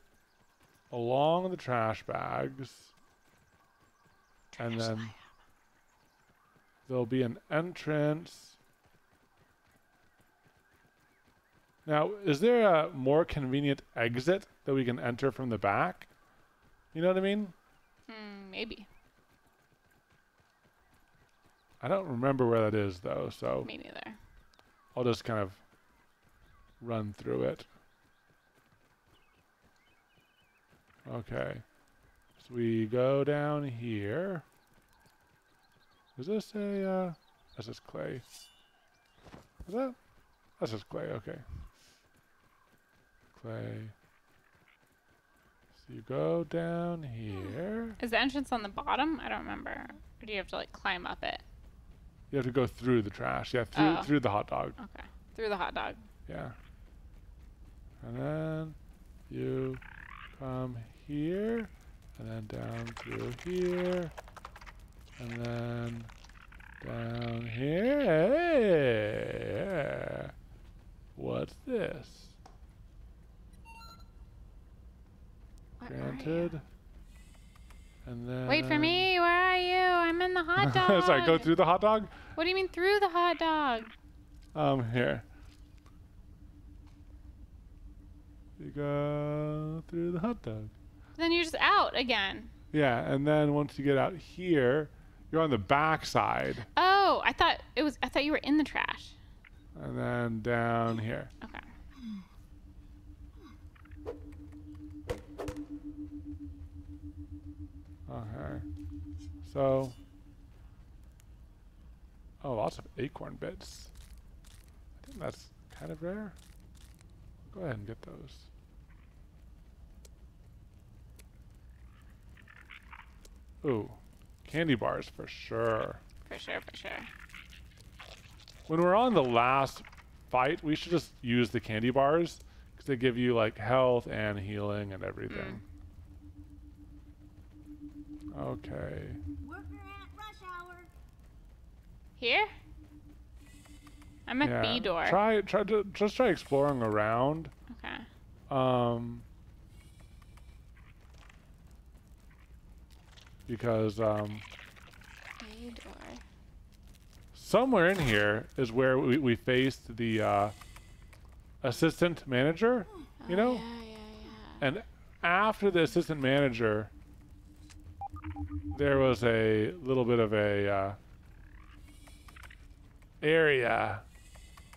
along the trash bags, and then there'll be an entrance. Now, is there a more convenient exit that we can enter from the back? You know what I mean? Hmm, maybe. I don't remember where that is, though, so Me neither. I'll just kind of run through it. Okay. So we go down here. Is this a, uh, this is clay. Is that? That's just clay, okay. Clay. So you go down here. Is the entrance on the bottom? I don't remember. Or do you have to like climb up it? You have to go through the trash. Yeah, through, Oh. through the hot dog. Okay. Through the hot dog. Yeah. And then you come here, and then down through here, and then down here. What's this? Where are you? Granted. And then. Wait for me. Where are you? I'm in the hot dog. Sorry, go through the hot dog. What do you mean through the hot dog? Um, here. You go through the hot dog. Then you're just out again. Yeah, and then once you get out here, you're on the back side, Oh, I thought it was. I thought you were in the trash. and then down here. Okay. Okay. So. Oh, lots of acorn bits. I think that's kind of rare. Go ahead and get those. Ooh, candy bars for sure. For sure. For sure. When we're on the last fight, we should just use the candy bars because they give you like health and healing and everything. Mm. Okay. Worker at rush hour. Here. I'm at yeah. B door. Try try to just try exploring around. Okay. Um. Because um, B door. somewhere in here is where we, we faced the uh, assistant manager, you know? Oh, Yeah, yeah, yeah. And after the assistant manager, there was a little bit of a uh, area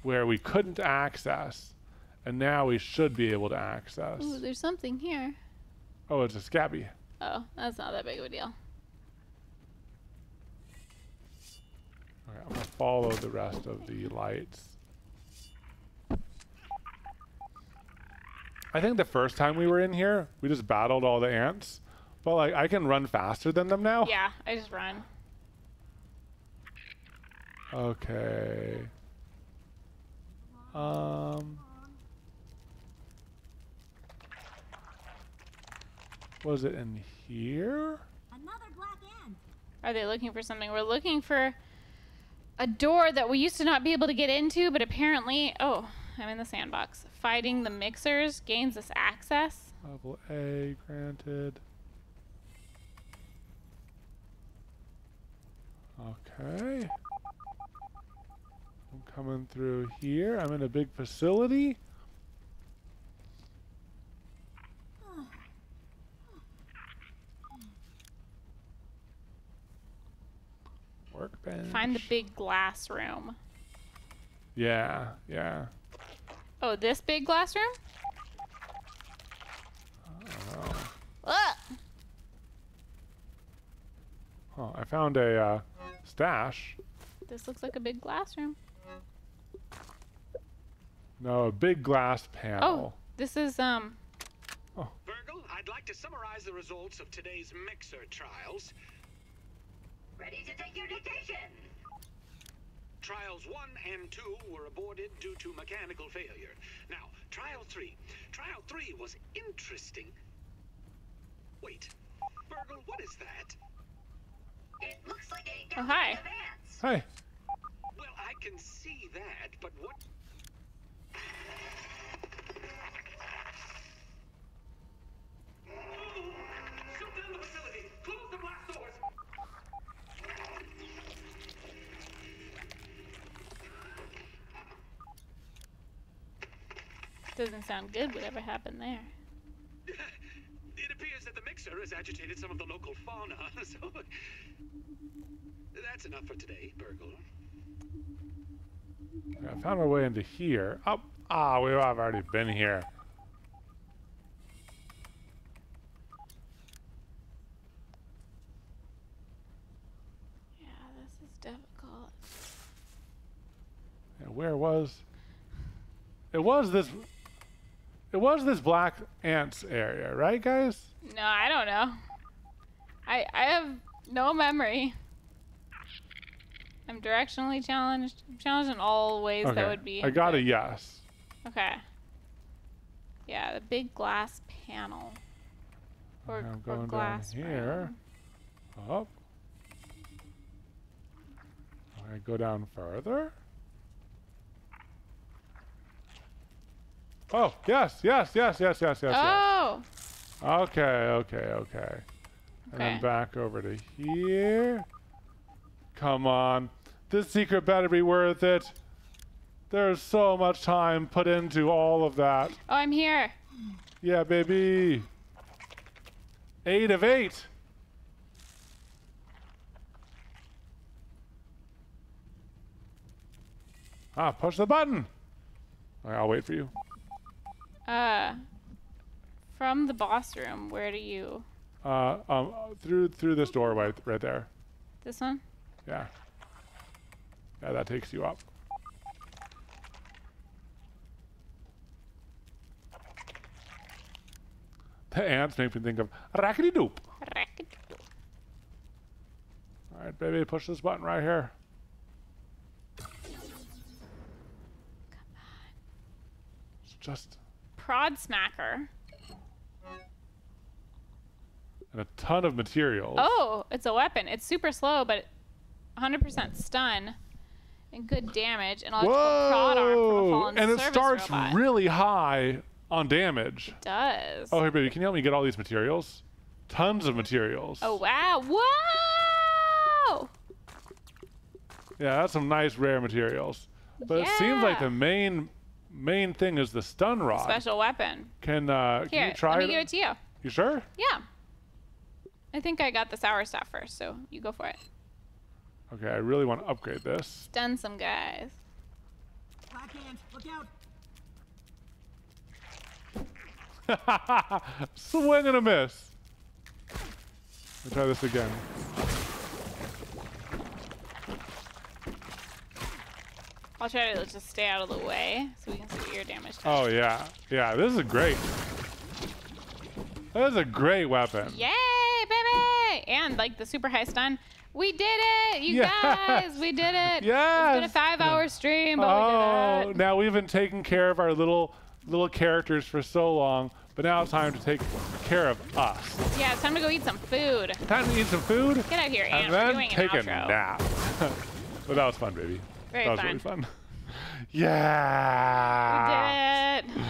where we couldn't access, and now we should be able to access. Ooh, there's something here. Oh, it's a scabby. Oh, that's not that big of a deal. Okay, I'm gonna follow the rest of the lights. I think the first time we were in here, we just battled all the ants. But like I can run faster than them now. Yeah, I just run. Okay. Um. Was it in here? Another black ant. Are they looking for something? We're looking for a door that we used to not be able to get into, but apparently, oh, I'm in the sandbox. Fighting the mixers gains us access. Level A granted. Okay. I'm coming through here. I'm in a big facility. Workbench. Find the big glass room. Yeah, yeah. Oh, this big glass room? Oh, I found a uh, stash. This looks like a big glass room. No, a big glass panel. Oh, this is um. Oh. BURG.L, I'd like to summarize the results of today's mixer trials. Ready to take your dictation. Trials 1 and 2 were aborted due to mechanical failure. Now, Trial 3. Trial 3 was interesting. Wait, BURG.L, what is that? Oh, gathering hi. of ants. Well, I can see that, but what? Shut down the facility! Close the blast doors! Doesn't sound good. Whatever happened there? It appears that the mixer has agitated some of the local fauna, so... That's enough for today, BURG.L. I found my way into here. Oh, ah, we have already been here. Yeah, this is difficult. Yeah, where was? It was this. It was this black ants area, right, guys? No, I don't know. I I have no memory. I'm directionally challenged. I'm challenged in all ways Okay, that would be. I got a yes. Okay. Yeah, the big glass panel. Or, I'm or going down glass here. room. Up. I go down further. Oh yes, yes, yes, yes, yes, yes, yes. Oh, Okay, okay, okay. And then back over to here. Come on. This secret better be worth it. There's so much time put into all of that. oh, I'm here. Yeah, baby. Eight of eight. Ah, push the button. Right, I'll wait for you. Uh, from the boss room, where do you? Uh, um, through through this doorway right there. This one? Yeah. Yeah, that takes you up. The ants make me think of rackety doop. Rackety doop. All right, baby, push this button right here. Come on. It's just Prod smacker. and a ton of materials. Oh, it's a weapon. It's super slow, but 100% stun and good damage. And electrical prod arm from a Whoa! fallen And it starts robot. really high on damage. does. Oh, here, baby, can you help me get all these materials? Tons of materials. Oh wow! Whoa! Yeah, that's some nice rare materials. But it seems like the main main thing is the stun rod. Special weapon. Can uh can you try let me it? give it to you. You sure? Yeah. I think I got the sour staff first, so you go for it. Okay, I really want to upgrade this. Stun some guys. Black ant, look out! Swing and a miss. Let me try this again. I'll try to just stay out of the way so we can see your damage. Oh yeah, yeah. This is great. This is a great weapon. Yay, baby! And like the super high stun. We did it, you Yes. guys! We did it. Yeah. It's been a five-hour stream, but Oh, we did it. now we've been taking care of our little little characters for so long, but now it's time to take care of us. Yeah, it's time to go eat some food. Time to eat some food Get out here, and Ant. Then take an a nap. but that was fun, baby. Very that fun. was really fun. yeah. We did it.